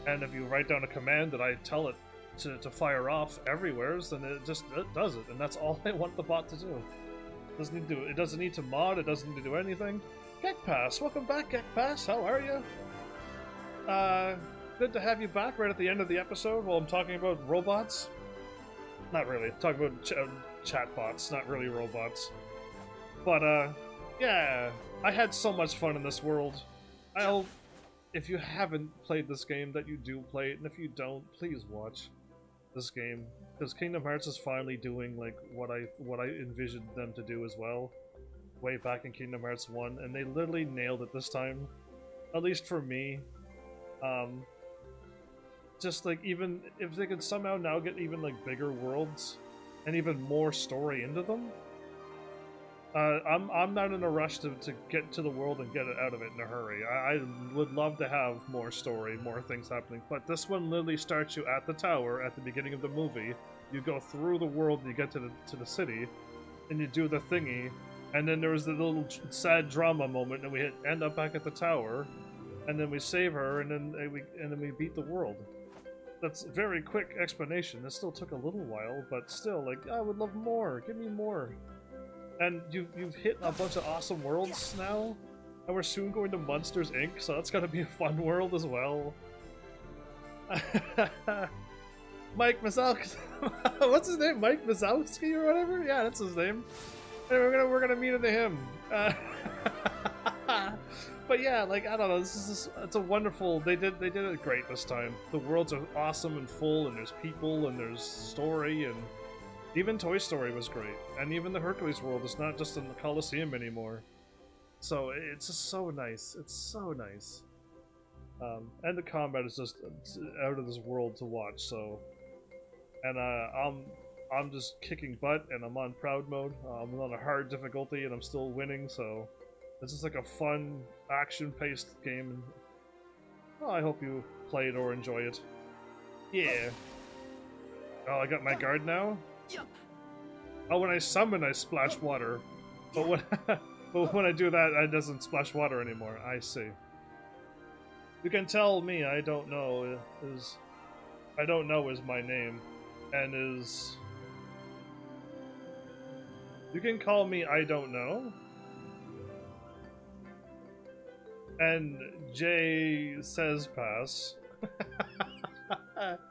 And if you write down a command that I tell it to, to fire off everywhere, then it just it does it. And that's all I want the bot to do. It doesn't need to, it doesn't need to mod, it doesn't need to do anything. Gekpass, welcome back, Gekpass. How are you? Uh, good to have you back right at the end of the episode while I'm talking about robots. Not really. talking about ch uh, chatbots, not really robots. But uh, yeah, I had so much fun in this world. I'll, if you haven't played this game, that you do play it, and if you don't, please watch this game because Kingdom Hearts is finally doing like what I what I envisioned them to do as well way back in Kingdom Hearts 1, and they literally nailed it this time. at least for me. Um, just like even if they could somehow now get even like bigger worlds and even more story into them. Uh, I'm I'm not in a rush to, to get to the world and get it out of it in a hurry. I, I would love to have more story, more things happening. But this one literally starts you at the tower at the beginning of the movie. You go through the world, and you get to the to the city, and you do the thingy, and then there was the little sad drama moment, and we hit, end up back at the tower, and then we save her, and then and we and then we beat the world. That's a very quick explanation. It still took a little while, but still, like I would love more. Give me more. And you've you've hit a bunch of awesome worlds now, and we're soon going to Monsters Inc. So that's gonna be a fun world as well. Mike Mazowski, what's his name? Mike Mazowski or whatever? Yeah, that's his name. And we're gonna we're gonna meet in the hymn. Uh, but yeah, like I don't know, this is it's a wonderful. They did they did it great this time. The worlds are awesome and full, and there's people and there's story, and even Toy Story was great, and even the Hercules world is not just in the Coliseum anymore. So it's just so nice. It's so nice. Um, and the combat is just out of this world to watch. So, and uh, I'm I'm just kicking butt, and I'm on proud mode. I'm on a hard difficulty, and I'm still winning. So, this is like a fun, action-paced game. Well, I hope you play it or enjoy it. Yeah. Oh, I got my guard now. Oh, when I summon, I splash oh. water, but when but when I do that, it doesn't splash water anymore. I see. You can tell me I don't know is I don't know is my name, and is you can call me I don't know. And Jay says pass.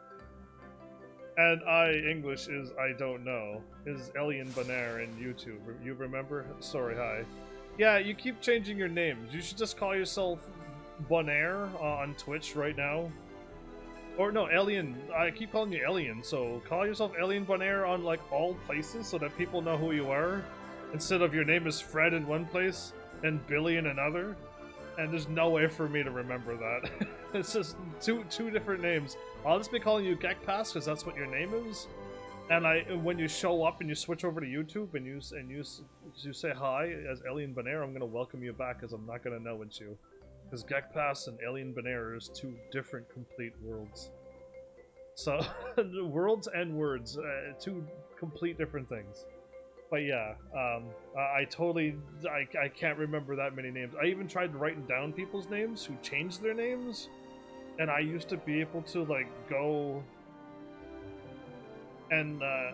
and I English is I don't know. Is Elian Bonaire in YouTube. You remember? Sorry, hi. Yeah, you keep changing your names. You should just call yourself Bonaire uh, on Twitch right now. Or no, Alien. I keep calling you Alien, so call yourself Alien Bonaire on like all places so that people know who you are. Instead of your name is Fred in one place and Billy in another. And there's no way for me to remember that. it's just two two different names. I'll just be calling you Gekpass because that's what your name is. And I, when you show up and you switch over to YouTube and you and you you say hi as Alien Bonaire, I'm gonna welcome you back because I'm not gonna know it's you. Because Gekpass and Alien Bonaire is two different complete worlds. So, worlds and words, uh, two complete different things. But yeah, um, I, I totally, I, I can't remember that many names. I even tried writing down people's names who changed their names, and I used to be able to like go and uh,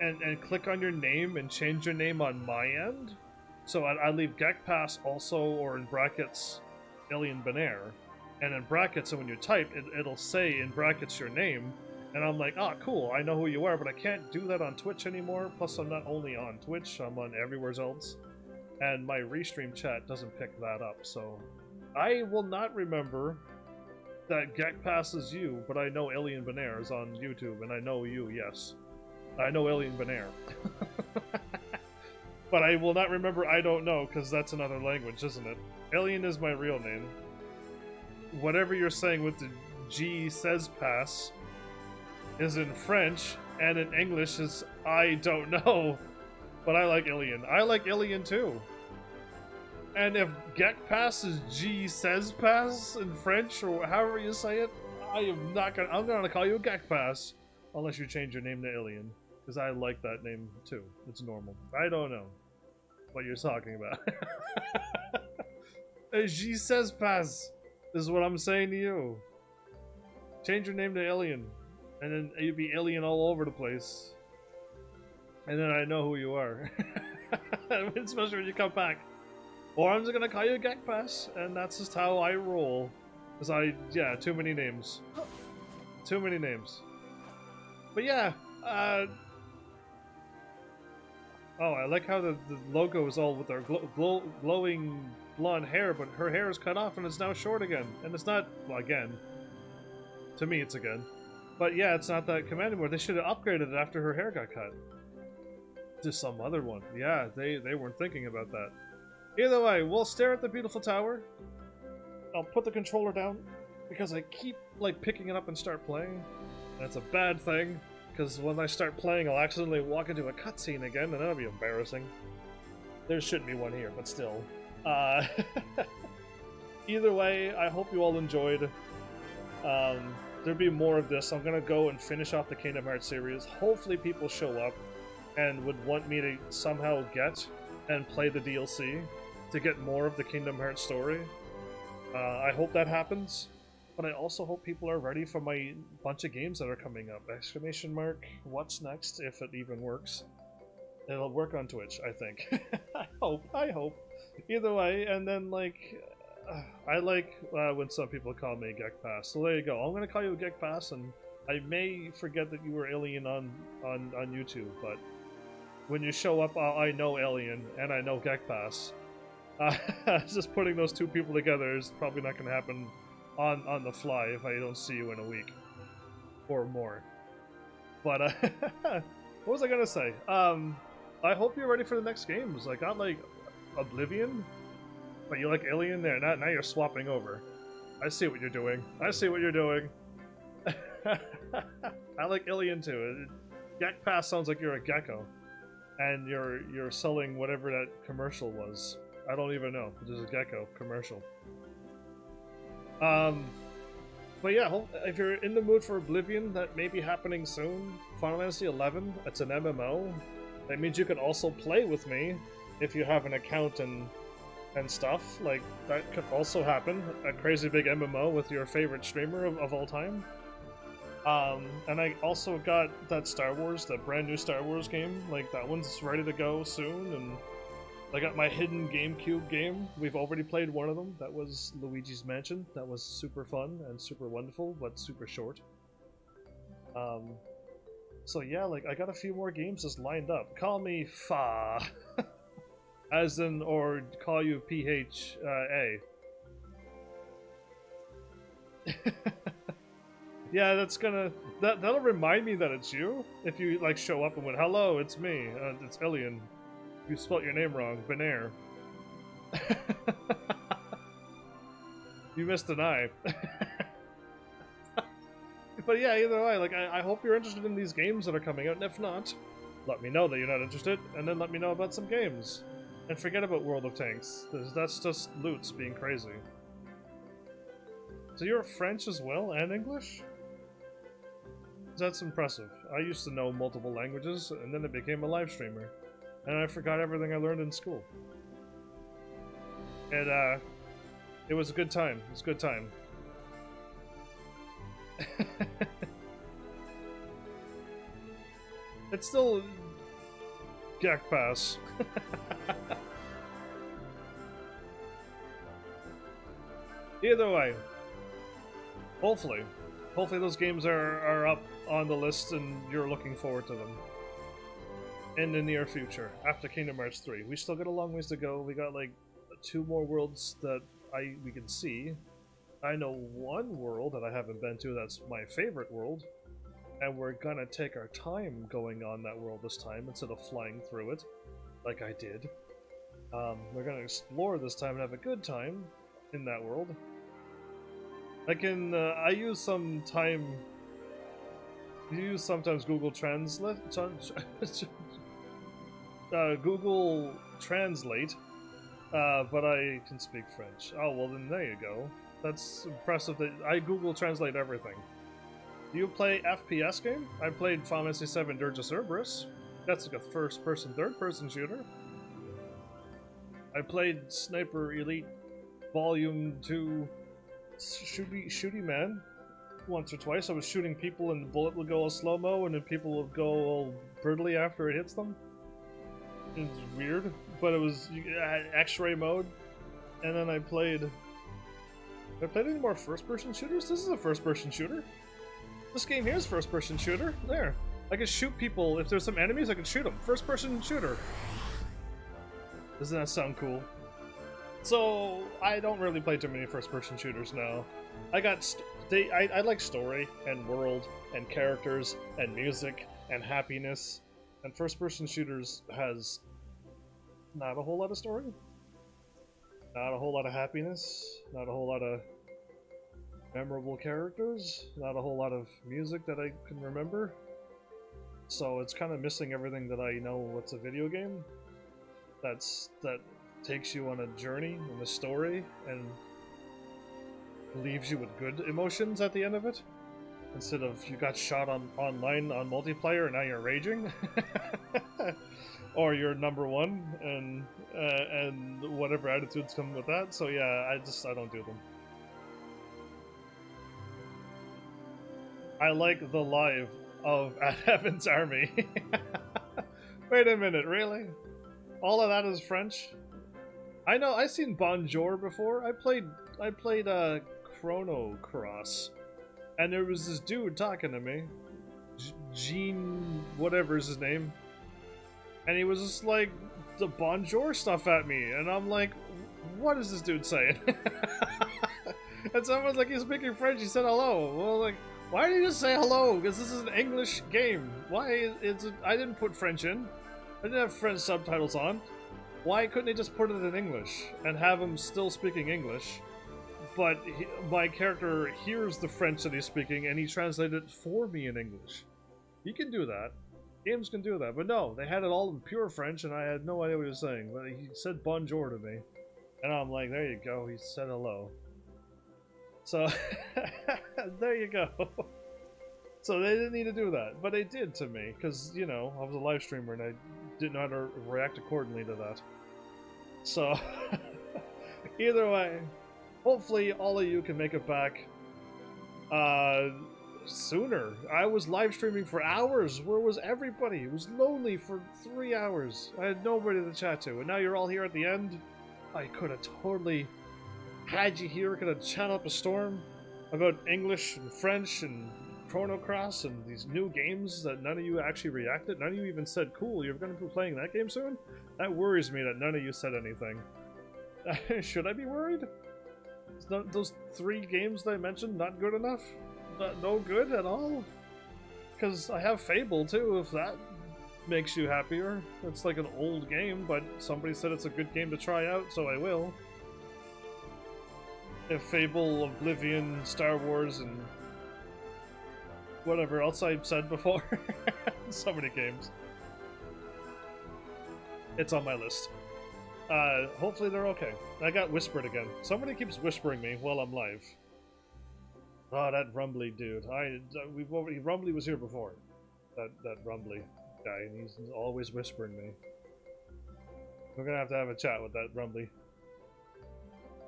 and and click on your name and change your name on my end. So I, I leave Gekpass also, or in brackets, Alien Bonaire, and in brackets, and when you type, it, it'll say in brackets your name, and I'm like, ah, cool, I know who you are, but I can't do that on Twitch anymore. Plus, I'm not only on Twitch, I'm on everywhere else, and my restream chat doesn't pick that up. So I will not remember that Gekpass passes you, but I know Alien Bonaire is on YouTube, and I know you, yes. I know Alien Bonaire. but I will not remember I don't know, because that's another language, isn't it? Alien is my real name. Whatever you're saying with the G says pass is in French, and in English is I don't know. But I like Alien. I like Alien too. And if Gekpass is G says pass in French or however you say it, I am not gonna. I'm gonna call you Gekpass unless you change your name to Alien because I like that name too. It's normal. I don't know what you're talking about. G says pass is what I'm saying to you. Change your name to Alien, and then you'd be Alien all over the place. And then I know who you are. Especially when you come back. Or I'm just gonna call you Gekpass, and that's just how I roll. Cause I, yeah, too many names. Too many names. But yeah, uh... Oh, I like how the, the logo is all with our gl glow glowing blonde hair, but her hair is cut off and it's now short again. And it's not, well, again. To me, it's again. But yeah, it's not that command anymore. They should have upgraded it after her hair got cut. To some other one. Yeah, they, they weren't thinking about that. Either way, we'll stare at the beautiful tower. I'll put the controller down because I keep like picking it up and start playing. That's a bad thing because when I start playing, I'll accidentally walk into a cutscene again, and that'll be embarrassing. There shouldn't be one here, but still. Uh, either way, I hope you all enjoyed. Um, there'll be more of this. I'm gonna go and finish off the Kingdom Hearts series. Hopefully, people show up and would want me to somehow get and play the DLC to get more of the Kingdom Hearts story. Uh, I hope that happens, but I also hope people are ready for my bunch of games that are coming up. Exclamation mark, what's next, if it even works. It'll work on Twitch, I think. I hope, I hope. Either way, and then, like, uh, I like uh, when some people call me Gekpass. So there you go. I'm gonna call you Gekpass, and I may forget that you were Alien on, on, on YouTube, but when you show up, I know Alien, and I know Gekpass. Uh, just putting those two people together is probably not going to happen on on the fly if I don't see you in a week or more. But uh, what was I gonna say? Um, I hope you're ready for the next games. Like I got like Oblivion, but you like Alien there. Now, now you're swapping over. I see what you're doing. I see what you're doing. I like Alien too. Gek Pass sounds like you're a gecko, and you're you're selling whatever that commercial was. I don't even know. There's a gecko commercial. Um, but yeah, if you're in the mood for Oblivion, that may be happening soon. Final Fantasy XI, it's an MMO. That means you can also play with me if you have an account and and stuff. Like that could also happen. A crazy big MMO with your favorite streamer of, of all time. Um, and I also got that Star Wars, that brand new Star Wars game. Like that one's ready to go soon, and I got my hidden GameCube game. We've already played one of them. That was Luigi's Mansion. That was super fun and super wonderful, but super short. Um, so yeah, like I got a few more games just lined up. Call me Fa, as in, or call you P H uh, yeah, that's gonna that that'll remind me that it's you if you like show up and went, "Hello, it's me. Uh, it's Elian." You spelled your name wrong. Benair. you missed an I. but yeah, either way, like I, I, hope you're interested in these games that are coming out, and if not, let me know that you're not interested, and then let me know about some games. And forget about World of Tanks, that's just loots being crazy. So you're French as well, and English? That's impressive. I used to know multiple languages, and then I became a live streamer and I forgot everything I learned in school. And uh, it was a good time. It was a good time. it's still Gak Pass. Either way, hopefully, hopefully those games are, are up on the list and you're looking forward to them in the near future after Kingdom Hearts 3. We still got a long ways to go. We got like two more worlds that I we can see. I know one world that I haven't been to that's my favorite world, and we're gonna take our time going on that world this time instead of flying through it, like I did. Um, we're gonna explore this time and have a good time in that world. I can uh, I use some time. You use sometimes Google Translate uh, Google Translate, uh, but I can speak French. Oh, well then there you go. That's impressive that I Google Translate everything. Do you play FPS game? I played Final Fantasy VII Dirge of Cerberus. That's like a first-person, third-person shooter. I played Sniper Elite Volume 2 Shooty, Shooty Man once or twice. I was shooting people and the bullet would go all slow-mo and then people would go all brutally after it hits them. It was weird, but it was X-ray mode, and then I played. I played any more first-person shooters? This is a first-person shooter. This game here is first-person shooter. There, I can shoot people. If there's some enemies, I can shoot them. First-person shooter. Doesn't that sound cool? So I don't really play too many first-person shooters now. I got they I, I like story and world and characters and music and happiness and first person shooters has not a whole lot of story. Not a whole lot of happiness, not a whole lot of memorable characters, not a whole lot of music that I can remember. So it's kind of missing everything that I know what's a video game. That's that takes you on a journey and a story and leaves you with good emotions at the end of it. Instead of you got shot on online on multiplayer and now you're raging. or you're number one and uh, and whatever attitudes come with that. So yeah, I just I don't do them. I like the live of At Heaven's Army. Wait a minute, really? All of that is French? I know I seen Bonjour before. I played I played uh Chrono Cross. And there was this dude talking to me. Jean whatever is his name. And he was just like the Bonjour stuff at me, and I'm like, what is this dude saying? and someone's like, he's speaking French, he said hello. Well, like, why did you just say hello? Because this is an English game. Why is it? I didn't put French in. I didn't have French subtitles on. Why couldn't they just put it in English and have him still speaking English? But he, my character hears the French that he's speaking and he translated it for me in English. He can do that. Games can do that. But no, they had it all in pure French and I had no idea what he was saying. But he said bonjour to me. And I'm like, there you go. He said hello. So, there you go. So they didn't need to do that, but they did to me, because, you know, I was a live streamer and I didn't know how to react accordingly to that. So, either way, hopefully all of you can make it back uh, sooner. I was live streaming for hours. Where was everybody? It was lonely for three hours. I had nobody to chat to, and now you're all here at the end. I could have totally had you here, could have chat up a storm about English and French and Chrono Cross and these new games that none of you actually reacted. None of you even said, cool, you're going to be playing that game soon? That worries me that none of you said anything. Should I be worried? Not those three games that I mentioned not good enough? Not, no good at all? Because I have Fable too, if that makes you happier. It's like an old game, but somebody said it's a good game to try out, so I will. If Fable, Oblivion, Star Wars, and whatever else I've said before. so many games. It's on my list. Uh, hopefully they're okay. I got whispered again. Somebody keeps whispering me while I'm live. Oh, that Rumbly dude. I we've already Rumbly was here before. That that Rumbly guy, and he's always whispering me. We're gonna have to have a chat with that Rumbly.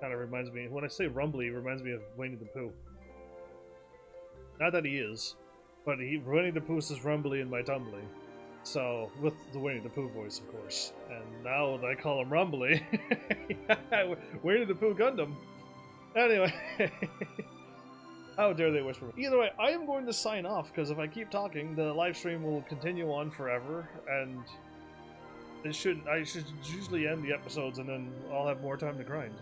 Kind of reminds me. When I say Rumbly, it reminds me of Winnie the Pooh. Not that he is, but he Winnie the Pooh is Rumbly in my tumbly. So, with the Winnie the Pooh voice, of course. And now that I call him Rumbly, Winnie the Pooh Gundam. Anyway, how dare they whisper? Either way, I am going to sign off because if I keep talking, the live stream will continue on forever, and it should I should usually end the episodes, and then I'll have more time to grind.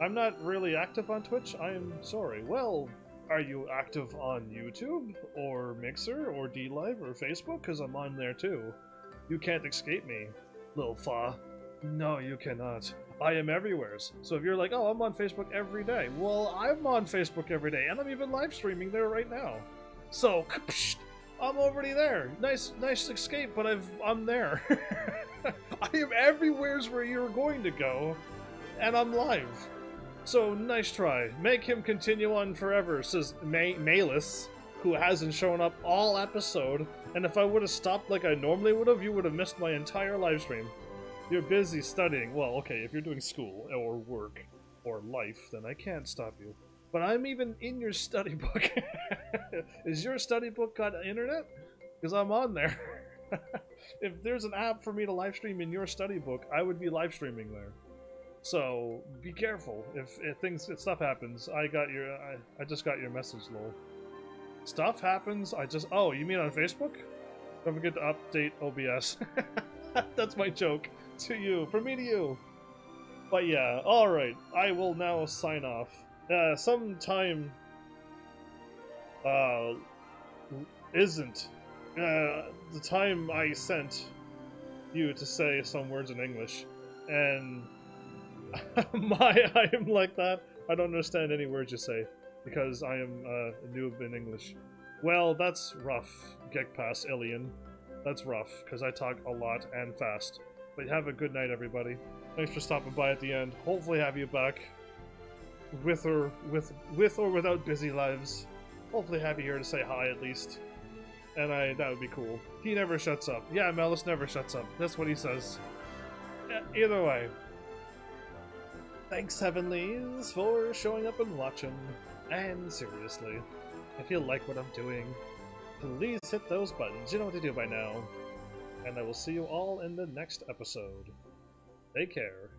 I'm not really active on Twitch. I am sorry. Well, are you active on YouTube or Mixer or DLive or Facebook? Because I'm on there too. You can't escape me, little fa. No, you cannot. I am everywhere. So if you're like, oh, I'm on Facebook every day. Well, I'm on Facebook every day, and I'm even live streaming there right now. So, I'm already there. Nice, nice escape, but I've I'm there. I am everywheres where you're going to go, and I'm live. So, nice try. Make him continue on forever, says May Malus, who hasn't shown up all episode. And if I would have stopped like I normally would have, you would have missed my entire live stream. You're busy studying. Well, okay, if you're doing school or work or life, then I can't stop you. But I'm even in your study book. Is your study book got internet? Because I'm on there. if there's an app for me to live stream in your study book, I would be live streaming there. So be careful. If, if things if stuff happens, I got your I, I just got your message, lol. Stuff happens. I just oh you mean on Facebook? Don't forget to update OBS. That's my joke to you, from me to you. But yeah, all right. I will now sign off. Uh, sometime uh isn't uh, the time I sent you to say some words in English, and My, I am like that. I don't understand any words you say because I am uh, a noob in English. Well, that's rough, Get past Alien. That's rough because I talk a lot and fast. But have a good night, everybody. Thanks for stopping by at the end. Hopefully, have you back with or with with or without busy lives. Hopefully, have you here to say hi at least. And I that would be cool. He never shuts up. Yeah, Melis never shuts up. That's what he says. Either way. Thanks, Heavenlies, for showing up and watching. And seriously, if you like what I'm doing, please hit those buttons. You know what to do by now. And I will see you all in the next episode. Take care.